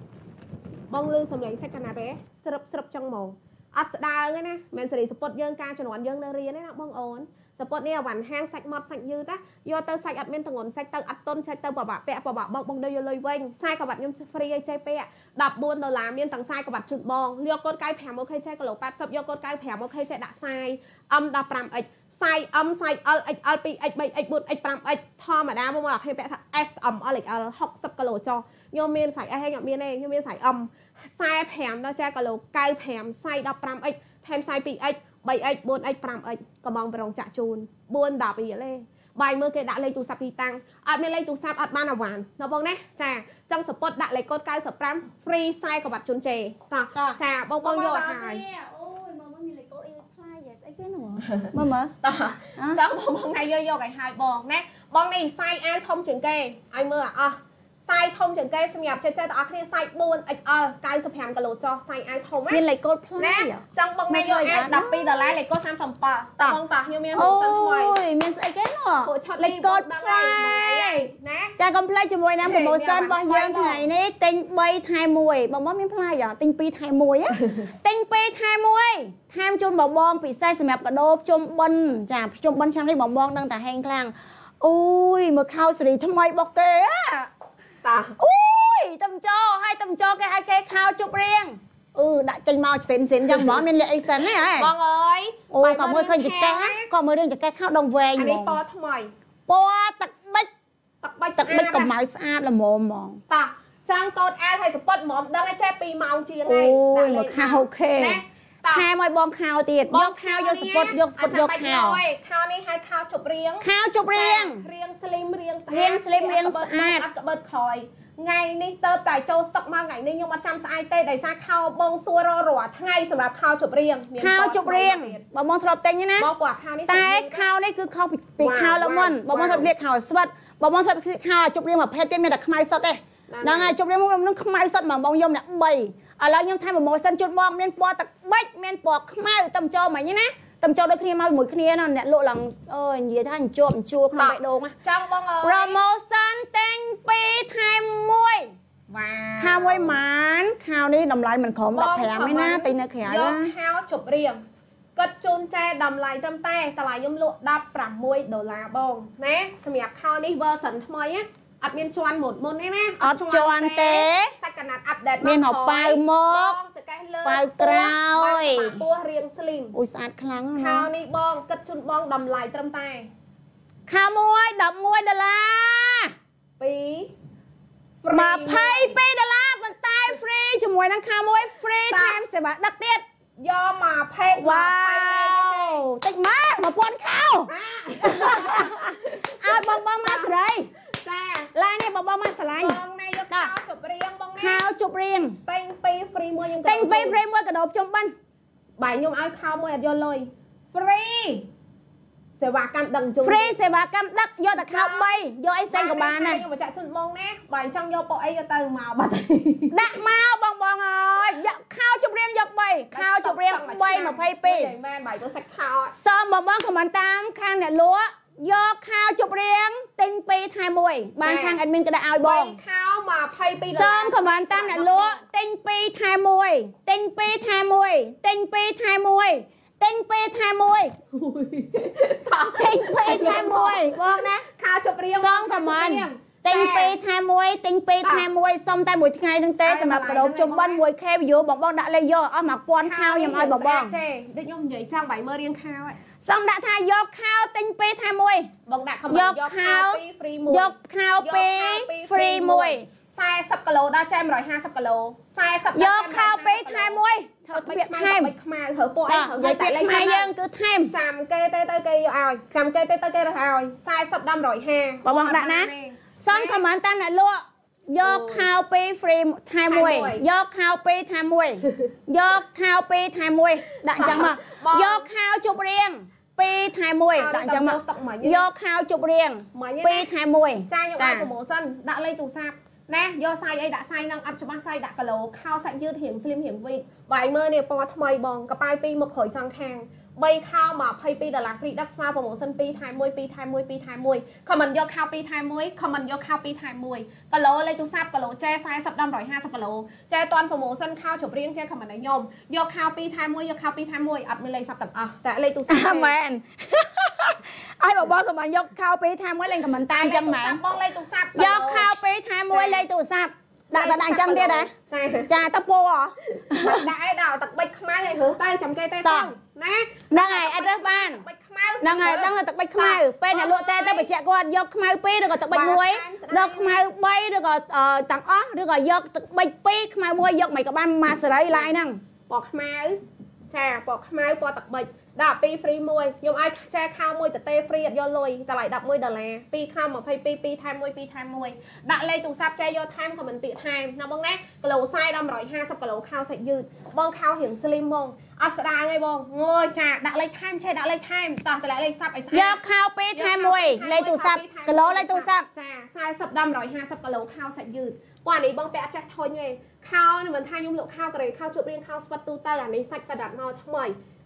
95បងលឺសំឡេងសាច់កណាត់ទេស្រឹបស្រឹបចឹងមកអត់ស្ដើងទេណាមិនសេរីសពតយើងការជំនាន់យើងនៅរៀនទេណាបងអូន សពតនេះអាវ៉ាន់ហាងសាច់ម៉ត់សាច់យឺតណាយកទៅសាច់អត់មានទងន់សាច់ទៅអត់តុនសាច់ទៅបបាក់ពាក់បបាក់បងបងដូចយកលុយវិញខ្សែក្បាត់ខ្ញុំ free ឲ្យចេះពាក់14ដុល្លារមានទាំងខ្សែក្បាត់ជូនបងយកកូដ95អូខេចេះគីឡូ80យកកូដ95អូខេចេះដាក់ខ្សែ M15X size M size L XL 2 X 3 X 4 X 5 X ធម្មតាមកមកខ្ញុំពាក់ថា S M L XL 60គីឡូចុះខ្ញុំមាន size S ហើយខ្ញុំមានទេខ្ញុំមាន size M 45ដល់ចាគីឡូ95 size 15X ថែម size 2X 3X 4X 5X កំងប្រងចាក់ជូន4 12រៀលទេបាយមើលគេដាក់លេខទូរស័ព្ទទីតាំងអត់មានលេខទូរស័ព្ទអត់បានអាវ៉ាន់ណាបងណាចាចឹងសពុតដាក់លេខកូដ95 free ខ្សែក្បាត់ជូនជេតោះចាបងបងយកហើយអូយមើលមើលមានលេខកូដអីផ្លាយស្អីគេនោះមើលមើលតោះចឹងបងបងណាយកយកឲ្យហើយបងណាបងនេះសាយអាវធំជាងគេឲ្យមើលអស់ សាយធំជាងគេសម្រាប់ចេះចេះទាំងអស់គ្នាសាយ 4XL 95គីឡូចុះសាយអាវធំមាណានលេខកូដផ្លាណាយចឹងបងណាយកអាវ12ដុល្លារលេខកូដ37តបងតោះខ្ញុំមានអូហូបសិនថ្មីយមានស្អីគេនោះពួកឆាត់លេខកូដដល់ផ្លាហើយយណាចាកុំភ្លេចជាមួយនឹងហេប្រូម៉ូសិនញ៉ាំរបស់យើងថ្លៃបងថ្ងៃនេះទិញ3ថែម1បងបងមានផ្លាយអត់ទិញ2ថែម1ហ៎ទិញ2ថែម1ថែមជូនបងបងពិសេសសម្រាប់កដោភ្ជុំបិណ្ឌចាភ្ជុំបិណ្ឌឆ្នាំនេះបងបងដឹងតែហេងខ្លាំងអូយមើលខោសេរីថ្មីរបស់គេអា តោះអូយតំចោឲ្យតំចោគេឲ្យគេខោជប់រៀងអឺដាក់ចេញមកសិនសិនយ៉ាងហ្មងមានលក្ខអីសិនហ៎បងអើយអូយក៏មើលឃើញចកេះក៏មើលរឿងចកេះខោដងវែងអាហ្មនេះងពណ៌ថ្មីពណ៌ទឹកបិចទឹកបាច់ទឹកបិចកម្ៅស្អាតល្មមហ្មងតោះចាំងកូដអាវឲ្យសពុតហ្មងដឹងឲ្យចេះ2ម៉ោងជាងអូហើយយមើលខោអូខេណា តោះថែមឲ្យបងខោទៀតយកខោយកសពុតយកសពុតយកខោខោនេះឲ្យខោជប់រៀងខោជប់រៀងរៀងស្លីមរៀងស្អាតរៀង slim រៀងស្អាតអត់ក្បិតក្រោយថ្ងៃនេះទៅតែចូលស្តុកមកថ្ងៃនេះខ្ញុំអត់ចាំស្អែកទេដោយសារខោបងសួររាល់ថ្ងៃសម្រាប់ខោជប់រៀងមានខោជប់រៀងបងបងធ្លាប់ទិញទេណាបងគាត់ខោនេះតែខោនេះគឺខោពីពីខោលើមុនបងបងធ្លាប់លាកខោស្វិតបងបងធ្លាប់ខោជប់រៀងមួយប្រភេទទៀតមានតែខ្មៅសុទ្ធទេហ្នឹងហើយជប់រៀងមកនឹងខ្មៅសុទ្ធហ្មងបងខ្ញុំអ្នក3 ឥឡូវខ្ញុំថែមប្រម៉ូសិនជូតបងមានពណ៌ទឹកបិចមានពណ៌ខ្មៅតំចូលមិញណាតំចូលដូចគ្នាមកមួយគ្នាណាអ្នកលក់ឡើងអើយនិយាយថាអញ្ជាប់អញ្ជួលក្នុងបេះដូងណាចង់បងអើយ promotion ទិញ2ថែម1វ៉ាខោមួយម៉ានខោនេះតម្លៃមិនក្រោម15ទេណាទិញនៅក្រៅយកណាខោជប់រៀងគាត់ជូនចែតម្លៃត្រឹមតែតម្លៃខ្ញុំលក់16ដុល្លារបងណាសម្រាប់ខោនេះ version ថ្មីណា អត់មានជន់មុនមុនទេណាអត់ជន់ទេសាច់កណាត់អាប់ដេតមានហៅប៉ៅមកបងចកេះលើប៉ៅក្រោយបាក់ពោះរៀងស្លីមអូយស្អាតខ្លាំងខោណាស់នេះបងគិតជូនបងតម្លៃត្រឹមតែខោមួយ11ដុល្លារ2 22ដុល្លារប៉ុន្តែ free ជាមួយនឹងខោមួយ free ថែមសេវាដឹកទៀតយកមកផេកវ៉ាវតិចម៉ែ1000ខោអើបងបងមកស្រីចា ឡាននេះបងបងមកស្រឡាញ់បងណែយកខោជប់រៀងបងខោណាជប់រៀងតែង2 free មួយខ្ញុំទិញ2 free មួយកដោបជុំបិណ្ឌបាយខ្ញុំឲ្យខោមួយអត់យកលុយ free សេវាកម្មដឹកជញ្ជូន free សេវាកម្មដឹកយកតែខោ3យកអីផ្សេងក៏បានដែរខ្ញុំបញ្ជាក់ជូនបងណាបើអញ្ចឹងយកពួកអីក៏ទៅមកបាត់ដាក់មកបងបងអើយយកខោជប់រៀងយក3ខោជប់រៀង3 22មែនបាយទៅសាច់ខោសូមបងបងខមមិនតាមខាងអ្នកលក់ យកខោជប់រៀងទិញ2ថែម1បានខាង admin ក៏ដាក់ឲ្យបងខោ22សូមខមមិនតាមអ្នកលក់ទិញ2ថែម1ទិញ2ថែម1ទិញ2ថែម1ទិញ2ថែម1ទិញ2ថែម1បងណាខោជប់រៀងសូមខមមិនទិញ2ថែម1ទិញ2ថែម1សុំតែមួយថ្ងៃនឹងទេសម្រាប់កដោជុំបិណ្ឌ 1K view បងបងដាក់លេខយកអស់1000ខោខ្ញុំឲ្យបងបងចេដូចខ្ញុំនិយាយចាំបាយមើលរៀងខោហើយ សុំដាក់ថាយកខោទិញ2ថែម1បងដាក់ខមយកយកខោខោ2 free 1យកខោ2 free 1 40គីឡូដល់ចែម150គីឡូ40យកខោ2ថែម1ធ្វើពាក្យថែមថ្មធ្វើពួកអីចានិយាយពាក្យខ្មែរយើងគឺថែមចាំគេទៅទៅគេយកឲ្យចាំគេទៅទៅគេរើសឲ្យ40ដល់150បងបងដាក់ណាសុំខមមិនតាមអ្នកលក់យកខោ2 free ថែមថែមមួយ1យកខោ2ថែម1យកខោ2ថែម1ដាក់អញ្ចឹងមកបងយកខោជប់រៀង 2ថែម1ដាក់អញ្ចឹងមកស្តុកមិញយកខោជប់រៀងមិញ2ថែម1ចាខ្ញុំឲ្យប្រូម៉ូសិនដាក់លេខទូរស័ព្ទណាយកសាយអីដាក់សាយនឹងអត់ច្បាស់សាយដាក់គីឡូខោសាច់យឺតរៀងស្លីមរៀងវីកបាយមើលនេះពណ៌ថ្មីបងកប៉ាល់ពីរមុខក្រោយសងខាង 3ខោ22ដុល្លារ free ដឹកស្មើប្រូម៉ូសិន2ថែម1 2ថែម1 2ថែម1ខមមិនយកខោ2ថែម1ខមមិនយកខោ2ថែម1គីឡូលេខទូរស័ព្ទគីឡូចែ40ដល់150គីឡូចែតាន់ប្រូម៉ូសិនខោជប់រៀងចែខមមិនឲ្យខ្ញុំយកខោ2ថែម1យកខោ2ថែម1អត់មានលេខស័ព្ទទាំងអស់តែលេខទូរស័ព្ទអាមែនឲ្យបងបងក៏មកយកខោ2ថែម1លេងខមមិនតាមអញ្ចឹងមែនបងលេខទូរស័ព្ទយកខោ2ថែម1លេខទូរស័ព្ទ ដាក់ដាក់អញ្ចឹងទៀតហ៎ចាចាតពោហ៎ដាក់ឯដល់ទឹកបិចខ្មៅឲ្យរើសទៅចាំគេទេទៅណាហ្នឹងហើយអត់រើសបានទឹកបិចខ្មៅហ្នឹងហើយដឹងទឹកបិចខ្មៅពេលអ្នកលក់តែទៅបញ្ជាក់គាត់យកខ្មៅ2ឬក៏ទឹកបិច1យកខ្មៅ3ឬក៏ទាំងអស់ឬក៏យកទឹកបិច2ខ្មៅ1យកមិនក៏បានមួយសេរីឡាយហ្នឹងពណ៌ខ្មៅចាពណ៌ខ្មៅពណ៌ទឹកបិច ដល់2 free មួយខ្ញុំឲ្យចែខោមួយតទេ free អត់យកលុយតម្លៃ11ដុល្លារ2ខោ22 2ថែម1 2ថែម1ដាក់លេខទូរស័ព្ទចែយកថែមក៏មិនពាក្យថែមណាបងណាគីឡូខ្សែដល់150គីឡូខោសាច់យឺតបងខោរៀង slim ហ្មងអត់ស្ដាងទេបងងើយចាដាក់លេខថែមឆេះដាក់លេខថែមតោះតម្លៃលេខសាប់ឲ្យស្អាតយកខោ2ថែម1លេខទូរស័ព្ទគីឡូលេខទូរស័ព្ទចា40ដល់150គីឡូខោសាច់យឺតពួកអានេះបងពាក់អត់ចេះធុញទេខោនេះមិនថាខ្ញុំលក់ខោកូរ៉េខោជប់រៀងខោស្វិតទូទៅអានេះសាច់កដាត់មកថ្មី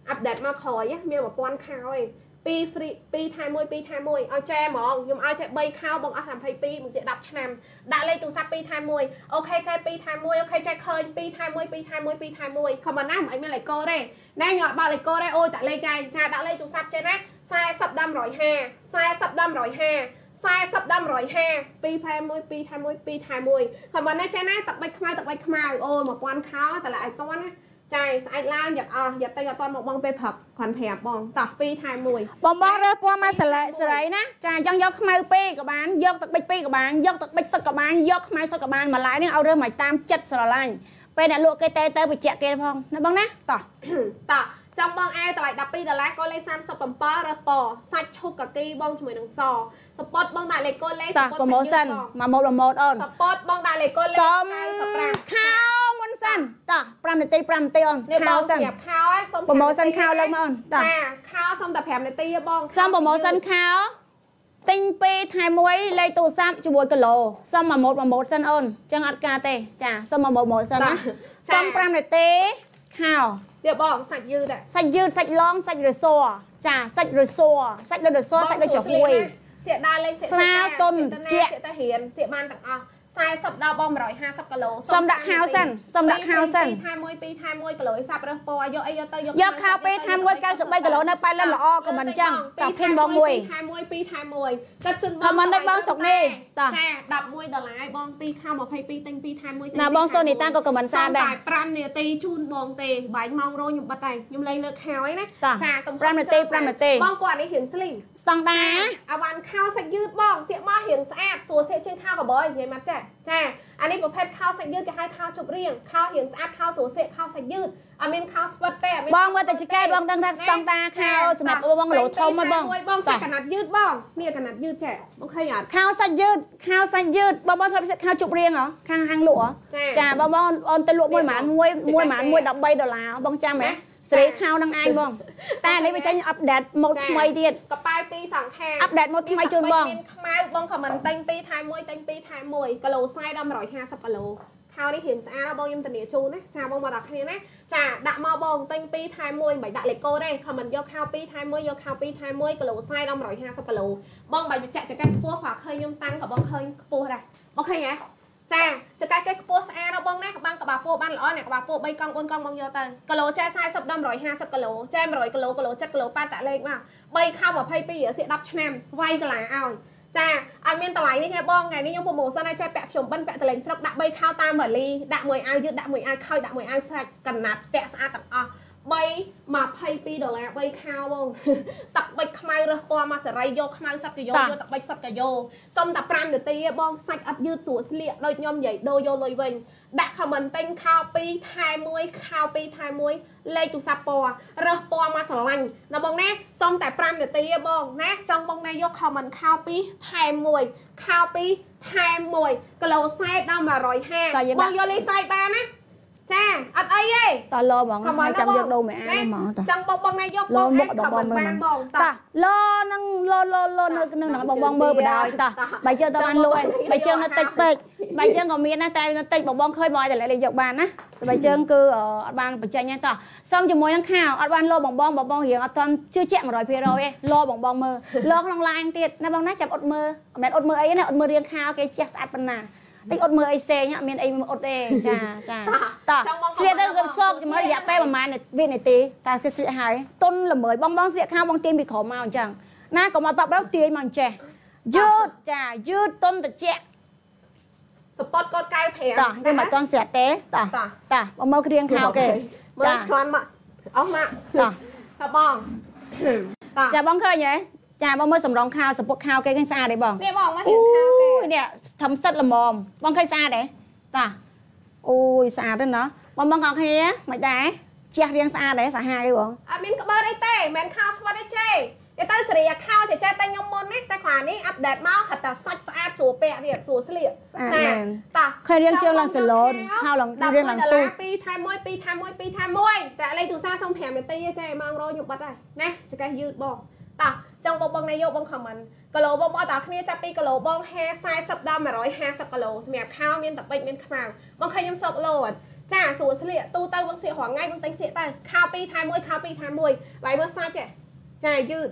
អាប់ដេតមកក្រោយណាមាន1000ខោឯង2 free 2ថែម1 2ថែម1ឲ្យចែហ្មងខ្ញុំឲ្យចែ3ខោបងអស់22មួយជា10ឆ្នាំដាក់លេខទូរស័ព្ទ2ថែម1អូខេចែ2ថែម1អូខេចែឃើញ2ថែម1 2ថែម1 2ថែម1ខំមកណាមិនអីមានលេខកូទេណែខ្ញុំអត់បើកលេខកូទេអូយតាក់លេខចាចាដាក់លេខទូរស័ព្ទចេះណា40ដល់150 40ដល់150 40ដល់150 2ថែម1 2ថែម1 2ថែម1ខំមកណាចេះណាទឹកបិចខ្មៅទឹកបិចខ្មៅអូយ1000ខោតែ lại ឲ្យតន់ណា ចាយស្អែកឡើងយ៉ាត់អស់យ៉ាត់ទៅអត់តន់មកបងពេលព្រឹកគ្រាន់ប្រាប់បងតោះ2ថែម1បងបងរើសពណ៌មកសលេសេរីណាចាចង់យកខ្មៅពេកក៏បានយកទឹកបិចពេកក៏បានយកទឹកបិចសុទ្ធក៏បានយកខ្មៅសុទ្ធក៏បានបន្លែនេះឲ្យរើសមកតាមចិត្តស្រឡាញ់ពេលអ្នកលក់គេទៅទៅបញ្ជាក់គេផងណាបងណាតោះតោះចង់បងអែតម្លៃ12ដុល្លារក៏លេខ37រើសពសាច់ឈូកកាគីបងជាមួយនឹងស សពតបងដាក់លេខកូលេខតោះប្រូម៉ូសិនមកម៉ូតប្រម៉ូតអូនសពតបងដាក់លេខកូលេខសុំ95ខោមុនសិនតោះ5នាទី5នាទីអូននេះបខោងសិនសម្រាប់ខោឯងសុំប្រម៉ូសិនខោលើកមកអូនតោះចាខោសុំតែ5នាទីទេបងសុំប្រម៉ូសិនខោទិញ2ថែម1លេខទូរស័ព្ទជាមួយគីឡូសុំមកម៉ូតប្រម៉ូតសិនអូនចឹងអត់ការទេចាសុំមកម៉ូតម៉ូតសិនណាសុំ5នាទីខោទៀតបងសាច់យឺតដែរសាច់យឺតសាច់ឡងសាច់រស័រចាសាច់រស័រសាច់ដូចរស័រសាច់ដូចចំហួយ សៀកដើរលេងសៀកស្រាលទុនសៀកជាសៀកទៅរៀនសៀកបានទាំងអស់ 40ដល់បង150គីឡូសុំដាក់ខោសិនសុំដាក់ខោសិន2ថែម1 2ថែម1គីឡូឯសាប់រើសពណ៌យកអីយកទៅយកយកខោពេលថែម1 93គីឡូនៅប៉ែលិនល្អក៏មិនអញ្ចឹងតោះភីនបងមួយថែម1 2ថែម1កាត់ជូនបង Comment ដូចបងសុកនេះតោះចា11ដុល្លារឲ្យបង2ខោ22ទិញ2ថែម1ទិញណាបងសូនីតាក៏ comment សារដែរតែ5នាទីជូនបងទេបាញ់ម៉ោងរោខ្ញុំបិទហើយខ្ញុំលេងលើកខោឯណាតោះចាកុំ5នាទី5នាទីបងគាត់នេះរៀនស្លីងស្តង់ដាអាវ៉ាន់ខោសាច់យឺតបងសៀកមករៀងស្អាតសួរសៀកជាងខោកបយនិយាយមកចាចាអានេះប្រភេទខោសាច់យឺតគេហៅខោជប់រៀងខោរៀងស្អាតខោសួរសៀកខោសាច់យឺតអត់មានខោស្វិតទេអត់មានបងមើលតែចកែបងដឹងថាស្តង់ដាខោសម្រាប់បងលោធំហ៎បងមួយបងសាច់កណាត់យឺតបងនេះកណាត់យឺតចាបងឃើញអត់ខោសាច់យឺតខោសាច់យឺតបងបងធ្លាប់ពិសេសខោជប់រៀងហ៎ខាងហាងលក់ហ៎ចាចាបងបងអូនទៅលក់មួយម៉ានមួយមួយម៉ានមួយ13ដុល្លារបងចាំហ៎ ស្រីខោនឹងឯងបងតែនេះវាចេញអាប់ដេតម៉ូតថ្មីទៀតកប៉ាល់ពីរសងខាងអាប់ដេតម៉ូតថ្មីជូនបងមានខ្មៅបងខមមិនទិញ2ថែម1ទិញ2ថែម1គីឡូខ្សែដល់150គីឡូខោនេះរៀងស្អាតបងខ្ញុំធានាជូនណាចាបងមកដល់គ្នាណាចាដាក់មកបងទិញ2ថែម1មិនដាក់លេខកូទេខមមិនយកខោ2ថែម1យកខោ2ថែម1គីឡូខ្សែដល់150គីឡូបងបើចាក់ចង្កេះខ្ពស់គាត់ឃើញខ្ញុំតាំងក៏បងឃើញខ្ពស់ដែរបងឃើញហ៎ ចាចង្កេះគេខ្ពស់ស្អាតដល់បងណាក្បាំងក្បាលពោះបានល្អអ្នកក្បាលពោះ3កង់4កង់បងយកទៅគីឡូចែ40ដល់150គីឡូចែ100គីឡូគីឡូ7គីឡូប៉ាចាក់លេខមក3ខោ22រៀលសៀក10ឆ្នាំវាយកន្លាឲ្យចាអត់មានតម្លៃនេះទេបងថ្ងៃនេះខ្ញុំប្រម៉ូសិនឲ្យចេះពាក់ខ្ញុំបិណ្ឌពាក់តលេងស្រុកដាក់3ខោតាមម៉ាលីដាក់មួយអាវយឺតដាក់មួយអាវខោដាក់មួយអាវសាច់កណាត់ពាក់ស្អាតទាំងអស់ 3 22ដុល្លារ3ខោបងទឹកបិចខ្មៅរើសពណ៌មកសេរីយកខ្មៅសັດកាយោតាយកទឹកបិចសັດកាយោសុំតែ5នាទីទេបងសាច់អត់យឺតស្រួលស្លៀកដូចខ្ញុំនិយាយដូរយកលុយវិញដាក់ comment ទិញខោ2ថែ1ខោ2ថែ1លេខទូរស័ព្ទពណ៌រើសពណ៌មកស្រឡាញ់ណាបងណាសុំតែ5នាទីទេបងណាចង់បងណាយក comment ខោ2ថែ1ខោ2ថែ1គីឡូខ្សែដល់តើយើង150បដាក់ងយកលេខខ្សែបានណា ចាអត់អីទេតឡហ្មងខមហើមិនយចាំយកដូរមួយអាវហ្មងតចង់បងបងណាយកលោបងមុឯខងដល់ខមបងមិនមើលបានមកបងតាឡនឹងឡឡឡនៅនឹងបងបងមើលបដ ாய் តាបើជើងទៅបានលក់បើជើងនៅតិចពេកបើជើងក៏មានដែរតែនៅតិចបងបងឃើញបងតែលេខយកបានណាបើជើងគឺអត់បានបញ្ចេញទេតោះសុំជាមួយនឹងខាវអត់បានលោបងបងបងបងរៀងអត់ទាន់ជឿជាក់100%ទេលោបងបងមើលលោក្នុង line ទៀតណាបងណាចាំអត់មើលមិនមែនអត់មើលអីណាអត់មើលរៀងខាវគេចេះស្អាតប៉ុណ្ណា តិចអត់មើលអីផ្សេងអត់មានអីអត់ទេចាចាតោះស្លៀកទៅគឺសោកជាមួយរយៈពេលប្រហែលវិនាទីតែគេស្លៀកហើយទុនល្មើយបងបងស្លៀកខាវបងទាញពីក្រោមមកអញ្ចឹងណាកុំឲ្យបាក់ប្រោទាញមកអញ្ចេះយឺតចាយឺតទុនតិចចសពតកូន95តោះយើងមិនតន់ស្រាក់ទេតោះតោះតោះបងមកគ្រៀងខោគេមើលចាជន់មកអស់មកតោះតបងតចាបងឃើញហ៎ ចាបងមើលសម្រងខោសពុកខោគេឃើញស្អាតទេបងនេះបងមករៀងខាវគេអូយនេះធំសិតល្មមបងឃើញស្អាតទេតាអូយស្អាតទេណោះបងបងក៏គ្នាមិនដែរជះរៀងស្អាតទេសាហាវទេបងអត់មានក្បឺតអីទេមិនមែនខោស្វិតទេចេតែទៅសេរីអាខោចេះចេះតែខ្ញុំមុននេះតែគ្រាន់នេះអាប់ដេតមកហត់តែសាច់ស្អាតស្រួលពាក់ទៀតស្រួលស្លៀកស្អាតមែនតោះឃើញរៀងជើងឡើងសាឡូនខោឡើងរៀងឡើងទូច2ថែម1 2ថែម1 2ថែម1តែលេខទូរស័ព្ទសុំ5នាទីទេចេម៉ោងរយខ្ញុំបិទហើយណាចកេះយឺតបងតោះ ចង់បងបងណាយកបងខមមិនគីឡូបងបងតើគ្នាចាប់ពីគីឡូបង50 40ដល់150គីឡូសម្រាប់ខោមានតពេចមានខ្មៅបងឃើញខ្ញុំសុកលោអត់ចាស្រួលស្លៀកទូទៅបងសៀករាល់ថ្ងៃបងទិញសៀកទៅខោ2ថែម1ខោ2ថែម1បាយមើលសាច់ចាយឺត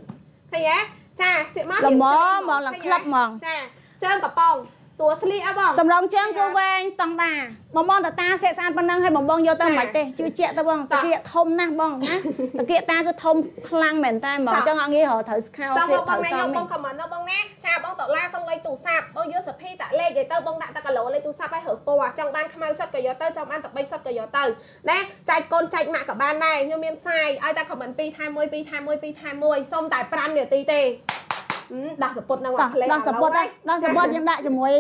ឃើញទេចាសៀកមកល្មមហ្មងឡើងក្លឹបហ្មងចាជើងកប៉ោង ស្រួលស្លៀកអើបងសម្រងជើងគឺវែងស្តង់ដាបងបងតាតាសេកស្អាតប៉ុណ្ណឹងឲ្យបងបងយកទៅមិនខ្មិចទេជឿជាក់ទៅបងតាគៀកធំណាស់បងណាតាគៀកតាគឺធំខ្លាំងមែនតើហ្មងអញ្ចឹងអត់ងាយរកត្រូវស្ខោចាំស្លៀបកងបត្រូវងណែសមយកបទេងខមមិនដល់បងណែចាបងតឡាសុំលេខទូរស័ព្ទបងយកសភីតាលេខឲ្យទៅបងដាក់តាគីឡូលេខទូរស័ព្ទឲ្យរើពណ៌ចង់បានខ្មៅសិតក៏យកទៅចង់បានតបីសិតក៏យកទៅណែចែកកូនចែកម៉ាក់ក៏បានដែរខ្ញុំមានសាយឲ្យតែខមមិន2ថែម1 2ថែម1 2ថែម1សុំតែ5នាទីទេ ដាក់សពុតនឹងតោះដល់សពុតហើយដល់សពុតយើងដាក់ជាមួយ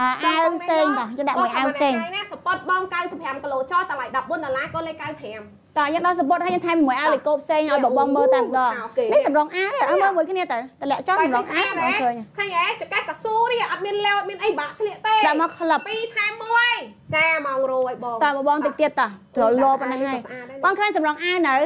អាអាវផ្សេងតោះយើងដាក់មួយអាវផ្សេងណាសពុតបង95គីឡូចោះតម្លៃ14ដុល្លារក៏លេខ95តើយើងដល់សពុតហើយយើងថែមមួយអាវលេខកោផ្សេងឲ្យបងបងមើលតែម្ដងអូខេនេះសម្រងអាវឲ្យមើលមួយគ្នាទៅតម្លាក់ចោលសម្រងអាវបងឃើញឃើញហ៎ចកេះកស៊ូនេះអត់មានលេវអត់មានអីបាក់ស្លៀកទេដាក់មកក្លឹប2ថែម1ចាម៉ោងរយបងតើបងបងតិចទៀតតោះចូលលោប៉ុណ្ណឹងហើយបងឃើញសម្រងអាវនៅ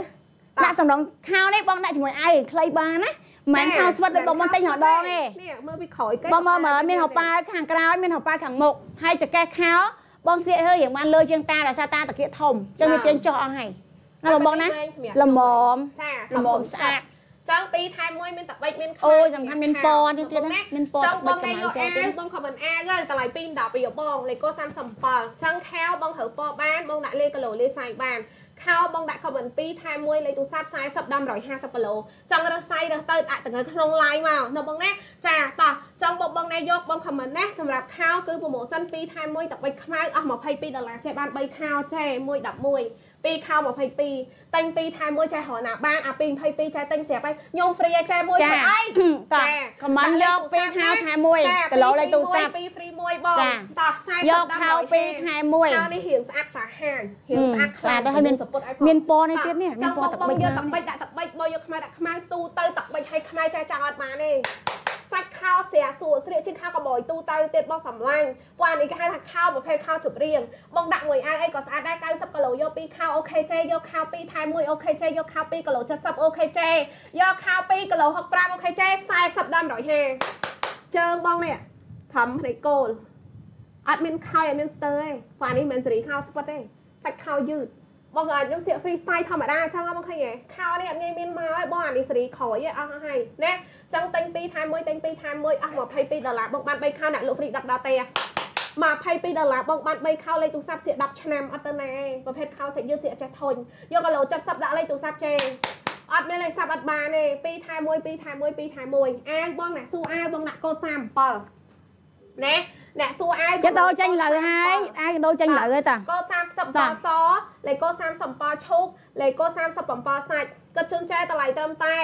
ដាក់សម្រងខោនេះបងដាក់ជាមួយអាវខ្លីបានណា មិនខោស្វិតដូចបងបងទិញរដងទេនេះមើលពីក្រោយគេបងមើលមើលមានហោប៉ាវខាងក្រោយមានហោប៉ាវខាងមុខហើយចកេះខោបងស្លៀកហើយរៀងបានលើជាងតាដោយសារតាតាគៀកធំអញ្ចឹងវាទាញចុះអស់ហើយណាបងបងណាល្មមចាល្មមស្អាតចង់2ថែម1មានតបិចមានអូយសំខាន់មានពណ៌នេះទៀតណាមានពណ៌ចង់បបិងទណែកំយកចែអាទៀតវបងខមមិនអាវទៅតម្លៃ2 10ពីបងលេខកូ37ចង់ខោបងត្រូវពណ៌បានបងដាក់លេខគីឡូលេខសាយបាន ខោបងដាក់ខមមិន2ថែម1លេខទូរស័ព្ទ40ដល់150គីឡូចង់រើសសាយរើសទៅដាក់ទាំងក្នុង line មកនៅបងណាចាតោះចង់បងបងណែយកបងខមមិនណាសម្រាប់ខោគឺប្រម៉ូសិន2ថែម1តបិចខ្មៅអស់22ដុល្លារចេះបាន3ខោចេះ1 11 2ខោ22តែង2ថែម1ចេះរកណាបានអា2 22ចេះតែងស្រាប់ហើយខ្ញុំហ្វ្រីឲ្យចេះមួយចាទៅអីតោះខមមិនយកពីខោខែមួយគីឡូលេខទូរស័ព្ទ2 free 1បងចាតោះ40យកខោពីខែមួយខោនេះរៀងស្អាតសាហាវរៀងស្អាតស្អាតដែរហើយមានសពុតឲ្យមានពណ៌នេះទៀតនេះមានពណ៌ទឹកបិចយកណាទឹកបិចដាក់ទឹកបិចបើយកខ្មៅដាក់ខ្មៅទូទៅទឹកបិចឲ្យខ្មៅចេះចង់អត់បានទេ សាច់ខោស្រាសួរស្លៀកជាងខោកបយទូទៅទៀតបងសម្លាញ់ព្រោះអានេះគេហៅថាខោប្រភេទខោជប់រៀងបងដាក់មួយអាវអីក៏ស្អាតដែរ90គីឡូយក2ខោ OK ចេយកខោ2ថែម1 OK ចេយកខោ2គីឡូ70 OK ចេយកខោ2គីឡូ65 OK ចេ40ដល់150ជើងបងនេះធំភ្នែកគោលអត់មានខោអត់មានស្ទើទេព្រោះអានេះមិនមែនសេរីខោស្ពិតទេសាច់ខោយឺត បងអាចខ្ញុំសៀក free style ធម្មតាអញ្ចឹងបងឃើញហ៎ខោនេះអត់ងាយមានមកហើយបងអានេះសេរីក្រោយឯអស់ហើយណាអញ្ចឹងទិញ2ថែម1ទិញ2ថែម1អស់22ដុល្លារបងបាន3ខោអ្នកលក់ free 10ដល់ទេ22ដុល្លារបងបាន3ខោលេខទូរស័ព្ទសៀក10ឆ្នាំអត់ទៅណាប្រភេទខោសាច់យឺតសៀកចេះធុញយកគីឡូ70ដាក់លេខទូរស័ព្ទចេអត់មានលេខសាប់អត់បានទេ2ថែម1 2ថែម1 2ថែម1អាវបងអ្នកសួរអាវបងដាក់កូដ37ណា អ្នកសួរអាវគេដូរចេញលើហើយអាយដូរចេញលើហើយតាកូដ37សលេខកូដ37ឈូកលេខកូដ37សាច់គិតជូនចែតម្លៃត្រឹមតែ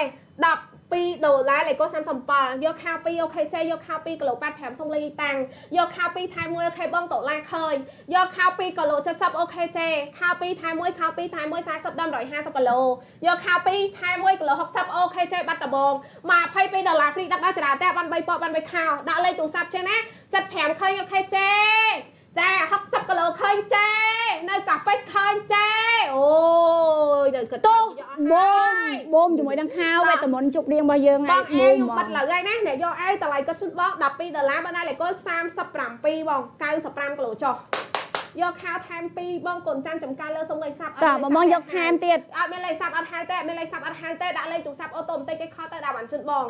12ដុល្លារលេខកូដ37យកខោ2 OK ចេយកខោ2គីឡូ85សុំលេខតាំងយកខោ2ថែម1 OK បងដុល្លារឃើញយកខោ2គីឡូ70 OK ចេខោ2ថែម1ខោ2ថែម1 40ដល់150គីឡូយកខោ2ថែម1គីឡូ60អូខេចេបាត់ដបងមក22ដុល្លារហ្វ្រីដាក់ដល់ចរាតែបាន3ពណ៌បាន3ខោដាក់លេខទូរស័ព្ទចេះណា75ឃើញអូខេចេ ចា60គីឡូឃើញចេនៅកាហ្វេឃើញចេអូយនៅកទោះបូមបូមជាមួយនឹងខោវេទមន្តជប់រៀងរបស់យើងបហើងយអេបូមខ្ញុំហ្មបិទងលើហើយណាអ្នកយកអេតម្លៃគាត់ជូនបង12ដុល្លារបានដែរលេខគោល37បង95គីឡូចុះយកខោថែម2បងកូនចាំចំការលើសុំលេខសាប់តើបងបងយកថែមទៀតអត់មានលេខសាប់អត់ហៅទេអត់មានលេខសាប់អត់ហៅទេដាក់លេខទូរស័ព្ទអូតូម៉ាទិកគេខលទៅដាក់បានជូនបង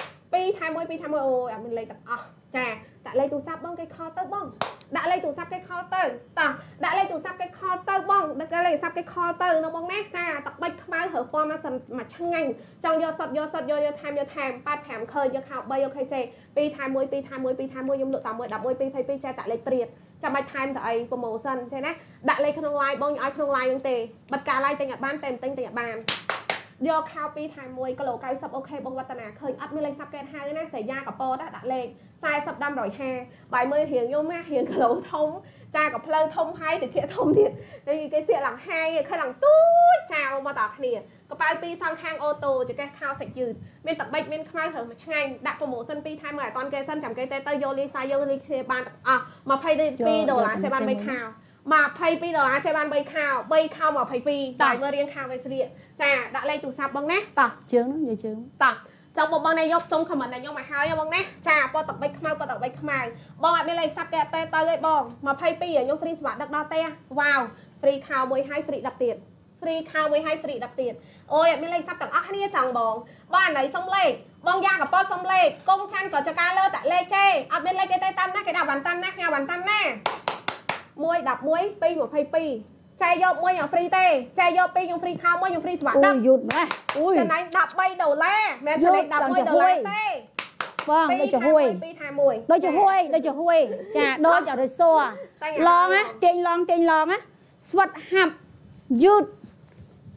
2ថែម1 2ថែម1អូយអត់មានលេខទាំងអស់ ចាដាក់លេខទូរស័ព្ទបងគេខលទៅបងដាក់លេខទូរស័ព្ទគេខលទៅតោះដាក់លេខទូរស័ព្ទគេខលទៅបងដាក់លេខទូរស័ព្ទគេខលទៅនៅបងណាចាទឹកបិចខ្មៅហើពណ៌មកសិនមកឆ្ងាញ់ចង់យកសុតយកសុតយកយកថែមយកថែម85ឃើញយកខោ3អូខេចេ2ថែម1 2ថែម1 2ថែម1ខ្ញុំលក់តាម1 11 2 22ចេះតាក់លេខព្រាតចាំបាច់ថែមទៅអី promotion ទេណាដាក់លេខក្នុង line បងឲ្យក្នុង line ហ្នឹងទេបិទការ line ទិញអត់បានតែទិញទិញអត់បានយកខោពីថែម1គីឡូ90អូខេបងវឌ្ឍនាឃើញអត់មានលេខសាប់កែតហៅណាស្រែយ៉ាកពតដាក់លេខ 40ដាំ150បាយមើលរៀងខ្ញុំណារៀងគីឡូធំចាក៏ផ្លូវធំហើយទៅគៀកធំទៀតតែគេសៀកឡើងហាយឃើញឡើងទូចចៅមកតគ្នាកប៉ៅពីរសងខាងអូតូចកេះខោសាច់យឺតមានតបិចមានខ្មៅត្រូវមួយឆ្ងាញ់ដាក់ប្រូម៉ូសិនពីរថែមមកឲ្យតនគេសិនចាំគេទៅទៅយកលីសាយកលីគ្នាបានអស់22ដុល្លារចេះបាន3ខោ22ដុល្លារចេះបាន3ខោ3ខោ22តែមើលរៀងខោវាស្រៀកចាដាក់លេខទូរស័ព្ទបងណាតោះជើងនោះនិយាយជើងតោះ ចង់បងបងនេះយកសុំខមមិនឲ្យខ្ញុំមកហើយបងណាចាពតតបិចខ្មៅពតតបិចខ្មៅបងអត់មានលេខសាប់ទេទេទៅឯងបង22ខ្ញុំហ្វ្រីសម្រាប់ដឹកដល់ទេវ៉ាវហ្វ្រីខោមួយហើយហ្វ្រី10ទៀតហ្វ្រីខោមួយហើយហ្វ្រី10ទៀតអូយអត់មានលេខសាប់ទាំងអស់គ្នាចង់បងបងអាណៃសុំលេខបងយ៉ាកប៉តសុំលេខកុំឆាន់ក៏ចកាលើតាលេខចេអត់មានលេខគេទេតាមណាគេដាក់បានតាមណាខ្ញុំបានតាមណា1 11 2 22 ចែកយកមួយខ្ញុំហ្វ្រីទេចែកយកពីរខ្ញុំហ្វ្រីខោមួយខ្ញុំហ្វ្រីសម្រាប់អូដឹកយយូតម៉េះអូយចំណេញ13ដុល្លារមិនចំណេញ11ដុល្លារទេបងដូចជាហួយពីថែមួយដូចជាហួយដូចជាហួយចាដូចអរិស័រឡងណាទាញឡងទាញឡងណាស្វិតហាប់យឺត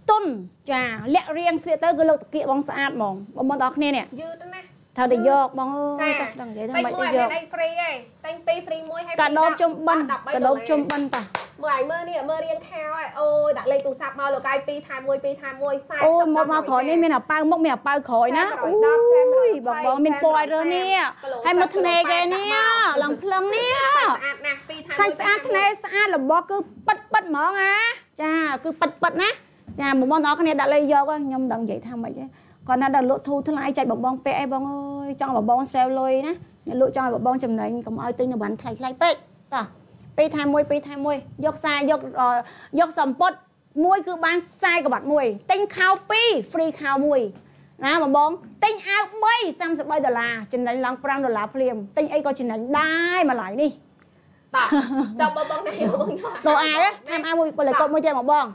ទុនចាលាក់រៀងស្លៀកទៅគឺលោកតាគៀកបងស្អាតហ្មងបងប្អូនទាំងគ្នានេះយឺតណាស់ ត្រូវតែយកបងអើចាយចង់និយាយថាតែមិនមួយទៅអយត់កមានអី free ទេតែពីរ free មួយហើយកាដូជុំបិណ្ឌកាដូជុំបិណ្ឌតាមើលឲ្យមើលនេះមើលរៀងខោហើយអូយដាក់លេខទូរស័ព្ទមកលោកកាយ2ថែម1 2ថែម1 40អូយមកមកក្រោយនេះមានអាប៉ៅមុខមានអាប៉ៅក្រោយណាអូយបងបងមានពណ៌រើសនេះហើយមកធ្នេគេនេះឡើងភ្លឹងនេះស្អាតណាស់2ថែមសាច់ស្អាតធ្នេស្អាតរបស់គឺប៉ិតប៉ិតហ្មងអាចាគឺប៉ិតប៉ិតណាចាបងប្អូនទាំងអស់គ្នាដាក់លេខយកខ្ញុំមិនដឹងនិយាយថាម៉េចទេ គាត់ណាដល់លក់ធូរថ្លៃចាច់បងបងពាក់អីបងអើយចង់បងបងសែវលុយណាអ្នកលក់ចង់ឲ្យបងបងចំណេញកុំឲ្យទិញនៅបានថ្លៃថ្លៃពេកតោះពេលថែមមួយពេលថែមមួយយកខ្សែយកយកសម្ពុតមួយគឺបានខ្សែក្បាត់មួយទិញខោ2 free ខោមួយណាបងបងទិញអាវ3 33ដុល្លារចំណេញឡើង5ដុល្លារភ្លាមទិញអីក៏ចំណេញដែរម្លាយនេះតោះចាំបងបងនេះបងយក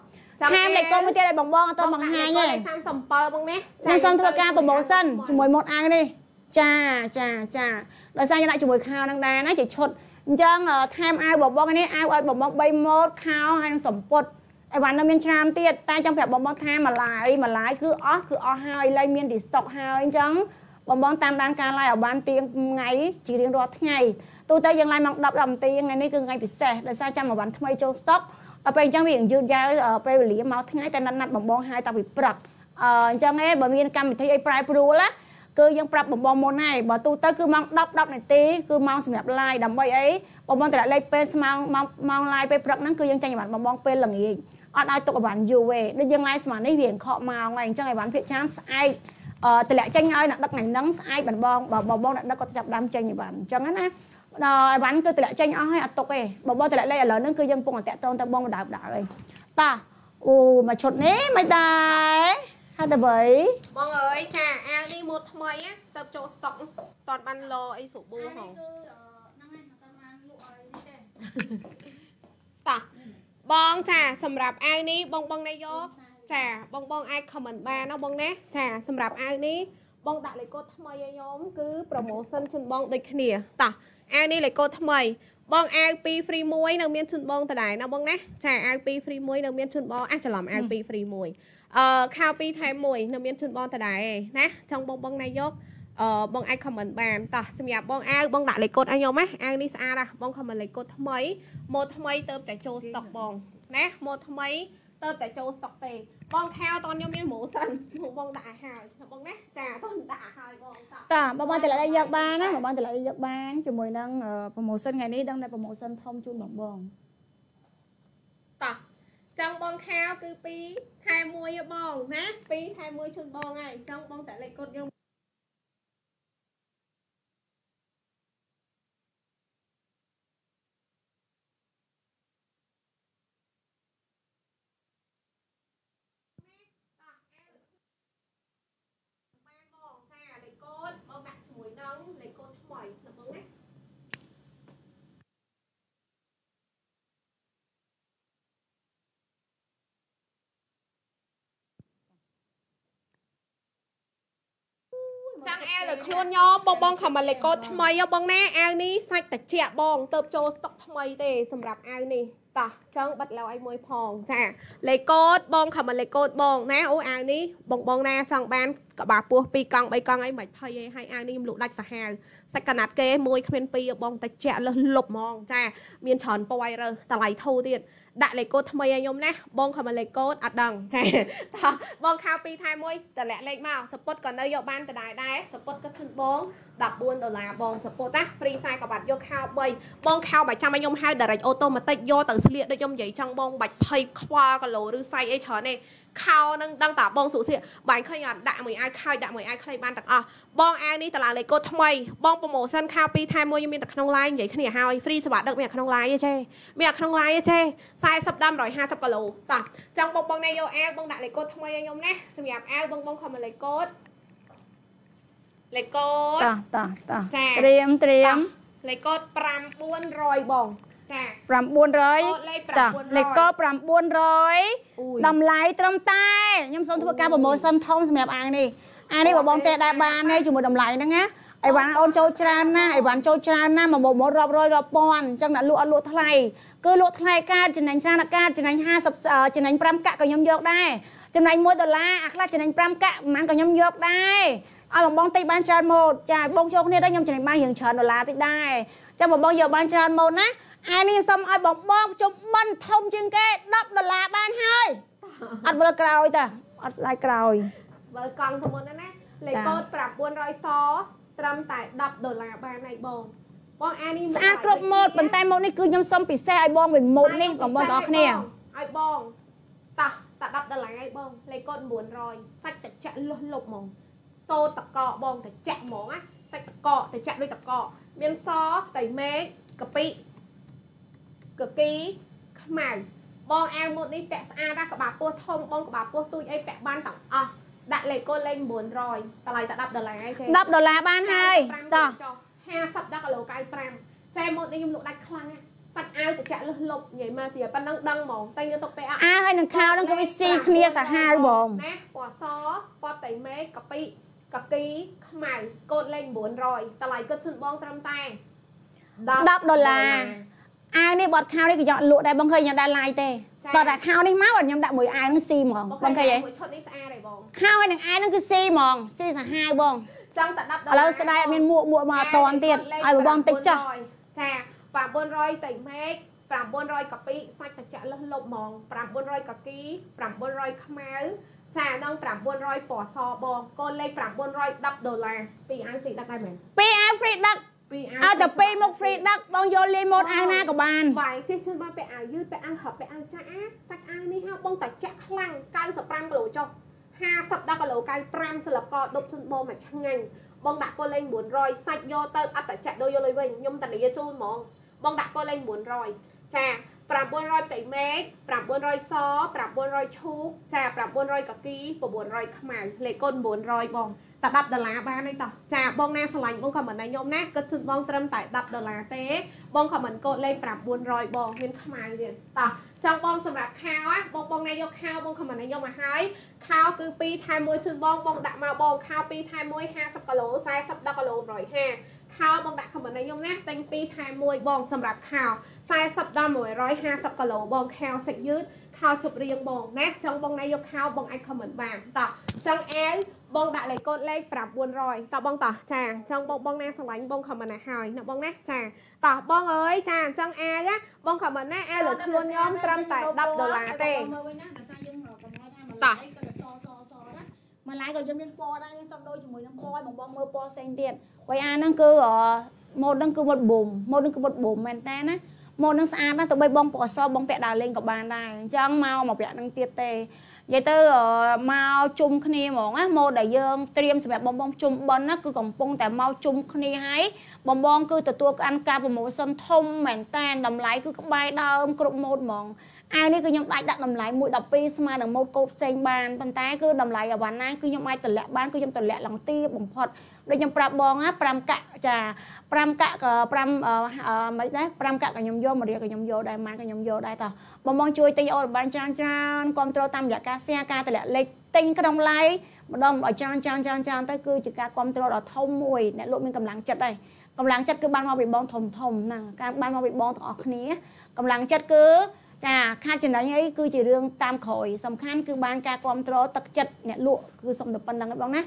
đồ ai á tham ai mua lấy cột mua tiền bằng bong tham lấy cột mua tiền này bằng bong tôi bằng hai nhé 37បងណាខ្ញុំសូមធ្វើការប្រម៉ូសិនជាមួយម៉ូតអាវនេះចាចាចាដោយសារយើងដាក់ជាមួយខោនឹងដែរណាជាឈុតអញ្ចឹងថែមអាវបងបងនេះអាវឲ្យបងបង3ម៉ូតខោហើយនឹងសំពត់អីវ៉ាន់នៅមានច្រើនទៀតតែចង់ប្រាប់បងបងថាម្លាយម្លាយគឺអស់គឺអស់ហើយឡើយមាន restock ហើយអញ្ចឹងបងបងតាមដានការ live ឲ្យបានទៀងថ្ងៃជារៀងរាល់ថ្ងៃទូទៅយើង live ម៉ោង10 10នាទីថ្ងៃនេះគឺថ្ងៃពិសេសដោយសារចាំមួយវ៉ាន់ថ្មីចូល stock ដល់ពេលអញ្ចឹងវាយឺតយ៉ាវពេលវេលាមកថ្ងៃតែណាត់ណាត់បងបងហើយតាំងពីព្រឹកអឺអញ្ចឹងឯងបើមានកម្មវិធីអីប្រែប្រួលណាគឺយើងប្រាប់បងបងមុនហើយបើទូទៅគឺម៉ោង10 10នាទីគឺម៉ោងសម្រាប់ live ដើម្បីអីបងបងតម្លាក់លេខពេលស្មងម៉ោងម៉ោង live ពេលព្រឹកហ្នឹងគឺយើងចាញ់អីវ៉ាន់បងបងពេលល្ងាចអត់ឲ្យទុកអីវ៉ាន់យូរទេដូចយើង live ស្មាននេះវាខកម៉ោងហើយអញ្ចឹងអីវ៉ាន់ភាគច្រើនស្អែកអឺតម្លាក់ចេញឲ្យអ្នកដឹកថ្ងៃហ្នឹងស្អែកបងបងបើបងអ្នកដឹកគាត់ចាប់ដើមចេញអីវ៉ាន់អញ្ចឹងណា ដល់អីវ៉ាន់គឺតម្លាក់ចេញអស់ហើយអត់ទុកទេបើបងតម្លាក់លេខឥឡូវហ្នឹងគឺយើងពងតែតាក់តងទៅបងបដើបដើហើយតាអូមកឈុតនេះមិនដែរហាត់ទៅបីបងអើយចាអាវនេះម៉ូតថ្មីណាទៅចូល stock តន់បានលោអីស្រួលបួហងគឺហ្នឹងហើយតាមបានលក់ឲ្យទេតោះបងចាសម្រាប់អាវនេះបងបងណែយកចាបងបងអាច comment បានណាបងណាចាសម្រាប់អាវនេះបងដាក់លេខកូដថ្មីឲ្យខ្ញុំគឺ promotion ជូនបងដូចគ្នាតោះ អាវនេះលេខកូដថ្មី បងអាវ2 free 1នៅមានជូនបងដដែលណាបងណាចាអាវ2 free 1នៅមានជូនបងអះច្រឡំអាវ2 free 1អឺខោ2ថែម1នៅមានជូនបងដដែលឯណាចង់បងបងណែយកអឺបងអាច comment បានតោះសម្រាប់បងអាវបងដាក់លេខកូដឲ្យខ្ញុំណាអាវនេះស្អាតណាស់បង comment លេខកូដថ្មីម៉ូតថ្មីទៅតែចូល stock បងណាម៉ូតថ្មីទៅតែចូល stock ទេ បងខោតនខ្ញុំមានម៉ូសិនបងដាក់ឲ្យហើយបងណាចាតនដាក់ឲ្យហើយបងតោះតាបងបងតម្លាក់លេខយកបានណាបងបងតម្លាក់លេខយកបានជាមួយនឹង promotion ថ្ងៃនេះដឹងតែ promotion ធំជូនបងបងតោះចង់បងខាវគឺ2ថែម1បងណា2ថែម1ជូនបងហើយចង់បងតែលេខកូដខ្ញុំបានបងចាលេខកូដបងដាក់ជាមួយនឹងលេខកូដថ្មីណាបងណា លើ ខ្លួនខ្ញុំបងបងខមមិនលេកូតថ្មីហ៎បងណាអាវនេះសាច់តិចបងទៅចូលស្តុកថ្មីទេសម្រាប់អាវនេះតោះចង់បិទឡៅឲ្យមួយផងចាលេកូតបងខមមិនលេកូតបងណាអូអាវនេះបងបងណាចង់បានកបាពោះ2កង់3កង់អីមិនភ័យអីហើយអាវនេះខ្ញុំលក់ដាច់សាហាវសាច់កណាត់គេមួយគ្មានពីរបងតិចលឹះលុបហ្មងចាមានច្រើនពណ៌រើតម្លៃធូរទៀតដាក់លេខកូដថ្មីឲ្យខ្ញុំណាបងខមលេខកូដអត់ដឹងចាតោះបងខៅ2ថែមួយតម្លាក់លេខមកសពុតក៏នៅយកបានដដែលដែរសពុតក៏ឈិនបង14ដុល្លារបងសពុតណា free ខ្សែក៏បាត់យកខៅ3បងខៅបើចាំឲ្យខ្ញុំហៅ direct automatic យកទៅស្លៀកដូចខ្ញុំនិយាយចង់បងបាច់ភ័យខ្វល់គីឡូឬសាច់អីច្រើនទេខោនឹងដឹងតាបងសុសៀបាញ់ឃើញអត់ដាក់មួយអាវខោដាក់មួយអាវខ្លីបានទាំងអស់បងអាវនេះតឡាលេខកូដថ្មីបងប្រម៉ូសិនខោ2ថែមមួយខ្ញុំមានតែក្នុង line និយាយគ្នាហើយ free សម្រាប់ដឹកមានក្នុង line ទេចេមានក្នុង line ទេចេ40ដាំ150គីឡូតោះចង់បងបងនេះយកអាវបងដាក់លេខកូដថ្មីឲ្យខ្ញុំណាសម្រាប់អាវបងបងខំលេខកូដលេខកូដតោះតោះតោះត្រៀមត្រៀមលេខកូដ5400បង ចា900ចាលេខក900តម្លៃត្រឹមតែខ្ញុំសូមធ្វើការប្រម៉ូសិនធំសម្រាប់អាងនេះអានេះបងបងទេដែរបានទេជាមួយតម្លៃហ្នឹងណាអីវ៉ាន់អូនចូលច្រើនណាអីវ៉ាន់ចូលច្រើនណាមកមករាប់រយរាប់ពាន់អញ្ចឹងអ្នកលក់អត់លក់ថ្លៃគឺលក់ថ្លៃកាតចំណេញសារកាតចំណេញ50ចំណេញ5កាក់ក៏ខ្ញុំយកដែរចំណេញ1ដុល្លារអាខ្លះចំណេញ5កាក់ប៉ុន្មានក៏ខ្ញុំយកដែរឲ្យបងបងតិចបានច្រើនម៉ូតចាបងចូលគ្នាទៅខ្ញុំចំណេញបានរៀងច្រើនដុល្លារតិចដែរចាំបងបងយកបានច្រើនម៉ូតណា អានេះសូមឲ្យបងបងជុំបិណ្ឌធំជាងគេ10ដុល្លារបានហើយអត់វិលក្រោយតាអត់ស្ដាយក្រោយវិលកង់ទៅមុនណាណាលេខកូដ900សត្រឹមតែ10ដុល្លារបានហើយបងបងអានេះស្អាតគ្រប់ម៉ូតប៉ុន្តែម៉ូតនេះគឺខ្ញុំសុំពិសេសឲ្យបងវិញម៉ូតនេះបងបងទាំងអស់គ្នាឲ្យបងតោះតែ10ដុល្លារឲ្យបងលេខកូដ900សាច់តិចលុះលុបហ្មងសូតកកបងតិចហ្មងណាសាច់តកកតិចដូចតកកមានសតៃមេឃកាពិ កគីខ្មៅបងអាវម៉ូតនេះពាក់ស្អាតណាក្បាលពោះធំបងក្បាលពោះទូចអីពាក់បានទាំងអស់ដាក់លេខកូនលេខ900តម្លៃតែ10ដុល្លារឯងទេ10ដុល្លារបានហើយតោះ50ដល់គីឡូ95ចែម៉ូតនេះខ្ញុំលក់ដាច់ខ្លាំងណាសាច់អាវទៅចាក់លឹះលុបនិយាយមកពីប៉ុណ្ណឹងដឹងហ្មងតែយកទុកពេលអាអាហើយនឹងខោនឹងគឺវាស៊ីគ្នាសាហាវបងណាពណ៌សពណ៌តៃមេកាពីកាគីខ្មៅកូនលេខ900តម្លៃគិតជូនបងត្រឹមតែ10ដុល្លារ អាវនេះបត់ខោនេះក៏យកលក់ដែរបងឃើញខ្ញុំដាក់ឡាយទេតោះតែខោនេះមកខ្ញុំដាក់មួយអាវនឹងស៊ីហ្មងបងឃើញទេឈុតនេះស្អាតហើយបងខោហើយនឹងអាវនឹងគឺស៊ីហ្មងស៊ីសាហាវបងចង់តែ10ដុល្លារឥឡូវស្ដាយអត់មានមួកមួកមកអត់តន់ទៀតឲ្យបងតិចចុះចា900តៃមេឃ900កាពីសាច់បច្ចៈលឹះលុបហ្មង900កាគី900ខ្មៅចាដល់900ពណ៌សបងកូនលេខ910ដុល្លារពីអាវហ្វ្រីដឹកដែរមែនពីអាវហ្វ្រីដឹក ពីអាវតែពីមុខ free ដឹកបងយកលេម៉ូតអាវណាក៏បានបាយចេះជឿមកពាក់អាវយឺតពាក់អាវហឹបពាក់អាវចាក់អាសាច់អាវនេះហៅបងតែចាក់ខ្លាំង95គីឡូចុះ50ដល់គីឡូ95សិលកដប់ជូនបងមកឆ្ងាញ់បងដាក់កូនលេង900សាច់យកទៅអត់តែចាក់ដូចយកលុយវិញខ្ញុំតានីជូនហ្មងបងដាក់កូនលេង900ចា900ផ្ទៃមេឃ900ស900ឈូកចា900កាគី900ខ្មៅលេខកូន900បង តែ10ដុល្លារបានទេតោះចាបងណាឆ្លាញ់បងខមមិនឲ្យខ្ញុំណាគិតជូនបងត្រឹមតែ10ដុល្លារទេបងខមមិនកូដលេខ900បងមានខ្មៅទៀតតោះចង់បងសម្រាប់ខាវបងបងណាយកខាវបងខមមិនឲ្យខ្ញុំមកហើយខាវគឺ2ថែម1ជូនបងបងដាក់មកបងខាវ2ថែម1 50គីឡូ40ដល់គីឡូ150ខាវបងដាក់ខមមិនឲ្យខ្ញុំណាទិញ2ថែម1បងសម្រាប់ខាវ40ដល់150គីឡូបងខាវសាច់យឺត ខោជប់រៀងបងណាចង់បងណាយកខោបងអាចខមមិនបានតោះចង់អាវបងដាក់លេខកូដលេខ900តោះបងតោះចាចង់បងបងណាស្រឡាញ់បងខមមិនណាហើយណាបងណាចាតោះបងអើយចាអញ្ចឹងអាវណាបងខមមិនណាអាវលើខ្លួនខ្ញុំត្រឹមតែ10ដុល្លារទេមើលវិញណាដោយសារយើងកំណត់ថាមួយឡាយក៏សសសណាមួយឡាយក៏យើងមានពណ៌ដែរយើងសុំដូចជាមួយនឹងពណ៌បងបងមើលពណ៌ផ្សេងទៀតវ៉ៃអាហ្នឹងគឺម៉ូតហ្នឹងគឺម៉ូតប៊ុំម៉ូតហ្នឹងគឺម៉ូតប៊ុំមែនតើណា ម៉ូតនឹងស្អាតណាស់ទៅបីបងពណ៌សបងពាក់ដើរលេងក៏បានដែរអញ្ចឹងមកមកពាក់នឹងទៀតទេនិយាយទៅមកជុំគ្នាហ្មងណាម៉ូតដែលយើងត្រៀមសម្រាប់បងបងជុំបិណ្ឌណាគឺកំពុងតែមកជុំគ្នាហើយបងបងគឺទទួលអានការប្រម៉ូសិនធំមែនតែនតម្លៃគឺក្បែរដើមគ្រប់ម៉ូតហ្មងអាវនេះគឺខ្ញុំអាចដាក់តម្លៃ112ស្មើនឹងម៉ូតកូដផ្សេងបានប៉ុន្តែគឺតម្លៃអាវ៉ាន់ណាគឺខ្ញុំអាចតម្លាក់បានគឺខ្ញុំតម្លាក់ឡើងទីបំផុតដូចខ្ញុំប្រាប់បងណា5កាក់ចា 5កាក់ក៏5មិនដែរ5កាក់ក៏ខ្ញុំយកមួយរៀលក៏ខ្ញុំយកដែរម៉ានក៏ខ្ញុំយកដែរតោះបងបងជួយទិញអូនបានច្រើនច្រើនគ្រប់ត្រូលតាមរយៈការ share ការតម្លាក់លេខទិញក្នុង live ម្ដងឲ្យច្រើនច្រើនច្រើនច្រើនទៅគឺជាការគ្រប់គ្រងដ៏ធំមួយអ្នកលក់មានកម្លាំងចិត្តដែរកម្លាំងចិត្តគឺបានមកពីបងធំធំហ្នឹងការបានមកពីបងទាំងអស់គ្នាកម្លាំងចិត្តគឺចាខាតចំណេញអីគឺជារឿងតាមក្រោយសំខាន់គឺបានការគ្រប់គ្រងទឹកចិត្តអ្នកលក់គឺសុំតែប៉ុណ្្នឹងឯងបងណា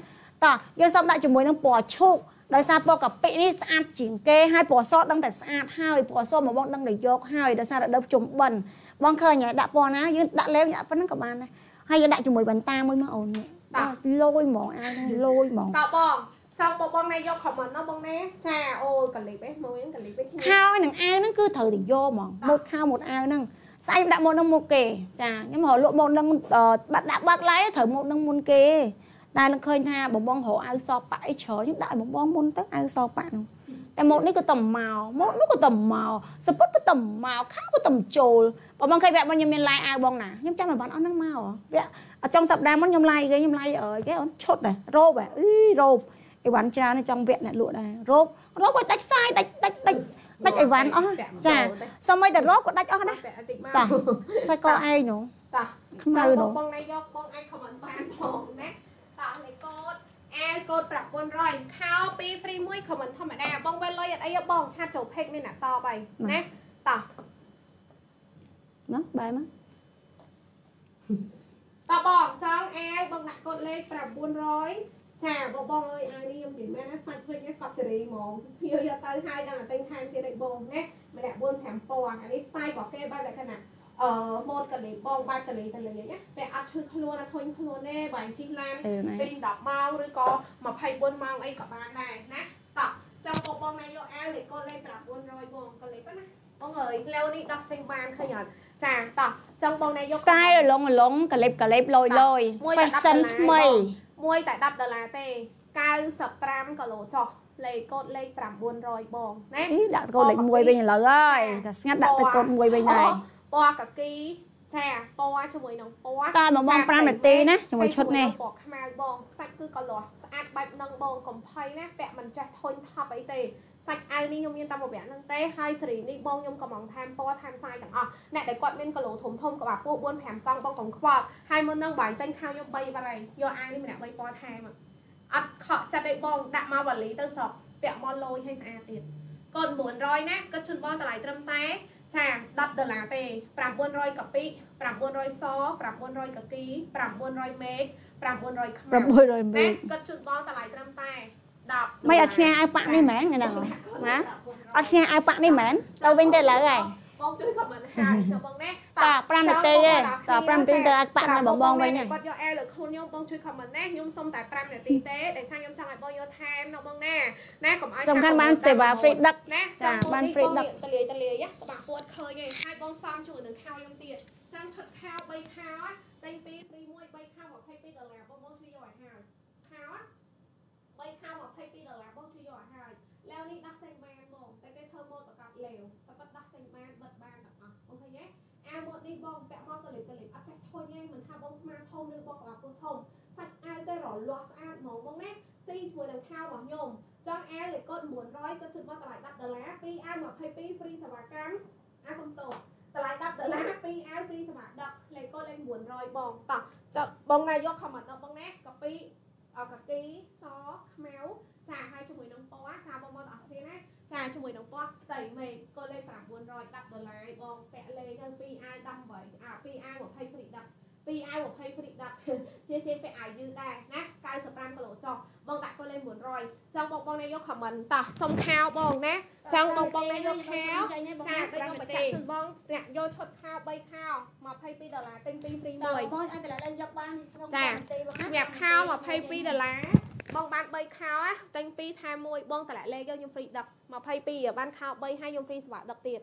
តោះយើងសុំដាក់ជាមួយនឹងពណ៌ឈូក ដោយសារពណ៌កាពិនេះស្អាតជាងគេហើយពណ៌សដឹងតែស្អាតហើយពណ៌សមកបងដឹងតែយកហើយដោយសាររដូវជុំបិណ្ឌបងឃើញហើយដាក់ពណ៌ណាយើងដាក់លេវដាក់ប៉ុណ្្នឹងក៏បានដែរហើយយើងដាក់ជាមួយបន្តាមួយមកអូននេះលយហ្មងអាវហ្នឹងលយហ្មងតើបងចង់បងបងណាយក comment ណាបងណាចាអូកលិបឯងមើលកលិបឯងខោនឹងអាវហ្នឹងគឺត្រូវតែយកហ្មងម៉ូតខោម៉ូតអាវហ្នឹងស្អែកដាក់ម៉ូតហ្នឹងមកគេចាខ្ញុំរកលក់ម៉ូតហ្នឹងបាត់ដាក់បើកឡាយត្រូវម៉ូតហ្នឹងមុនគេ តែនឹងឃើញថាបងបងរកអាវសប៉ាក់អីច្រើនខ្ញុំដាក់បងបងមុនទៅអាវសប៉ាក់ហ្នឹងតែម៉ូតនេះក៏តំមកម៉ូតនោះក៏តំមកសពុតក៏តំមកខោក៏តំចូលបងបងឃើញវគ្គបងខ្ញុំមានឡាយអាវបងណាខ្ញុំចាំមិនបានអស់ហ្នឹងមកវគ្គអត់ចង់សប្តាហ៍មុនខ្ញុំឡាយគេខ្ញុំឡាយគេអូនឈុតដែររ៉ូបអីរ៉ូបអីវ៉ាន់ច្រើនចង់វគ្គអ្នកលក់ដែររ៉ូបរ៉ូបឲ្យដាច់ខ្សែដាច់ដាច់ដាច់ដាច់អីវ៉ាន់អស់ចាសូម្បីតែរ៉ូបក៏ដាច់អស់ដែរតែតិចមកតោះសាច់កឯងនោះតោះខ្មៅបងនោះបងណាយកបងអាច comment បានផងណា តោះលេខកូដអាវកូដ900ខោ2 free 1 comment ធម្មតាបងវេលលុយអត់អីទេបងឆាតចូល page មានអ្នកតបហើយណាតោះណាបែរមកតោះបងចង់អាវបងដាក់កូដលេខ900ចាបងបងអើយអាវនេះខ្ញុំនិយាយមែនណាសាច់ពេញណាកប់ចរីហ្មងភៀវយកទៅហើយដល់តែទិញថែមទៀតឯងបងណាម្នាក់4 5000អានេះស្ទាយរបស់គេបែបលក្ខណៈ អឺម៉ូតកលីបងបាច់កលីតលីណាតែអត់ឈឺខ្លួនអត់ធុញខ្លួនទេបើជិះឡានអឺណាពី10ម៉ោងឬក៏24ម៉ោងអីក៏បានដែរណាតោះចាំបងបងណាយកអាវលេខកូនលេខ900បងកូនលេខប៉ុណ្ណាបងអើយផ្លូវនេះដោះចេញបានឃើញអត់ចាតោះចង់បងណាយក style លងលងកលេបកលេបលយលយមួយតែ10 fashion ដុល្លារថ្មីមួយតែ10ដុល្លារទេ95គីឡូចុះលេខកូដលេខ900បងណាអីដាក់កូនលេខ1វិញឥឡូវហើយតែស្ងាត់ដាក់ទៅកូន1វិញដែរ ពណ៌កាគីចាពណ៌ជាមួយនឹងពណ៌តែមកបង5នាទីណាជាមួយឈុតនេះពណ៌ខ្មៅបងសាច់គឺកលាស់ស្អាតបែបហ្នឹងបងកំភៃណាពាក់មិនចេះធុញថប់អីទេសាច់អាវនេះខ្ញុំមានតែមួយប្រាក់ហ្នឹងទេហើយសេរីនេះបងខ្ញុំក៏មកថែមពណ៌ថែមខ្សែទាំងអស់អ្នកដែលគាត់មានគីឡូធំធំក៏បាពោះ4 5កង់បងកុំខ្វល់ហើយមុនហ្នឹងបាញ់តែងខោខ្ញុំ3បាត់ហើយយកអាវនេះម្នាក់3ពណ៌ថែមអត់ខកចិត្តទេបងដាក់មកវ៉ាលីទៅស្រុកពាក់មកលយឲ្យស្អាតទៀតកូន900ណាគាត់ជូនបងតម្លៃត្រឹមតែ ចា10ដុល្លារទេ900កាពី900ស900កាគី900មេឃ900ខ្មៅ600ណាមេកគាត់ជូនបងតម្លៃត្រឹមតែ10មិនអត់ឈ្នះអាវប៉ាក់នេះមែនថ្ងៃហ្នឹងណាអត់ឈ្នះអាវប៉ាក់នេះមែនទៅវិញទៅឥឡូវហើយ បងជួយខមមិនហើយទៅបងណាត5នាទីទេត5នាទីទៅអាចប៉ាក់នៅបងបងវិញហើយគាត់យកអែលើខ្លួនខ្ញុំបងជួយខមមិនណាខ្ញុំសុំតែ5នាទីទេដោយសារខ្ញុំចង់ឲ្យបងយកថែមនៅបងណាណាកុំឲ្យសំខាន់បានសេវា free ដឹកណាចាបាន free ដឹកតលាយតលាយក្បាក់ពួតឃើញឯងហើយបងសំជួយនឹងខោខ្ញុំទៀតចឹងឈុតខោ3ខោតែង2 free 1 3ខោ22ដុល្លារបងបងជួយយកឲ្យហើយខោ3ខោ22ដុល្លារបងជួយយកឲ្យហើយឡាវនេះដោះចេញបានបងតែគេធ្វើម៉ូតប្រកាសលាវតែគាត់ដោះចេញបានបិទបានទាំងអស់បងឃើញទេអាវម៉ូតនេះបងពាក់មកកលិបកលិបអត់ចេះធុញទេមិនថាបងស្មាធំឬបងក្បាក់ពួតធំសាច់អាវទៅរ លាស់ស្អាតហ្មងបងណាស៊ីជាមួយនឹងខោរបស់ខ្ញុំចង់អាវលេខកូដ900ក៏ជិតមកតម្លៃ10ដុល្លារ2អាវ22 free សេវាកម្មអាសុំតោតម្លៃ10ដុល្លារ2អាវ free សេវាដឹកលេខកូដលេខ900បងតោះចុះបងណាយក comment ដល់បងណាកាពីអកាគីសខ្មៅចាហើយជាមួយនឹងពណ៌ចាបងមកទាំងអស់គ្នាណាចាជាមួយនឹងពណ៌ផ្ទៃមេឃកូដលេខ910ដុល្លារបងពាក់លេខទៅ2អាវ18អា2អាវ20 free ដឹក 2អាវ20 free ដឹកជាជាពាក់អាវយឺតដែរណា95គីឡូចុះបងដាក់កូដលេខ900ចង់បងបងណាយក comment តោះសុំខោបងណាចង់បងបងណាយកខោចាដូចខ្ញុំបញ្ជាក់ជូនបងអ្នកយកឈុតខោ3ខោ22ដុល្លារទិញ2 free តើ1បងអាចតែឡើងយកបានក្នុងចានាទីបងណាសម្រាប់ខោ22ដុល្លារបងបាន3ខោណាទិញ2ថែម1បងតម្លាក់លេខយកខ្ញុំ free ដឹក22បានខោ3ហើយខ្ញុំ free សេវាដឹកទៀត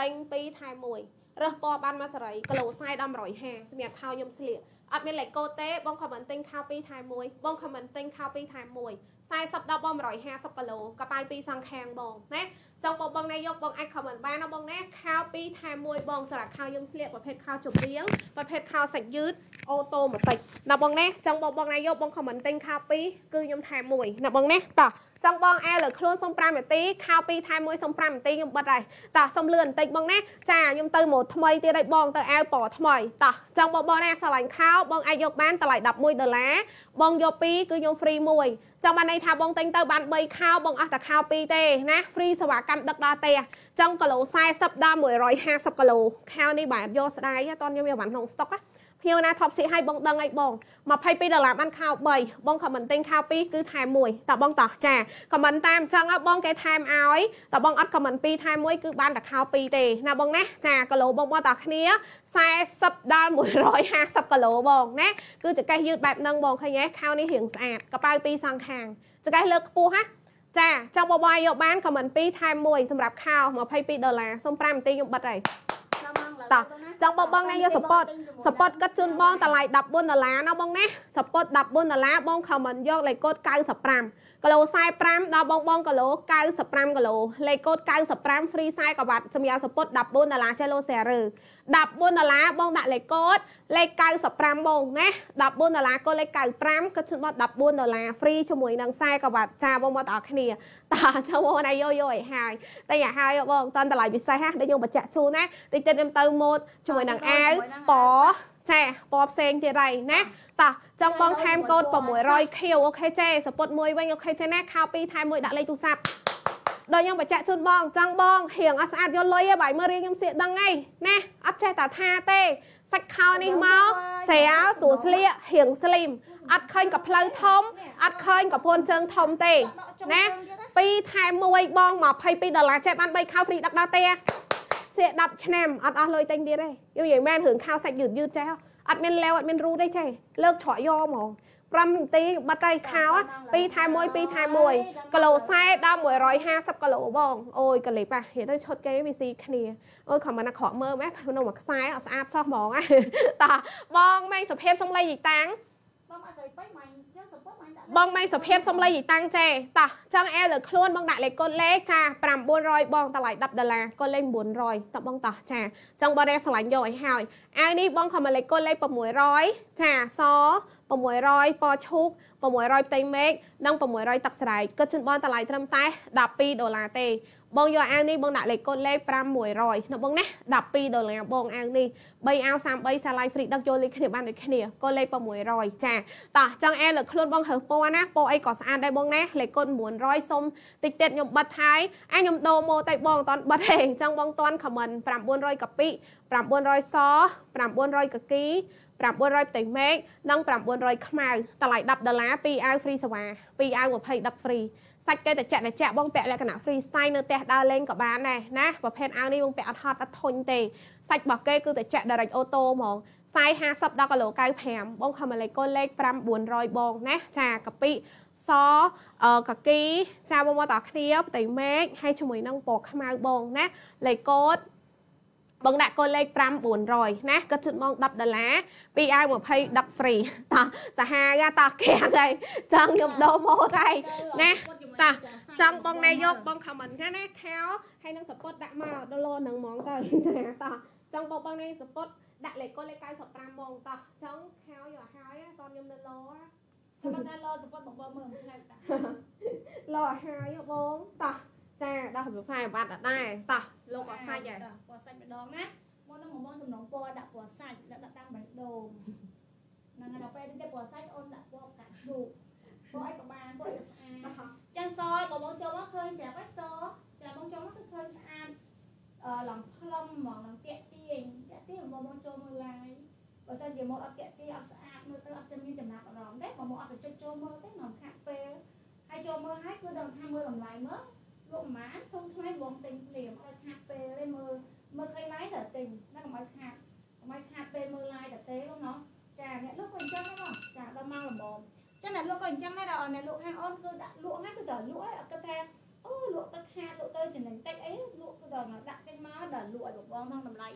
ទិញ2ថែម1 រើសពណ៌បានមកសេរីគីឡូខ្សែដល់150សម្រាប់ខោខ្ញុំស្លៀកអត់មានលេខកូដទេបងខមមិនទិញខោ2ថែម1បងខមមិនទិញខោ2ថែម1 40ដល់បង150គីឡូកប៉ៅ2សងខាងបងណាចង់បងបងណាយកបងអាចខមមិនបានណាបងណាខោ2ថែម1បងសម្រាប់ខោខ្ញុំស្លៀកប្រភេទខោចម្រៀងប្រភេទខោសាច់យឺត អូតូម៉ាទិកណាបងណាចង់បងបងណាយកបងខមមិនទិញខោ2គឺខ្ញុំថែមមួយណាបងណាតោះចង់បងអែលើខ្លួនសុំ5នាទីខោ2ថែមមួយសុំ5នាទីខ្ញុំបិទហើយតោះសុំលឿនបន្តិចបងណាចាខ្ញុំទៅម៉ូតថ្មីទៀតហើយបងទៅអែវពណ៌ថ្មីតោះចង់បងបងណាស្រឡាញ់ខោបងអាចយកបានតម្លៃ11ដុល្លារបងយក2គឺខ្ញុំហ្វ្រីមួយចង់បានន័យថាបងទិញទៅបាន3ខោបងអស់តែខោ2ទេណាហ្វ្រីសេវាកម្មដឹកដល់ផ្ទះចង់គីឡូ40ដល់150គីឡូខោនេះបាទយកស្ដាយអត់តខ្ញុំមានបានក្នុងស្តុកណា ភ្ញៀវណាថប់ស៊ីឲ្យបងដឹងអីបង22ដុល្លារបានខោ3បងខមមិនទិញខោ2គឺថែមមួយតើបងតោះចាខមមិនតាមអញ្ចឹងបងគេថែមឲ្យតើបងអត់ខមមិន2ថែមមួយគឺបានតែខោ2ទេណាបងណាចាគីឡូបងបងតោះគ្នា40ដល់150គីឡូបងណាគឺចកេះយឺតបែបហ្នឹងបងឃើញទេខោនេះរៀងស្អាតកប៉ៅ2សងខាងចកេះលើកខ្ពស់ណាចាចង់បបយកបានខមមិន2ថែមមួយសម្រាប់ខោ22ដុល្លារសុំ5នាទីខ្ញុំបិទហើយ តោះចង់បងបងណាយកសពតសពតកាត់ជូនបងតម្លៃ14ដុល្លារណាបងណាសពត14ដុល្លារបងខមមិនយកលេខកូដ95 គីឡូ45ដល់បងបងគីឡូ95គីឡូលេខកូដ95 free size កវ៉ាត់សម្រាប់សពុត14ដុល្លារចេះលោសេរឺ14ដុល្លារបងដាក់លេខកូដលេខ95បងណា14ដុល្លារកូដលេខ95គិតឈ្មោះ14ដុល្លារ free ជាមួយនឹងខ្សែកវ៉ាត់ចាបងមកដល់គ្នាតាចាំបងណាយោយោឲ្យហើយតែយ៉ាហើយបងតន់តម្លៃពិសេសណាដូចខ្ញុំបញ្ជាក់ជូនណាតិចតិចខ្ញុំទៅម៉ូតជាមួយនឹងអាវពណ៌ចាពណ៌ផ្សេងទៀតហើយណា តោះចង់បងថែមកូដ 600Q អូខេចេសពុតមួយវិញអូខេចេណាខោ2ថែមមួយដាក់លេខទូរស័ព្ទដល់ខ្ញុំបញ្ជាក់ជូនបងចង់បងរៀងអត់ស្អាតយកលុយឯងបាយមើលរៀងខ្ញុំសៀកដឹងឯងណាអត់ចេះតែថាទេសាច់ខោនេះមកស្រាលស្រួលស្លៀករៀងស្លីមអត់ឃើញកផ្លូវធំអត់ឃើញកពួនជើងធំទេណា2ថែម1បង22ដុល្លារចេះបាន3ខោហ្វ្រីដឹកដល់ទេសៀក10ឆ្នាំអត់អស់លុយទិញទៀតទេខ្ញុំនិយាយមែនរឿងខោសាច់យឺតយឺតចេះ អត់មានលែវអត់មានរូទេចេះលើកច្រកយកហ្មង5នាទីបាត់ហើយខោ2ថែម1 2ថែម1គីឡូ40ដល់150គីឡូបងអូយកលីប៉ះនិយាយទៅឈុតគេវាស៊ីគ្នាអូយខំមិនអាក្រក់មើលម៉េះក្នុងមួយខ្សែអត់ស្អាតសោះហ្មងតាបងម៉េងសុភាពសំឡេងយីតាំងបងអត់ស្អីពេញម៉េងយកសុភាពម៉េងដាក់ បងម៉េងសុភាពសំឡេងយីតាំងចេតោះចង់អែលើខ្លួនបងដាក់លេខកូដលេខចា900បងតម្លៃ10ដុល្លារកូដលេខ900តបងតោះចាចង់បងដែរឆ្លាញ់យកឲ្យហើយអាវនេះបងខំលេខកូដលេខ600ចាស600ពណ៌ឈូក600ផ្ទៃមេឃនិង600ទឹកស្រែកគិតជូនបងតម្លៃត្រឹមតែ12ដុល្លារទេ បងយកអាវនេះបងដាក់លេខកូដលេខ5100ណាបងណា12ដុល្លារបងអាវនេះ3អាវ33សាឡាយហ្វ្រីដឹកយកលេខគ្នាបានដូចគ្នាកូដលេខ600ចាតោះចង់អែលើខ្លួនបងហើពណ៌ណាពណ៌អីក៏ស្អាតដែរបងណាលេខកូដ900សុំតិចទៀតខ្ញុំបិទហើយអាខ្ញុំដូរម៉ូតែបងអត់បិទទេចង់បងតន់ខមមិន900កាពិ900ស900កាគី900ផ្ទៃមេឃនិង900ខ្មៅតម្លៃ10ដុល្លារ2អាវហ្វ្រីសេវា2អាវ20ដឹកហ្វ្រី សាច់គេតែចាក់តែចាក់បងពាក់លក្ខណៈ free style នៅផ្ទះដើរលេងក៏បានដែរណាប្រភេទអាវនេះបងពាក់អត់ហត់អត់ធុញទេសាច់របស់គេគឺតែចាក់ direct auto ហ្មងសាយ50ដល់គីឡូ95បងខំលេខកូនលេខ5900បងណាចាកាពិសកាគីចាបងមកតគ្នាផ្ទៃមេឃហើយជាមួយនឹងពណ៌ខ្មៅបងណាលេខកូដបងដាក់កូនលេខ5400ណាគាត់ជិតមក10ដុល្លារ2អាវ20ដឹក free តោះសាហាវតោះក្រាំងហើយចង់ខ្ញុំដូរម៉ូតហើយណា តោះចង់បងណែយកបង comment ហ្នឹងណាខោហើយនឹងសពុតដាក់មកដល់លោនឹងហ្មងទៅណាតោះចង់បងបងណែសពុតដាក់លេខកូនលេខ95បងតោះចង់ខោយកហើយតខ្ញុំនៅលោតែមិនដល់លោសពុតបងបងមើលផ្លែតាលោហើយបងតោះចាដោះវាផ្លែបាត់អត់ដែរតោះលោកក៏សាច់ដែរពណ៌សាច់ម្ដងណាមកនឹងមកសំណងពណ៌ដាក់ពណ៌សាច់ដាក់ដាក់តាមបេះដូងហ្នឹងហើយដល់ពេលនេះពណ៌សាច់អូនដាក់ពណ៌ផ្កាឈូកពណ៌អីក៏បានពណ៌អីស្អាតចឹងសបងបងចូលមកឃើញស្រាប់ហើយសចាបងចូលមកគឺឃើញស្អាតអឺ ឡងផ្លុំហ្មងឡងតាក់ទាញតាក់ទាញបងបងចូលមើលឡាយបើសិនជាមកអត់តាក់ទាញអត់ស្អាតមើលទៅអត់មានចំណាប់អារម្មណ៍ទេបងមកអត់ទៅចុចចូលមើលទេនាំខាក់ពេលហើយចូលមើលហើយគឺដឹងថាមើលតម្លៃមើលលក់ប្រហែលធំថ្ងៃបងទិញភ្លាមអត់ខាត់ពេលទេមើលមើលឃើញឡាយតែទិញណាកុំឲ្យខាត់កុំឲ្យខាត់ពេលមើលឡាយតែទេបងណោះចាអ្នកលក់ក៏អញ្ចឹងដែរបងចាដល់មកលំចឹងអ្នកលក់ក៏អញ្ចឹងដែរដល់អ្នកលក់ហាងអូនគឺដាក់លក់ហ្នឹងគឺត្រូវលក់ហើយអត់គិតថា អូលក់ទៅខាតលក់ទៅចំណេញតិចអីលក់គឺដល់មកដាក់ចេញមកដល់លក់ឲ្យបងផងតម្លៃ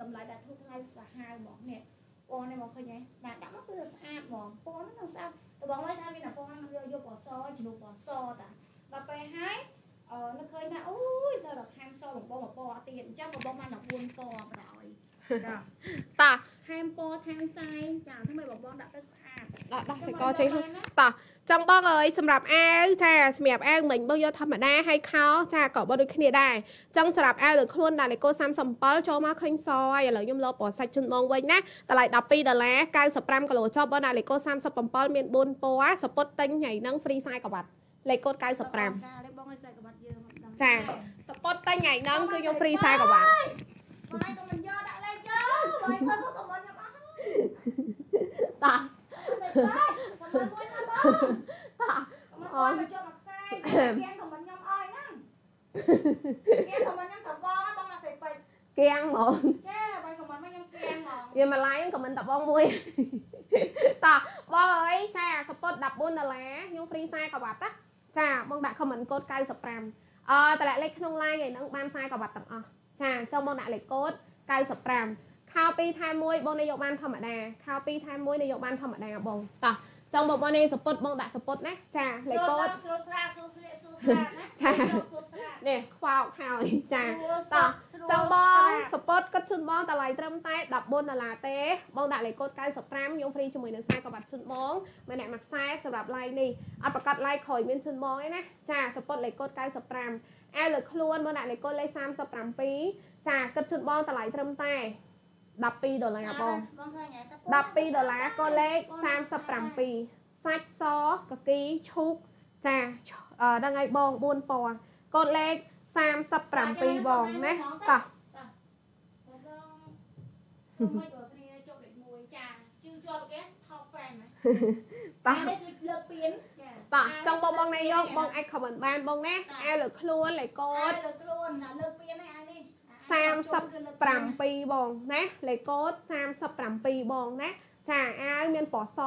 តម្លៃដាក់ធូរថ្លៃសាហាវហ្មងនេះពណ៌នេះមកឃើញហ៎ដាក់ដាក់មកគឺស្អាតហ្មងពណ៌ហ្នឹងស្អាតតបងឲ្យថាមានតែពណ៌ហ្នឹងយកយកពណ៌សជំនួសពណ៌សតាដល់ពេលហើយអឺនឹកឃើញថាអូយទៅដល់ខាងសបងបងមកពណ៌ទៀតអញ្ចឹងបងបាន14ពណ៌បណ្ដោយតាថែមពណ៌ថែមខ្សែចាធ្វើឲ្យបងបងដាក់ទៅស្អាតដាក់ដោះសាច់កចេញតោះ ចង់បងអើយសម្រាប់អាវចាសម្រាប់អាវមិញបងយកធម្មតាហើយខោចាក៏បងដូចគ្នាដែរចង់សម្រាប់អាវលើខ្លួនដាក់លេខ37ចូលមកឃើញសហើយឥឡូវខ្ញុំលោកប្រសាច់ជូនបងវិញណាតម្លៃ12ដុល្លារ95គីឡូចុះបងដាក់លេខ37មាន4ពណ៌សពុតទិញថ្ងៃហ្នឹងហ្វ្រីខ្សែក្បាត់លេខកូដ95កាលេបងឲ្យខ្សែក្បាត់យើងមិនដឹងចាសពុតទិញថ្ងៃហ្នឹងគឺខ្ញុំហ្វ្រីខ្សែក្បាត់បាយក៏មិនយកដាក់លេខចូលបាយទៅក៏មិនយកអស់តោះ អូនមកចូលមកខ្សែគៀងក៏មិនខ្ញុំអោយហ្នឹងគៀងក៏មិនខ្ញុំតបងបងអត់សេពេចគៀងហ្មងចាបាយក៏មិនមកខ្ញុំគៀងហ្មងវាមួយឡាយក៏មិនតបងមួយតោះបងអើយចាសពុត14ដុល្លារខ្ញុំហ្វ្រីខ្សែក្បាត់ណាចាបងដាក់ comment កូដ95អឺតម្លាក់លេខក្នុង line ថ្ងៃហ្នឹងបានខ្សែក្បាត់ទាំងអស់ចាអញ្ចឹងបងដាក់លេខកូដ95 ខោ2ថែម1បងនេះយកបានធម្មតាខោ2ថែម1នេះយកបានធម្មតាបងតោះចង់បងបងនេះសពុតបងដាក់សពុតណាចាលេខកូដស្រួលស្រាស្រួលស្រាស្រួលស្រាណាចាស្រួលស្រានេះខ្វោកហើយចាស្រួលតោះស្រួលចង់បងសពតគិតជូនបងតម្លៃត្រឹមតែ14ដុល្លារទេបងដាក់លេខកូដ95ខ្ញុំហ្វ្រីជាមួយនឹងខ្សែក្បាត់ជូនបងម្នាក់មួយខ្សែសម្រាប់ line នេះអត់ប្រកាស line ក្រោយមានជូនបងឯណាចាសពតលេខកូដ95អាវលើខ្លួនបងដាក់លេខកូដលេខ37ចាគិតជូនបងតម្លៃត្រឹមតែ 12ដុល្លារបងបងឃើញហ៎12ដុល្លារក៏លេខ37សាច់សកគីឈូកចាអឺដល់ថ្ងៃបង4ពណ៌កូដលេខ37បងណាតោះបងមកចូលគ្នាចុះលេខ1ចាជឿជាប់គេ top fan ណាតោះនេះគឺលើកពៀនចាតោះចង់បងបងណាយកបងអាច comment បានបងណាអាវលើខ្លួនលេខកូអដត់លើខ្លួនណាលើកពៀននេះអានេះ 37បងណាលេខកូដ37បងណាចាអាវមានពណ៌ស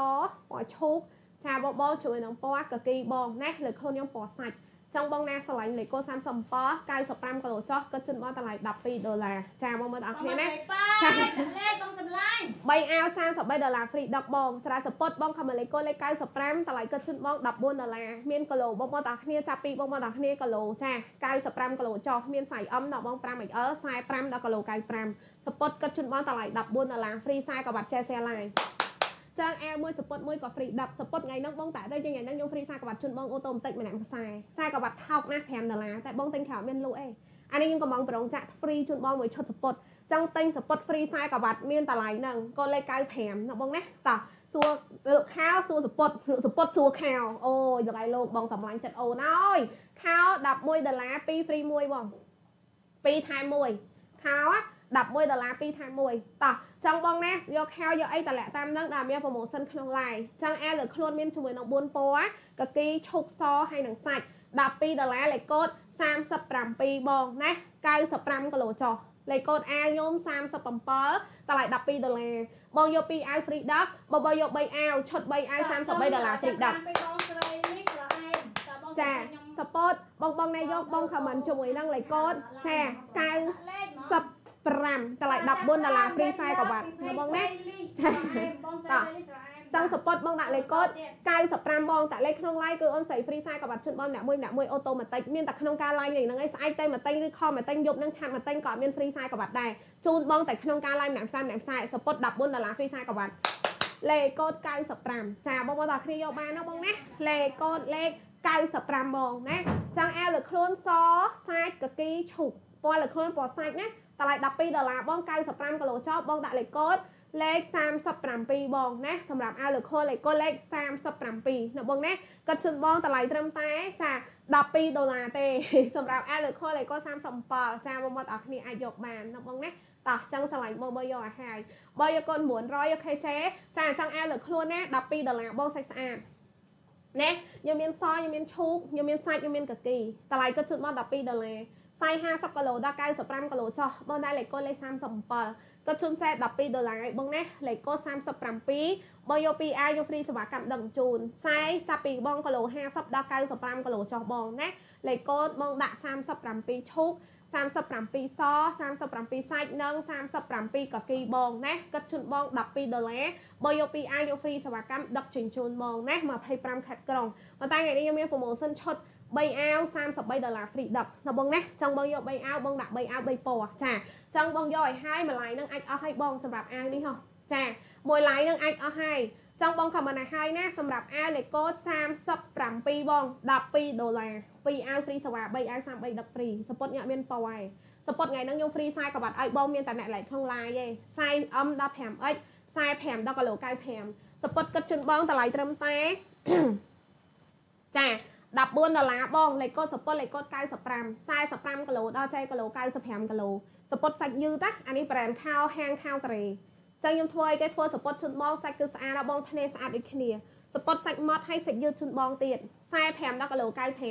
ពណ៌ឈូកចាបងបងជួយនឹងពណ៌កគីបងណាលើខ្លួនខ្ញុំពណ៌សាច់ ចង់បងណាឆ្លាញ់លេខកូដ37 95គីឡូចុះក៏ជិនបងតម្លៃ12ដុល្លារចាបងមើលដល់បងគ្នាណាណាចាលេខបងសម្លាញ់3អាវ33ដុល្លារហ្វ្រី10បងស្រាសពុតបងខមលេខកូដលេខ95តម្លៃគិតជិនបង14ដុល្លារមានគីឡូបងបងតាគ្នាចាប់ពីបងបងតាគ្នាគីឡូចា95គីឡូចុះមានសាយអឹមដល់បង 5XL 45ដល់គីឡូ95សពុតគិតជិនបងតម្លៃ14ដុល្លារហ្វ្រីខ្សែក៏បាត់ចេះសេឡាយ ចាងអាវមួយសពុតមួយក៏ហ្វ្រី10សពុតថ្ងៃហ្នឹងបងតាទៅថ្ងៃហ្នឹងខ្ញុំហ្វ្រីខ្សែក៏បាត់ជូនបងអូតូម៉ាទិកម្នាក់មួយខ្សែខ្សែក៏បាត់ថោកណាស់5ដុល្លារតែបងទិញក្រៅមានលក់អីអានេះខ្ញុំកំងប្រងចាក់ហ្វ្រីជូនបងមួយឈុតសពុតចង់ទិញសពុតហ្វ្រីខ្សែក្បាត់មានតម្លៃហ្នឹងក៏លេខ95ណាបងណាតោះសួរលើកខោសួរសពុតលើកសពុតសួរខោអូយថ្ងៃលោកបងសម្លាញ់ចិត្តអូនអើយខោ11ដុល្លារ2ហ្វ្រី1បង2ថែម1ខោ11ដុល្លារ2ថែម1តោះ ចង់បងណាយកខោយកអីតម្លាក់តាមហ្នឹងដែលមានប្រូម៉ូសិនក្នុង live ចង់អាលើខ្លួនមានជាមួយនឹង4ពណ៌កគីឈុកសហើយនឹងសាច់12ដុល្លារលេខកូដ37បងណា95គីឡូចុះលេខកូដអាវខ្ញុំ37តម្លៃ12ដុល្លារបងយក2អាវ free duck បងបងយក3អាវឈុត3អាវ33ដុល្លារ free duck បងស្រីនេះស្រីឯងតើបងចា support បងបងណាយកបង comment ជាមួយនឹងលេខកូដចា 95តម្លៃ14ដុល្លារ free ខ្សែក៏បាត់ណាបងណាចង់ support បងដាក់លេខកូដ95បងតាក់លេខក្នុង line គឺអូនស្រី free ខ្សែក៏បាត់ជូនបងម្នាក់មួយម្នាក់មួយអូតូម៉ាទិកមានតែក្នុងការ line ហ្នឹងឯងស្អែកតែមកទិញឬខំមកទិញយប់នឹងឆាត់មកទិញក៏អត់មាន free ខ្សែក៏បាត់ដែរជូនបងតែក្នុងការ line ម្នាក់ផ្សាយម្នាក់ផ្សាយ support 14ដុល្លារ free ខ្សែក៏បាត់លេខកូដ95ចាបងបងតាគ្នាយកបានណាបងណាលេខកូដលេខ95បងណាចង់អាវលើខ្លួនសសាច់កគីឈុកពណ៌លើខ្លួនពណ៌សាច់ណា តម្លៃ12ដុល្លារបង95គីឡូចោលបងដាក់លេខកូដលេខ37បងណាសម្រាប់អាវលើខូលេខកូលេខ37ណាបងណាគាត់ជូនបងតម្លៃត្រឹមតែចា12ដុល្លារទេសម្រាប់អាវលើខូលេខកូ37ចាបងមកដល់គ្នាអាចយកបានណាបងណាតោះចឹងឆ្លាញ់បងបើយកឲ្យហើយបើយកកូន900យក KJ ចាចង់អាវលើខ្លួនណា12ដុល្លារបងសាច់ស្អាតណាខ្ញុំមានសខ្ញុំមានឈូកខ្ញុំមានសាច់ខ្ញុំមានកគីតម្លៃគាត់ជូនបង12ដុល្លារ សាយ50គីឡូដល់95គីឡូចុះបងដែរលេខកូលេខ37គាត់ជូនចែក12ដុល្លារឲ្យបងណាលេខកូដ37បងយកពីអាយកហ្វ្រីសេវាកម្មដឹកជញ្ជូនខ្សែសាប់ពីបងគីឡូ50ដល់95គីឡូចុះបងណាលេខកូដបងដាក់37ឈូក37ស37សាច់និង37កគីបងណាគាត់ជូនបង12ដុល្លារបើយកពីអាយកហ្វ្រីសេវាកម្មដឹកជញ្ជូនបងណា25ខេត្តក្រុងប៉ុន្តែថ្ងៃនេះខ្ញុំមានប្រូម៉ូសិនឈុត 3អាវ33ដុល្លារហ្វ្រីដឹកណាបងណាចង់បងយក3អាវបងដាក់3អាវ3ពណ៌ចាចង់បងយកឲ្យហើយមួយឡាយនឹងអាចអស់ឲ្យបងសម្រាប់អាវនេះហោះចាមួយឡាយនឹងអាចអស់ហើយចង់បងខមមិនឲ្យហើយណាសម្រាប់អាវលេកូត37បង12ដុល្លារ2អាវហ្វ្រីសាវ៉ា3អាវ33ដឹកហ្វ្រីសពុតញ៉ាក់មានពណ៌ហើយសពុតថ្ងៃហ្នឹងខ្ញុំហ្វ្រីសាយក៏បាត់ឲ្យបងមានតែអ្នកឡែកក្នុងឡាយទេសាយ M15X 45ដល់គីឡូ95សពុតគិតជូនបងតម្លៃត្រឹមតែចា 14ដុល្លារបងលេខកូដសពុតលេខកូដ95 45គីឡូដល់ចែគីឡូ95គីឡូសពុតសាច់យឺតណាអានេះប្រែនខោហាងខោការ៉េចឹងខ្ញុំធ្វើឲ្យគេធ្វើសពុតជូនបងសាច់គឺស្អាតដល់បងធ្នេស្អាតដូចគ្នាសពុតសាច់ម៉ត់ហើយសាច់យឺតជូនបងទៀត45ដល់គីឡូ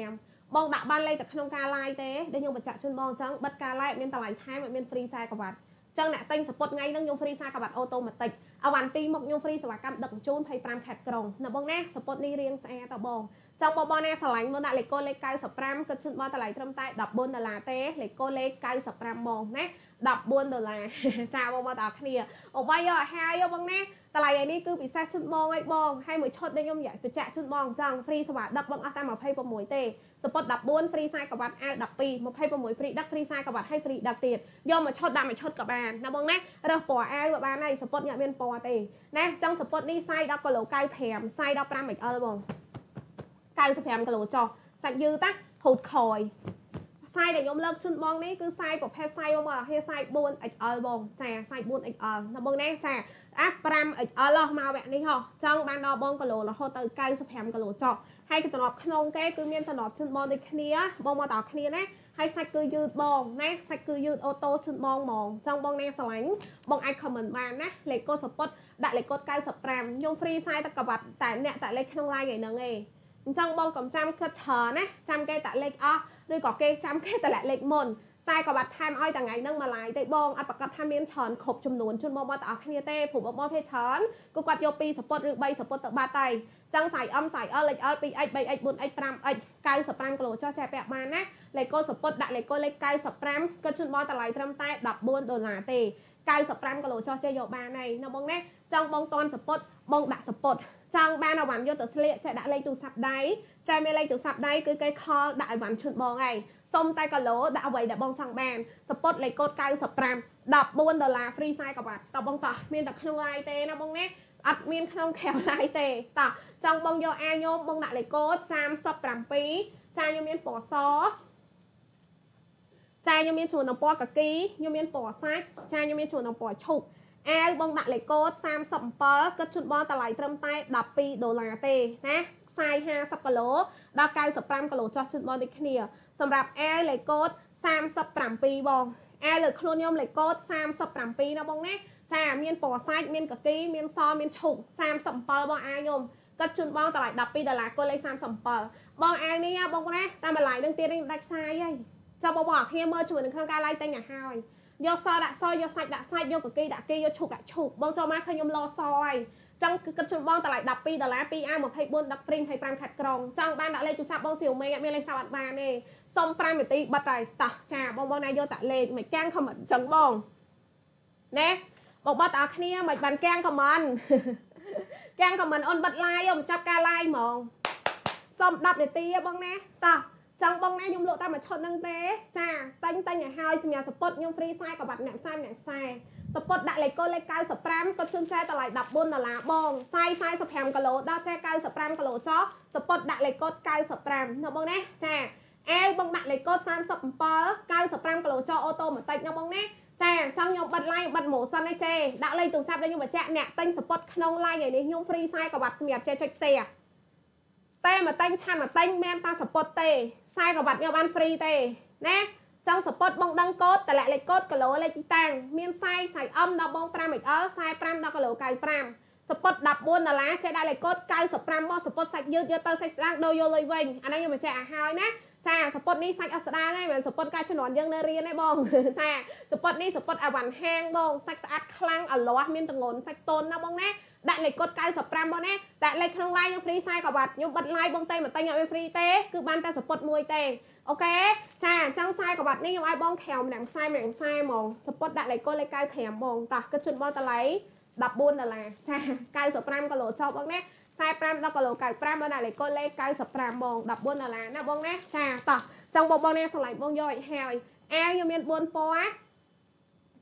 95បងដាក់បានលេខតែក្នុងការឡាយទេដែលខ្ញុំបញ្ជាក់ជូនបងអញ្ចឹងបិទការឡាយមានតម្លៃថែមអត់មានហ្វ្រី40កវ៉ាត់ចឹងអ្នកទិញសពុតថ្ងៃហ្នឹងខ្ញុំហ្វ្រី40កវ៉ាត់អូតូម៉ាទិកអវ៉ាន់ពីរមកខ្ញុំហ្វ្រីសេវាកម្មដឹកជញ្ជូន25ខេត្តក្រុងណាបងណាសពុតនេះរៀងស្អាតតបង ចង់បងបងណាឆ្លាញ់មកដាក់លេខកូដលេខ95គិតជូនបងតម្លៃត្រឹមតែ14ដុល្លារទេលេខកូដលេខ95បងណា14ដុល្លារចាបងបងទាំងអស់គ្នាអូបាយយកឲ្យហាយយកបងណាតម្លៃឯនេះគឺពិសេសជូនបងឲ្យបងហើយមួយឈុតនេះខ្ញុំយកបញ្ជាក់ជូនបងចង់ហ្វ្រីសេវាដឹកបងអស់តែ26ទេសពត14ហ្វ្រីខ្សែក្បាត់អាវ12 26ហ្វ្រីដឹកហ្វ្រីខ្សែក្បាត់ហើយហ្វ្រីដឹកទៀតយកមកឈុតដាក់មកឈុតក៏បានណាបងណារើសពណ៌អាវក៏បានហើយសពតញ៉ាំមានពណ៌ទេណាចង់សពតនេះសាយ10គីឡូ95សាយ15 XL បង 95គីឡូចុះសាច់យឺតណាហូតខយខ្សែដែលខ្ញុំលើកជូនបងនេះគឺខ្សែប្រភេទខ្សែបងមកហេខ្សែ 4XL បងចាខ្សែ 4XL ណាបងណាចាអា 5XL មកវគ្គនេះហោះចង់បានដល់បងគីឡូរហូតទៅ95គីឡូចុះហើយចំនួនក្នុងគេគឺមានតំណប់ជូនបងដូចគ្នាបងមកដល់គ្នាណាហើយសាច់គឺយឺតបងណាសាច់គឺយឺតអូតូជូនបងហ្មងចង់បងណាស្រឡាញ់បងអាច comment បានណាលេខកូដសពុតដាក់លេខកូដ95ខ្ញុំ free ខ្សែតកបាត់តែអ្នកតែលេខក្នុង line ហ្នឹងឯង អញ្ចឹងបងកុំចាំគិតច្រើនណាចាំគេតាលេខអស់ឬក៏គេចាំគេតម្លាក់លេខមុនខ្សែក៏បាត់ថែមឲ្យថ្ងៃហ្នឹងមួយឡាយទេបងអត់ប្រកាសថាមានច្រើនគ្រប់ចំនួនជូនបងបងទាំងអស់គ្នាទេព្រោះបងបងភេទច្រើនគឺគាត់យក2សពុតឬ3សពុតទៅបាត់ហើយចឹងខ្សែ M ខ្សែ L លេខ L 2X 3X 4X 5X 95គីឡូចុះចែកពាក់បានណាលេខកូដសពុតដាក់លេខកូដលេខ95គាត់ជូនបងតម្លៃត្រឹមតែ14ដុល្លារទេ95គីឡូចុះចេះយកបានហើយនៅបងនេះចង់បងតន់សពុតបងដាក់សពុត ចង់បានអវ៉ាន់យកទៅស្លៀកចេះដាក់លេខទូរស័ព្ទដៃចេះមានលេខទូរស័ព្ទដៃគឺគេខលដាក់អវ៉ាន់ឈុតបងហើយសុំតែគីឡូដាក់អ្វីដែលបងចង់បានសពុតលេខកូដ95 14ដុល្លារ free 40កបាត់តបងតោះមានតែក្នុង লাই ទេណាបងណាអត់មានក្នុងក្រៅ লাই ទេតោះចង់បងយកអាញោមបងដាក់លេខកូដ37ចាខ្ញុំមានពណ៌សចាខ្ញុំមានជួននៅពណ៌កាគីខ្ញុំមានពណ៌សាច់ចាខ្ញុំមានជួននៅពណ៌ឈុក អាវបងដាក់លេខកូដ37គិតជូនបងតម្លៃត្រឹមតែ12ដុល្លារទេណាខ្សែ50គីឡូដល់95គីឡូចោះជូនបងដូចគ្នាសម្រាប់អាវលេខកូដ37បងអាវលើខ្លួនខ្ញុំលេខកូដ37ណាបងណាចាមានពណ៌សាច់មានកគីមានសមានឈុក37បងអាវខ្ញុំគាត់ជូនបងតម្លៃ12ដុល្លារគុលលេខ37បងអាវនេះបងណាតាមតម្លៃនឹងទៀតនេះដាច់ខ្សែហើយចាំបងបងគ្នាមើលជួយនៅក្នុងការ live តែញ៉ាហើយ យកសដាក់សយកសាច់ដាក់សាច់យកកគីដាក់គីយកឈុកដាក់ឈុកបងចូលមកឃើញខ្ញុំលសហើយចឹងគឺគិតជូនបងតម្លៃ12ដុល្លារ 2A 24ដឹកហ្វ្រី25ខាត់ក្រុងចង់បានដាក់លេខទូរស័ព្ទបងស៊ីអូមេអត់មានលេខស័ព្ទអត់បានទេសុំ5នាទីបិទហើយតោះចាបងបងណាយកតាលេខមិនកាំងខមមិនចឹងបងណែបងបត់តាគ្នាមិនបានកាំងខមមិនកាំងខមមិនអូនបិទឡាយមិនចាប់ការឡាយហ្មងសុំ10នាទីបងណាតោះ ចង់បងណាខ្ញុំលក់តែមួយឈុតហ្នឹងទេចាតាញ់តាញ់ឲ្យហើយសម្រាប់សពុតខ្ញុំហ្វ្រីខ្សែក៏បាត់អ្នកផ្សាយអ្នកផ្សាយសពុតដាក់លេខកូដលេខ95គាត់ជូនចែតម្លៃ14ដុល្លារបងខ្សែ45គីឡូដល់ចែ95គីឡូចោះសពុតដាក់លេខកូដ95ណាបងណាចាអាវបងដាក់លេខកូដ37 95គីឡូចោះអូតូម៉ាទិកណាបងណាចាចង់ខ្ញុំបិទ line បិទម៉ូសិនឯចេដាក់លេខទូរស័ព្ទដែលខ្ញុំបញ្ជាក់អ្នកទិញសពុតក្នុង line ឯនេះខ្ញុំ free ខ្សែក៏បាត់សម្រាប់ចេះចុច share តែមកទិញឆាន់មកទិញមានតាសពុតទេ ខ្សែក្បាត់ខ្ញុំបាន free ទេណាចង់សពុតបងដឹងកូដតម្លាក់លេខកូដគីឡូលេខទីតាំងមានខ្សែខ្សែអឹមដល់បង 5XL ខ្សែ5ដល់គីឡូ95សពុត14ដុល្លារចេះដាក់លេខកូដ95មកសពុតសាច់យឺតយកទៅសាច់ស្ដាងដូរយកលុយវិញអានេះខ្ញុំបញ្ជាក់ឲ្យហើយណាចាសពុតនេះសាច់អត់ស្ដាងទេមិនសពុតកាយជំនាន់យើងនៅរៀនទេបងចាសពុតនេះសពុតអាវ៉ាន់ហាងបងសាច់ស្អាតខ្លាំងអលាស់មានតងន់សាច់តូនណាបងណា ដាក់លេខកូដ95បងណាដាក់លេខក្នុង line ខ្ញុំ free 40ក៏បាត់ខ្ញុំបិទ line បងតែមកតែញអត់មាន free ទេគឺបានតែសពុតមួយទេអូខេចាអញ្ចឹងខ្សែក្បាត់នេះខ្ញុំឲ្យបងក្រៅម្នាក់ខ្សែម្នាក់ខ្សែហ្មងសពុតដាក់លេខកូដលេខ95ហ្មងតោះគិតជូនបងតម្លៃ14ដុល្លារចា95គីឡូចុះបងណា45ដល់គីឡូ95បងដាក់លេខកូដលេខ95ហ្មង14ដុល្លារណាបងណាចាតោះចង់បងបងនេះឆ្លៃបងយកឲ្យហើយអាវខ្ញុំមាន4ពណ៌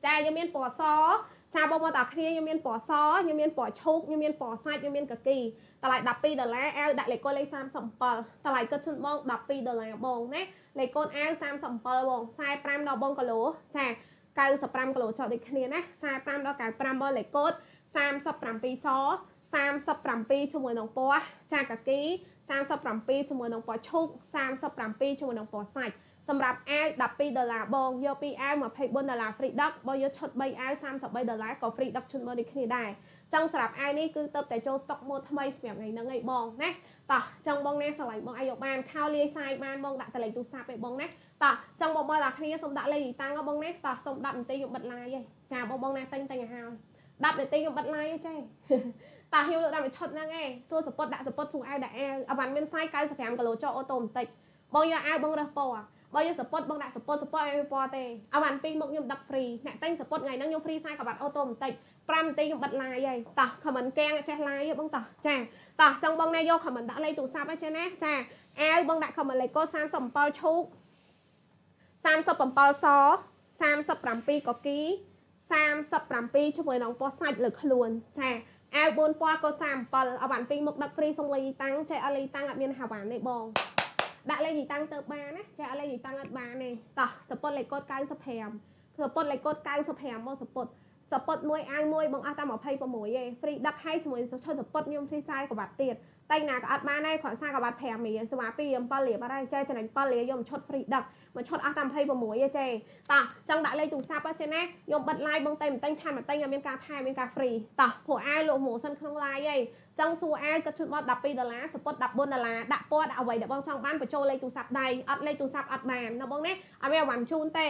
ចាខ្ញុំមានពណ៌ស ចាបងប្អូនតាគ្នាខ្ញុំមានពណ៌សខ្ញុំមានពណ៌ឈូកខ្ញុំមានពណ៌សាច់ខ្ញុំមានកគីតម្លៃ12ដុល្លារអាវដាក់លេខកូនលេខ37តម្លៃគិតជូនបង12ដុល្លារបងណាលេខកូនអាវ37បង45ដល់បងគីឡូចា95គីឡូចុះដូចគ្នាណា45ដល់95បងលេខកូន37ស37ជាមួយនឹងពណ៌ចាកាគី37ជាមួយនឹងពណ៌ឈូក37ជាមួយនឹងពណ៌សាច់ សម្រាប់អាវ12ដុល្លារបងយកពីអាវ24ដុល្លារ free dock បងយកឈុត3អាវ33ដុល្លារក៏ free dock ជូនបងដូចគ្នាដែរចឹងសម្រាប់អាវនេះគឺទៅតែចូល stock ម៉ូថ្មីសម្រាប់ថ្ងៃហ្នឹងឯងបងណាតោះចឹងបងណាស្រឡាញ់បងអាយយកបានខោលាយសាយបានបងដាក់តលេខទូរស័ព្ទឯងបងណាតោះចឹងបងបងដល់គ្នាសូមដាក់លេខតាំងបងណាតោះសូម10នាទីខ្ញុំបិទ live ឯងចាបងបងណាតែងតែងឲ្យហើយ10នាទីខ្ញុំបិទ live ឯងចេះតាខ្ញុំលើកដាក់មួយឈុតហ្នឹងឯងសួរសពុតដាក់សពុតសួរអាវដាក់អាវអវ៉ាន់មានសាយ95គីឡូចុះអូតូបន្តិចបងយកអាវបងរើសពណ៌ បើយើងសពុតបងដាក់សពុតសពុតឲ្យមានពណ៌ទេអវ៉ាន់ពីរមុខខ្ញុំដឹកហ្វ្រីអ្នកតែងសពុតថ្ងៃហ្នឹងខ្ញុំហ្វ្រីខ្សែក្បាត់អូតូបន្តិច5នាទីខ្ញុំបិទ live ហើយតោះខមមិនកាំងចេះ live បងតោះចាតោះចង់បងណែយកខមមិនដាក់លេខទូរស័ព្ទឲ្យចេះណាចាអាវបងដាក់ខមមិនលេខកូដ37ឈូក37ស37កគី37ជាមួយនឹងពណ៌សាច់លើខ្លួនចាអាវ4ពណ៌កូដ37អវ៉ាន់ពីរមុខដឹកហ្វ្រីសុំលីតាំងចេះអត់លីតាំងអត់មានហាវ៉ាន់ទេបង ដាក់លេខទីតាំងទៅបានណាចាអត់លេខទីតាំងអត់បានទេតោះសពុតលេខកូដ95សពុតលេខកូដ95មកសពុតសពុតមួយអាវមួយបងអស់តែ26ឯង free ដឹកឲ្យជាមួយឈុតសពុតខ្ញុំ free ចាយក្បាត់ទៀតតែណាក៏អត់បានដែរគ្រាន់សារក្បាត់5រៀលស្មើ2 7រៀលបាត់ហើយចែចំណេញ7រៀលយកមកឈុត free ដឹកមកឈុតអស់តែ26ឯចេតោះចង់ដាក់លេខទូរស័ព្ទចេះណាខ្ញុំបិទ live បងតែមិនតែងឆានមិនតែងមានការថែមានការ free តោះព្រោះអាយលោកម៉ូសិនក្នុង live ឯង ចង់សួរអាយគាត់ជូនមក12ដុល្លារសពុត14ដុល្លារដាក់ពណ៌ដាក់អ្វីដែលបងចង់បានបញ្ចូលលេខទូរស័ព្ទដៃអត់លេខទូរស័ព្ទអត់បានណាបងណាអត់មានអវ៉ាន់ជូនទេ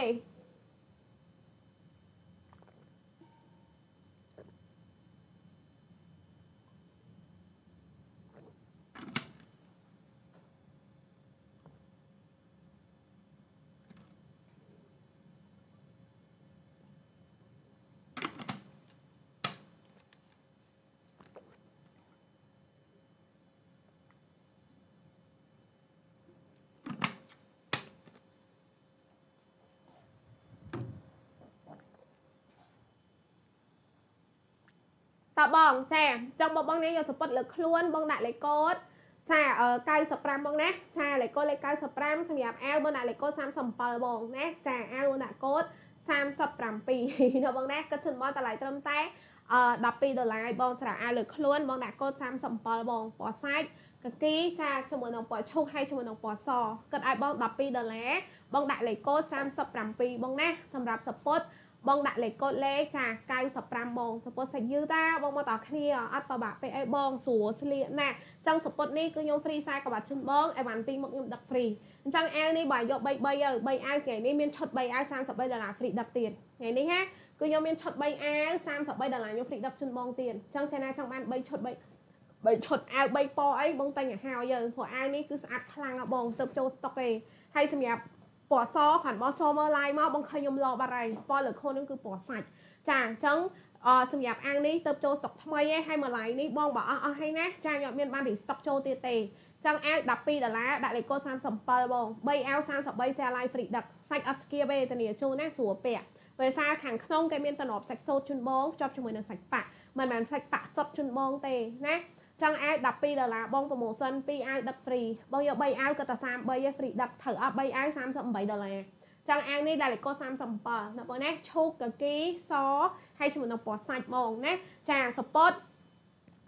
តបងចាចង់បងបងនេះយកសពុតលើខ្លួនបងដាក់លេខកូដចា95បងណាចាលេខកូដលេខ95សម្រាប់អាវបងដាក់លេខកូដ37បងណាចាអាវបងដាក់កូដ37ណាបងណាគិតជូនបងតម្លៃត្រឹមតែអឺ12ដុល្លារឲ្យបងស្រាអាវលើខ្លួនបងដាក់កូដ37បងពណ៌សាច់កគីចាជាមួយនឹងពណ៌ឈូកហើយជាមួយនឹងពណ៌សគិតឲ្យបង12ដុល្លារបងដាក់លេខកូដ37បងណាសម្រាប់សពុត បងដាក់លេខកូដលេខចា95បងសពុតសាច់យឺតាបងមកតគ្នាអត់បបាក់ពេកអីបងស្រួលស្លៀកណាចឹងសពុតនេះគឺខ្ញុំហ្វ្រីខ្សែក្បាត់ជូនបងអីវ៉ាន់ពីរមុខខ្ញុំដឹកហ្វ្រីអញ្ចឹងអាវនេះបើយក3 3ទៅ3អាវថ្ងៃនេះមានឈុត3អាវ33ដុល្លារហ្វ្រីដឹកទៀតថ្ងៃនេះហាគឺខ្ញុំមានឈុត3អាវ33ដុល្លារខ្ញុំហ្វ្រីដឹកជូនបងទៀតអញ្ចឹងចេះណាចង់បាន3ឈុត3បីឈុតអាវ3ពណ៌អីបងតែងឲ្យហើយព្រោះអាវនេះគឺស្អាតខ្លាំងហ៎បងទៅចូលស្តុកទេហើយសម្រាប់ ពណ៌សខាងបោះចូលមើល live មកបងឃើញខ្ញុំលបាត់ហើយពណ៌លើខូនហ្នឹងគឺពណ៌សាច់ចាអញ្ចឹងអសម្រាប់អាំងនេះទៅចូលស្តុកថ្មីឯងហើយមួយ live នេះបងបើអស់អស់ហើយណាចាខ្ញុំអត់មានបានរីស្តុកចូលទៀតទេចឹងអាវ12ដុល្លារដាក់លេខកូដ37បង3អាវ33 share live free ដឹកសាច់អត់ស្គៀវទេធានាជូនណាស្រួលពាក់ពេលសារខាងក្នុងគេមានតំណប់សាច់សូត្រជូនបងភ្ជាប់ជាមួយនឹងសាច់ប៉ាក់មិនមែនសាច់ប៉ាក់សុតជូនបងទេណា ចង់អាវ12ដុល្លារបងប្រូម៉ូសិន2អាវដឹកហ្វ្រីបងយក3អាវក៏តែ33ឯហ្វ្រីដឹកត្រូវអស់3អាវ38ដុល្លារចង់អាវនេះដែលលេខកូដ37ណាបងណាឈូកកគីសហើយជាមួយនឹងពណ៌សាច់បងណាចាសពត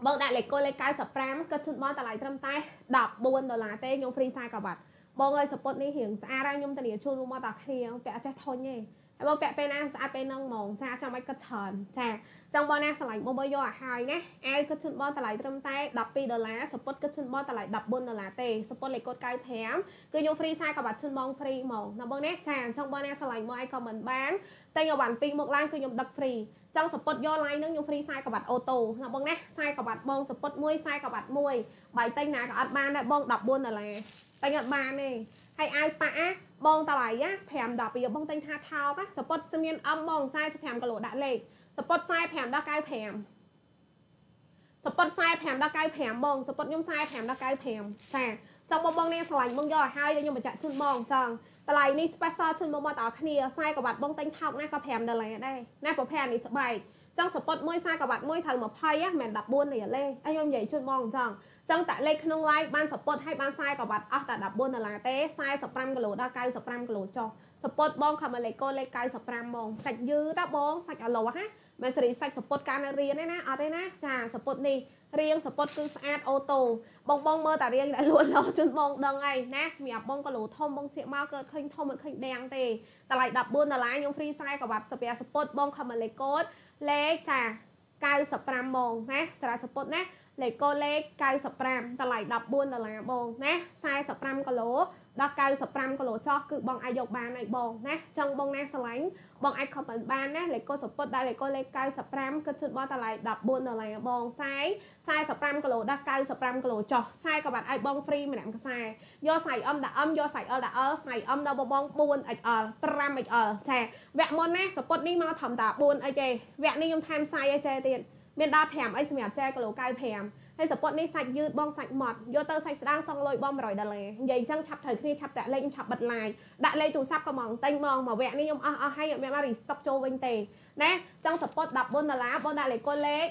បងដាក់លេខកូដលេខ95ក៏ជូនបងតម្លៃត្រឹមតែ14ដុល្លារទេខ្ញុំហ្វ្រីខ្សែក៏បាត់បងអើយសពតនេះរៀងស្អាតហើយខ្ញុំធានាជូនមកតាគ្នាពាក់អត់ចេះធុញទេហើយ បងពាក់ពេលណាស្អាតពេលហ្នឹងហ្មងចាចាំឲ្យគិតច្រើនចាចង់បងណាឆ្លាញ់បងបើយកឲ្យហើយណាអាវគិតជូនបងតម្លៃត្រឹមតែ12ដុល្លារសពុតគិតជូនបងតម្លៃ14ដុល្លារទេសពុតលេខកូដ95គឺខ្ញុំហ្វ្រីសាយក៏បាត់ជូនបងហ្វ្រីហ្មងណាបងណាចាចង់បងណាឆ្លាញ់មកឲ្យខមមិនបានតែខ្ញុំបានពីរមុខឡើងគឺខ្ញុំដឹកហ្វ្រីចង់សពុតយកឡាយនឹងខ្ញុំហ្វ្រីខ្សែក្បាត់អូតូណាបងណាខ្សែក្បាត់បងសពុតមួយខ្សែក្បាត់មួយបាយតែងណាក៏អត់បានដែរបង14ដុល្លារតែអត់បានទេហើយអាវប៉ា បងតម្លៃ5ដល់2បងតែងថាថោកសពុតមានអឹមបង45គីឡូដាក់លេខសពុត45ដល់95សពុត45ដល់95បងសពុតខ្ញុំ45ដល់95ចាចង់បងបងនេះឆ្លាញ់បងយកឲ្យហើយខ្ញុំបញ្ជាក់ជូនបងចង់តម្លៃនេះ special ជូនបងមកដល់គ្នាខ្សែក្បាត់បងតែងថោកណាក៏5ដុល្លារដែរណាប្រភេទនេះស្បែកចឹងសពុតមួយខ្សែក្រវ៉ាត់មួយត្រូវ20ណាមិន14រៀលទេហើយខ្ញុំនិយាយជូនបង អញ្ចឹងចឹងតាលេខក្នុង live បានសពុតឲ្យបានខ្សែក្រវ៉ាត់អស់តែ14ដុល្លារទេ45គីឡូដល់95គីឡូចុះសពុតបងខំមកលេខកូលេខ95បងសាច់យឺតណាបងសាច់អលាស់ណាមិនសេរីសាច់សពុតការនៅរៀនទេណាអត់ទេណាចាសពុតនេះរៀងសពុតគឺស្អាតអូតូបងបងមើលតារៀងដែលលួចលោជូនបងដឹងហើយណាសម្រាប់បងគីឡូធំបងសៀកមកកើតឃើញធំមិនឃើញដាំងទេតម្លៃ14ដុល្លារខ្ញុំហ្វ្រីខ្សែក្រវ៉ាត់សាប្រាសពុតបងខំមកលេខកូលេខចា95ម៉ោងណាសារ៉ាសពុតណា លេខកូលេខ95តម្លៃ14ដុល្លារបងណា45គីឡូដល់95គីឡូចោះគឺបងអាចយកបានហើយបងណាចង់បងណាឆ្លាញ់បងអាចខមមិនបានណាលេខកូសពុតដល់លេខកូលេខ95គិតជូនបងតម្លៃ14ដុល្លារបងខ្សែ45គីឡូដល់95គីឡូចោះខ្សែក៏បាត់ឲ្យបងហ្វ្រីម្នាក់ខ្សែយកខ្សែអឹមដាក់អឹមយកខ្សែអលដាក់អលខ្សែអឹមដល់បង 4XL 5XL ចាវគ្គមុនណាសពុតនេះមកត្រឹមតែ4អីចេវគ្គនេះខ្ញុំថែមខ្សែអីចេទៀត មានដល់5អីសម្រាប់ចែគីឡូ95ហើយសពតនេះសាច់យឺតបងសាច់ម៉ត់យកទៅសាច់ស្ដាងសងលុយបង100ដុល្លារនិយាយអញ្ចឹងឆាប់ត្រូវគ្នាឆាប់តាក់លេខឆាប់បិទ live ដាក់លេខទូរស័ព្ទក៏មកតែងមកមកវគ្គនេះខ្ញុំអស់អស់ហើយខ្ញុំមានមក restock ចូលវិញទេណាចង់សពត14ដុល្លារបងដាក់លេខកូនលេខ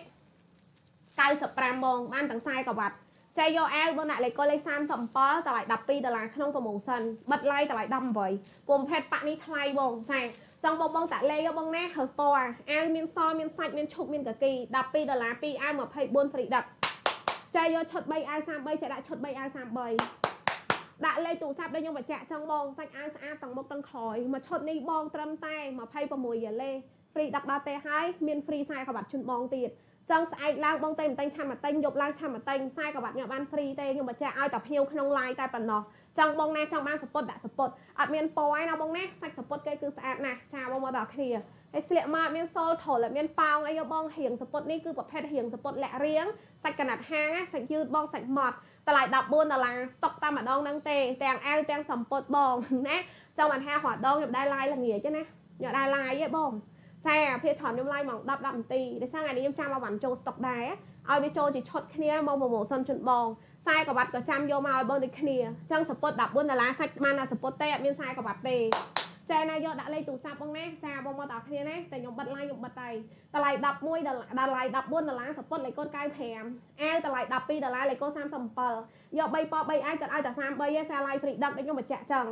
95បងបានទាំងខ្សែក្រវ៉ាត់ចែកយកអាវបងដាក់លេខកូនលេខ37តម្លៃ12ដុល្លារក្នុង promotion បិទ live តម្លៃ18ពុំផេតប៉ាក់នេះថ្លៃបងចា ចង់បងបងតាក់លេបងណាហើពណ៌អាវមានសមានសាច់មានឈប់មានកគី12ដុល្លារ2អាវ24 free ដឹកចាយយកឈុត3អាវ33ចាដាក់ឈុត3អាវ33ដាក់លេខទូរស័ព្ទដូចខ្ញុំបញ្ជាក់ចឹងបងសាច់អាវស្អាតទាំងមុខទាំងក្រោយមួយឈុតនេះបងត្រឹមតែ26យ៉ាលេហ្វ្រីដាក់ដល់ទេហើយមានហ្វ្រីខ្សែក្បាត់ជូនបងទៀតចឹងស្អែកឡើងបងតែមិនតែងឆាន់មកតែងយប់ឡើងឆាន់មកតែងខ្សែក្បាត់ខ្ញុំបានហ្វ្រីទេខ្ញុំបញ្ជាក់ឲ្យតែភ្ញៀវក្នុង live តែប៉ុណ្ណោះ ចឹងបងណាចង់បានសពុតដាក់សពុតអត់មានពណ៌ឯណាបងណាសាច់សពុតគេគឺស្អាតណាស់ចាបងមកដល់គ្នាហើយស្លៀកមកមានសូលថុលមានប៉ោងអីបងរៀងសពុតនេះគឺប្រភេទរៀងសពុតលាក់រៀងសាច់កណាត់ហាងសាច់យឺតបងសាច់ម៉ត់តម្លៃ14ដុល្លារស្តុកតែម្ដងហ្នឹងទេទាំងអាវទាំងសំពត់បងណាចង់បានហារហដងខ្ញុំដែរឡាយល្ងាចណាខ្ញុំដែរឡាយទេបងចាភាច្រើនខ្ញុំឡាយម៉ោង10 10នាទីដោយសារថ្ងៃនេះខ្ញុំចាំមកវ៉ាន់ចូលស្តុកដែរឲ្យវាចូលជាឈុតគ្នាមកប្រម៉ូសិនជូនបង ខ្សែក្រវ៉ាត់ក៏ចាំយកមកឲ្យបងដូចគ្នាអញ្ចឹងសពុត14ដុល្លារសាច់បានតែសពុតទេអត់មានខ្សែក្រវ៉ាត់ទេចាណាយកដាក់លេខទូរស័ព្ទបងណាចាបងមកដល់គ្នាណាតែខ្ញុំបិទ line ខ្ញុំបិទតែតម្លៃ11ដុល្លារតម្លៃ14ដុល្លារសពុតលេខកូន95អាវតម្លៃ12ដុល្លារលេខកូន37យក3ប៉3អាយគាត់ឲ្យតែ33ឯងសារ line free ដឹកដូចខ្ញុំបញ្ជាក់ចឹង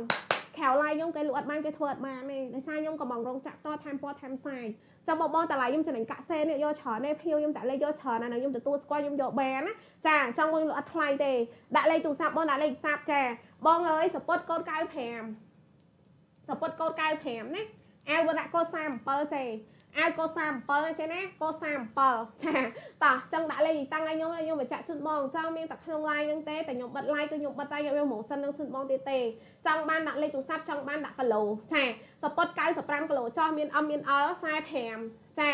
ក្រៅ line ខ្ញុំគេលក់អត់បានគេធ្វើអត់បានទេដោយសារខ្ញុំកំងរងចាក់តថែមពណ៌ថែមសាយ ចាំបងបងតម្លៃខ្ញុំចំណេញកាក់សេនេះយកច្រើនទេភៀវខ្ញុំដាក់លេខយកច្រើនណាស់ខ្ញុំទទួលស្គាល់ខ្ញុំយកបានណាចាចង់បងលក់អត់ថ្លៃទេដាក់លេខទូរស័ព្ទបងដាក់លេខទូរស័ព្ទចាបងអើយសពុតកូន95សពុតកូន95ណាអាវវណ្ណៈកូន37ចេ អាវកូ37ចេះណាកូ37ចាតោះចឹងដាក់លេខតាំងឲ្យខ្ញុំខ្ញុំបញ្ជាក់ជូនបងចង់មានតែក្នុង line ហ្នឹងទេតែខ្ញុំបិទ line គឺខ្ញុំបិទតែខ្ញុំមកសិននឹងជូនបងទៀតទេចង់បានដាក់លេខទូរស័ព្ទចង់បានដាក់គីឡូចាសពុត95គីឡូចោះមានអមមានអល់45ចា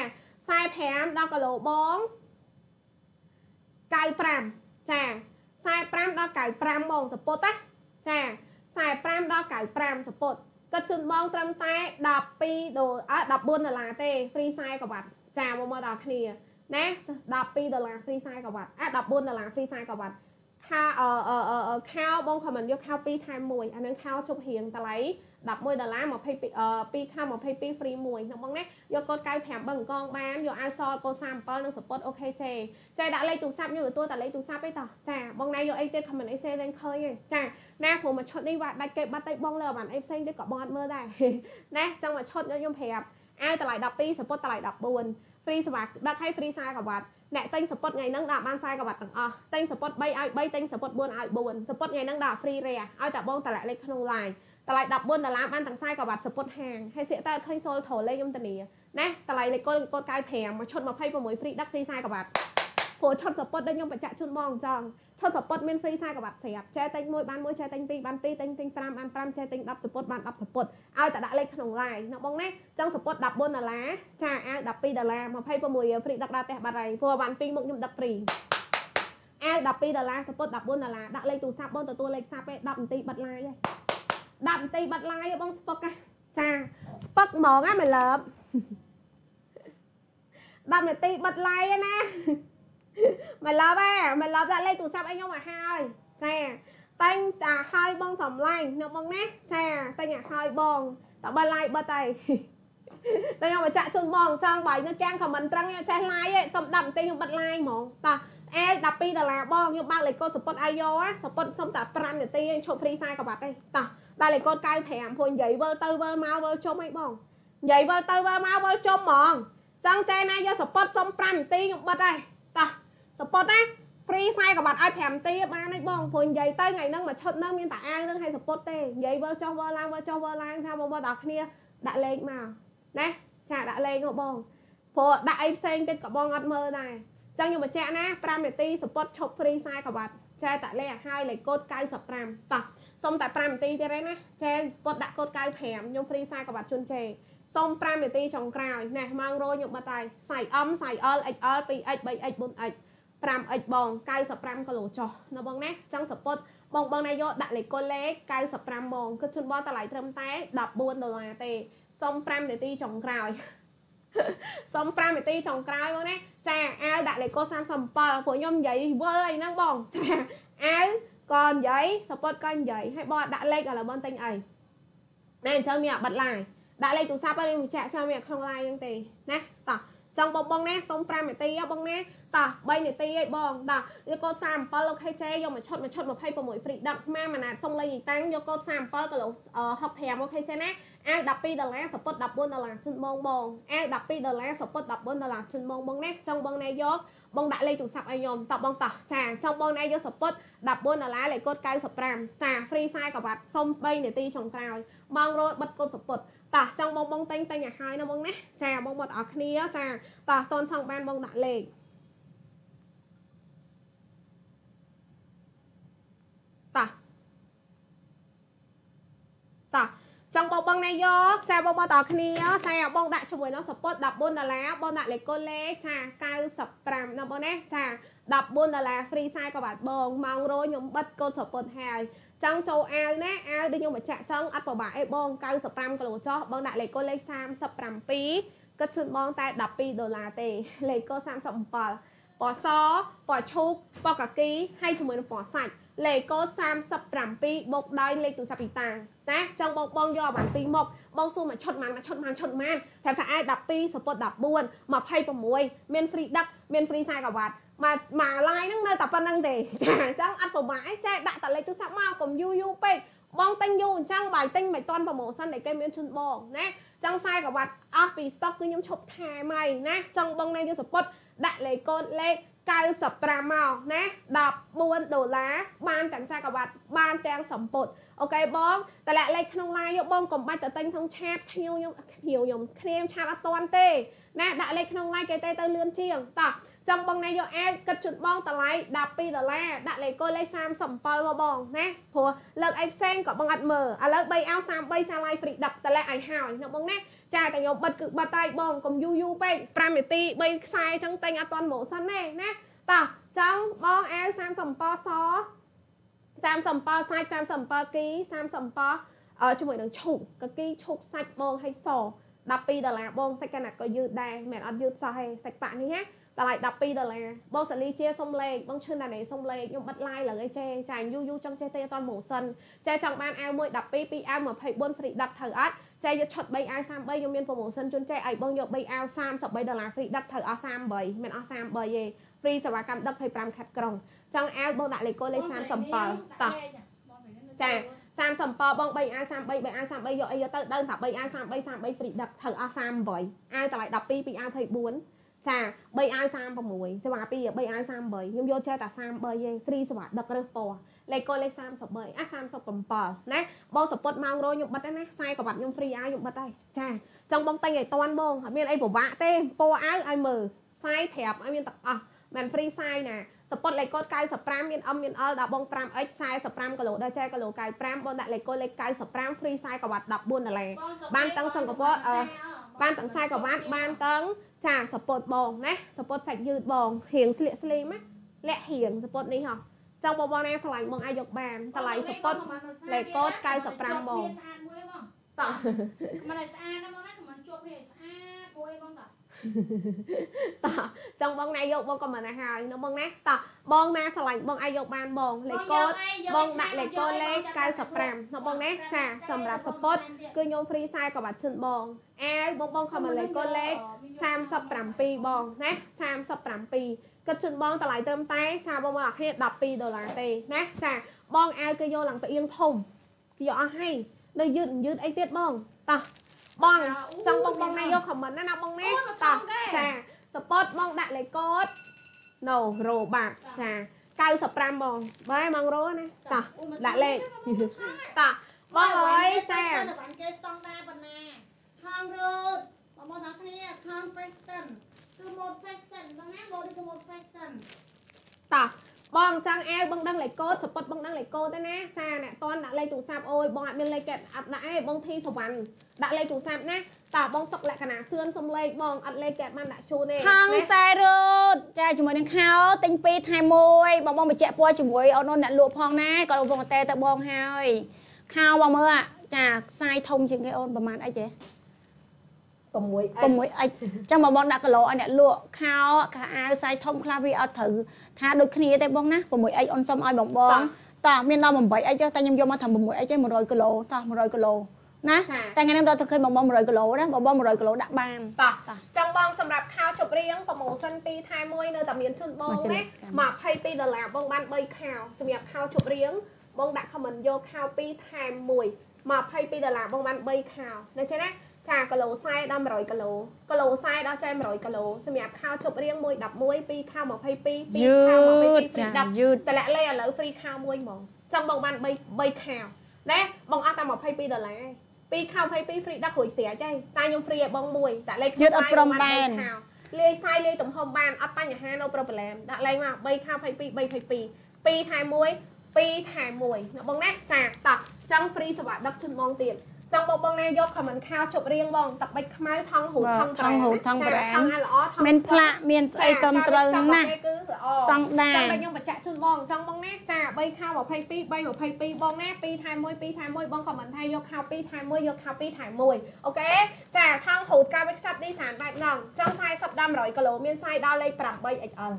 45ដល់គីឡូបង95ចា45ដល់95បងសពុតណាចា45ដល់95សពុត គាត់ជូនបងត្រឹមតែ12ដុល្លារ14ដុល្លារទេ free ខ្សែក្រវ៉ាត់ចាមកមកដល់គ្នាណា12ដុល្លារ free ខ្សែក្រវ៉ាត់អា14ដុល្លារ free ខ្សែក្រវ៉ាត់ខោអឺអឺខោបងខមមិនយកខោ2ថែម1អានឹងខោជប់រៀងតម្លៃ 11ដុល្លារ22 2ខោ22 free 1ហ្នឹងបងណាយកកូដ95បឹងកងបានយកអាវសកូដ37និងសពតអូខេចេចេដាក់លេខទូរស័ព្ទខ្ញុំទទួលតែលេខទូរស័ព្ទឯតោះចាបងណាយកអីទៀតខមមិនអីសេលេងឃើញឯងចាណាព្រោះមួយឈុតនេះវាដាច់គេបាត់ទៅបងលើបានអីផ្សេងទៀតក៏បងអត់មើលដែរណាចង់មួយឈុតខ្ញុំប្រាប់អាវតម្លៃ12សពតតម្លៃ14 free សម្រាប់ដឹកឲ្យ free 40កវ៉ាត់អ្នកទិញសពុតថ្ងៃហ្នឹងដាក់បាន40កវ៉ាត់ទាំងអស់ទិញសពុត3ឲ្យ3ទិញសពុត4ឲ្យ4សពុតថ្ងៃហ្នឹងដាក់ free រះឲ្យតែបងតម្លាក់លេខក្នុង line តម្លៃ14ដុល្លារបានទាំងខ្សែក្រវ៉ាត់សពុតហាងហើយសៀកតើឃើញសូលត្រូលេខ្ញុំតានីណាតម្លៃលេខកូនកូន95មួយឈុត26 free ដឹក free ខ្សែក្រវ៉ាត់ព្រោះឈុតសពុតដូចខ្ញុំបញ្ជាក់ជូនបងអញ្ចឹងឈុតសពុតមាន free ខ្សែក្រវ៉ាត់ស្រាប់ចែទិញមួយបានមួយចែទិញពីរបានពីរទិញទិញ5បាន5ចែទិញ10សពុតបាន10សពុតឲ្យតែដាក់លេខក្នុង line ណាបងណាអញ្ចឹងសពុត14ដុល្លារចាអាវ12ដុល្លារ26 free ដឹកដល់ផ្ទះបាត់ហើយព្រោះបានពីរមុខខ្ញុំដឹក free អាវ12ដុល្លារសពុត14ដុល្លារដាក់លេខទូរស័ព្ទបងទទួលលេខសាប់ឯ10នាទីបិទ line ហើយ 10នាទីបាត់ឡាយបងស្ពឹកចាស្ពឹកហ្មងណាមិនលើប10នាទីបាត់ឡាយណាមិនលើបទេមិនលើបដាក់លេខទូរស័ព្ទឲ្យខ្ញុំឲ្យហើយចាតែងតាឲ្យបងសំឡាញ់នៅបងណាចាតែងឲ្យហើយបងតើបាត់ឡាយបាត់ហើយតែខ្ញុំមកចាក់ជូនបងចង់បាយនៅកាំងខមមិនត្រឹងខ្ញុំចេះ live ឯងសុំ10នាទីខ្ញុំបិទ live ហ្មងតោះអែ12ដុល្លារបងខ្ញុំបើកលេខកូដសពុតអាយ៉សពុតសុំតែ5នាទីខ្ញុំឈប់ free ខ្សែក្បាត់ទេតោះ ដល់លេខកូដ95ព្រោះនិយាយវិលទៅវិលមកវិលចុំអីបងនិយាយវិលទៅវិលមកវិលចុំហ្មងចង់ចែណាយកសពុតសុំ5នាទីខ្ញុំបិទហើយតោះសពុតណា free ខ្សែក្បាត់ឲ្យ5នាទីបានហើយបងព្រោះនិយាយទៅថ្ងៃហ្នឹងមកឈុតហ្នឹងមានតែអាវហ្នឹងឲ្យសពុតទេនិយាយវិលចុះវិលឡើងវិលចុះវិលឡើងថាបងប្អូនទាំងគ្នាដាក់លេខមកណាចាដាក់លេខមកបងព្រោះដាក់អីផ្សេងទៀតក៏បងអត់មើលដែរចឹងខ្ញុំបញ្ជាក់ណា5នាទីសពុតឈប់ free ខ្សែក្បាត់ចែតាលេខឲ្យហើយលេខកូដ95តោះ សុំតែ5នាទីទៀតឯណាចែសពុតដាក់កូដ95ខ្ញុំ free ខ្សែក្បាត់ជូនជេសុំ5នាទីចុងក្រោយណែម៉ោងរយខ្ញុំបិទហើយខ្សែ M ខ្សែ L XL 2X 3X 4X 5x បង95គីឡូចុះណាបងណាចឹងសពុតបងបងណាយកដាក់លេខកូលេខ95បងគឺជូនបងតម្លៃត្រឹមតែ14ដុល្លារទេសុំ5នាទីចុងក្រោយសុំ5នាទីចុងក្រោយបងណាចាអាវដាក់លេខកូ37ព្រោះខ្ញុំនិយាយវល់អីហ្នឹងបងចាអាវ ក៏និយាយសពុតក៏និយាយឲ្យបងដាក់លេខឥឡូវបងទិញអីណែអញ្ចឹងមានអាបិទឡាយដាក់លេខទូរស័ព្ទឲ្យខ្ញុំចាក់ចាំមានក្នុងឡាយហ្នឹងទេណាតោះចង់បងបងណាសុំ5នាទីបងណាតោះ3នាទីឯងបងតោះយកកូដ37លោក KJ យកមកឈុតមកឈុត26 free 10ខ្មែរម៉ាណាសុំលេខតាំងយកកូដ37គីឡូ65អូខេចេះណា អាវ12ដុល្លារសពុត14ដុល្លារជូនបងបងអាវ12ដុល្លារសពុត14ដុល្លារជូនបងបងណាចង់បងណាយកបងដាក់លេខទូរស័ព្ទឲ្យខ្ញុំតបបងតោះចាចង់បងណាយកសពុត14ដុល្លារលេខកូដ95តា free ខ្សែក្បាត់សុំ3នាទីចុងក្រោយបងរត់បិទកូដសពុតតោះចង់បងបងតែងតែងឲ្យហើយណាបងណាចាបងបងទាំងអស់គ្នាចាតោះតនចង់បានបងដាក់លេខតោះតោះ ចង់បងបងណាយកចាបងបងទាំងអស់គ្នាចាបងដាក់ជាមួយនឹងសពុត14ដុល្លារបងដាក់លេខកូនលេខចា95ណាបងណាចា14ដុល្លារ free ខ្សែក៏បាត់បងម៉ោងរយខ្ញុំបិទកូនសពុតហើយចង់ចូលអាវណាអាវដូចខ្ញុំបញ្ជាក់ចង់អត់ពិបាកអីបង95គីឡូចុះបងដាក់លេខកូនលេខ37គិតជូនបងតែ12ដុល្លារទេលេខកូន37ពណ៌សពណ៌ឈូកពណ៌កាគីហើយជាមួយនឹងពណ៌សាច់ លេខកូដ37បូកដោយលេខទូរស័ព្ទពីតាណាចង់បងបងយកអាបានពីរមុខបងសួរមកឈុតបានមកឈុតបានឈុតបានប្រាប់ថាអាយ12សពុត14 26មាន free ដឹកមាន free ខ្សែក្រវ៉ាត់មកមកឡាយហ្នឹងនៅតែប៉ុណ្្នឹងទេចាអញ្ចឹងអត់ប្រមាថអីចេះដាក់តលេខទូរស័ព្ទមកកុំយូរយូរពេកបងទិញយូរអញ្ចឹងបាយទិញមិនតាន់ប្រម៉ូសិនដែលគេមានជូនបងណាចង់ខ្សែក្រវ៉ាត់អស់ពី stock គឺខ្ញុំឈប់ថែមហើយណាចង់បងនៅយកសពុតដាក់លេខកូដលេខ 95មកណា14ដុល្លារបានទាំងខ្សែក្រវ៉ាត់បានទាំងសម្ពុតអូខេបងតលាក់លេខក្នុង line យកបងកុំបាច់ទៅទិញក្នុងឆាតភៀវខ្ញុំភៀវខ្ញុំគ្នាខ្ញុំឆាតអត់តាន់ទេណាដាក់លេខក្នុង line គេទៅទៅលឿនជាងតោះ ចង់បងណាយកអាវគិតជូនបងតម្លៃ12ដុល្លារដាក់លេខកូលេខ37មកបងណាព្រោះលើកអីផ្សេងក៏បងអត់មើលឥឡូវ3អោ33សាឡាយ free ដឹកតម្លាក់ឲ្យហើយណាបងណាចាតែខ្ញុំបិទគឺបិទតែបងកុំយូរយូរពេក5នាទី3ខ្សែអញ្ចឹងតែងអត់តាន់មកសិនទេណាតោះចង់បងអាវ37ស37សាច់37គី37ជាមួយនឹងឈូកកគីឈូកសាច់បងឲ្យស12ដុល្លារបងសាច់កណាត់ក៏យឺតដែរមិនអត់យឺតសោះទេសាច់ប៉ាក់នេះណា តម្លៃ12ដុល្លារបងសាលីជាសុំលេខបងឈឿនណានេះសុំលេខខ្ញុំបិទ live ឡើងអីចេចាយូយូចង់ចេះទេអត់តាន់ម៉ូសិនចេះចង់បានអាវមួយ12 2អាវ24 free ដឹកត្រូវអត់ចេះយកឈុត3អាវ33ខ្ញុំមាន promotion ជូនចេះឲ្យបងយក3អាវ33ដុល្លារ free ដឹកត្រូវអស់38មិនអស់33ទេ free សេវាកម្មដឹក25ខាត់ក្រុងចង់អាវបងដាក់លេខកូលេខ37តោះចា37បង3អាវ33 3អាវ33យកអីយកទៅដើមថា3អាវ33 33 free ដឹកត្រូវអស់38អាវតម្លៃ12 2អាវ24 ចា3អាវ36 សេវាពី3អាវ38 ខ្ញុំយកចេះតែ33ទេហ្វ្រីសេវាដឹករើសពណ៌លេខកូនលេខ33អា37ណាបងសពុតម៉ោងរយខ្ញុំបិទហើយណាខ្សែក្បាត់ខ្ញុំហ្វ្រីអាវខ្ញុំបិទហើយចាចង់បងតែងឲ្យតាន់បងអត់មានអីពិបាកទេពណ៌អាវឲ្យមើលខ្សែប្រាប់ឲ្យមានទាំងអស់មិនហ្វ្រីខ្សែណាសពុតលេខកូដ95មាន M មាន L ដល់បង 5X 45គីឡូដល់ចែគីឡូ95បងដាក់លេខកូដលេខ95 free ខ្សែក្បាត់14ដុល្លារបានទាំងសិង្ហបុរីអឺបានទាំងខ្សែក្បាត់បានទាំង ចាសពុតបងណាសពុតសាច់យឺតបងរៀងស្លៀកស្លីមណាលាក់រៀងសពុតនេះហ៎ចង់បងបងណាឆ្លាញ់បងអាចយកបានតម្លៃសពុតលេខកូដ95បងតោះមិនឲ្យស្អាតណាបងណាមិនជាប់វាស្អាតគួរអីបងតោះ តោះចង់បងណាយកបងក៏មិនដែរហើយនៅបងណាតោះបងណាស្រឡាញ់បងអាចយកបានបងលេខកូដបងដាក់លេខកូដលេខ95នៅបងណាចាសម្រាប់សពតគឺខ្ញុំហ្វ្រីខ្សែក៏បាត់ជូនបងអាវបងបងខមលេខកូដលេខ37បងណា37គិតជូនបងតម្លៃត្រឹមតែចាបងមកអាគ្នា12ដុល្លារទេណាចាបងអាវគឺយកឡើងផ្អៀងធំគេយកអស់ហើយនៅយឺតយឺតអីទៀតបងតោះ បងចង់បងបងណាយកខមមិនណាណាបងណាតោះចាសពតបងដាក់លេខកូដ no រោបាត់ចា95បងបែម៉ងរោណាតោះដាក់លេខតោះបងអើយចាបានគេស្តង់ដារប៉ុណ្ណាខំរត់បងប្អូនទាំងគ្នាខំ fashion គឺ mode fashion បងណា mode គឺ mode fashion តោះ បងចង់អាវបងដឹងលេខកូដសពុតបងដឹងលេខកូដទេណាចាអ្នកតន់ដាក់លេខទូរស័ព្ទអូយបងអត់មានលេខកែអត់ដាក់ឯងបងធីសវណ្ណដាក់លេខទូរស័ព្ទណាតើបងសុកលក្ខណៈសឿនសុំលេខបងអត់លេខកែបានដាក់ជូនទេខំខ្សែរត់ចាជាមួយនឹងខោទិញពីរថែមមួយបងបងបញ្ជាក់ពណ៌ជាមួយអូនអូនអ្នកលក់ផងណាក៏បងតែទៅបងហើយខោបងមើលអាចាខ្សែធំជាងគេអូនប្រហែលអីទេ 6 6អិចចឹងបងបងដាក់គីឡូឲ្យអ្នកលក់ខោខោអាវខ្សែធំខ្លះវាអត់ត្រូវថាដូចគ្នាទេបងណា6អិចអូនសុំឲ្យបងបងតោះមានដល់8អិចទេតែខ្ញុំយកមកថា6អិចទេ100គីឡូតោះ100គីឡូណាតែថ្ងៃនេះដល់ទៅឃើញបងបង100គីឡូណាបងបង100គីឡូដាក់បានតោះចង់បងសម្រាប់ខោជប់រៀងប្រម៉ូសិន2ថែម1នៅតែមានជូនបងណា22ដុល្លារបងបាន3ខោសម្រាប់ខោជប់រៀងបងដាក់ខមមិនយកខោ2ថែម1 22ដុល្លារបងបាន3ខោណាចេះណា ចាគីឡូខ្សែដល់100គីឡូគីឡូខ្សែដល់ចែ100គីឡូសម្រាប់ខោជប់រៀង1 11 2ខោ22យឺ2ខោត22ចា free 10យឺតតម្លាក់លេឥឡូវ free ខោមួយហ្មងចង់បងបាន3 3ខោណាបងអត់តែ22ដុល្លារពីរខោ22 free 10គ្រួយស្រាច់ហើយតែខ្ញុំ free ឲ្យបងមួយតែលេខយឺតអត់ព្រមបានខោលាយសាយលាយទំហំបានអត់បញ្ហា no problem ដាក់លេខមក3ខោ22 3 22 2ថែម1 2ថែម1ណាបងណាចាតោះចង់ free សេវាដឹកជូនបងទៀត ចង់បងបងណាយក comment ខោជប់រៀងបងតាបិចខ្មៅថងរូតថងថងរូតថងប្រែថងអាល្អថងមានផ្លាកមានស្អីត្រឹមត្រូវណាស់គឺល្អស្តង់ដារចាំតែខ្ញុំបញ្ជាក់ជូនបងចង់បងណាចា3ខោ22 3 22បងណា2ថែម1 2ថែម1បងខមមិនថាយកខោ2ថែម1យកខោ2ថែម1អូខេចាថងហូតការវិខ្ចាត់នេះសានបែបណងចង់40ដល់100គីឡូមានសាយដល់លេខ 8XL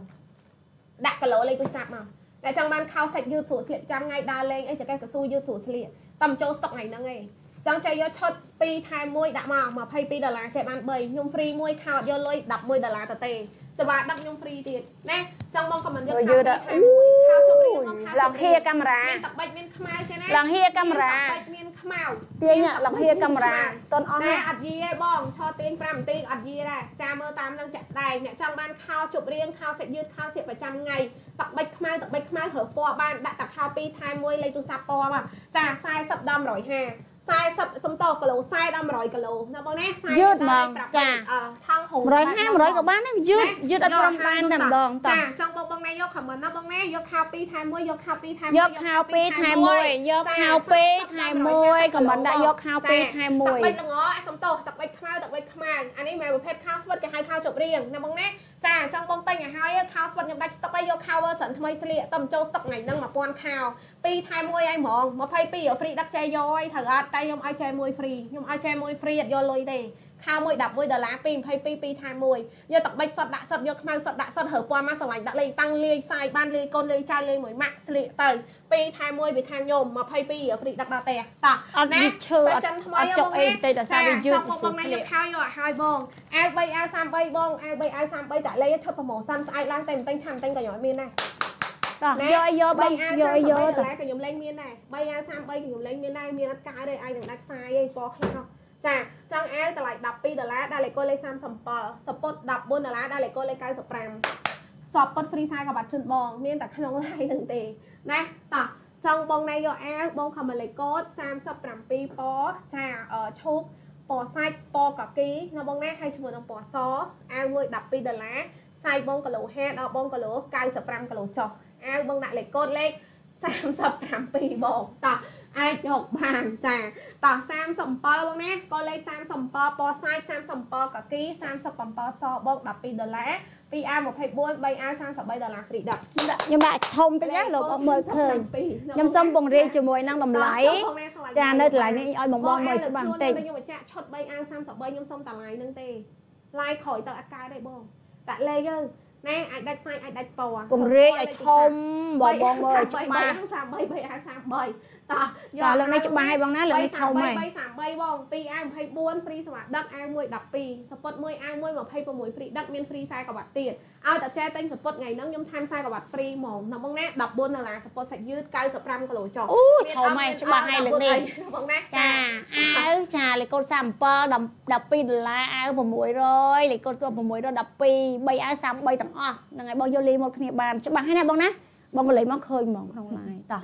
ដាក់គីឡូលេខទូរស័ព្ទមកតែចង់បានខោសាច់យឺតស្រួលស្លៀកចាំថ្ងៃដើរលេងអីចកេះកស៊ូយឺតស្រួលស្លៀកតាមចូលស្តុកថ្ងៃហ្នឹងឯង ចង់ចៃយកឈុត2ថែម1ដាក់មក22ដុល្លារចេះបាន3ខ្ញុំហ្វ្រីមួយខោអត់យកលុយ11ដុល្លារទៅទេសេវាដឹកខ្ញុំហ្វ្រីទៀតណាចង់បងខមមិនយកយឺខោត2ថែម1ខោជប់រៀងមកខោឡងហៀកាមេរ៉ាមានតបិចមានខ្មៅចេះណាឡងហៀកាមេរ៉ាមានតបិចមានខ្មៅទាញឡងហៀកាមេរ៉ាតនអស់ណែណាអត់យីទេបងឆោតទាញ5នាទីអត់យីដែរចាមើលតាមនឹងចាក់ស្ដែងអ្នកចង់បានខោជប់រៀងខោសាច់យឺតខោសៀកប្រចាំថ្ងៃតបិចខ្មៅតបិចខ្មៅរើពណ៌បានដាក់តែខោ2ថែម1លេខទូរស័ព្ទពណ៌មកចា40ដល់150 40សំតគីឡូ40ដល់100គីឡូណាបងណា40យឺតហ្មងចាអឺថងហូត150 100ក៏បានដែរយឺតយឺតអត់ព្រមបានតែម្ដងតោះចាចង់បងបងណាយកខមមិនណាបងណាយកខោ2ថែម1យកខោ2ថែមយកខោពីរថែមមួយយកខោពីរថែមមួយក៏មិនដាក់យកខោពីរថែមមួយតបិចល្ងអសំតោតបិចខ្មៅតបិចខ្មៅអានេះមិនប្រភេទខោស្វិតគេហៅខោជប់រៀងណាបងណា ចាចង់បងតែងឲ្យហើយខោស្វិតខ្ញុំដាច់ស្តុកឲ្យយកខោ version ថ្មីស្លៀកតំចូលស្តុកថ្ងៃហ្នឹង1000ខោ2ថែមមួយឲ្យហ្មង22 free ដឹកចែកយកឲ្យត្រូវអត់តែខ្ញុំឲ្យចែកមួយ free ខ្ញុំឲ្យចែកមួយ free អត់យកលុយទេ ខោមួយ11ដុល្លារ2 22 2ថែមមួយយកតបិចសុតដាក់សុតយកខ្មៅសុតដាក់សុតហើពណ៌មកស្រឡាញ់ដាក់លេខតាំងលាយសាយបានលាយកូនលាយចៅលាយមួយម៉ាក់ស្លៀកទៅ2ថែមមួយពីថែមខ្ញុំ22 free ដឹកដល់ផ្ទះតោះអត់វាឈើអត់ fashion ថ្មីអត់ចុកអីទេតែសារវាយឺតបងបងណាយកខោយកឲ្យហើយបងអាវ3អាវ33បងអាវ3អាវ33តាក់លេខឈុតប្រម៉ូសិនស្អែកឡើងតែមិនទិញឆាំទិញក៏ខ្ញុំអត់មានដែរតោះយកឲ្យយកបងយកឲ្យយកទៅតែខ្ញុំលេងមានដែរ3អាវ33ខ្ញុំលេងមានដែរមានអត់កើទេអាយនឹងដាច់ខ្សែឯងពណ៌ខ្លះ ចាចង់អាវតម្លៃ12ដុល្លារដាក់លេខកូដលេខ37សពុត14ដុល្លារដាក់លេខកូដលេខ95សពពុតហ្វ្រីសាយក៏បាត់ជូនបង មានតែក្នុងឡាយនឹងទេណាតោះចង់បងណៃយកអាវបងខមលេខកូដ37ពចាអឺឈូកពណ៌សាច់ពណ៌កាគីនៅបងណាឲ្យជាមួយនឹងពណ៌សអាវមួយ12ដុល្លារសាយបងគីឡូ50ដល់បងគីឡូ95គីឡូចុះអាវបងដាក់លេខកូដលេខ37បងតោះ អាចយកបានចាតោះ37បងណាក៏លេខ37ពណ៌សាច់37កាគី37សបង12ដុល្លារ 2A24 3A33 ដុល្លារ free 10ខ្ញុំដាក់ខ្ញុំដាក់ធំតិចណាលោកអត់មើលឃើញខ្ញុំសុំបង្រៀនជាមួយនឹងតម្លៃចានៅតម្លៃនេះឲ្យបងបងមើលច្បាស់បន្តិចខ្ញុំបញ្ជាក់ឈុត3អាវ33 ខ្ញុំសុំតម្លៃហ្នឹងទេឡាយក្រោយទៅអត់កើតទេបងដាក់លេខទៅណែអាចដាច់សាច់អាចដាច់ពណ៌ពង្រាយឲ្យធំបងបងមើលច្បាស់33 3 33តោះតើលើកនេះច្បាស់ហើយបងណាលើកនេះធំហើយ333បង2អាវ24 free សម្រាប់ដឹកអាវមួយ12សពុតមួយអាវមួយ26 free ដឹកមាន free 40កវ៉ាត់ទៀតឲ្យតែចេះទិញសពុតថ្ងៃហ្នឹងខ្ញុំថែម40កវ៉ាត់ free ហ្មងណាបងណា14ដុល្លារសពុតសាច់យឺត95គីឡូចុះអូធំហើយច្បាស់ហើយលើកនេះបងណាចាអាវចាលេខកូដ37 12ដុល្លារអាវ600លេខកូដស្ទប់612 3អាវ33ទាំងអស់ហ្នឹងហើយបងយកលេខមកគ្នាបានច្បាស់ហើយណាបងណា បងក៏លេខមកឃើញហ្មងក្នុង line តោះ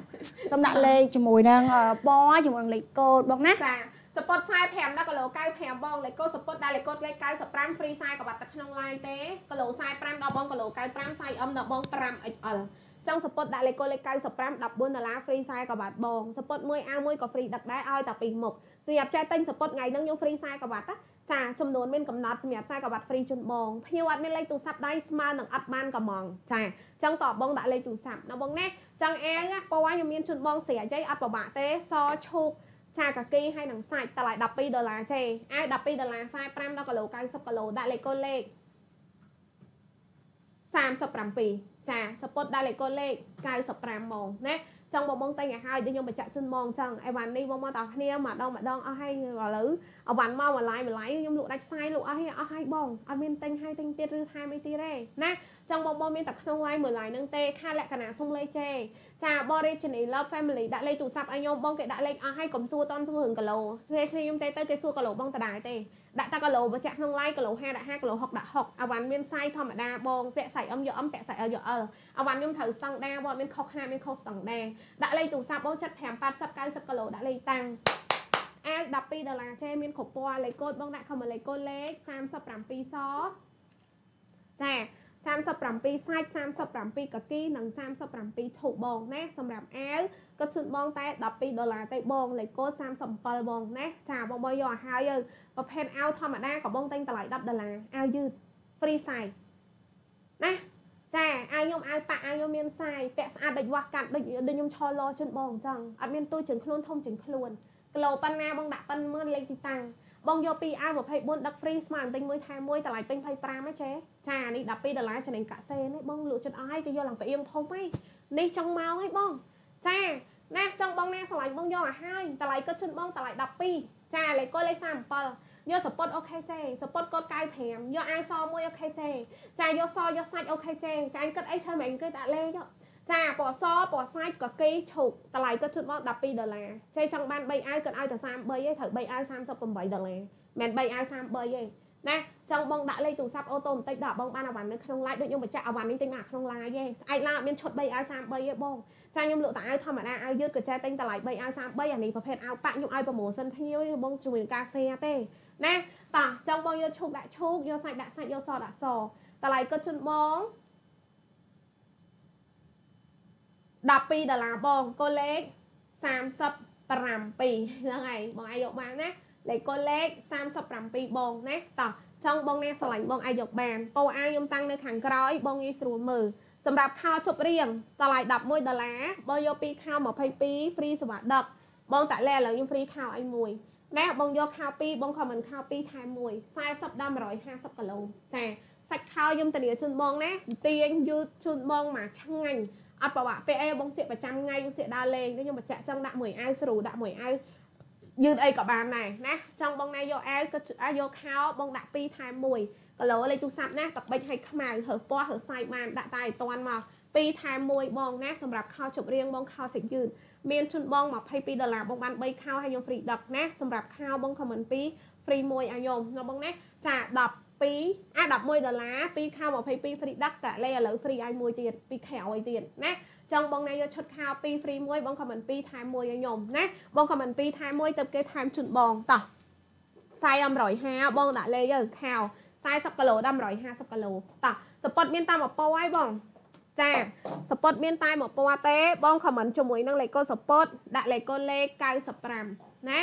សូមដាក់លេខជាមួយនឹងពណ៌ជាមួយនឹងលេខកូដបងណាចាសពុត45ដល់គីឡូ95បងលេខកូដសពុតដល់លេខកូដលេខ95 free 40កវ៉ាត់ទៅក្នុង line ទេគីឡូ45ដល់បងគីឡូ95 size M ដល់បង 5XL ចង់សពុតដាក់លេខកូដលេខ95 14ដុល្លារ free 40កវ៉ាត់បងសពុតមួយអាវមួយក៏ free ដឹកដែរឲ្យតែពីរមុខសម្រាប់ចែកទិញសពុតថ្ងៃហ្នឹងខ្ញុំ free 40កវ៉ាត់ណាចាចំនួនមានកំណត់សម្រាប់40កវ៉ាត់ free ជូនបងភ្ញៀវអត់មានលេខទូរស័ព្ទដៃស្មើនឹងអត់បានកំងចា ចឹងតបងដាក់លេខទូរស័ព្ទណាបងណាចឹងអែងពណ៌ខ្ញុំមានជូនបងស្រាចៃអត់ពិបាកទេសឈូកចាកាគីហើយនឹងសាច់តម្លៃ12ដុល្លារចេអាវ12ដុល្លារ45ដល់គីឡូ90គីឡូដាក់លេខកូដលេខ37ចាសពុតដាក់លេខកូដលេខ95ហ្មងណា ចឹងបងបងតែងឲ្យហើយដូចខ្ញុំបញ្ជាក់ជូនបងចឹងអីវ៉ាន់នេះបងមកតោះគ្នាម្ដងម្ដងអស់ហើយឥឡូវអវ៉ាន់មកមួយឡាយមួយឡាយខ្ញុំលក់ដាច់ផ្សាយលក់អស់ហើយអស់ហើយបងអត់មានទិញហើយទិញទៀតឬថែមអីទៀតទេណាចឹងបងបងមានតែក្នុងឡាយមួយឡាយហ្នឹងទេខាលក្ខណៈសុំលេខចេចាបរិជនី Love Family ដាក់លេខទូរស័ព្ទឲ្យខ្ញុំបងគេដាក់លេខអស់ហើយកុំសួរតន់សួររឿងគីឡូគេគ្នាខ្ញុំទេទៅគេសួរគីឡូបងតដែរទេ ដាក់តែគីឡូបញ្ជាក់ក្នុងឡាយគីឡូ5ដាក់5គីឡូ6ដាក់6អាវ៉ាន់មានសាយធម្មតាបងពាក់សាយអឹមយកអឹមពាក់សាយអលយកអលអាវ៉ាន់ខ្ញុំត្រូវស្តង់ដាបងអត់មានខុសខ្នាតមានខុសស្តង់ដាដាក់លេខទូរស័ព្ទបង75 80 90គីឡូដាក់លេខតាំងអាវ12ដុល្លារចេមានគ្រប់ពណ៌លេខកូដបងដាក់ខមលេខកូដលេខ37សចា 37សាច់37កាគីនិង37ឈូកបងណាសម្រាប់អាវក៏ជូនបងតែ12ដុល្លារទេបងលេខកូដ37បងណាចាបងបងយកឲ្យហើយប្រភេទអាវធម្មតាក៏បងតែងតម្លៃ10ដុល្លារអាវយឺត free size ណាចាអាវខ្ញុំអាវប៉ាអាវខ្ញុំមានសាយពាក់ស្អាតដូចវាស់កាត់ដូចដូចខ្ញុំឆលជូនបងអញ្ចឹងអត់មានទូជើងខ្លួនធំជាងខ្លួនគីឡូប៉ុណ្ណាបងដាក់ប៉ុណ្មើលលេខទីតាំង បងយកពីអាវ24ដឹក free ស្មើទិញមួយថែមមួយតម្លៃទិញ25ហ៎ចេចានេះ12ដុល្លារចំណេញកាក់សេនេះបងលក់ចិត្តអស់ហើយគេយកឡើងផ្អៀងធំហីនេះចង់មកហីបងចាណាចង់បងណាឆ្លាញ់បងយកឲ្យហើយតម្លៃគាត់ជូនបងតម្លៃ12ចាលេខកូដលេខ37យកសពតអូខេចេសពតកូដ95យកអាវសមួយអូខេចេចាយកសយកសាច់អូខេចេចាអញគិតអីឈើមិនគេដាក់លេខ ចាពណ៌សពណ៌សាច់ក៏គេឈប់តម្លៃគាត់ជូនបង12ដុល្លារចេចង់បាន3អាវគាត់ឲ្យតែ33ឯងត្រូវ3អាវ38ដុល្លារមិន3អាវ33ឯងណាចង់បងដាក់លេខទូរស័ព្ទអូតូបន្តិចដល់បងបានអាវ៉ាន់នៅក្នុង live ដូចខ្ញុំបញ្ជាក់អាវ៉ាន់នេះទិញមកក្នុង live ទេស្អែកឡើងអត់មានឈុត3អាវ33ទេបងចាខ្ញុំលក់តែអាវធម្មតាអាវយឺតក៏ចេះទិញតម្លៃ3អាវ33អានេះប្រភេទអាវប៉ាក់ខ្ញុំឲ្យប្រម៉ូសិនភ្ញៀវបងជួយនឹងការ share ទេណាតោះចង់បងយកឈូកដាក់ឈូកយកសាច់ដាក់សាច់យកសដាក់សតម្លៃគាត់ជូនបង 12ដុល្លារបងកូលេខ37ហ្នឹងហើយបងអាយយកបានណាលេខកូលេខ37បងណាតោះចង់បងណាស្រឡាញ់បងអាយយកបានពោអាយខ្ញុំតាំងនៅខាងក្រោយបងងាយស្រួលមើលសម្រាប់ខោជប់រៀងតម្លៃ11ដុល្លារបងយកពីខោ22 free សេវាដឹកបងតាក់លែឥឡូវខ្ញុំ free ខោអីមួយណែបងយកខោ2បងខមមិនខោ2ថែម1 40ដល់150គីឡូចាសាច់ខោខ្ញុំធានាជូនបងណាទាញយឺតជូនបងមកឆ្ងាញ់ អត់ប្រវាក់ពេលអីបងសៀកប្រចាំថ្ងៃខ្ញុំសៀកដើរលេងខ្ញុំបញ្ជាក់ចឹងដាក់មួយអាវស្រូដាក់មួយអាវយឺតអីក៏បានដែរណាចង់បងណាយកអាវក៏យកខោបងដាក់2ថែម1គីឡូលេខទូរស័ព្ទណាតបិចឲ្យខ្មៅហើពណ៌ហើសាយបានដាក់តែឲ្យតាន់មក2ថែម1បងណាសម្រាប់ខោជប់រៀងបងខោសាច់យឺតមានជូនបង22ដុល្លារបងបាន3ខោឲ្យខ្ញុំ free ដឹកណាសម្រាប់ខោបង comment 2 free 1ឲ្យខ្ញុំណាបងណាចា10 2អា11ដុល្លារ2ខោ22 free ដឹកតាលេឥឡូវ free ឲ្យមួយទៀតពីក្រោយទៀតណាចង់បងណាយកឈុតខោ2 free 1បង comment 2ថែម1ឲ្យខ្ញុំណាបង comment 2ថែម1ទៅគេថែមជូនបងតោះខ្សែ150បងដាក់លេទៅខោ40គីឡូដល់150គីឡូតោះសពតមានតាម1ពណ៌ហើយបងចាសពតមានតែមួយពណ៌ទេបងខមមិនជាមួយនឹងលេខកូដសពតដាក់លេខកូដលេខ95ណា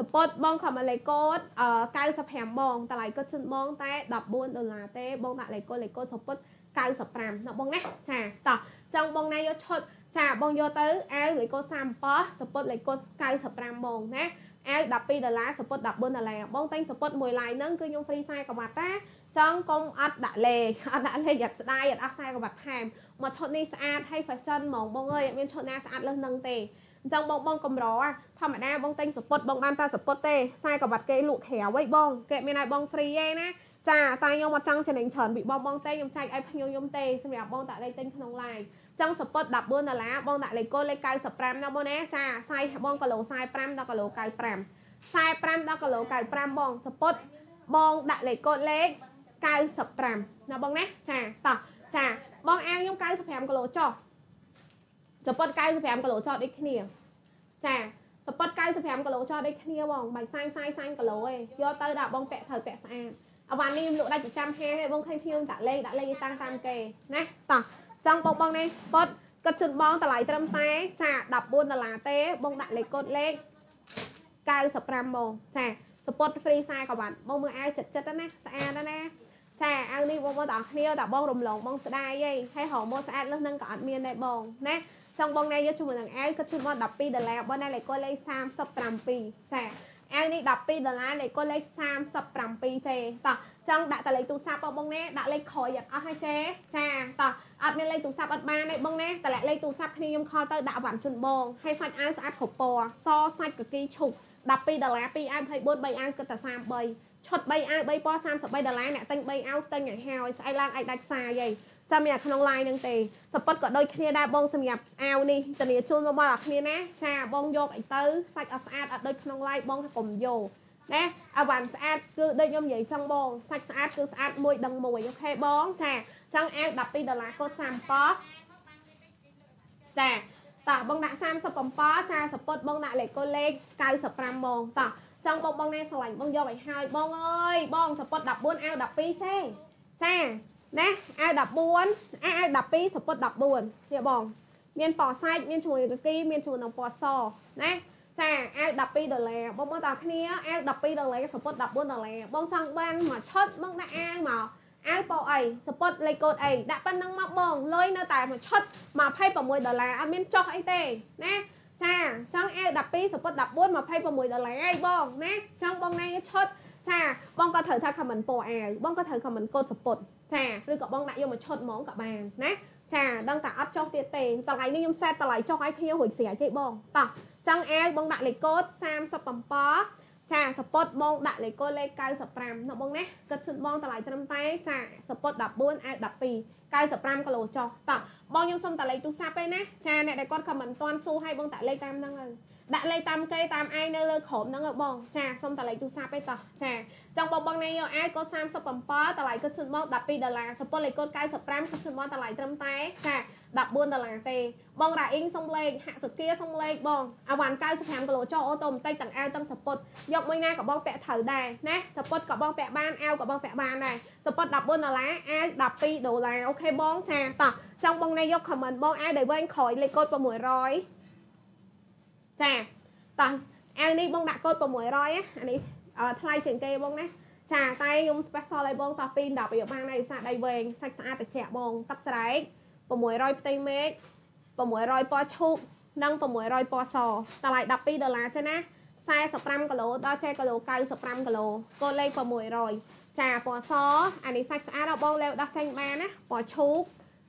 សពតបងខមលេខកូដ95បងតម្លៃកូដជូនបងតែ14ដុល្លារទេបងដាក់លេខកូដលេខកូដសពត95ណាបងណាចាតោះចង់បងណាយកឈុតចាបងយកទៅអាវលេខកូដ37សពុតលេខកូដ95ម៉ោងណាអាវ12ដុល្លារសពុត14ដុល្លារបងតែងសពុតមួយឡាយហ្នឹងគឺខ្ញុំហ្វ្រីខ្សែក្បាត់តាចង់កុំអត់ដាក់លេខអត់ដាក់លេខយ៉ាត់ស្ដាយអត់អស់ខ្សែក្បាត់ថែមមកឈុតនេះស្អាតហើយ fashion ហ្មងបងអើយអត់មានឈុតណាស្អាតលើសនឹងទេ អញ្ចឹងបងបងកម្រធម្មតាបងតែងសពុតបងបានតែសពុតទេខ្សែក្បាត់គេលក់ក្រៅវិញបងគេមានឲ្យបង free ឯណាចាតែខ្ញុំអត់ចង់ចំណេញច្រើនពីបងបងទេខ្ញុំចែកឲ្យភ្ញៀវខ្ញុំទេសម្រាប់បងតាលេខទិញក្នុង live ចឹងសពត14ដុល្លារបងដាក់លេខកូដលេខ95ណាបងណាចាខ្សែបងគីឡូ45ដល់គីឡូ95 45ដល់គីឡូ95បងសពតបងដាក់លេខកូដលេខ95ណាបងណាចាតោះចាបងអាវខ្ញុំ95គីឡូចុះ សពត95គីឡូចុះដូចគ្នាចាសពត95គីឡូចុះដូចគ្នាបងបាយសាញ់សាយសាញ់គីឡូឯងយកទៅដាក់បងពាក់ត្រូវពាក់ស្អាតអវ៉ាន់នេះខ្ញុំលក់ដាច់ប្រចាំហាងឯងបងឃើញភ្ញៀវដាក់លេខដាក់លេខតាំងតាមគេណាតោះចង់បងបងនេះពតគិតជូនបងតម្លៃត្រឹមតែចា14ដុល្លារទេបងដាក់លេខកូដលេខ95ម៉ោងចាសពតហ្វ្រីខ្សែក៏បានបងមើលអាវចិត្តចិត្តណាស្អាតណាចាអាវនេះបងបងទាំងគ្នាតែបងរំលងបងស្ដាយហីហើយហៅមកស្អាតលើសនឹងក៏អត់មានដែរបងណា ចង់បងណែយកជាមួយនឹងអាវគិតជូនបង12ដុល្លារបងណែលេខកូដលេខ37ចាអាវនេះ12ដុល្លារលេខកូដលេខ37ចេតោះចង់ដាក់តលេខទូរស័ព្ទបងណាដាក់លេខក្រោយអត់អស់ហើយចេចាតោះអត់មានលេខទូរស័ព្ទអត់បានទេបងណាតលាក់លេខទូរស័ព្ទគ្នាខ្ញុំខលទៅដាក់វ៉ាន់ជូនបងហើយសាច់អាវស្អាតគ្រប់ពណ៌សសាច់កគីឈុក12ដុល្លារ2អាវ24 3អាវគិតតែ33ឈុត3អាវ3ពណ៌33ដុល្លារអ្នកទិញ3អាវទិញឲ្យហើយស្អែកឡើងអាចដាច់ខ្សែហី ចាំមានក្នុង line ហ្នឹងទេសពតក៏ដូចគ្នាដែរបងសម្រាប់អាវនេះធានាជូនមកដល់គ្នាណាចាបងយកអីទៅសាច់អត់ស្អាតអត់ដូចក្នុង line បងថាកុំយកណាអាវ៉ាន់ស្អាតគឺដូចខ្ញុំនិយាយចឹងបងសាច់ស្អាតគឺស្អាតមួយដឹងមួយអូខេបងចាចឹងអាវ12ដុល្លារកូដ37ចាតោះបងដាក់37ចាសពុតបងដាក់លេខកូដលេខ95ម៉ោងតោះចង់បងបងណែស្រឡាញ់បងយកឲ្យហើយបងអើយបងសពុត14អាវ12ចេចា ណាអាវ14អាវ12សពុត14នេះបង មានពណ៌សាច់មានជាមួយកគីមានជាមួយនឹងពណ៌សណាចាអាវ12ដុល្លារបងមកតគ្នាអាវ12ដុល្លារសពុត14ដុល្លារបងចង់បានមួយឈុតបងដាក់អាវមកអាវពោអីសពុតលេខកូដអីដាក់ប៉ុណ្ណឹងមកបងលុយនៅតែមួយឈុត26ដុល្លារអត់មានចុះអីទេណាចាចង់អាវ12សពុត14 26ដុល្លារអីបងណាចង់បងណៃឈុតចាបងក៏ត្រូវថា comment ពណ៌អាវបងក៏ត្រូវ comment កូដសពុត ចាឬក៏បងដាក់យកមកឈុតហ្មងក៏បានណាចាដឹងតែអត់ចុះទៀតទេតម្លៃនេះខ្ញុំសេតតម្លៃចុះឲ្យភ្ញៀវរួចស្រាយទេបងតោះចង់អាវបងដាក់លេខកូដ37ចាសពុតបងដាក់លេខកូដលេខ95នៅបងណាគិតជូនបងតម្លៃត្រឹមតែចាសពុត14អាវ12 95គីឡូចុះតោះបងខ្ញុំសុំតលេខទូរស័ព្ទឯណាចាអ្នកដែលគាត់ខមមិនទាន់សួរឲ្យបងតាលេខតាមហ្នឹងហើយ ដាក់លេខតាមគេតាមឯងនៅលើក្រុមហ្នឹងបងចាសុំតលេខទូរស័ព្ទឯតោះចាចង់បងបងនេះយកអាយកូដ37តម្លៃគិតជូនបង12ដុល្លារសពុលលេខកូដ95គិតជូនបងតម្លៃត្រឹមតែចា14ដុល្លារទេបងរ៉ាអ៊ីងសុំលេខហាក់សគាសុំលេខបងអាវ៉ាន់95គីឡូចុះអូតូបន្តិចទាំងអាវទាំងសពុតយកមួយណាក៏បងពាក់ត្រូវដែរណាសពុតក៏បងពាក់បានអាវក៏បងពាក់បានដែរសពុត14ដុល្លារអាវ12ដុល្លារអូខេបងចាតោះចង់បងនេះយក comment បងអាវដែលវែងក្រោយលេខកូដ600 ចាតោះអាវនេះបងដាក់កូដ600អានេះថ្លៃជាងគេបងណាចាតែខ្ញុំ special ឲ្យបងតោះពី10វាបានហើយសាដៃវែងសាច់ស្អាតត្រជាក់បងទឹកស្រែក600ផ្ទៃមេឃ600ពណ៌ឈូកនិង600ពណ៌សតម្លៃ12ដុល្លារចេះណា45គីឡូដល់ចេះគីឡូ95គីឡូកូដលេខ600ចាពណ៌សអានេះសាច់ស្អាតដល់បងលេវដោះចេញបានណាពណ៌ឈូក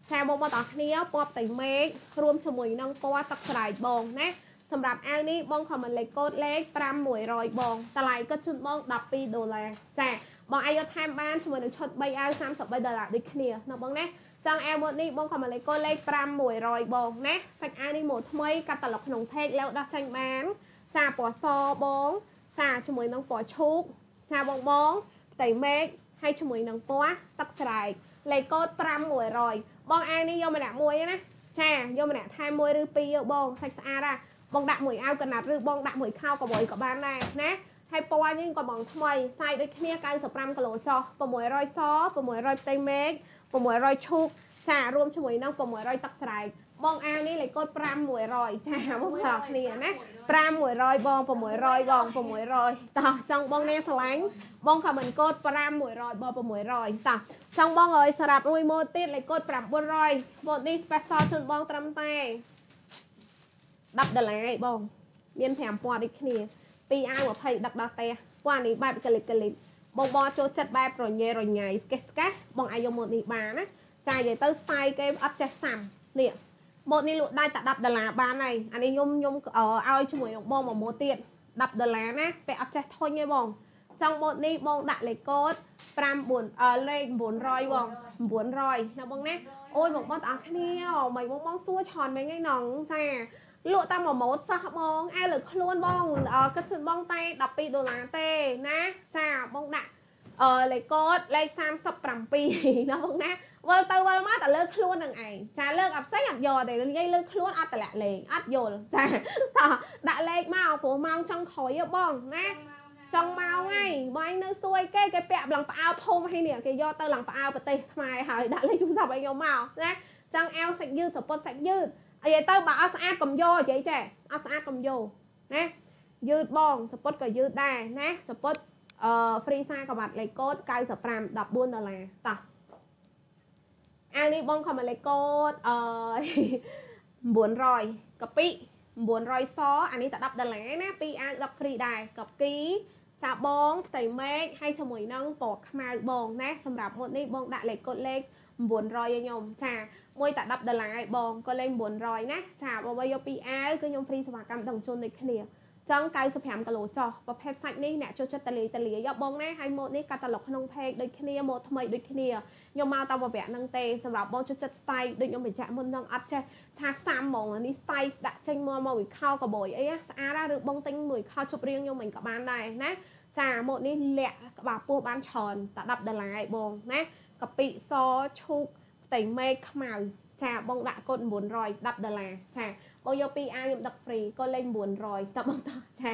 ឆាបងបងទាំងគ្នាពណ៌ផ្ទៃមេឃរួមជាមួយនឹងពណ៌ទឹកស្រែកបងណា សម្រាប់អាវនេះបងខមមិនលេខកូដលេខ5100បងតម្លៃគាត់ជូនបង12ដុល្លារចាបងអាចយកថែមបានជាមួយនឹងឈុត3អាវ33ដុល្លារដូចគ្នាណាបងណាចង់អាវម៉ូតនេះបងខមលេខកូដលេខ5100បងណាសាច់អាវនេះម៉ូតថ្មីកាត់តឡុកក្នុងផេកលើដោះចាញ់បានចាពណ៌សបងចាជាមួយនឹងពណ៌ឈូកចាបងបងផ្ទៃមេឃហើយជាមួយនឹងពណ៌ទឹកស្រែកលេខកូដ5100បងអាវនេះយកម្នាក់មួយណាចាយកម្នាក់ថែមមួយឬពីរបងសាច់ស្អាតណា បងដាក់មួយអាវកណាត់ឬបងដាក់មួយខោក៏មួយក៏បានដែរណាហើយពណ៌នេះក៏បងថ្មីសាយដូចគ្នា95គីឡូចុះ600ស600ផ្ទៃមេឃ600ឈូកចារួមជាមួយនឹង600ទឹកស្រែកបងអាវនេះលេខកូដ5100ចាបងប្រុសគ្នាណា5100បង600បង600តោះចង់បងនេះស្រឡាញ់បងខមមិនកូដ5100បង600តោះចង់បងឲ្យសម្រាប់មួយម៉ូតទៀតលេខកូដ900ម៉ូតនេះ special ជូនបងត្រឹមតែ 10ដុល្លារឯងបង មាន5ពណ៌ដូចគ្នា2អាវ20ដឹកដល់ផ្ទះពណ៌នេះបែបកលិបកលិបបងបងចូលចិត្តបែបរញ៉េរញ៉ៃស្កេះស្កេះបងអាចយកម៉ូតនេះបានណាចានិយាយទៅស្ទាយគេអត់ចេះសាំនេះម៉ូតនេះលក់ដាច់តែ10ដុល្លារបានហើយអានេះខ្ញុំខ្ញុំឲ្យជាមួយនឹងបងមួយម៉ូតទៀត10ដុល្លារណាពេលអត់ចេះធុញទេបងចង់ម៉ូតនេះបងដាក់លេខកូដ54អឺលេខ900បង900ណាបងណាអូយបងបងទាំងអស់គ្នាមិនបងបងសួរច្រើនមែនហ្នឹងណងចា លក់តាមមួយម៉ូតសោះបងអែលើខ្លួនបងគិតជូនបងតែ12ដុល្លារទេណាចាបងដាក់អឺលេខកូដលេខ37ណាបងណាវិលទៅវិលមកតែលើខ្លួននឹងឯងចាលើកអាផ្សេងអត់យកទេនិយាយលើខ្លួនអត់តម្លាក់លេងអត់យល់ចាតោះដាក់លេខមកព្រោះម៉ោងចង់ក្រោយបងណាចង់មកហើយបងឯងនៅសួយគេគេពាក់ឡើងផ្អើភូមិឲ្យនេះគេយកទៅឡើងផ្អើប្រទេសខ្មែរហើយដាក់លេខទូរស័ព្ទឲ្យខ្ញុំមកណាចង់អាវសាច់យឺតសពត់សាច់យឺត អីទៅបើអត់ស្អាតកំយកនិយាយចេះអត់ស្អាតកំយកណាយឺតបងសពត់ក៏យឺតដែរណាសពត់អឺ free size ក៏បាត់លេខកូដ95 14ដុល្លារតោះអាវនេះបងខំលេខកូដអឺ900កាពិ900សអានេះតែ10ដុល្លារណាពីរអាវ10 free ដែរកាពីចាបងផ្ទៃមេឃហើយជាមួយនឹងពណ៌ខ្មៅបងណាសម្រាប់មុតនេះបងដាក់លេខកូដលេខ900ឲ្យខ្ញុំចា មួយតែ10ដុល្លារឲ្យបងក៏លេខ900ណាចាបើបើយកពីអាវគឺខ្ញុំហ្វ្រីសេវាកម្មដល់ជូនដូចគ្នាចង់95គីឡូចុះប្រភេទសាច់នេះអ្នកចូលចិត្តតលាយតលាយយកបងណាហើយម៉ូតនេះកាតាឡុកក្នុងផេកដូចគ្នាម៉ូតថ្មីដូចគ្នាខ្ញុំមកតាមវគ្គហ្នឹងទេសម្រាប់បងចូលចិត្ត style ដូចខ្ញុំបញ្ជាក់មុនហ្នឹងអត់ចេះថាសាំហ្មងនេះ style ដាក់ចេញមកមកវិខោកបយអីស្អាតឬបងទិញមួយខោជប់រៀងខ្ញុំមិនក៏បានដែរណាចាម៉ូតនេះលាក់ក្បាលពោះបានច្រើនតែ10ដុល្លារឯងបងណាកាពិសឈូក ផ្ទៃមេឃខ្មៅចាបងដាក់កូដ900 10ដុល្លារចាបងយកពីអាខ្ញុំដឹកហ្វ្រីក៏លេខ900តើបងតោះចា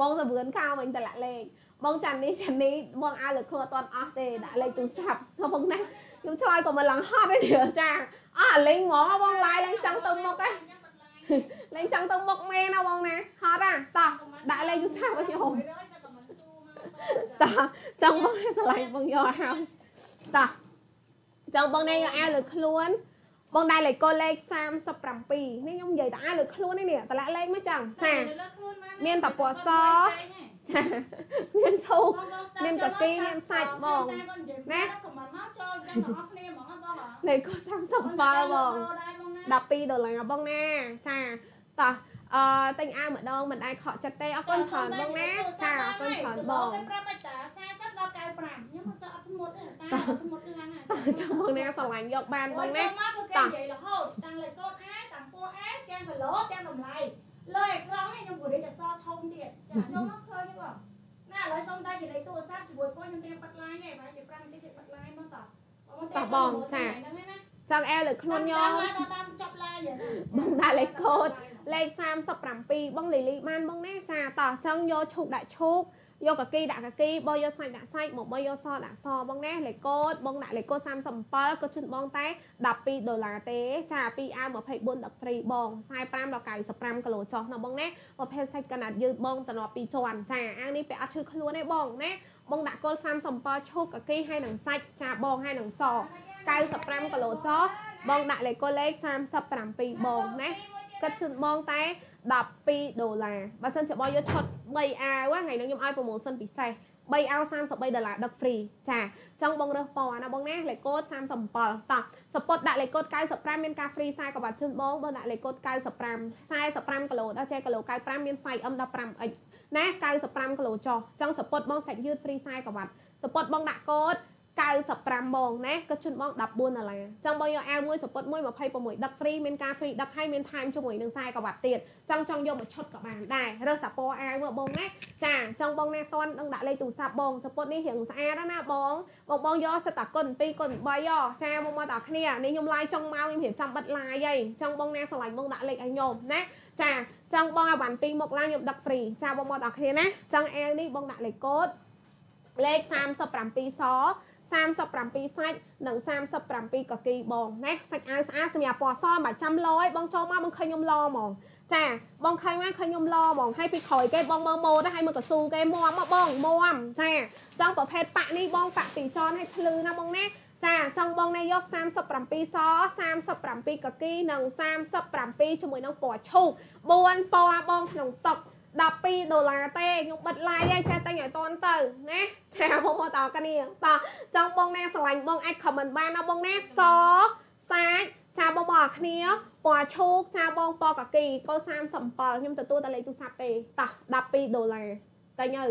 បងសរឿនកោវិញតលាក់លេខបងចាន់នេះចាន់នេះបងអាលើខ្លួនអត់ទាន់អស់ទេដាក់លេខទូរស័ព្ទទៅបងណាខ្ញុំឆ្លើយក៏មិនឡើងហត់ទេចាអស់លេងហ្មងបងឡាយលេងចង់ទៅមុខឯងលេងចង់ទៅមុខមែនណាបងណាហត់អាតោះដាក់លេខទូរស័ព្ទឲ្យខ្ញុំតោះចង់បងឆ្លាញ់បងយកហើយតោះ ចង់បងនេះយកអាលើខ្លួនបងដែរលេខកូលេខ37នេះខ្ញុំនិយាយតែអាលើខ្លួននេះតម្លាក់លេខមកចឹងចាមានតពណ៌សចាមានឈូកមានកគីមានសាច់បងណាលេខកូ37បង12ដុល្លារបងណាចាតោះអឺតែញអាវម្ដងមិនដែរខកចិត្តទេអរគុណច្រើនបងណាចាអរគុណច្រើនបងប្រាប់តែ40ដល់ 95ខ្ញុំមិនអត់ធ្មត់ទេតាអត់ធ្មត់ខ្លាំងណាស់ចាំបងណាស្រឡាញ់យកបានបងណាតោះនិយាយរហូតតាំងលេខកូដអាតាំងពណ៌អាទាំងគីឡូទាំងតម្លៃលើអេក្រង់នេះខ្ញុំពរិះអសធំទៀតចាចូលមកឃើញទេបងណាឥឡូវសុំតែជាលេខទូរស័ព្ទជាមួយបងខ្ញុំត្រៀមបិទ line ឯងប្រហែលជា5នាទីទៀតបិទ line មកតោះបងបងចាចាំអែលើខ្លួនខ្ញុំតាមចប់ line បងដាក់លេខកូដលេខ37បងលីលីបានបងណាចាតោះចង់យកឈូកដាក់ឈូក យកកាគីដាក់កាគីបងយកសាច់ដាក់សាច់មកបងយកសដាក់សបងណាលេខកូដបងដាក់លេខកូដ37ក៏ជិនបងតែ12ដុល្លារទេចា2អាវ24ដឹកហ្វ្រីបង45ដល់95គីឡូចុះណាបងណាប្រភេទសាច់កណាត់យឺតបងតំណពីជាន់ចាអាវនេះពាក់អត់ឈឺខ្លួនទេបងណាបងដាក់កូដ37ឈូកកាគីហើយនឹងសាច់ចាបងហើយនឹងស95គីឡូចុះបងដាក់លេខកូដលេខ37បងណាគិតជូនបងតែ 12ដុល្លារបើសិនជាបងយកឈុត3អាវថ្ងៃនេះខ្ញុំឲ្យ promotion ពិសេស3អាវ33ដុល្លារដឹក free ចាចង់បងរើសពណ៌ណាបងណាលេខកូដ37តោះសពតដាក់លេខកូដ95មានការ free ខ្សែក្បាត់ជូនបងបងដាក់លេខកូដ95 45គីឡូដល់ចេះគីឡូ95មាន size M15X ណា95គីឡូចុះចង់សពតបងសាច់យឺត free ខ្សែក្បាត់សពតបងដាក់កូដ95 ម៉ោងណាក៏ជូនបង14ដុល្លារចង់បងយកអាវមួយសពុតមួយ26ដឹកហ្វ្រីមានការហ្វ្រីដឹកហើយមានថែមជាមួយនឹងខ្សែក្បាត់ទៀតចង់ចង់យកមកឈុតក៏បានដែររើសតែពណ៌អាវមកបងណាចាចង់បងណាតន់នឹងដាក់លេខទូរស័ព្ទបងសពុតនេះរៀងស្អាតណាបងបងបងយកសិតតែគុណ2គុណ3ចាមកមកតែគ្នានេះខ្ញុំឡាយចង់មកខ្ញុំរៀបចំបិទឡាយហីចង់បងណាឆ្លាញ់បងដាក់លេខឲ្យខ្ញុំណាចាចង់បងឲ្យបាន2មុខឡើងខ្ញុំដឹកហ្វ្រីចាបងមកតែគ្នាណាចង់អាវនេះបងដាក់លេខកូដលេខ37ស 37សាច់និង37កគីបងណាសាច់អាវស្អាតសម្រាប់ពណ៌សបើចាំឡយបងចូលមកបងឃើញខ្ញុំឡហ្មងចាបងឃើញមកឃើញខ្ញុំឡហ្មងហើយពីក្រោយគេបងមើលម៉ូទៅហើយមើលកស៊ូគេមួមមកបងមួមចាចង់ប្រភេទប៉ាក់នេះបងប៉ាក់ពីរចនឲ្យភ្លឺណាបងណាចាចង់បងនេះយក37ស37កគីនិង37ជាមួយនឹងពណ៌ឈូក4ពណ៌បងក្នុងស្តុក 12ដុល្លារទេខ្ញុំបិទ live ហើយចេះតែឲ្យតន់ទៅណាចាបងមកតគ្នាតចង់បងណាស្រឡាញ់បងអាច comment បានណាបងណាសសាច់ចាបងបងគ្នាពណ៌ឈូកចាបងពណ៌កាគីកូ37ខ្ញុំទទួលតែលេខទូរស័ព្ទទេតោះ12ដុល្លារតែញើ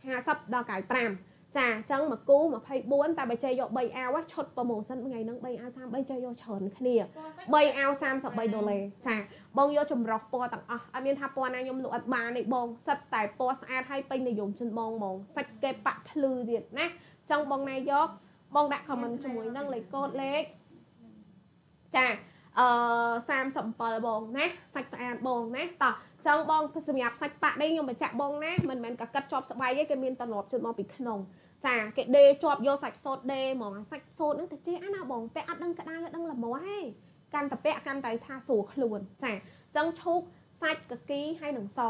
50ដល់95 ចាអញ្ចឹងមួយគូ24តែបើចេះយក3អាវឈុតប្រម៉ូសិនថ្ងៃហ្នឹង3អាវ33ចេះយកច្រើនគ្នា3អាវ33ដុល្លារចាបងយកចម្រោះពណ៌ទាំងអស់អត់មានថាពណ៌ណាខ្ញុំលក់អត់បានទេបងសិតតែពណ៌ស្អាតហើយពេញនិយមជិនបងហ្មងសាច់គេបាក់ភ្លឺទៀតណាចង់បងណាយកបងដាក់ comment ជាមួយនឹងលេខកូដលេខចាអឺ37បងណាសាច់ស្អាតបងណាតោះចឹងបងសម្រាប់សាច់ប៉ាក់នេះខ្ញុំបញ្ជាក់បងណាមិនមែនកកិតជាប់ស្បែកទេគេមានតំណប់ជូនមកពីក្នុង ចាគេដេជាប់យកសាច់សូត្រដេហ្មងសាច់សូត្រហ្នឹងទៅជេអាណាបងពាក់អត់ដឹងក្តៅអត់ដឹងល្មមហេកាន់តែពាក់កាន់តែថាស្រួលខ្លួនចាចឹងឈូកសាច់កគីហើយនឹងស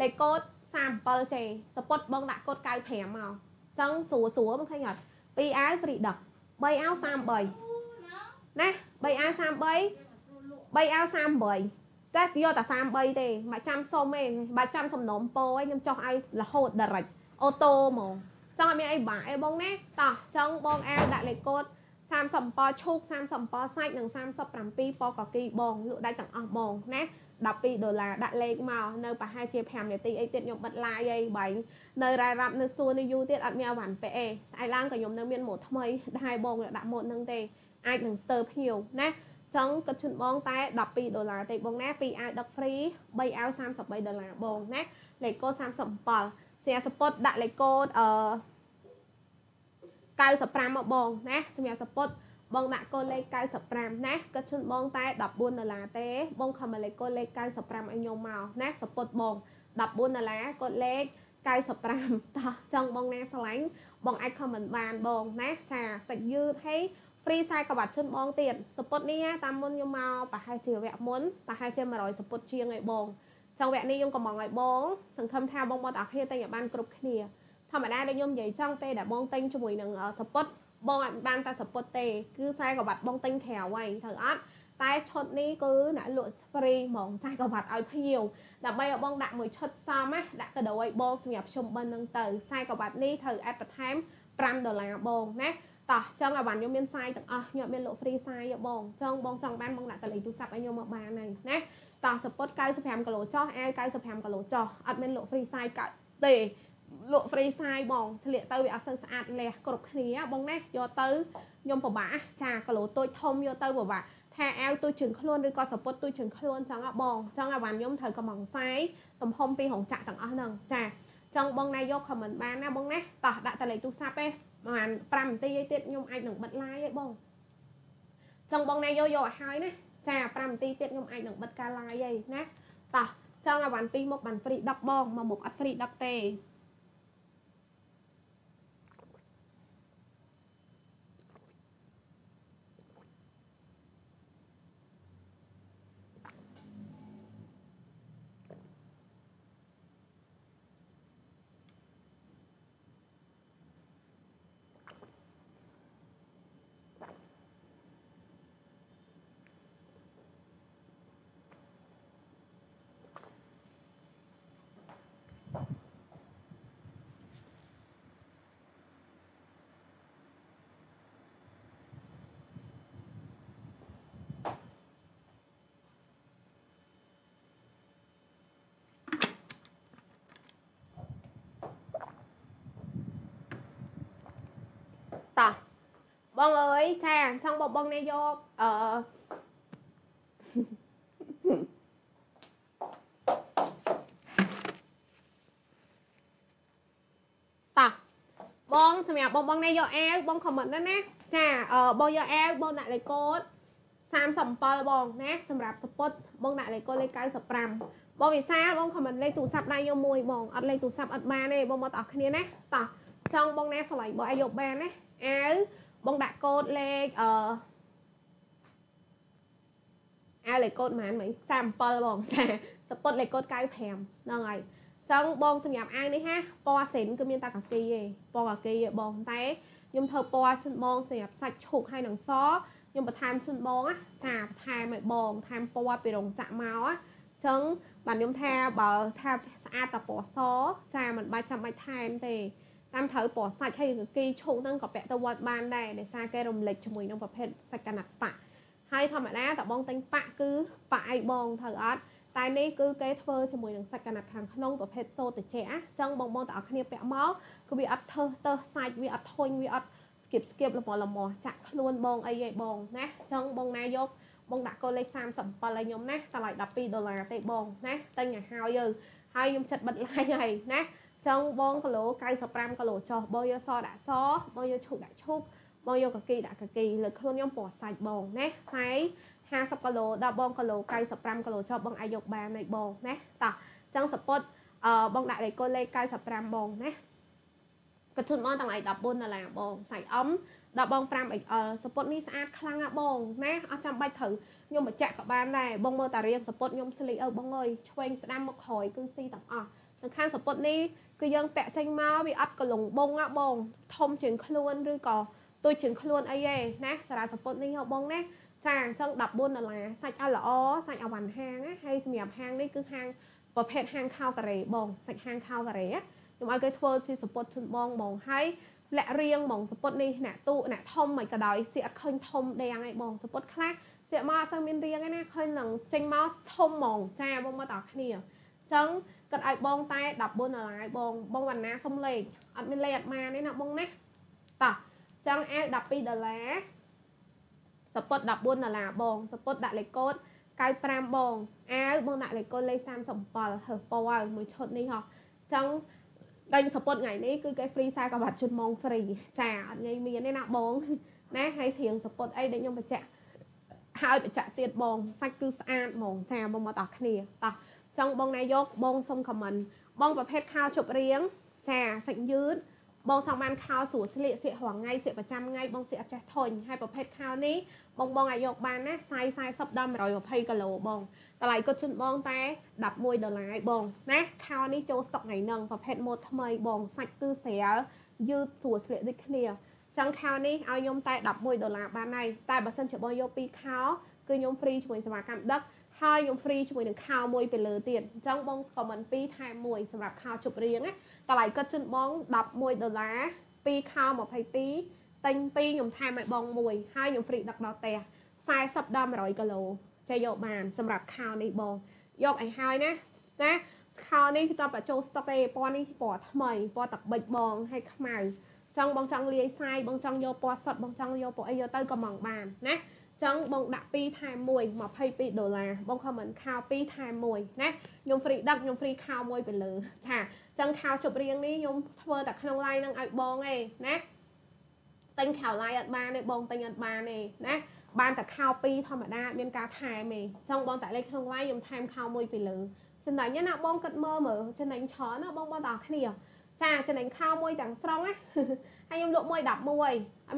លេខកូដ 37ចេសពុតបងដាក់កូដ95មកចឹងស្រួលស្រួលមកឃើញអត់2អាវហ្វ្រីដឹក3អាវ33ណា3អាវ33 3អាវ38តែយកតែ33ទេមិនចាំសុំទេបើចាំសំណុំពោឯងខ្ញុំចោះឲ្យរហូត direct អូតូហ្មង ចង់ឲ្យមានអីបាក់អីបងណាតោះចង់បងអាវដាក់លេខកូដ37ឈូក37សាច់និង37ពកកគីបងលក់ដាច់ទាំងអស់បងណា12ដុល្លារដាក់លេខមកនៅប្រហែលជា5នាទីអីទៀតខ្ញុំបិទ live អីបាញ់នៅរ៉ាយរ៉ាប់នៅសួរនៅយូរទៀតអត់មានអវ៉ាន់ពេអេស្អែកឡើងក៏ខ្ញុំនៅមានម៉ូតថ្មីដែរបងដាក់ម៉ូតនឹងទេអាចនឹងស្ទើភ្ញៀវណាចង់គិតជូនបងតែ12ដុល្លារទេបងណា2អាវដឹកហ្វ្រី3អាវ33ដុល្លារបងណាលេខកូដ37 សៀសពុតដាក់លេខកូដអឺ95មកបងណាសម្រាប់សពុតបងដាក់កូដលេខ95ណាគិតជូនបងតែ14ដុល្លារទេបងខំមកលេខកូដលេខ95ឲ្យខ្ញុំមកណាសពុតបង14ដុល្លារកូដលេខ95តោះចង់បងណាឆ្លាញ់បងអាចខមមិនបានបងណាចាសាច់យឺតហើយ free ខ្សែក្បាត់ជន់បងទៀតសពុតនេះតាមមុនខ្ញុំមកប្រហែលជាវគ្គមុនប្រហែលជា100សពុតជាងឲ្យបង ចង់វគ្គនេះខ្ញុំកំងឲ្យបងសង្ឃឹមថាបងមកតាគ្នាតែឲ្យបានគ្រប់គ្នាធម្មតាដូចខ្ញុំនិយាយចង់ពេលដែលបងទិញជាមួយនឹងសពុតបងអាចបានតែសពុតទេគឺខ្សែក្បាត់បងទិញក្រៅហើយត្រូវអត់តែឈុតនេះគឺអ្នកលក់ free ហ្មងខ្សែក្បាត់ឲ្យភ្ញៀវដើម្បីឲ្យបងដាក់មួយឈុតសមណាដាក់កដោឲ្យបងសម្រាប់ខ្ញុំបិណ្ឌនឹងទៅខ្សែក្បាត់នេះត្រូវអេតបន្ថែម5ដុល្លារបងណាតោះចឹងអាវ៉ាន់ខ្ញុំមានសាយទាំងអស់ខ្ញុំមានលក់ free សាយបងចង់បងចង់បានបងដាក់តលេខទូរស័ព្ទឲ្យខ្ញុំមកបានហើយណា តោះសពុត95គីឡូចោះអាវ95គីឡូចោះអត់មានលក់ free សាយកាត់ទេលក់ free សាយបងស្លៀកទៅវាអត់សូវស្អាតលះគ្រប់គ្នាបងណាយកទៅខ្ញុំពិបាកចាគីឡូតូចធំយកទៅពិបាកថាអាវទូជើងខ្លួនឬក៏សពុតទូជើងខ្លួនចឹងហ៎បងចឹងអាវ៉ាន់ខ្ញុំត្រូវកំងសាយទំហំពីរងចាក់ទាំងអស់ហ្នឹងចាចង់បងណាយក comment បានណាបងណាតោះដាក់តលេខទូរស័ព្ទឯងប្រហែល5នាទីអីទៀតខ្ញុំអាចនឹងបិទ live ឯងបងចង់បងណាយកយកឲ្យហើយណា ចា5នាទីទៀតខ្ញុំអាចនឹងបិទការ live ឯងណាតោះចង់ឲ្យបាន2មុខបាន free 10បងមួយមុខអត់ free 10ទេតោះ បងអើយចាចង់បងបងនេះយកអឺតោះបងសម្រាប់បងបងនេះយកអាវបងខមមិនណាណាចាអឺបងយកអាវបងដាក់លេខកូដ37បងណាសម្រាប់សពុតបងដាក់លេខកូដលេខ95បងវិសាលបងខមមិនលេខទូរស័ព្ទដៃយកមួយបងអត់លេខទូរស័ព្ទអត់បានទេបងមកតអស់គ្នាណាតោះចង់បងណាឆ្លៃបងឲ្យយកបានណាអាវ បងដាក់កូដលេខអឺអាវលេខកូដប៉ុន្មានមិញ37បងចាសពុតលេខកូដ95ហ្នឹងហើយចឹងបងសម្រាប់អាវនេះហាពណ៌សិនគឺមានតែកាគីទេពណ៌កាគីទេបងតែខ្ញុំធ្វើពណ៌ជូនបងសម្រាប់សាច់ឈូកហើយនឹងសខ្ញុំបន្ថែមជូនបងណាចាបន្ថែមឲ្យបងបន្ថែមពណ៌ពីរោងចក្រមកណាអញ្ចឹងបាទខ្ញុំថាបើថាស្អាតតែពណ៌សចាមិនបាច់ចាំបាច់ថែមទេ តាមត្រូវពណ៌សាច់ហើយកគីឈូកហ្នឹងក៏ពាក់ទៅវត្តបានដែរដោយសារគេរំលេចជាមួយនឹងប្រភេទសាច់កណាត់ប៉ាក់ហើយធម្មតាតបងតែងប៉ាក់គឺប៉ាក់អីបងត្រូវអត់តែនេះគឺគេធ្វើជាមួយនឹងសាច់កណាត់ខាងក្នុងប្រភេទសូត្រត្រជាក់អញ្ចឹងបងបងទាំងអស់គ្នាពាក់មកគឺវាអត់ធ្វើទៅសាច់វាអត់ធុញវាអត់ស្គៀបស្គៀបល្មមល្មមចាក់ខ្លួនបងអីឯងបងណាអញ្ចឹងបងណាយកបងដាក់កូនលេខ37ឲ្យខ្ញុំណាតម្លៃ12ដុល្លារទេបងណាតែញឲ្យហើយយើងហើយខ្ញុំចិត្តបិទ লাই ហើយណា ចឹងបងគីឡូ95គីឡូចុះបងយកសដាក់សបងយកឈូកដាក់ឈូកបងយកកគីដាក់កគីលើខ្លួនខ្ញុំពណ៌សាច់បងណាខ្សែ50គីឡូដល់បងគីឡូ95គីឡូចុះបងអាចយកបានហើយបងណាតោះចឹងសពុតអឺបងដាក់លេខកូនលេខ95បងណាកជុនបងតម្លៃ14ដុល្លារបងសាច់អំដល់បង 5XL សពុតនេះស្អាតខ្លាំងណាស់បងណាអត់ចាំបាច់ត្រូវខ្ញុំបញ្ជាក់ក៏បានដែរបងមើលតារៀងសពុតខ្ញុំស្លីអើបងអើយឆ្វេងស្ដាំមកក្រោយគឺស៊ីទាំងអស់សំខាន់សពុតនេះ គឺយើងពាក់ចេញមកវាអត់កលងបងណាបង ធំជាងខ្លួនឬក៏ទួយជាងខ្លួនអីទេណាសារ៉ាសពុតនេះហ៎បងណាចាអញ្ចឹង14ដុល្លារសាច់ឲ្យល្អសាច់ឲ្យវ៉ាន់ហាងណាហើយសម្រាប់ហាងនេះគឺហាងប្រភេទហាងខោការ៉េបងសាច់ហាងខោការ៉េខ្ញុំឲ្យគេធ្វើជាសពុតជូនបងបងហើយលាក់រៀងហ្មងសពុតនេះអ្នកទូអ្នកធំមិនក៏ដោយសៀកអត់ឃើញធំដេងឯងបងសពុតខ្លះសៀកមកអត់សូវមានរៀងឯណាឃើញនឹងចេញមកធំហ្មងចាបងមកតគ្នាអញ្ចឹង គាត់ឲ្យបងតែ14ដុល្លារបងបងវណ្ណាសុំលេខអត់មានលេខអត់បានទេណាបងណាតោះចឹងអាវ12ដុល្លារសពុត14ដុល្លារបងសពុតដាក់លេខកូដ95បងអាវបងដាក់លេខកូដលេខ37ហើពណ៌មួយឈុតនេះហ៎ចឹងដេញសពុតថ្ងៃនេះគឺគេ free 40កវ៉ាត់ជូនម៉ង free ចាអត់ងាយមានទេណាបងណាហើយស្រៀងសពុតអីដែលខ្ញុំបញ្ជាក់ហើយបញ្ជាក់ទៀតបងសាច់គឺស្អាតហ្មងចាបងមកតោះគ្នាតោះ ចង់បងណាយកបងសុំខមមិនបងប្រភេទខោជប់រៀងចាសាច់យឺតបងចង់បានខោស្រួលស្លៀកសៀករាល់ថ្ងៃសៀកប្រចាំថ្ងៃបងសៀកអត់ចេះធុញហើយប្រភេទខោនេះបងបងអាចយកបានណាសាយ40ដល់120គីឡូបងតម្លៃគាត់ជូនបងតែ11ដុល្លារបងណាខោនេះចូលស្តុកថ្ងៃហ្នឹងប្រភេទម៉ូដថ្មីបងសាច់គឺស្រាលយឺតស្រួលស្លៀកដូចគ្នាចឹងខោនេះឲ្យខ្ញុំតែ11ដុល្លារបានហើយតែបើសិនជាបងយក2ខោគឺខ្ញុំហ្វ្រីជាមួយសេវាកម្មដឹក ហើយខ្ញុំហ្វ្រីជាមួយនឹងខោមួយទៅលើទៀតអញ្ចឹងបងខមមិន2ថែម1សម្រាប់ខោជប់រៀងណាតម្លៃគាត់ជូនបង11ដុល្លារ2ខោ22ទិញ2ខ្ញុំថែមឲ្យបងមួយហើយខ្ញុំហ្វ្រីដឹកដល់ផ្ទះ40ដល់100គីឡូចេះយកបាន សម្រាប់ខោនេះបងយកឲ្យហើយណាណាខោនេះគឺតបចូលស្តុកទេពណ៌នេះពណ៌ថ្មីពណ៌ទឹកប៊ិចបងហើយខ្មៅចង់បងចង់លាយសាយបងចង់យកពណ៌សុទ្ធបងចង់យកពណ៌អីយកទៅក៏មកបានណា ចឹងបងដាក់2ថែម1 22ដុល្លារបងខមមិនខោ2ថែម1ណាខ្ញុំហ្វ្រីដឹកខ្ញុំហ្វ្រីខោមួយទៅលើចាចឹងខោជប់រៀងនេះខ្ញុំធ្វើតែក្នុង line នឹងឲ្យបងឯងណាទិញខោ line អត់បានទេបងទិញអត់បានទេណាបានតែខោ2ធម្មតាមានការថែមទេចឹងបងតែលេខក្នុង line ខ្ញុំថែមខោមួយទៅលើចំណេញណាបងគិតមើលមើលចំណេញច្រើនណាបងបងតោះគ្នាចាចំណេញខោមួយទាំងស្រុងណា ហើយខ្ញុំលក់មួយ11អត់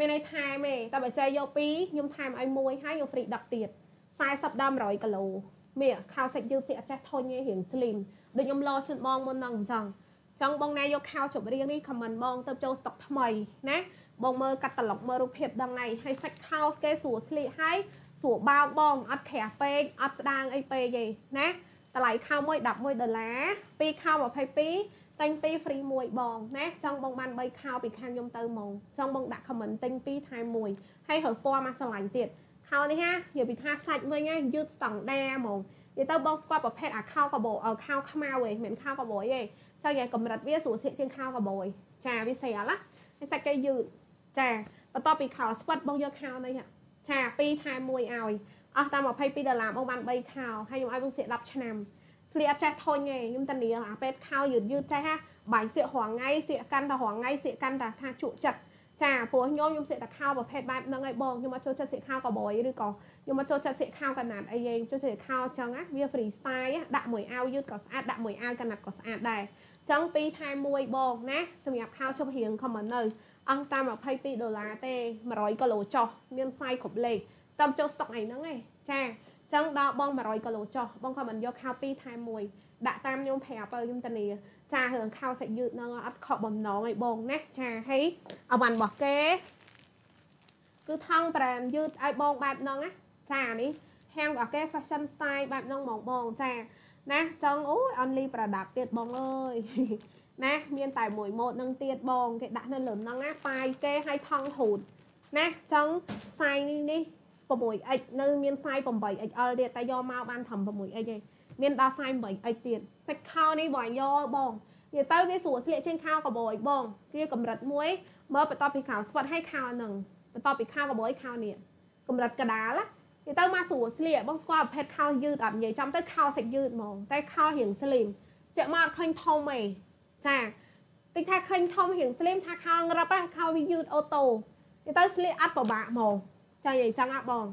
មានន័យថែមទេតែបើចេះយក2ខ្ញុំថែមឲ្យមួយហើយខ្ញុំហ្វ្រីដឹកទៀត40ដល់100គីឡូមានខោសាច់យឺតស្អីអត់ចេះធុញទេរៀងស្លីមដូចខ្ញុំលោជូនបងមុនហ្នឹងអញ្ចឹងចង់បងណាយកខោជប់រៀងនេះខមមិនបងទៅចូលស្តុកថ្មីណាបងមើលកាត់តឡុកមើលរូបភាពដឹងហើយហើយសាច់ខោគេស្រួលស្លៀកហើយស្រួលបោកបងអត់ក្រាស់ពេកអត់ស្ដាងអីពេកទេណាតម្លៃខោមួយ11ដុល្លារ2ខោ22 ទិញ2 free 1បងណាចង់បងបាន3ខោពីខាងខ្ញុំទៅហ្មងចង់បងដាក់ comment ទិញ2ថែម1ហើយរើសពណ៌មកស្រឡាញ់ទៀតខោនេះណានិយាយពីថាសាច់វិញណាយឺតស្តង់ដាហ្មងនិយាយទៅបងស្គាល់ប្រភេទអាខោកបោខោខ្មៅឯងមិនមែនខោកបោយទេចង់និយាយកម្រិតវាស្រួលសៀកជាងខោកបោយចាវាស្រាលណាហើយសាច់គេយឺតចាបន្ទាប់ពីខោស្វិតបងយកខោនេះចា2ថែម1ឲ្យអស់តាម22ដុល្លារបងបាន3ខោហើយខ្ញុំឲ្យបងសៀក10ឆ្នាំ ស្លៀកអត់ចេះធុញទេខ្ញុំតានាអាពេតខោយឺតយឺតចេះហ่าបាយសៀករងថ្ងៃសៀកកាន់តែរងថ្ងៃសៀកកាន់តែថាជក់ចិត្តចាព្រោះខ្ញុំខ្ញុំសៀកតែខោប្រភេទបែបហ្នឹងឯងបងខ្ញុំអត់ចូលចិត្តសៀកខោកបយឬក៏ខ្ញុំអត់ចូលចិត្តសៀកខោកណាត់អីឯងចូលចិត្តខោចឹងណាវា free style ដាក់មួយអាវយឺតក៏ស្អាតដាក់មួយអាវកណាត់ក៏ស្អាតដែរចឹង2ថែម1បងណាសម្រាប់ខោជប់រៀងខមមិននៅអង្គតាម22ដុល្លារទេ100គីឡូចុះមានសាយគ្រប់លេខតាមចូលស្តុកអីហ្នឹងឯងចា ចឹងដល់បង100គីឡូចុះបងក៏មិនយកខោ2ថែម1ដាក់តាមខ្ញុំប្រាប់ទៅខ្ញុំតានីចារឿងខោសាច់យឺតហ្នឹងអត់ខកបំណងអីបងណាចាហើយអវ៉ាន់របស់គេគឺថងប្រែនយឺតឲ្យបងបែបហ្នឹងណាចានេះហាងរបស់គេ fashion style បែបហ្នឹងបងបងចាណាចង់អូយ only product ទៀតបងអើយណាមានតែមួយម៉ូតនឹងទៀតបង គេដាក់នៅលើហ្នឹងណាប៉ាយគេឲ្យថងហូតណាចង់សាយនេះនេះ 6x នៅមានសាយ 8XL ទៀតតែយកមកបានត្រឹម 6x ទេមានដល់សាយ 8x ទៀតសាច់ខោនេះបងយកបងនិយាយទៅវាស្រួលស្លៀកជាងខោកបយបងវាកម្រិតមួយមើលបន្ទាប់ពីខោស្វិតឲ្យខោហ្នឹងបន្ទាប់ពីខោកបយខោនេះកម្រិតកដាលណានិយាយទៅមកស្រួលស្លៀកបងស្គាល់ប្រភេទខោយឺតអត់និយាយចំទៅខោសាច់យឺតហ្មងតែខោរៀងស្លីមស្លៀកមកអត់ឃើញធំទេចាតិចថាឃើញធំរៀងស្លីមថាខោងរឹបខោវាយឺតអូតូនិយាយទៅស្លៀកអត់ពិបាកហ្មង ចានិយាយចឹងហ่ะបង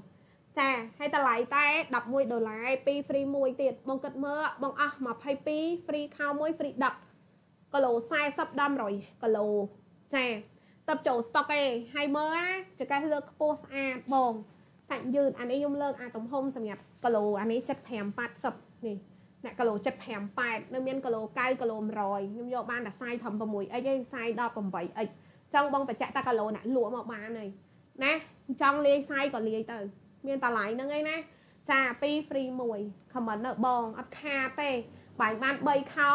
ចាហើយតម្លៃតែ11ដុល្លារ2 free 1ទៀតបងគិតមើលបងអស់22 free ខោមួយ free 10គីឡូ40ដល់100គីឡូចាតើចូលស្តុកឯងហើយមើលណាចកេះលើកខ្ពស់ស្អាតបងសាច់យឺតអានេះខ្ញុំលើកអាទំហំសម្រាប់គីឡូអានេះ75 80នេះអ្នកគីឡូ75 8នៅមានគីឡូ9គីឡូ100ខ្ញុំយកបានតែសាយត្រឹម 6x ឯងសាយដល់ 8x ចង់បងបញ្ជាក់តាគីឡូអ្នកលក់មកបានហើយណា ចង់លាយសាយក៏លាយទៅ មានតម្លៃហ្នឹងឯណាចា2 free 1 comment នៅបងអត់ខាតទេបាញ់បាន3ខោ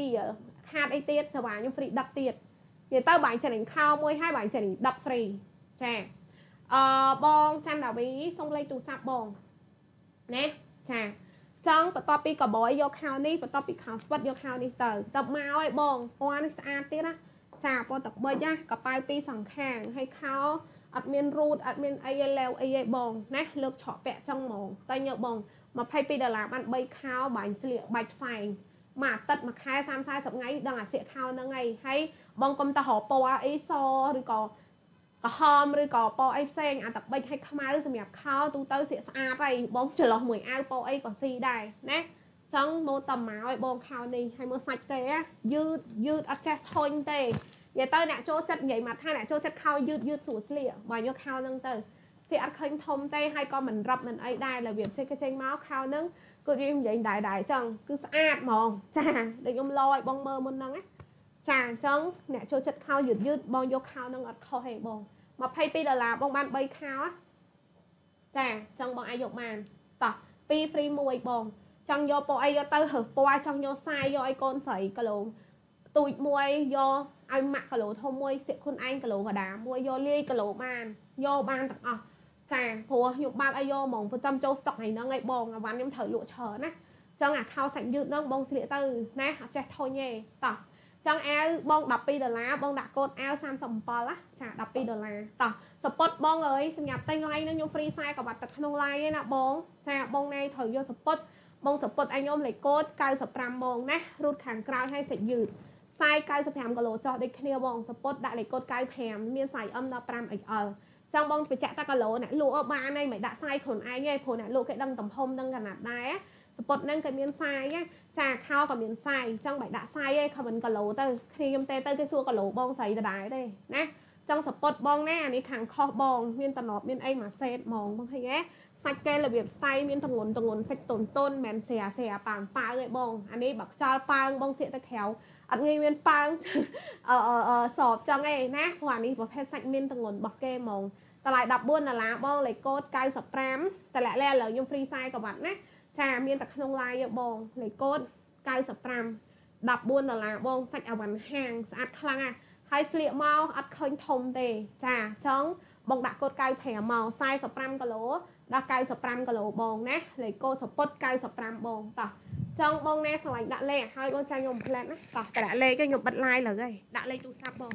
22ខាតអីទៀតសេវាខ្ញុំ free 10ទៀតនិយាយទៅបាញ់ចាញ់ខោមួយហើយបាញ់ចាញ់10 free ចាអឺបងច័ន្ទដាវីសុំលេខទូរស័ព្ទបងណាចាចង់បន្ទាប់ពីកបយយកខោនេះបន្ទាប់ពីខោស្វិតយកខោនេះទៅទៅមកឲ្យបងពណ៌នេះស្អាតទៀតណាចាពណ៌ទឹកបិចណាកប៉ៅពីរសងខាងហើយខោ អត់មានរូតអត់មានអីឯឡែវអីឯបងណាលើកឆក់ពាក់ចឹងហ្មងតែញើបង22ដុល្លារបាន3ខោបាញ់ស្លៀកបាច់ផ្សែងមួយអាទិត្យមួយខែ30 40ថ្ងៃដឹងអាសៀកខោហ្នឹងឯងហើយបងកុំទៅរកពណ៌អីសឬក៏ក្រហមឬក៏ពណ៌អីផ្សេងអាទឹកបិចឲ្យខ្មៅសម្រាប់ខោទូទៅសៀកស្អាតហើយបងច្រឡោះមួយអាវពណ៌អីក៏ស៊ីដែរណាចឹងម៉ូតតមកឲ្យបងខោនេះហើយមើលសាច់គេយឺតយឺតអត់ចេះធុញទេ និយាយទៅអ្នកចូលចិត្តនិយាយមកថាអ្នកចូលចិត្តខោយឺតយឺតស្រួលស្លៀកបើយកខោហ្នឹងទៅស្លៀកអត់ឃើញធំទេហើយក៏មិនរឹបមិនអីដែររបៀបចេះចេញមកខោហ្នឹងគឺយើងនិយាយដែរដែរចឹងគឺស្អាតហ្មងចាដូចខ្ញុំឡឲ្យបងមើលមុនហ្នឹងណាចាអញ្ចឹងអ្នកចូលចិត្តខោយឺតយឺតបងយកខោហ្នឹងអត់ខុសទេបង22ដុល្លារបងបាន3ខោចាអញ្ចឹងបងអាចយកបានតោះ2 free 1បងចង់យកពណ៌អីយកទៅរើសពណ៌ចង់យកសាយយកឲ្យកូនស្រីគីឡូ ទូចមួយយកឲ្យម៉ាក់គីឡូធំមួយសៀកខ្លួនឯងគីឡូកដាមួយយកលាយគីឡូបានយកបានទាំងអស់ចាព្រោះខ្ញុំបើកឲ្យយកហ្មងព្រោះតាមចូលស្តុកថ្ងៃហ្នឹងឯងបងអាវ៉ាន់ខ្ញុំត្រូវលក់ច្រើនណាចឹងអាខោសាច់យឺតហ្នឹងបងស្លៀកទៅណាអត់ចេះធុញទេតោះចឹងអាវបង12ដុល្លារបងដាក់កូដអាវ37ណាចា12ដុល្លារតោះសពតបងអើយសម្រាប់តែថ្ងៃនេះខ្ញុំ free ខ្សែក្បាត់ទឹកក្នុង line ឯណាបងចាបងណៃត្រូវយកសពតបងសពតឲ្យខ្ញុំលេខកូដ95បងណារូតខាងក្រោយឲ្យសាច់យឺត ខ្សែ95គីឡូចោះដូចគ្នាបងសពតដាក់លេខកូដ95មានសាយ M ដល់ 5XL ចង់បងបញ្ជាក់តាគីឡូអ្នកលក់បានហើយមិនដាក់សាយខ្លួនឯងទេព្រោះអ្នកលក់គេដឹងទំហំដឹងកណាត់ដែរសពតហ្នឹងក៏មានសាយចាខោក៏មានសាយចង់បាយដាក់សាយឯងខមិនគីឡូទៅគ្នាខ្ញុំទេទៅគេសួរគីឡូបងស្រីដដែលទេណាចង់សពតបងណាអានេះខាងខុសបងមានតំណប់មានអីមួយសេតហ្មងបងឃើញទេសាច់គេរបៀបស្តៃមានទងន់ទងន់សាច់តុនតុនមិនស្រាស្រាប៉ាងប៉ាវឯងបងអានេះបើខ្យល់ប៉ាងបងសៀកទៅក្រៅ អត់ងាយមានប៉ាងអឺអឺសបចឹងឯណាព្រោះអានេះប្រភេទសាច់មានទងន់របស់គេហ្មងតម្លៃ14ដុល្លារបងលេខកូដ95តម្លាក់លែឥឡូវខ្ញុំ free size ក៏បាត់ណាចាមានតែក្នុង line យកបងលេខកូដ95 14ដុល្លារបងសាច់អវ៉ាន់ហាងស្អាតខ្លាំងណាស់ហើយស្លៀកមកអត់ឃើញធំទេ ចាចង់បងដាក់កូដ95មក45គីឡូ ដល់95គីឡូបងណាលេខកូដសពុត95បងតោះចង់បងណែស្រឡាញ់ដាក់លេខឲ្យបងចាញ់ខ្ញុំផ្លែតណាតោះដាក់លេខឲ្យខ្ញុំបិទ line លើហើយដាក់លេខទូរស័ព្ទបង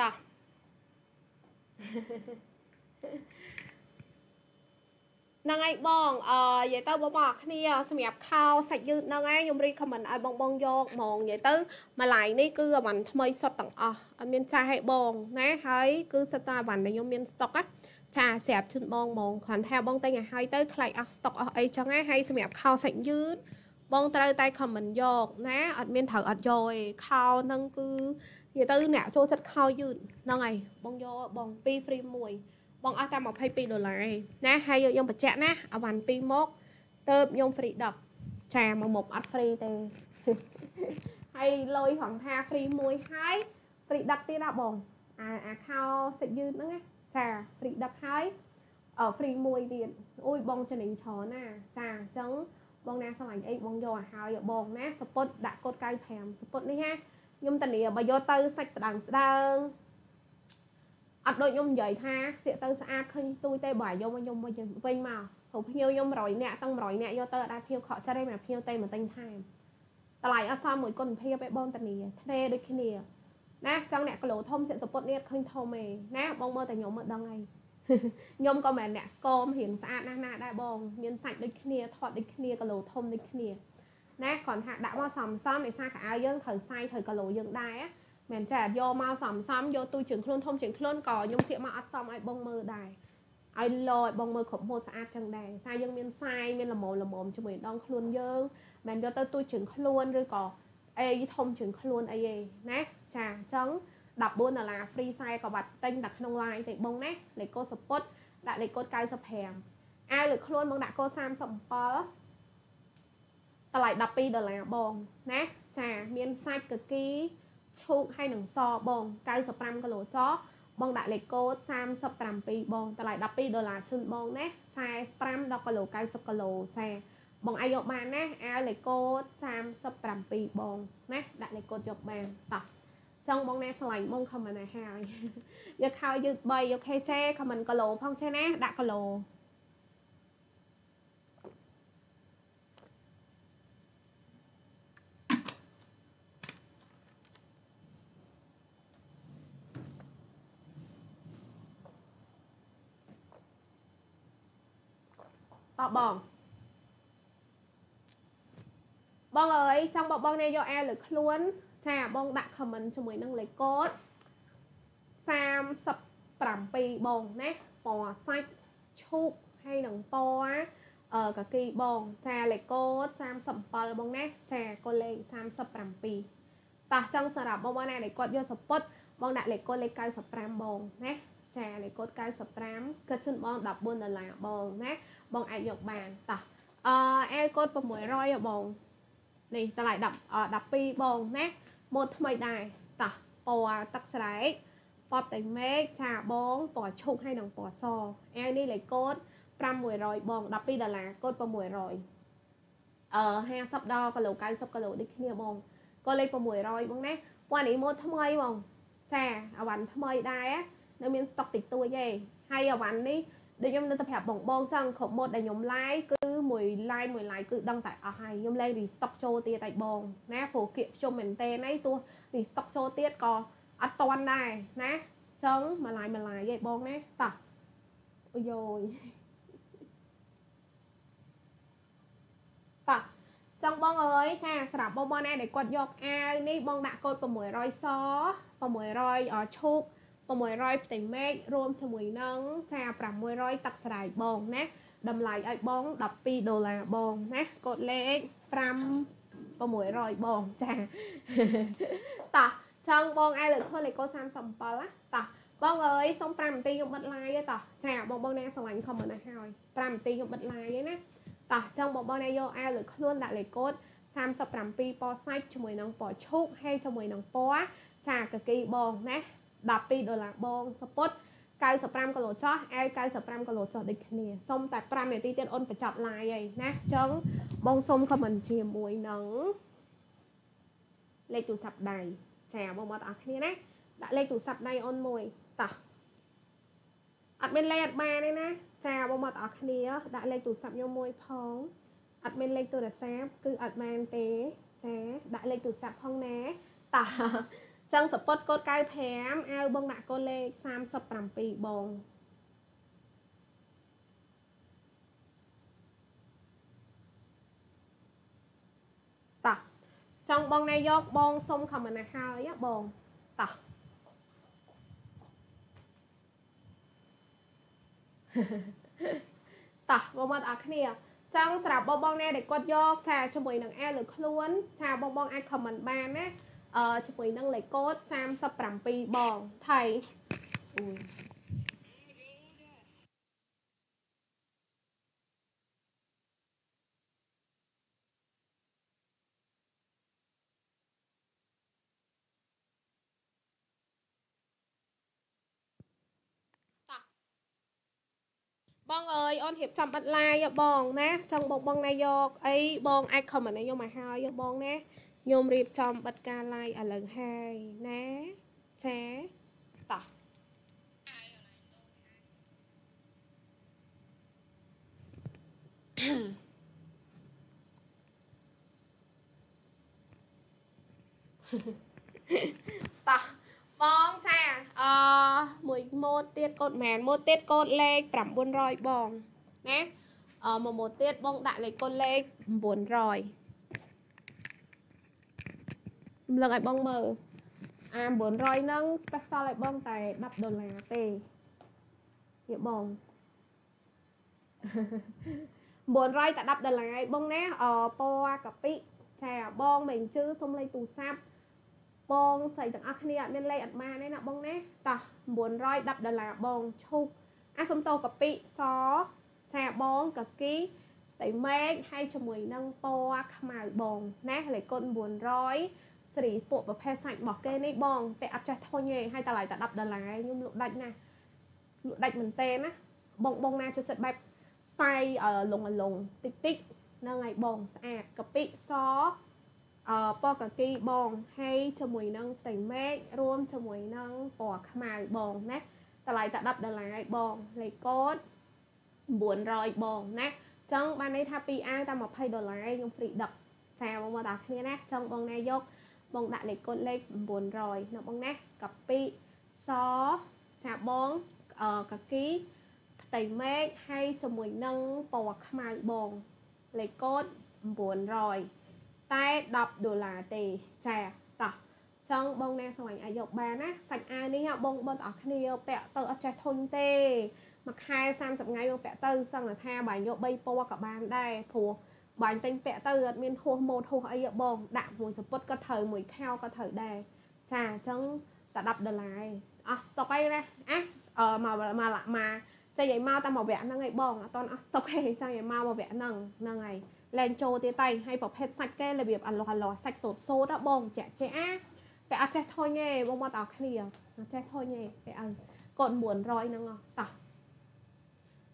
តោះហ្នឹងហើយបងអឺនិយាយទៅបងប្អូនអរគ្នាសម្រាប់ខោសាច់យឺតហ្នឹងឯងខ្ញុំរីខមមិនឲ្យបងបងយកហ្មងនិយាយទៅម្លាយនេះគឺអវ៉ាន់ថ្មីសុទ្ធទាំងអស់អត់មានចាស់ឲ្យបងណាហើយគឺសិតតែអវ៉ាន់ដែលខ្ញុំមានស្តុកណាចាស្រាប់ជូនបងហ្មងគ្រាន់តែបងតែងឲ្យហើយទៅខ្លាចអស់ស្តុកអស់អីចឹងឯងហើយសម្រាប់ខោសាច់យឺតបងត្រូវតែខមមិនយកណាអត់មានត្រូវអត់យកឯងខោហ្នឹងគឺ និយាយទៅអ្នកចូលចិត្តខោយឺតហ្នឹងហើយបងយកបង2 free 1បងអស់តែ22ដុល្លារឯងណាហើយយកខ្ញុំបញ្ជាក់ណាអវ៉ាន់2មកទៅខ្ញុំ free 10ចាមកមុខអត់ free ទេហើយលុយហងថា free មួយហើយ free 10ទៀតណាបងអាអាខោសាច់យឺតហ្នឹងណាចា free 10ហើយអឺ free មួយទៀតអូយបងចំណេញច្រើនណាចាអញ្ចឹងបងណាស្រឡាញ់អីបងយកឲ្យហើយបងណាសពុតដាក់កូដ95សពុតនេះណា ខ្ញុំតានីបើយកទៅសាច់ស្ដើងស្ដើងអត់ដូចខ្ញុំនិយាយថាសៀកទៅស្អាតឃើញទួយទេបើយកមកខ្ញុំវិញវិញមកព្រោះភ្ញៀវខ្ញុំ100នាក់ទាំង100នាក់យកទៅអត់ដែរភ្ញៀវខកចិត្តទេមកភ្ញៀវតែមកទិញថែមតម្លៃអត់សមមួយគុណភាពឯបងតានីធ្នេដូចគ្នាណាចង់អ្នកគីឡូធំសៀកសពុតនេះឃើញធំឯណាបងមើលតែខ្ញុំមើលដឹងហើយខ្ញុំក៏មិនអ្នកស្គមរៀងស្អាតណាស់ណាដែរបងមានសាច់ដូចគ្នាថតដូចគ្នាគីឡូធំដូចគ្នា ណាគ្រាន់ថាដាក់មកសំសំដោយសារកៅអៅយើងត្រូវសាយត្រូវគីឡូយើងដែរមែនចាយកមកសំសំយកទូជើងខ្លួនធំជើងខ្លួនក៏ខ្ញុំសៀកមកអត់សមឲ្យបងមើលដែរឲ្យលឲ្យបងមើលគ្រប់ម៉ូតស្អាតចឹងដែរសាយយើងមានសាយមានល្មមល្មមជាមួយដងខ្លួនយើងមិនយកទៅទូជើងខ្លួនឬក៏អីធំជើងខ្លួនអីទេណាចាអញ្ចឹង14ដុល្លារ free ខ្សែក៏បាត់ទិញតែក្នុង line ទេបងណាលេខកូដសពុតដាក់លេខកូដ95អាវលើខ្លួនបងដាក់កូដ37 តម្លៃ12ដុល្លារបងណាចាមានសាច់កគីឈូកហើយនឹងសបង95គីឡូចបងដាក់លេខកូដ37បងតម្លៃ12ដុល្លារជូនបងណា45ដល់គីឡូ90គីឡូចាបងអាចយកបានណាអាវលេខកូដ37បងណាដាក់លេខកូដយកបានតោះចង់បងណាឆ្លាញ់បងខមមិនឲ្យហើយយកខោយឺត3យកខេចេខមមិនគីឡូផងចេះណាដាក់គីឡូ តបបងបងអើយចង់បបងនេះយកអែលើខ្លួនចាបងដាក់ comment ជាមួយនឹងលេខកូដ37បងណាពណ៌សាច់ឈូកហើយនឹងពណ៌អឺកាគីបងចាលេខកូដ37បងណាចាកូដលេខ37តោះចឹងសម្រាប់បងបងណាដែលគាត់យកសពុតបងដាក់លេខកូដលេខ95បងណា ចាលេខកូដ95គិតជូនបង14ដុល្លារបងណាបងអាចយកបានតោះអឺអែលកូដ600បងនេះតម្លៃ10 12បងណាម៉ូតថ្មីដែរតោះពណ៌ទឹកស្រែកពតតែមេឃចាបងពណ៌ឈុកហើយនឹងពណ៌សអែលនេះលេខកូដ500បង12ដុល្លារកូដ600អឺ50ដល់គីឡូ90គីឡូដូចគ្នាបងក៏លេខ600បងណាពណ៌នេះម៉ូតថ្មីបងចាអវ៉ាន់ថ្មីដែរ នៅមានស្តុកតិចតួចទេហើយអវ៉ាន់នេះដូចខ្ញុំនៅតែប្រាប់បងបងចឹងគ្រប់ម៉ូតដែលខ្ញុំ live គឺមួយ live មួយ live គឺដឹងតែអស់ហើយខ្ញុំលែង restock ចូលទៀតហើយបងណាព្រោះគៀកខ្ញុំមែនតេណៃទោះ restock ចូលទៀតក៏អត់តន់ដែរណាចឹងមួយ live មួយ live ឯងបងណាតោះអូយយតោះចឹងបងអើយចាសម្រាប់បងបងណាដែលគាត់យកអាវនេះបងដាក់កូដ600ស600ឈូក 600ផ្ទៃមេឃរួមជាមួយនឹងចា600ទឹកស្រាយបងណាតម្លៃឲ្យបង12ដុល្លារបងណាកូដលេខ5 600បងចាតោះចង់បងឯងលើកខ្លួនលេខកូដ37ណាតោះបងអើយសុំ5នាទីខ្ញុំបិទ live ទេតោះចាបងបងណាស្រឡាញ់ comment ណាហើយ5នាទីខ្ញុំបិទ live ទេណាតោះចង់បងបងណាយកអាវលើខ្លួនដាក់លេខកូដ37ពណ៌សាច់ជាមួយនឹងពណ៌ឈូកហើយជាមួយនឹងពណ៌ចាកគីបងណា 12ដុល្លារបងសពុត95គីឡូចោះអែល95គីឡូចោះដូចគ្នាសុំតែ5នាទីទៀតអូនបញ្ចប់ live ហើយណាអញ្ចឹងបងសុំខមមិនជាមួយនឹងលេខទូរស័ព្ទដៃចាបងមកបងប្អូនគ្នាណាដាក់លេខទូរស័ព្ទដៃអូនមួយតោះអត់មានលេខអត់បានទេណាចាបងមកបងប្អូនគ្នា ដាក់លេខទូរស័ព្ទខ្ញុំមួយផងអត់មានលេខទូរស័ព្ទគឺអត់បានទេចាដាក់លេខទូរស័ព្ទផងណាតោះ ចចឹងសពុតកូដ95អាវបងដាក់កូដលេខ37បងតោះចង់បងណែយកបងសុំខមមិនណាហើយបងតោះតោះបងមកដល់គ្នាចឹងសម្រាប់បងបងណែដែលគាត់យកថាជាមួយនឹងអែលើខ្លួនថាបងបងអាចខមមិនបានណា អឺជាមួយនឹងលេខកូដ37បងថៃអូយបងអើយអូនរៀបចំបិទ live បងណាចង់បងបងណាយកអីបងអាច comment ឲ្យខ្ញុំមកហើយបងណា ខ្ញុំរៀបចំបិទការ live ឥឡូវហើយណាចាតោះតោះបងចាអឺមួយម៉ូតទៀតកូដម៉ែនម៉ូតទៀតកូដលេខ900បងណាអឺមួយម៉ូតទៀតបងដាក់លេខកូដលេខ900រំ លឹកឲ្យបងមើលអា900ហ្នឹង special ឲ្យបងតែ10ដុល្លារទេនេះបង900តែ10ដុល្លារឯងបងណាអពណ៌កាពិចាបងមិនជឿសុំលេខទូរស័ព្ទបងស្រីទាំងអស់គ្នាអត់មានលេខអត់បានទេណាបងណាតោះ910ដុល្លារបងឈូកអាសុំតោកាពិសចាបងកាគីតៃម៉េកហើយជាមួយនឹងពណ៌ខ្មៅបងណាលេខកូន900 សេរីពួកប្រភេទសាច់របស់គេនេះបងពាក់អត់ចេះធុញទេហើយតម្លៃតែ10ដុល្លារខ្ញុំលក់ដាច់ណាស់លក់ដាច់មែនតើណាបងបងណាចូលចិត្តបែបស្ទាយលងលងតិចតិចហ្នឹងហើយបងស្អាតកាពិសអឺពណ៌កាគីបងហើយជាមួយនឹងតៃម៉េករួមជាមួយនឹងពណ៌ខ្មៅបងណាតម្លៃតែ10ដុល្លារឯងបងលេខកូដ900បងណាចឹងបានន័យថា2អាវតែ20ដុល្លារឯងខ្ញុំហ្វ្រីដឹកចាបងមកដល់គ្នាណាចឹងបងណែយក បងដាក់លេខកូដលេខ900នៅបងណាកាពីសចាបងអឺកាគីផ្ទៃមេឃហើយជាមួយនឹងពណ៌ខ្មៅបងលេខកូដ900តែ10ដុល្លារទេចាតោះចឹងបងណែស្រឡាញ់អាចយកបានណាសាច់អាវនេះបងបងទាំងអស់គ្នាពាក់ទៅអត់ចេះធុញទេមួយខែ30ថ្ងៃមកពាក់ទៅសឹងថាបើយក3ពណ៌ក៏បានដែរព្រោះ បាញ់ទិញពាក់ទៅអត់មានហួសម៉ូតហួសអីបង ដាក់មួយសពុតក៏ត្រូវមួយខោក៏ត្រូវដែរចាអញ្ចឹងតែ10ដុល្លារឯងអស់ស្តុកអីណាអាអឺមកមកមកចេញឲ្យមកតែមកវគ្គហ្នឹងឯងបងអត់តអស់ស្តុកទេចាញ់ឲ្យមកមកវគ្គហ្នឹងហ្នឹងហើយលែងចូលទៀតតៃហើយប្រភេទសាច់គេរបៀបអាឡោះអាឡោះសាច់សូត្រសូត្របងចាក់ចេះអាតែអត់ចេះធុញទេបងមកតអស់គ្នាអត់ចេះធុញទេតែឲ្យកូន900ហ្នឹងតោះ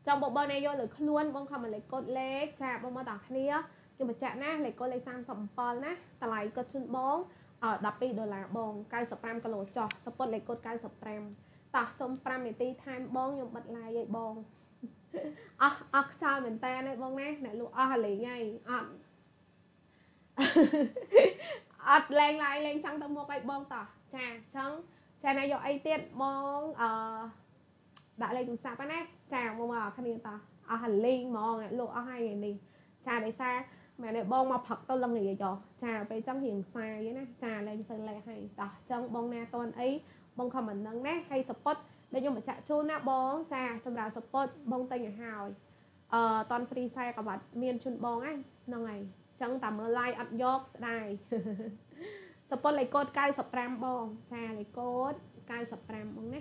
ចង់បងបងនេះយកលើខ្លួនបងខំមកលេខកូដលេខចាបងមកដល់គ្នាខ្ញុំបញ្ជាក់ណាលេខកូដលេខ37ណាតម្លៃកូដជូនបង12ដុល្លារបង95គីឡូចុះសពុតលេខកូដ95តោះសុំ5នាទីថែមបងខ្ញុំបិទឡាយឲ្យបងអស់អស់ខ្យល់មែនតើណាបងណាអ្នកលក់អស់លេងហើយអត់អត់លេងឡាយលេងចង់ទៅមុខឲ្យបងតោះចាអញ្ចឹងចាណាយកអីទៀតបងអឺ ដាក់លេខទូរស័ព្ទណាចាមកមកគ្នាតអស់ហលីងហ្មងលោកអស់ហើយនេះចាដោយសារមែនទេបងមកផឹកទៅលងាចចាពេលចឹងរៀងខ្សាយណាចាលេងទៅលេខហើយតោះចឹងបងណាតនអីបងខមមិនហ្នឹងណាហើយសពុតដែលខ្ញុំបញ្ជាក់ជូនណាបងចាសម្រាប់សពុតបងតែងឲ្យហើយអឺតនហ្វ្រីខ្សែក៏បាត់មានជូនបងហ្នឹងហ្នឹងហើយចឹងតែមើល live អត់យកស្ដាយសពុតលេខកូដ95បងចាលេខកូដ95បងណា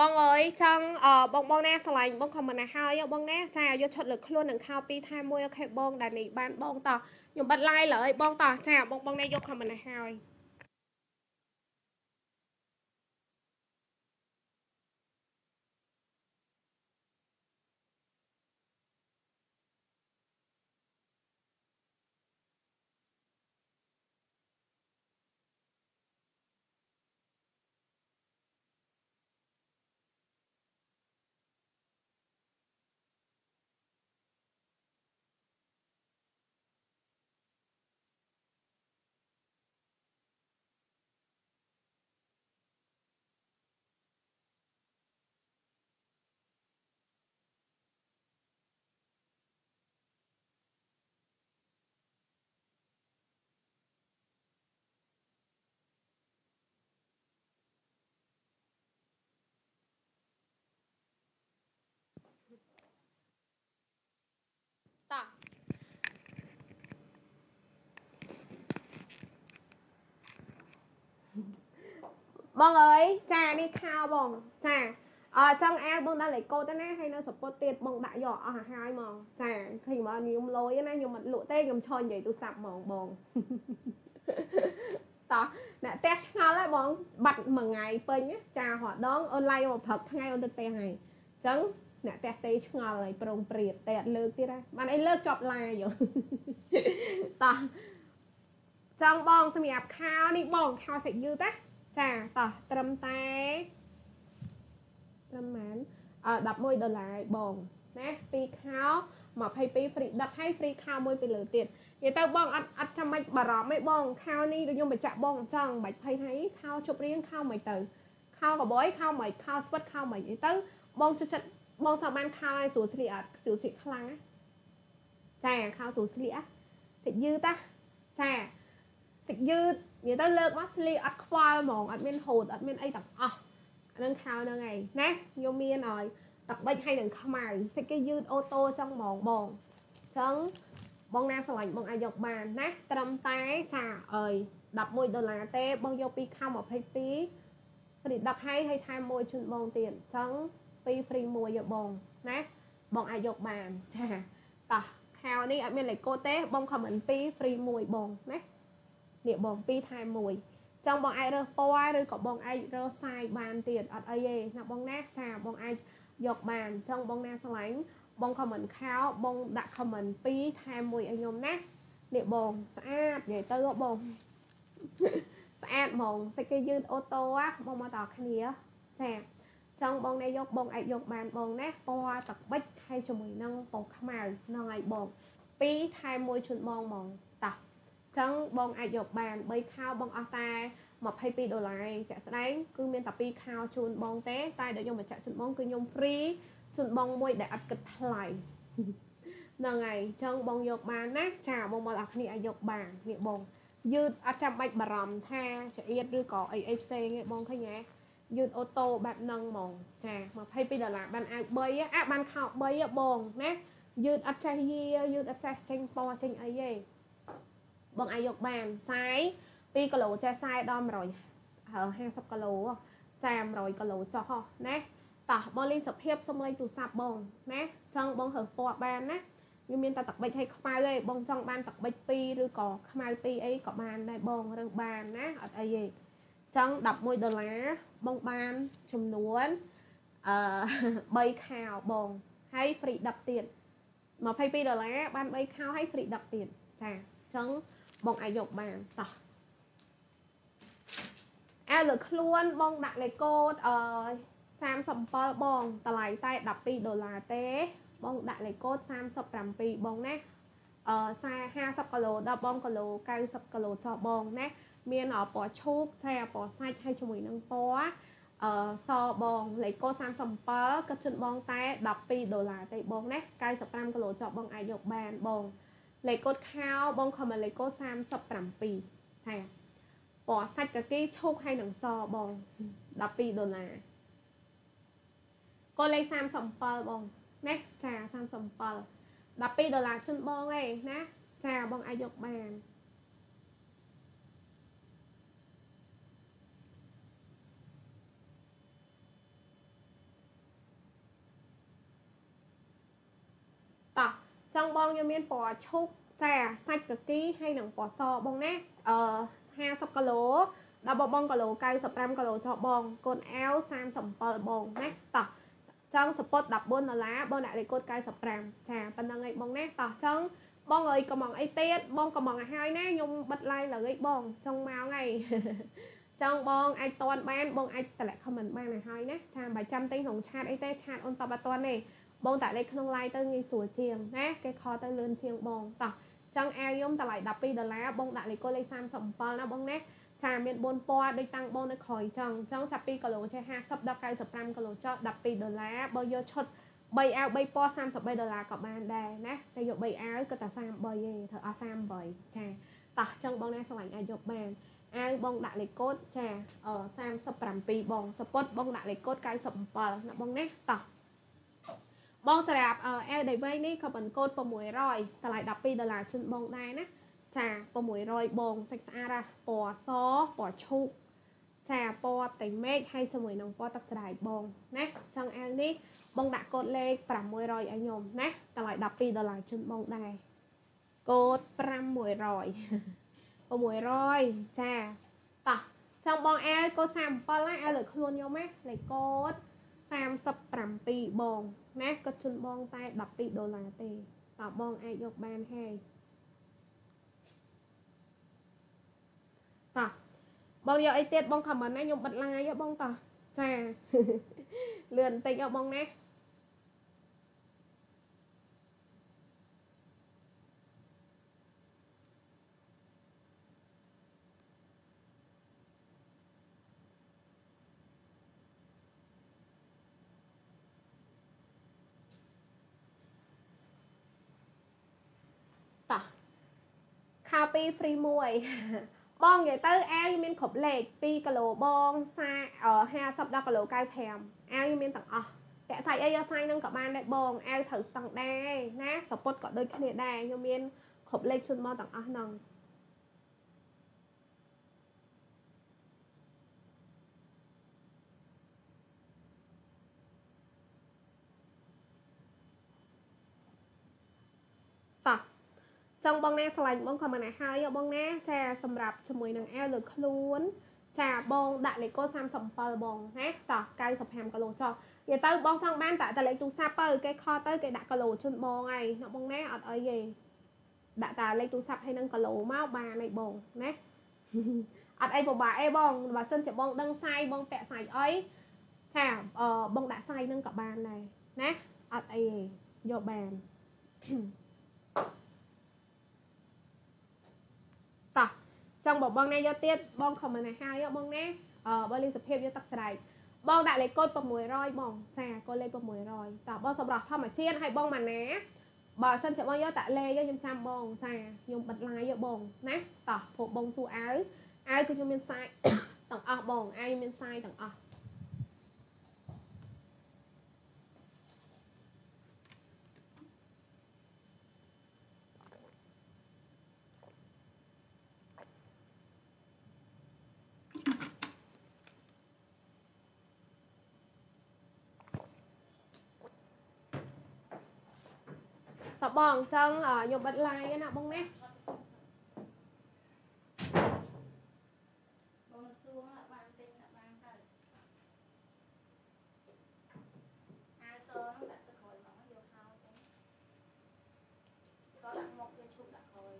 បងអើយចង់អបងបងណាឆ្លាញ់បងខមមិនណាហើយបងណាចាយកឈុតលើខ្លួននឹងខោពីថែមមួយអូខេបងដែលនេះបានបងតខ្ញុំបិទ live លើអីបងតចាបងបងណាយកខមមិនណាហើយត បងអើយចានេះខោបងចាអចង់អាវបងដាក់លេខកូដទៅណាហើយនៅសពុតទៀតបងដាក់យកអស់ឲ្យហើយហ្មងចាឃើញមកខ្ញុំលយណាខ្ញុំមិនលក់ទេខ្ញុំឈរនិយាយទូរស័ព្ទហ្មងបងតោះអ្នកផ្ទះឆ្ងល់ហើយបង បាត់មួយថ្ងៃពេញចារហដងអូនឡាយមកព្រឹកថ្ងៃអូនទៅផ្ទះហើយអញ្ចឹងអ្នកផ្ទះទេឆ្ងល់ហើយប្រងព្រាតតែអត់លើកទៀតហ៎បានអីលើកចប់ឡាយតោះចង់បងសម្រាប់ខោនេះបងខោសាច់យឺតណា ចាតោះត្រឹមតែត្រឹមម៉ានអឺ11ដុល្លារបងណាពីខោ22 free ដឹកឲ្យ free ខោមួយពីលើទៀតនិយាយទៅបងអត់អត់ចាំបាច់បារម្ភទេបងខោនេះដូចខ្ញុំបញ្ជាក់បងអញ្ចឹងមិនបាច់ភ័យហើយខោជប់រៀងខោមិនទៅខោកបយខោមិនខោស្វិតខោមិនអីទៅបងចិត្តបងសាបានខោឲ្យស្រួលស្លៀកអត់ស្រួលស្លៀកខ្លាំងណាចាខោស្រួលស្លៀកសាច់យឺតណាចាសាច់យឺត និយាយទៅលើកមកស្លៀកអត់ខ្វល់ហ្មងអត់មានហូតអត់មានអីទាំងអស់អានឹងខោហ្នឹងឯងណាខ្ញុំមានឲ្យទឹកបិចឲ្យនឹងខ្មៅសាច់គេយឺតអូតូចឹងហ្មងបងអញ្ចឹងបងណាស្រឡាញ់បងអាចយកបានណាត្រឹមតែចាអើយ11ដុល្លារទេបងយកពីខោ22ស្រីដឹកឲ្យឲ្យថែមមួយជូនបងទៀតអញ្ចឹង2 free 1យកបងណាបងអាចយកបានចាតោះខោនេះអត់មានលេខកូដទេបង comment 2 free 1បងណា នេះបង2ថែម1ចង់បងអាចរើសពណ៌ឬក៏បងអាចរើសសាយបានទៀតអត់អីទេណាបងណាចាបងអាចយកបានចង់បងណាឆ្លាញ់បង comment ខោបងដាក់ comment 2ថែម1ឲ្យខ្ញុំណានេះបងស្អាតនិយាយទៅបងស្អាតហ្មងសេចក្ដីយឺតអូតូបងមកតគ្នាចាចង់បងណាយកបងអាចយកបានបងណាពណ៌ទឹកបិចហើយជាមួយនឹងពណ៌ខ្មៅនឹងឲ្យបង2ថែម1ជូនបងហ្មងតោះ ចឹងបងអាចយកបាន3ខោបងអស់តែ22ដុល្លារចាក់ស្ដែងគឺមានតែ2ខោជូនបងទេតែដែលខ្ញុំបញ្ជាក់ជូនបងគឺខ្ញុំ free ជូនបងមួយដែលអត់គិតថ្លៃហ្នឹងហើយចឹងបងយកបានណាចាបងមកដល់គ្នាអាចយកបាននេះបងយឺតអត់ចាំបាច់បារម្ភថាចៀតឬក៏អីអីផ្សេងទេបងឃើញទេយឺតអូតូបែបហ្នឹងហ្មងចា22ដុល្លារបានអាវ3អាបានខោ3បងណាយឺតអត់ចេះយាយឺតអត់ចេះចេញពណ៌ចេញអីទេ បងអាចយកបានខ្សែ2គីឡូចេះខ្សែដល់150គីឡូចា100គីឡូចុះណាតោះបងលេងសុភាពសុំលេងទូរស័ព្ទបងណាចង់បងរើសពណ៌បានណាខ្ញុំមានតែទឹកបិចឲ្យខ្មៅទេបងចង់បានទឹកបិច2ឬក៏ខ្មៅ2អីក៏បានដែរបងរើសបានណាអត់អីទេចង់11ដុល្លារបងបានចំនួនអឺ3ខោបងហើយ free ដឹកទៀត22ដុល្លារបាន3ខោហើយ free ដឹកទៀតចាអញ្ចឹង បងអាចយកបានតោះអាលើខ្លួនបងដាក់លេខកូដអឺ37បងតម្លៃតែ12ដុល្លារទេ បងដាក់លេខកូដ37បងណាអឺ50គីឡូដល់បងគីឡូ90គីឡូចោះបងណាមានពណ៌ឈូកឆែពណ៌សាច់ហើយជាមួយនឹងពណ៌អឺសបងលេខកូដ37ក៏ជិតបងតែ12ដុល្លារទេបងណា95គីឡូចុះបងអាចយកបានបង លេខកូដខោបងខមលេខកូដ37ឆែពណ៌សាច់កាគីឈូកហើយនឹងសបង12ដុល្លារកូដលេខ37បងណាចា37 12ដុល្លារជូនបងឯងណាចាបងអាចយកបាន ចឹងបងខ្ញុំមានពណ៌ឈូកចាសាច់កគីហើយនឹងពណ៌សបងណាអឺ50គីឡូដល់បងគីឡូ95គីឡូចុះបងកូនអាវ37បងណាតោះចឹងសពត14ដុល្លារបងដាក់លេខកូដ95ចាប៉ុណ្្នឹងឯងបងណាតោះចឹងបងអើយកំងអីទៀតបងកំងឲ្យហើយណាខ្ញុំបិទ line លើឯងបងចង់មកថ្ងៃចង់បងអាចតន់បានបងអាចតម្លាក់ comment បានឲ្យហើយណាចាបើចាំទិញក្នុងឆាតអីទេឆាតអូនតបអត់តន់ទេ បងតាលេខក្នុង line ទៅងាយស្រួលជាងណាគេខលទៅលឿនជាងបងតោះចឹងអាវខ្ញុំតម្លៃ12ដុល្លារបងដាក់លេខកូដលេខ37ណាបងណាចាមាន4ពណ៌ដូចតាំងបងនៅក្រោយចឹងចឹងចាប់2គីឡូចេះ50ដល់95គីឡូចុះ12ដុល្លារបើយកឈុត3អាវ3ពណ៌33ដុល្លារក៏បានដែរណាតែយក3អាវក៏តែ33ទេត្រូវអស់38ចាតោះចឹងបងណាស្រឡាញ់អាចយកបានអាវបងដាក់លេខកូដចា37បងសពុតបងដាក់លេខកូដ97ណាបងណាតោះ បងសម្រាប់អែលដៃវៃនេះក៏បានកូដ600តម្លៃ12ដុល្លារជូនបងដែរណាចា600បងសាច់ស្អាតហ่ะពណ៌សពណ៌ឈូកចាពណ៌តៃមេឃហើយជាមួយនឹងពណ៌ទឹកស្រាយបងណាចង់អាវនេះបងដាក់កូដលេខ600ឲ្យខ្ញុំណាតម្លៃ12ដុល្លារជូនបងដែរកូដ500 600ចាតោះចង់បងអាវកូដ37ណាអាវលើខ្លួនខ្ញុំណាលេខកូដ37បង ណាគាត់ជូនបងតែ12ដុល្លារទេតើបងអាចយកបានហើយតោះបងយកអីទៀតបងខមមិនណាខ្ញុំបិទ live បងតោះចាលឿនបន្តិចអបងណា ខាពី free មួយបងនិយាយទៅអាវមានគ្រប់លេខ2គីឡូបង50ដល់គីឡូ95អាវមានទាំងអស់ពាក់សាច់អីយកសាច់នឹងក៏បានដែរបងអាវត្រូវស្តង់ដែរណាសពុតក៏ដូចគ្នាដែរខ្ញុំមានគ្រប់លេខជូនមកទាំងអស់ហ្នឹងតោះ ចង់បងណាឆ្លាញ់បងខមមិនឲ្យហើយបងណាចាសម្រាប់ជាមួយនឹងអែលលើខ្លួនចាបងដាក់លេខកូដ37បងណាតោះ95គីឡូចុះនិយាយទៅបងចង់បានតាតែលេខទូរស័ព្ទទៅគេខលទៅគេដាក់គីឡូជូនបងហើយណាបងណាអត់អីទេដាក់តាលេខទូរស័ព្ទហើយនឹងគីឡូមកបានហើយបងណាអត់អីពិបាកអីបងបើសិនជាបងដឹងសាយបងពាក់សាយអីចាអឺបងដាក់សាយនឹងក៏បានដែរណាអត់អីទេយកបានតោះ ចង់បងបងណាយកទៀតបងខមមិនឲ្យហើយបងណាអឺបើលីសភាពយកទឹកស្រែកបងដាក់លេខកូដ600បងចាកូដលេខ600តោះបងសម្រាប់ធម្មជាតិឲ្យបងម៉ាណាបើសិនជាបងយកតាលេយកខ្ញុំចាំបងចាខ្ញុំបិទឡាយយកបងណាតោះព្រោះបងសួរអាវអាវគឺខ្ញុំមានសាយទាំងអស់បងអាវខ្ញុំមានសាយទាំងអស់ បងអញ្ចឹងខ្ញុំបិទ live ណាបងណា បងសួរបានទិញបានទៅអាសហ្នឹងដាក់ទៅក្រោយមកយកហោទៅក៏ដាក់មកយកឈប់ដាក់ក្រោយ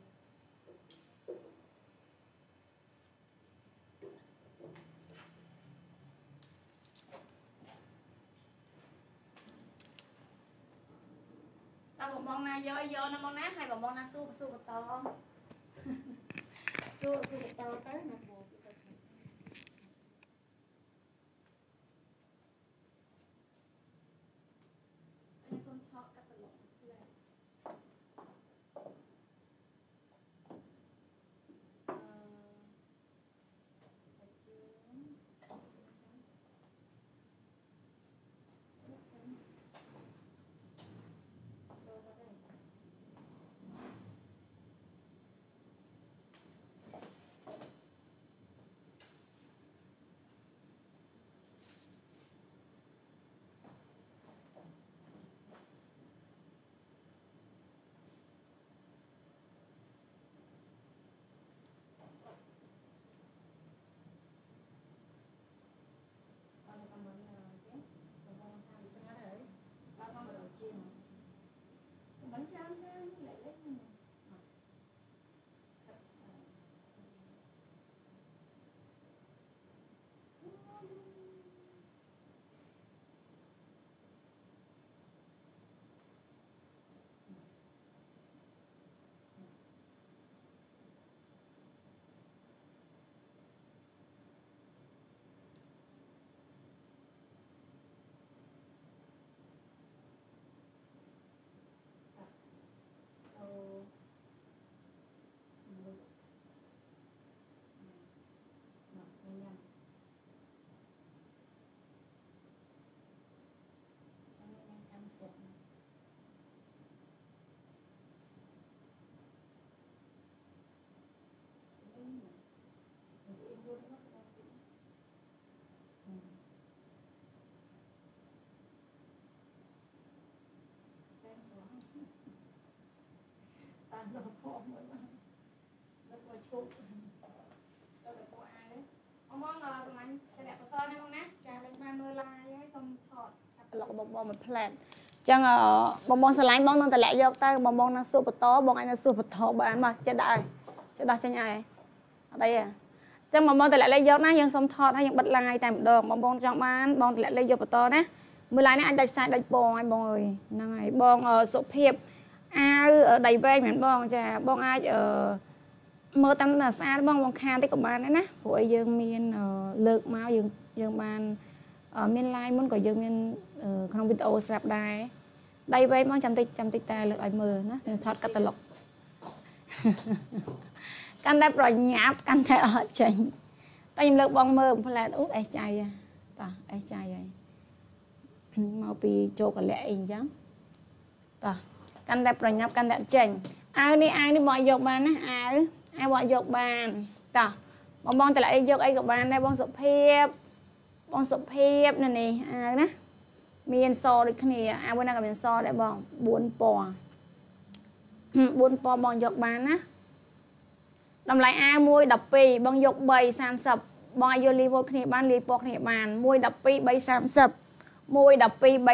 តើបងបងណា យកយកណាបងណាហើយបងបងណាស៊ូស៊ូបន្តស៊ូស៊ូបន្តទៅណា រកផងមួយមកដល់ពណ៌ឈូកដល់ពណ៌អាយអមងសម្លាញ់តែអ្នកបន្តនេះមកណាចាលេងបានមើលឡាយហើយសុំថតប្លុកបងបងមួយផ្លែតអញ្ចឹងអឺបងបងស្រឡាញ់បងនឹងតម្លាក់យកទៅបងបងនឹងសួរបន្តបងអាចនឹងសួរបន្តបានមកចិត្តដាក់ហើយចិត្តដោះចេញហើយអត់អីទេអញ្ចឹងបងបងតម្លាក់លេខយកណាយើងសុំថតហើយយើងបិទឡាយតែម្ដងបងបងចង់បានបងតម្លាក់លេខយកបន្តណាមើលឡាយនេះអាចដាច់ខ្សែដាច់ពងហើយបងអើយហ្នឹងហើយបងអឺសុភាព អាវដៃវែងមែនបងចាបងអាចអឺមើលតាមស្អាតបងបងខានតិចក៏បានដែរណាព្រោះអីយើងមានអឺលើកមកយើងយើងបានអឺមាន line មុនក៏យើងមានអឺក្នុងវីដេអូស្រាប់ដែរដៃវែងបងចាំតិចចាំតិចតែលើកឲ្យមើលណាខ្ញុំថតកាតាឡុកកាន់តែប្រញាប់កាន់តែអត់ចេញតែខ្ញុំលើកបងមើលផ្លែតអូអេសចៃហ៎តោះអេសចៃហើយមកពីជោគកលៈអីអញ្ចឹងតោះ កាន់តែប្រញាប់កាន់តែចេញអាវនេះអាវនេះបងយកបានណាអាវអាវបងយកបានតោះបងបងតម្លាក់អីយកអីក៏បានដែរបងសុភាព បងសុភាពនៅនេះអាវណាមានសដូចគ្នាអាវណាក៏មានសដែរបង4ពណ៌4ពណ៌បងយកបានណាតម្លៃអាវមួយ12បងយក3 30បងឲ្យយកលីវ៉ូគ្នាបានលីពណ៌គ្នាបាន1 12 3 30 1 12 3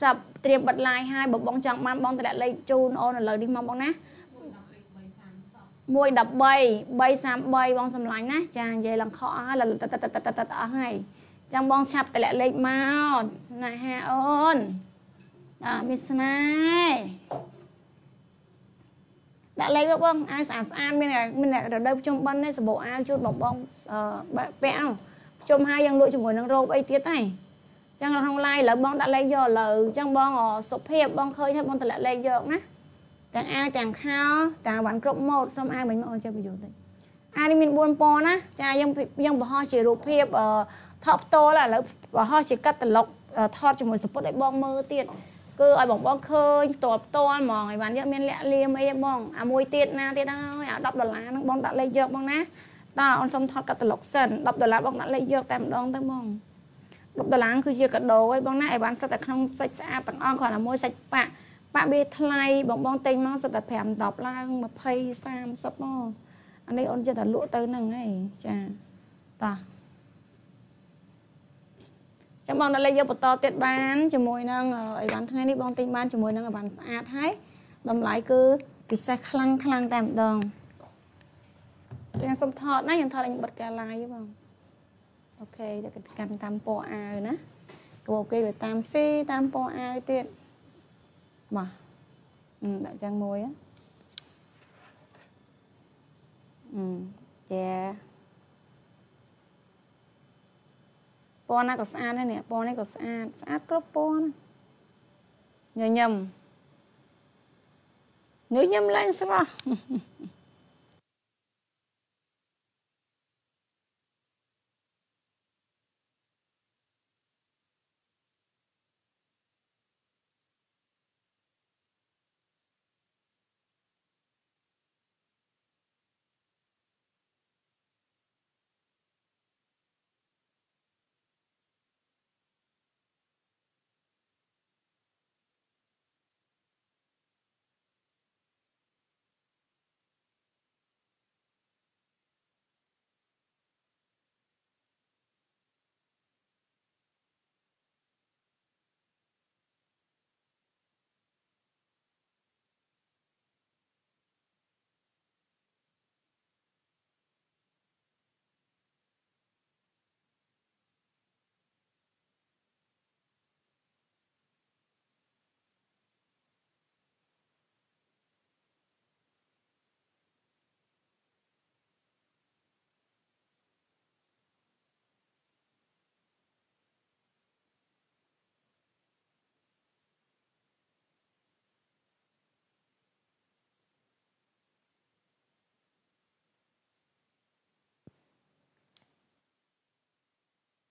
30ត្រៀមបិទឡាយហើយបើបងចង់បានបងតម្លាក់លេខជូនអូនឥឡូវនេះមកបងណា1 13 333បងសម្លាញ់ណាចានិយាយឡើងខកអស់ហើយតតតតតតអស់ហើយចាំបងឆាប់តម្លាក់លេខមកស្នេហាអូនអាមានស្នេហ៍ដាក់លេខទៅបងអាវស្អាតស្អាតមានមានរដូវជុំបិណ្ឌនេះសម្បូរអាវជូនបងបងអឺពាក់ជុំហើយយើងលក់ជាមួយនឹងរ៉ូបអីទៀតហើយ ចឹងក្នុង live ឥឡូវបងដាក់លេខយកឥឡូវចឹងបងសុភាព បងឃើញហើយបងតម្លាក់លេខយកណាទាំងអាវទាំងខោទាំងវ៉ាន់គ្រប់ម៉ូដសុំអាវមិញមកអូនចេះបញ្យល់តិចអាវនេះមាន4ពណ៌ណាចាយើងយើងបង្ហោះជារូបភាពអឺថតផ្ទាល់ឥឡូវបង្ហោះជាកាត់ត្លុកថតជាមួយសពុតឲ្យបងមើលទៀតគឺឲ្យបងបងឃើញផ្ទាល់ផ្ទាល់ហ្មងឲ្យបានយកមានលាក់លៀមអីបងអាមួយទៀតណាទៀតហើយអា10ដុល្លារហ្នឹងបងដាក់លេខយកបងណាតើអូនសុំថតកាត់ត្លុកសិន10ដុល្លារបងដាក់លេខយកតែម្ដងទៅបង 10ដុល្លារគឺជាកាដូឯងបងណាឲ្យបានសិតតែក្នុងសាច់ស្អាតទាំងអស់គ្រាន់តែមួយសាច់ប៉ាក់ប៉ាក់វាថ្លៃបងបងទិញមកសិតតែ5 10ឡើង20 30មកអានេះអូនចិត្តតែលក់ទៅហ្នឹងហីចាតោះចាំបងដល់លេខយកបន្តទៀតបានជាមួយនឹងអីវ៉ាន់ថ្ងៃនេះបងទិញបានជាមួយនឹងអីវ៉ាន់ស្អាតហើយតម្លៃគឺពិសេសខ្លាំងខ្លាំងតែម្ដងខ្ញុំសុំថតណាខ្ញុំថតឲ្យបិទការ live បង អូខេតែកាន់តាមពណ៌អាវណាក៏អូខេវាតាមស៊ីតាមពណ៌អាវទៀតមកដាក់ចាំងមួយអឺចាពណ៌ណាក៏ស្អាតដែរនេះពណ៌នេះក៏ស្អាតស្អាតគ្រប់ពណ៌ញញឹមញញឹមឡើងស្រស់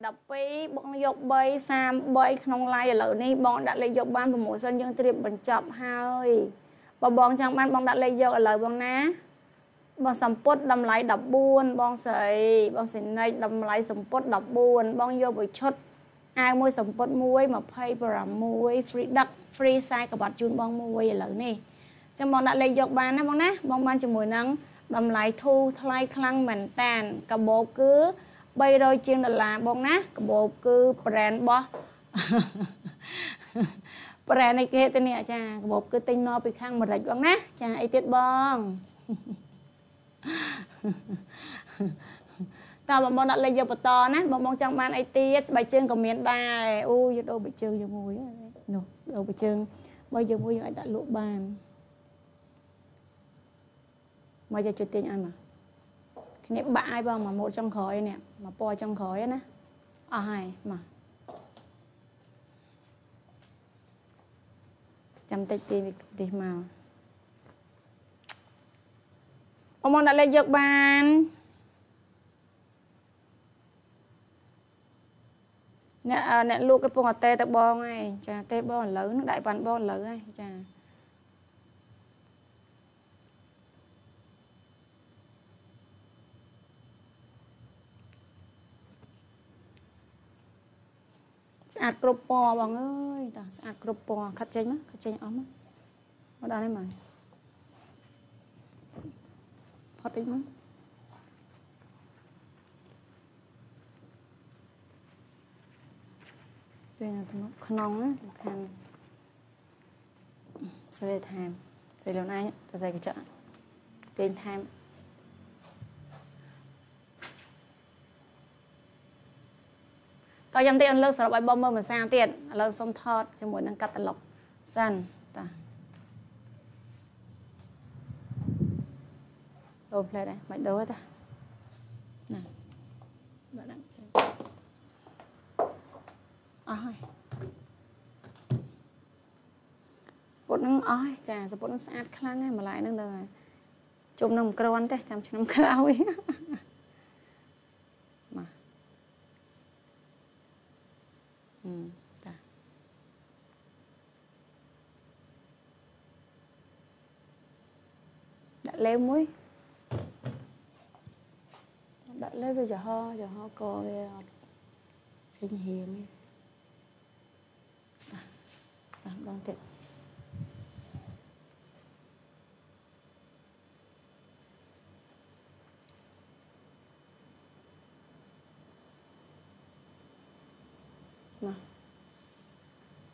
12បងយក3 33ក្នុង live ឥឡូវនេះបងដាក់លេខយកបាន promotion យើងត្រៀមបញ្ចប់ហើយបើបងចង់បានបងដាក់លេខយកឥឡូវបងណាបងសម្ពុតតម្លៃ14បងស្រីបងសិនិចតម្លៃសម្ពុត14បងយកមួយឈុតអាវមួយសម្ពុតមួយ26 free ដឹក free ខ្សែក្បាត់ជូនបងមួយឥឡូវនេះចាំបងដាក់លេខយកបានណាបងណាបងបានជាមួយនឹងតម្លៃធូរថ្លៃខ្លាំងមែនតានកាបូបគឺ 300ជាងដុល្លារបងណាកាបូបគឺ brand របស់ brand នេះគេទៅនេះចាកាបូបគឺទិញមកពីខាងអាមេរិកបងណាចាអីទៀតបងតើបងបងដាក់លេខយកបន្តណាបងបងចង់បានអីទៀតស្បែកជើងក៏មានដែរអូយដូរបែកជើងជាមួយនោះដូរបែកជើងបើយើងមួយយើងអាចដាក់លក់បានមកយកជួយទាញឲ្យមកគ្នាបាក់ឲ្យបងមកម៉ូតចុងក្រោយនេះ មកពណ៌ចុងក្រោយណាអស់ហើយមកចាំតិចទីទីមកអមដាក់លេខយកបានអ្នកអ្នកលក់កំពុងអតេទៅបងហើយចាទេបងឥឡូវនឹងដាក់បានបងឥឡូវហើយចា ស្អាតគ្រប់ពណ៌បងអើយតាស្អាតគ្រប់ពណ៌ខាត់ចេញមកខាត់ចេញអស់មកមកដល់នេះមកផុតតិចមកពេលក្នុងសំខាន់សេរីថែមសេរីលូនអញទៅសេរីកញ្ចក់ពេញថែម តោះយ៉ាងទៀតអនលើកសរុបឲ្យបងមើលមួយសាទៀតឥឡូវសុំថតជាមួយនឹងកាតាឡុកសិនតាដូរផ្លែដែរមិនដូរទេតាណាបាទដាក់អស់ហើយសពុតនឹងអស់ហើយចាសពុតនឹងស្អាតខ្លាំងហើយម្លាយនឹងដល់ហើយជុំនឹងក្រាន់ទេចាំឆ្នាំក្រោយមក អឺតាដាក់លេវមួយដាក់លេវវាចំហចំហកវា អត់ចេញហៀងទេបាទដងទៀតម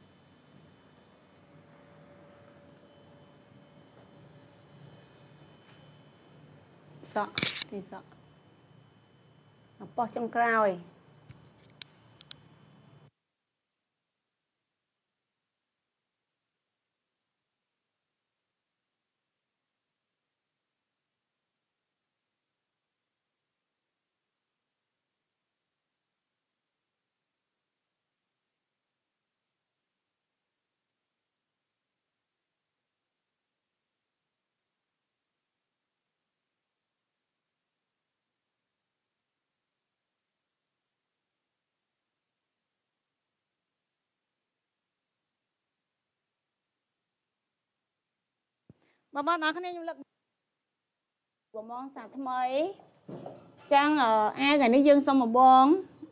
កសក់ទីសក់អបោះចុងក្រោយ បងប្អូនអរគ្នាខ្ញុំលើកបងបងសាថ្មីចឹងអាថ្ងៃនេះយើងសុំបងបង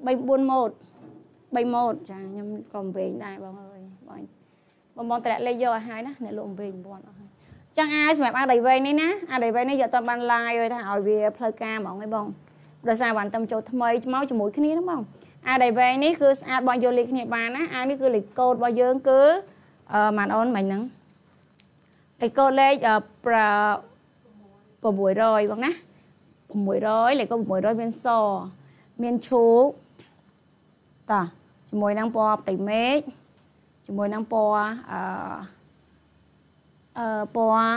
3 4ម៉ូត3ម៉ូតចាខ្ញុំក៏វែងដែរបងអើយបងបងបងតម្លាក់លេខយកឲ្យហើយណាអ្នកលក់វែងបងអស់ហើយចឹងអាយសម្រាប់អាដៃវែងនេះណាអាដៃវែងនេះយកតបានឡាយឲ្យថាឲ្យវាផ្លូវការហ្មងឯងបងដោយសារបានតំចូលថ្មីមកជាមួយគ្នាហ្នឹងបងអាដៃវែងនេះគឺស្អាតបងយកលេខគ្នាបានណាអានេះគឺលេខកូដរបស់យើងគឺអឺម៉ានអូនមិញហ្នឹង លេខកូដលេខប្រា600បងណា600លេខកូដ600មានសមានឈូកតោះជាមួយនឹងពណ៌ផ្ទៃមេឃជាមួយនឹងពណ៌អឺអឺពណ៌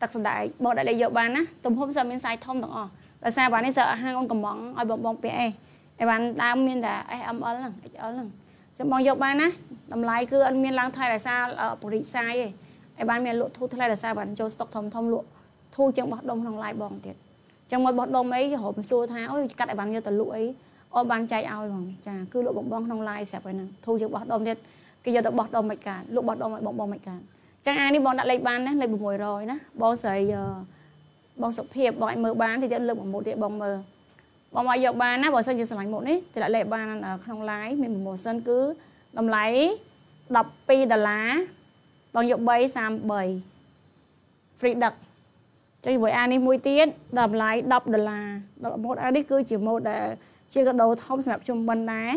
ទឹកសណ្ដែកបោកដាក់លេខយកបានណាទំហំសិតមានសាយធំទាំងអស់ដោយសារបាននេះសិតហាងអូនកំងឲ្យបងបងពាក់អេឯបានដើមមានតែ SML ហ្នឹង XL ហ្នឹង ចាំបងយកបានណាតម្លៃគឺអត់មានឡើងថ្លៃដោយសារបរិយាយទេឲ្យបានមានលក់ធូរថ្លៃដោយសារបានចូលស្តុកធំធំលក់ធូរជាងបោះដុំក្នុងឡាយបងទៀតចឹងមកបោះដុំអីរហូតសួរថាអូយកាត់ឲ្យបានយកទៅលក់អីអត់បានចែកឲ្យបងចាគឺលក់បងបងក្នុងឡាយស្រាប់ហើយហ្នឹងធូរជាងបោះដុំទៀតគេយកទៅបោះដុំមិនកើតលក់បោះដុំឲ្យបងបងមិនកើតចឹងអានេះបងដាក់លេខបានណាលេខ600ណាបងស្រីបងសុភាពបងឲ្យមើលបានតិចទៀតលើក1ម៉ូតទៀតបងមើល បងមកយកបានណាបើសិនជាឆ្លាញ់ម៉ូតនេះតម្លាក់លេខបានក្នុង live មាន promotion គឺតម្លៃ12ដុល្លារបងយក3 33 free ដឹកចុះជាមួយអានេះមួយទៀតតម្លៃ10ដុល្លារម៉ូតអានេះគឺជាម៉ូតដែលជាកដោធំសម្រាប់ជុំបិណ្ឌដែរ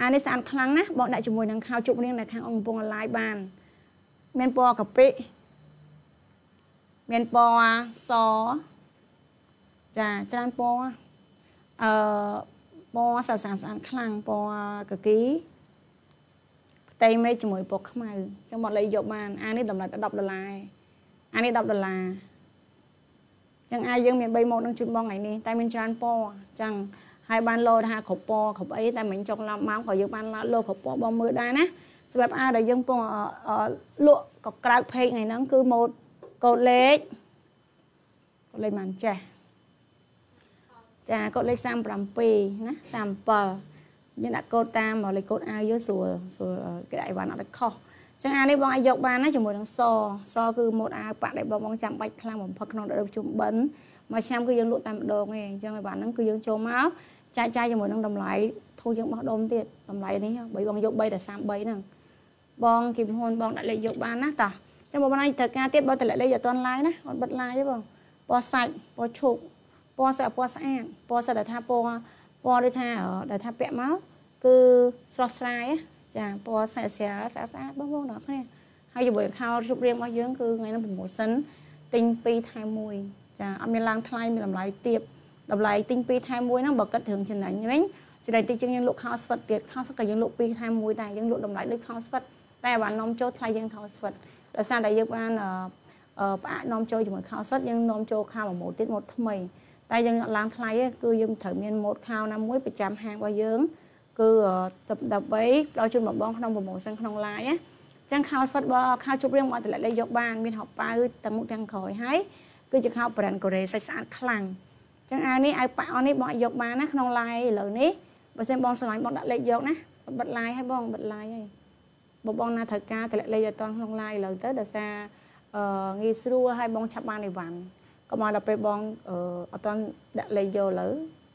អានេះស្អាតខ្លាំងណាស់បងដាក់ជាមួយនឹងខោជប់រៀងនៅខាងអង្គកំពង់ឡាយបានមានពណ៌កាពិមានពណ៌សចាច្រើនពណ៌ អឺពណ៌ស្អាតស្អាតខ្លាំងពណ៌កាគីផ្ទៃមេឃជាមួយពណ៌ខ្មៅអញ្ចឹងមកលេយកបានអានេះតម្លៃតែ10ដុល្លារអានេះ10ដុល្លារអញ្ចឹងអាយើងមាន3ម៉ូតនឹងជូនបងថ្ងៃនេះតែមានច្រើនពណ៌អញ្ចឹងហើយបានលោថាគ្រប់ពណ៌គ្រប់អីតែមិនចុកឡំម៉ោងក៏យើងបានលោគ្រប់ពណ៌បងមើលដែរណាសម្រាប់អាដែលយើងពងលក់ក៏ក្រៅពេកថ្ងៃហ្នឹងគឺម៉ូតកូតលេខកូតលេខមិនចេះ ចាកូដលេខ37ណា37យើងដាក់កូដតាមលេខកូដអាវយកស្រួលស្រួលគេដាក់អីវ៉ាន់អត់ខុសចឹងអានេះបងអាចយកបានណាជាមួយនឹងសសគឺម៉ូតអាវប៉ាក់ដែលបងបងចាំបាច់ខ្លាំងបំផុតក្នុងរដូវជុំបិណ្ឌមួយឆ្នាំគឺយើងលក់តែម្ដងឯងអញ្ចឹងអីវ៉ាន់ហ្នឹងគឺយើងចូលមកចែកចាយជាមួយនឹងតម្លៃធូរជាងបោះដុំទៀតតម្លៃនេះបើបងយក3តែ33ហ្នឹងបងគីមហ៊ុនបងដាក់លេខយកបានណាតោះចាំបងណាត្រូវការទៀតបងតម្លាក់លេខអត់ទាន់ឡាយណាអត់បិទឡាយទេបងពណ៌សាច់ពណ៌ឈូក ពណ៌ស្អាតពណ៌ស្អាតពណ៌សិតដែលថាពណ៌ពណ៌ដូចថាដែលថាពាក់មកគឺស្រស់ស្រាយចាពណ៌ស្អាតស្រាលស្អាតស្អាតបងបងដល់គ្នាហើយជាមួយខោជប់រៀងរបស់យើងគឺថ្ងៃនេះ promotion ទិញ2ថែម1ចាអត់មានឡើងថ្លៃមានតម្លៃទាបតម្លៃទិញ2ថែម1ហ្នឹងបើគិតរឿងចំណេញវិញចំណេញតិចជាងយើងលក់ខោស្វិតទៀតខោស្វិតក៏យើងលក់2ថែម1ដែរយើងលក់តម្លៃដូចខោស្វិតតែបាននំចូលថ្លៃយើងខោស្វិតដោយសារតែយើងបានផ្អាកនាំចូលជាមួយខោសុតយើងនាំចូលខោមួយម៉ូតទៀតម៉ូតថ្មី តែយើងអត់ឡើងថ្លៃទេគឺយើងត្រូវមានម៉ូតខោណាមួយប្រចាំហាងរបស់យើងគឺដើម្បីដល់ជូនបងបងក្នុងប្រម៉ូសិនក្នុង live ណាចឹងខោស្វិតបើខោជប់រៀងមកតម្លាក់លេខយកបានមានហបប៉ៅតែមុខទាំងក្រោយហើយគឺជាខោ brand កូរ៉េសាច់ស្អាតខ្លាំងចឹងអាវនេះអាវប៉ាក់អស់នេះបងអាចយកបានណាក្នុង live ឥឡូវនេះបើសិនបងស្រឡាញ់បងដាក់លេខយកណាបិទ live ឲ្យបងបិទ live ហើយបងបងណាត្រូវការតម្លាក់លេខឲ្យតក្នុង live ឥឡូវទៅដោយសារអឺងាយស្រួលឲ្យបងឆាប់បានអីវ៉ាន់ កុំឲ្យដល់ពេលបងអឺអត់ទាន់ដាក់លេខយកលើ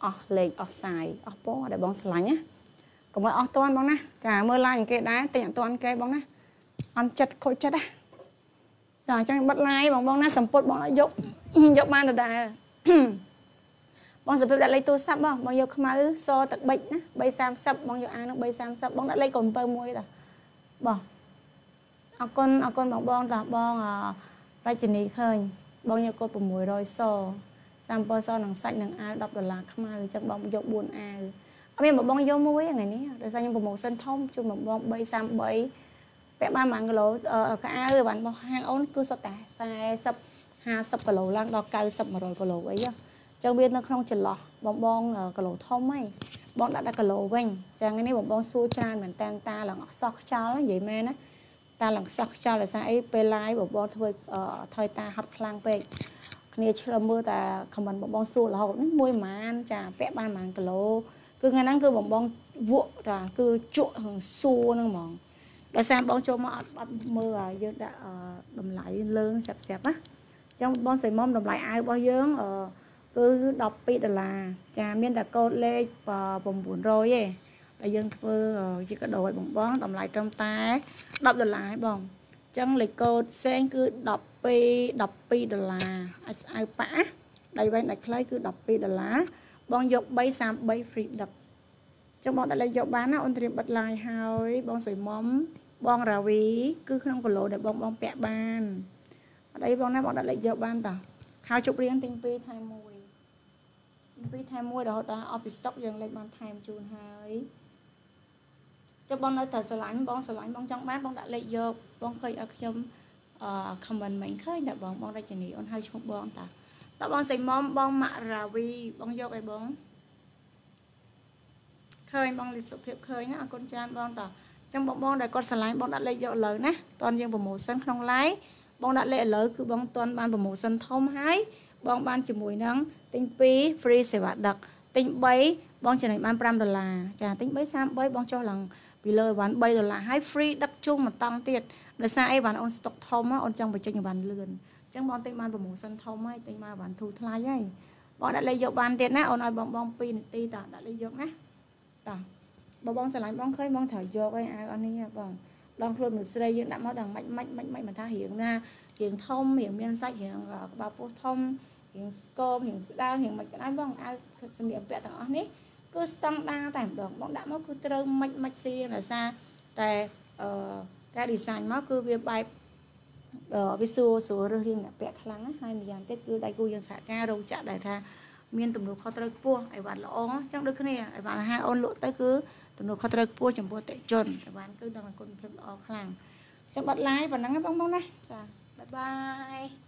អស់លេខអស់សាយអស់ពណ៌ដែលបងស្រឡាញ់ណាកុំឲ្យអស់តាន់បងណាចាមើល live គេដែរតែអត់តាន់គេបងណាអន់ចិត្តខូចចិត្តណាចាអញ្ចឹងបិទ live បងបងណាសម្ពុតបងយកយកបានដដែលបងសុភាពដាក់លេខទូរស័ព្ទបងបងយកខ្មៅសទឹកបិចណា330បងយកអានឹង330បងដាក់លេខកំពើមួយតាបងអរគុណអរគុណបងបងតាបងរចនីឃើញ បងយកកូដ600ស37សនឹងសាច់នឹងអាវ10ដុល្លារខ្មៅអញ្ចឹងបងយក4អាវអត់មានបងបងយកមួយថ្ងៃនេះដោយសារខ្ញុំប្រម៉ូសិនធំជូនបងបង333ពាក់បាន1គីឡូកៅអៅបានរបស់ហាងអូនគឺសុទ្ធតែ40 50គីឡូឡើងដល់90 100គីឡូអីចឹងចឹងវានៅក្នុងចន្លោះបងបងគីឡូធំហីបងដាក់ដល់គីឡូវិញចឹងនេះបងបងសួរច្រើនមែនតើតាឡើងអស់សោះខ្យល់និយាយមែនណា តាឡើងសោះខ្យល់ដោយសារអីពេល live បងបងធ្វើថយតាហត់ខ្លាំងពេកគ្នាឆ្លឹមមើលតែ comment បងបងសួររហូតនេះមួយម៉ានចាពាក់បានម៉ានគីឡូគឺថ្ងៃហ្នឹងគឺបងបងវក់តាគឺជក់សួរហ្នឹងហ្មងដោយសារបងចូលមកអត់អត់មើលយើងដាក់តម្លៃលើងស្រាប់ស្រាប់ណាអញ្ចឹងបងសៃមុំតម្លៃអាវរបស់យើងអឺគឺ12ដុល្លារចាមានតែកូដលេខ900ទេ តែយើងធ្វើជាកដោឲ្យបងបងតម្លៃត្រឹមតែ10ដុល្លារឯងបងអញ្ចឹងលេខកូដផ្សេងគឺ12 12ដុល្លារអាចស្អៅប៉ាដៃវែងដៃខ្លីគឺ12ដុល្លារបងយក333 free ដឹកចឹងបងដាក់លេខយកបានណាអូនត្រៀមបិទ line ហើយបងសៃមុំបងរាវីគឺក្នុងគីឡូដែលបងបងពាក់បានអត់អីបងណាបងដាក់លេខយកបានតាខោជប់រៀងទិញ2ថែម1ពីថែមមួយរហូតដល់អស់ពីស្តុកយើងលេខបានថែមជូនហើយ ចុះបងនៅតែស្រឡាញ់បងស្រឡាញ់បងចង់បានបងដាក់លេខយកបងឃើញឲ្យខ្ញុំអឺ comment មិញឃើញតែបងបងរចនីអូនហៅឈ្មោះបងតាតើបងសៃមុំបងម៉ាក់រាវីបងយកអីបងឃើញបងលីសុភាពឃើញណាអរគុណច្រើនបងតាចឹងបងបងដែលគាត់ស្រឡាញ់បងដាក់លេខយកឥឡូវណាតនយើងប្រម៉ូសិនក្នុង live បងដាក់លេខឥឡូវគឺបងតន់បានប្រម៉ូសិនធំហើយបងបានជាមួយនឹងទិញ2 free សេវាដឹកទិញ3បងចំណេញបាន5ដុល្លារចាទិញ3 33បងចុះឡើង ពីលើអីវ៉ាន់3ដុល្លារហើយ free ដឹកជុំមួយតង់ទៀតដោយសារអីវ៉ាន់អូនស្តុកធំអូនចង់បញ្ចេញអីវ៉ាន់លឿនអញ្ចឹងបងទិញបាន promotion ធំហើយទិញបានអីវ៉ាន់ធូរថ្លៃហើយបងដាក់លេខយកបានទៀតណាអូនឲ្យបងបង2នាទីតដាក់លេខយកណាតបងបងស្រឡាញ់បងឃើញបងត្រូវយកអីអាវអស់នេះបងបដងខ្លួនមនុស្សស្រីយើងដាក់មកទាំងម៉េចម៉េចម៉េចម៉េចមិនថារៀងណារៀងធំរៀងមានសាច់រៀងក្បាលពោះធំរៀងស្គមរៀងស្ដើងរៀងម៉េចក៏ដោយបងអាវសម្លៀកបំពាក់ទាំងអស់នេះ គឺស្តង់ដារតែម្ដងបងដាក់មកគឺត្រូវម៉េចម៉េចស៊ីដោយសារតែអឺការ design មកគឺវាបែបអឺវាសួរសួររើសរៀងអ្នកពាក់ខ្លាំងណាហើយម្យ៉ាងទៀតគឺដៃគូយើងសហការរោងចក្រដែលថាមានទំនួលខុសត្រូវខ្ពស់អីវ៉ាន់ល្អអញ្ចឹងដូចគ្នាអីវ៉ាន់អាហារអូនលក់ទៅគឺទំនួលខុសត្រូវខ្ពស់ចំពោះតេជនអីវ៉ាន់គឺដល់គុណភាពល្អខ្លាំងអញ្ចឹងបាត់ឡាយប៉ុណ្ណឹងណាបងបងណាចាបាយបាយ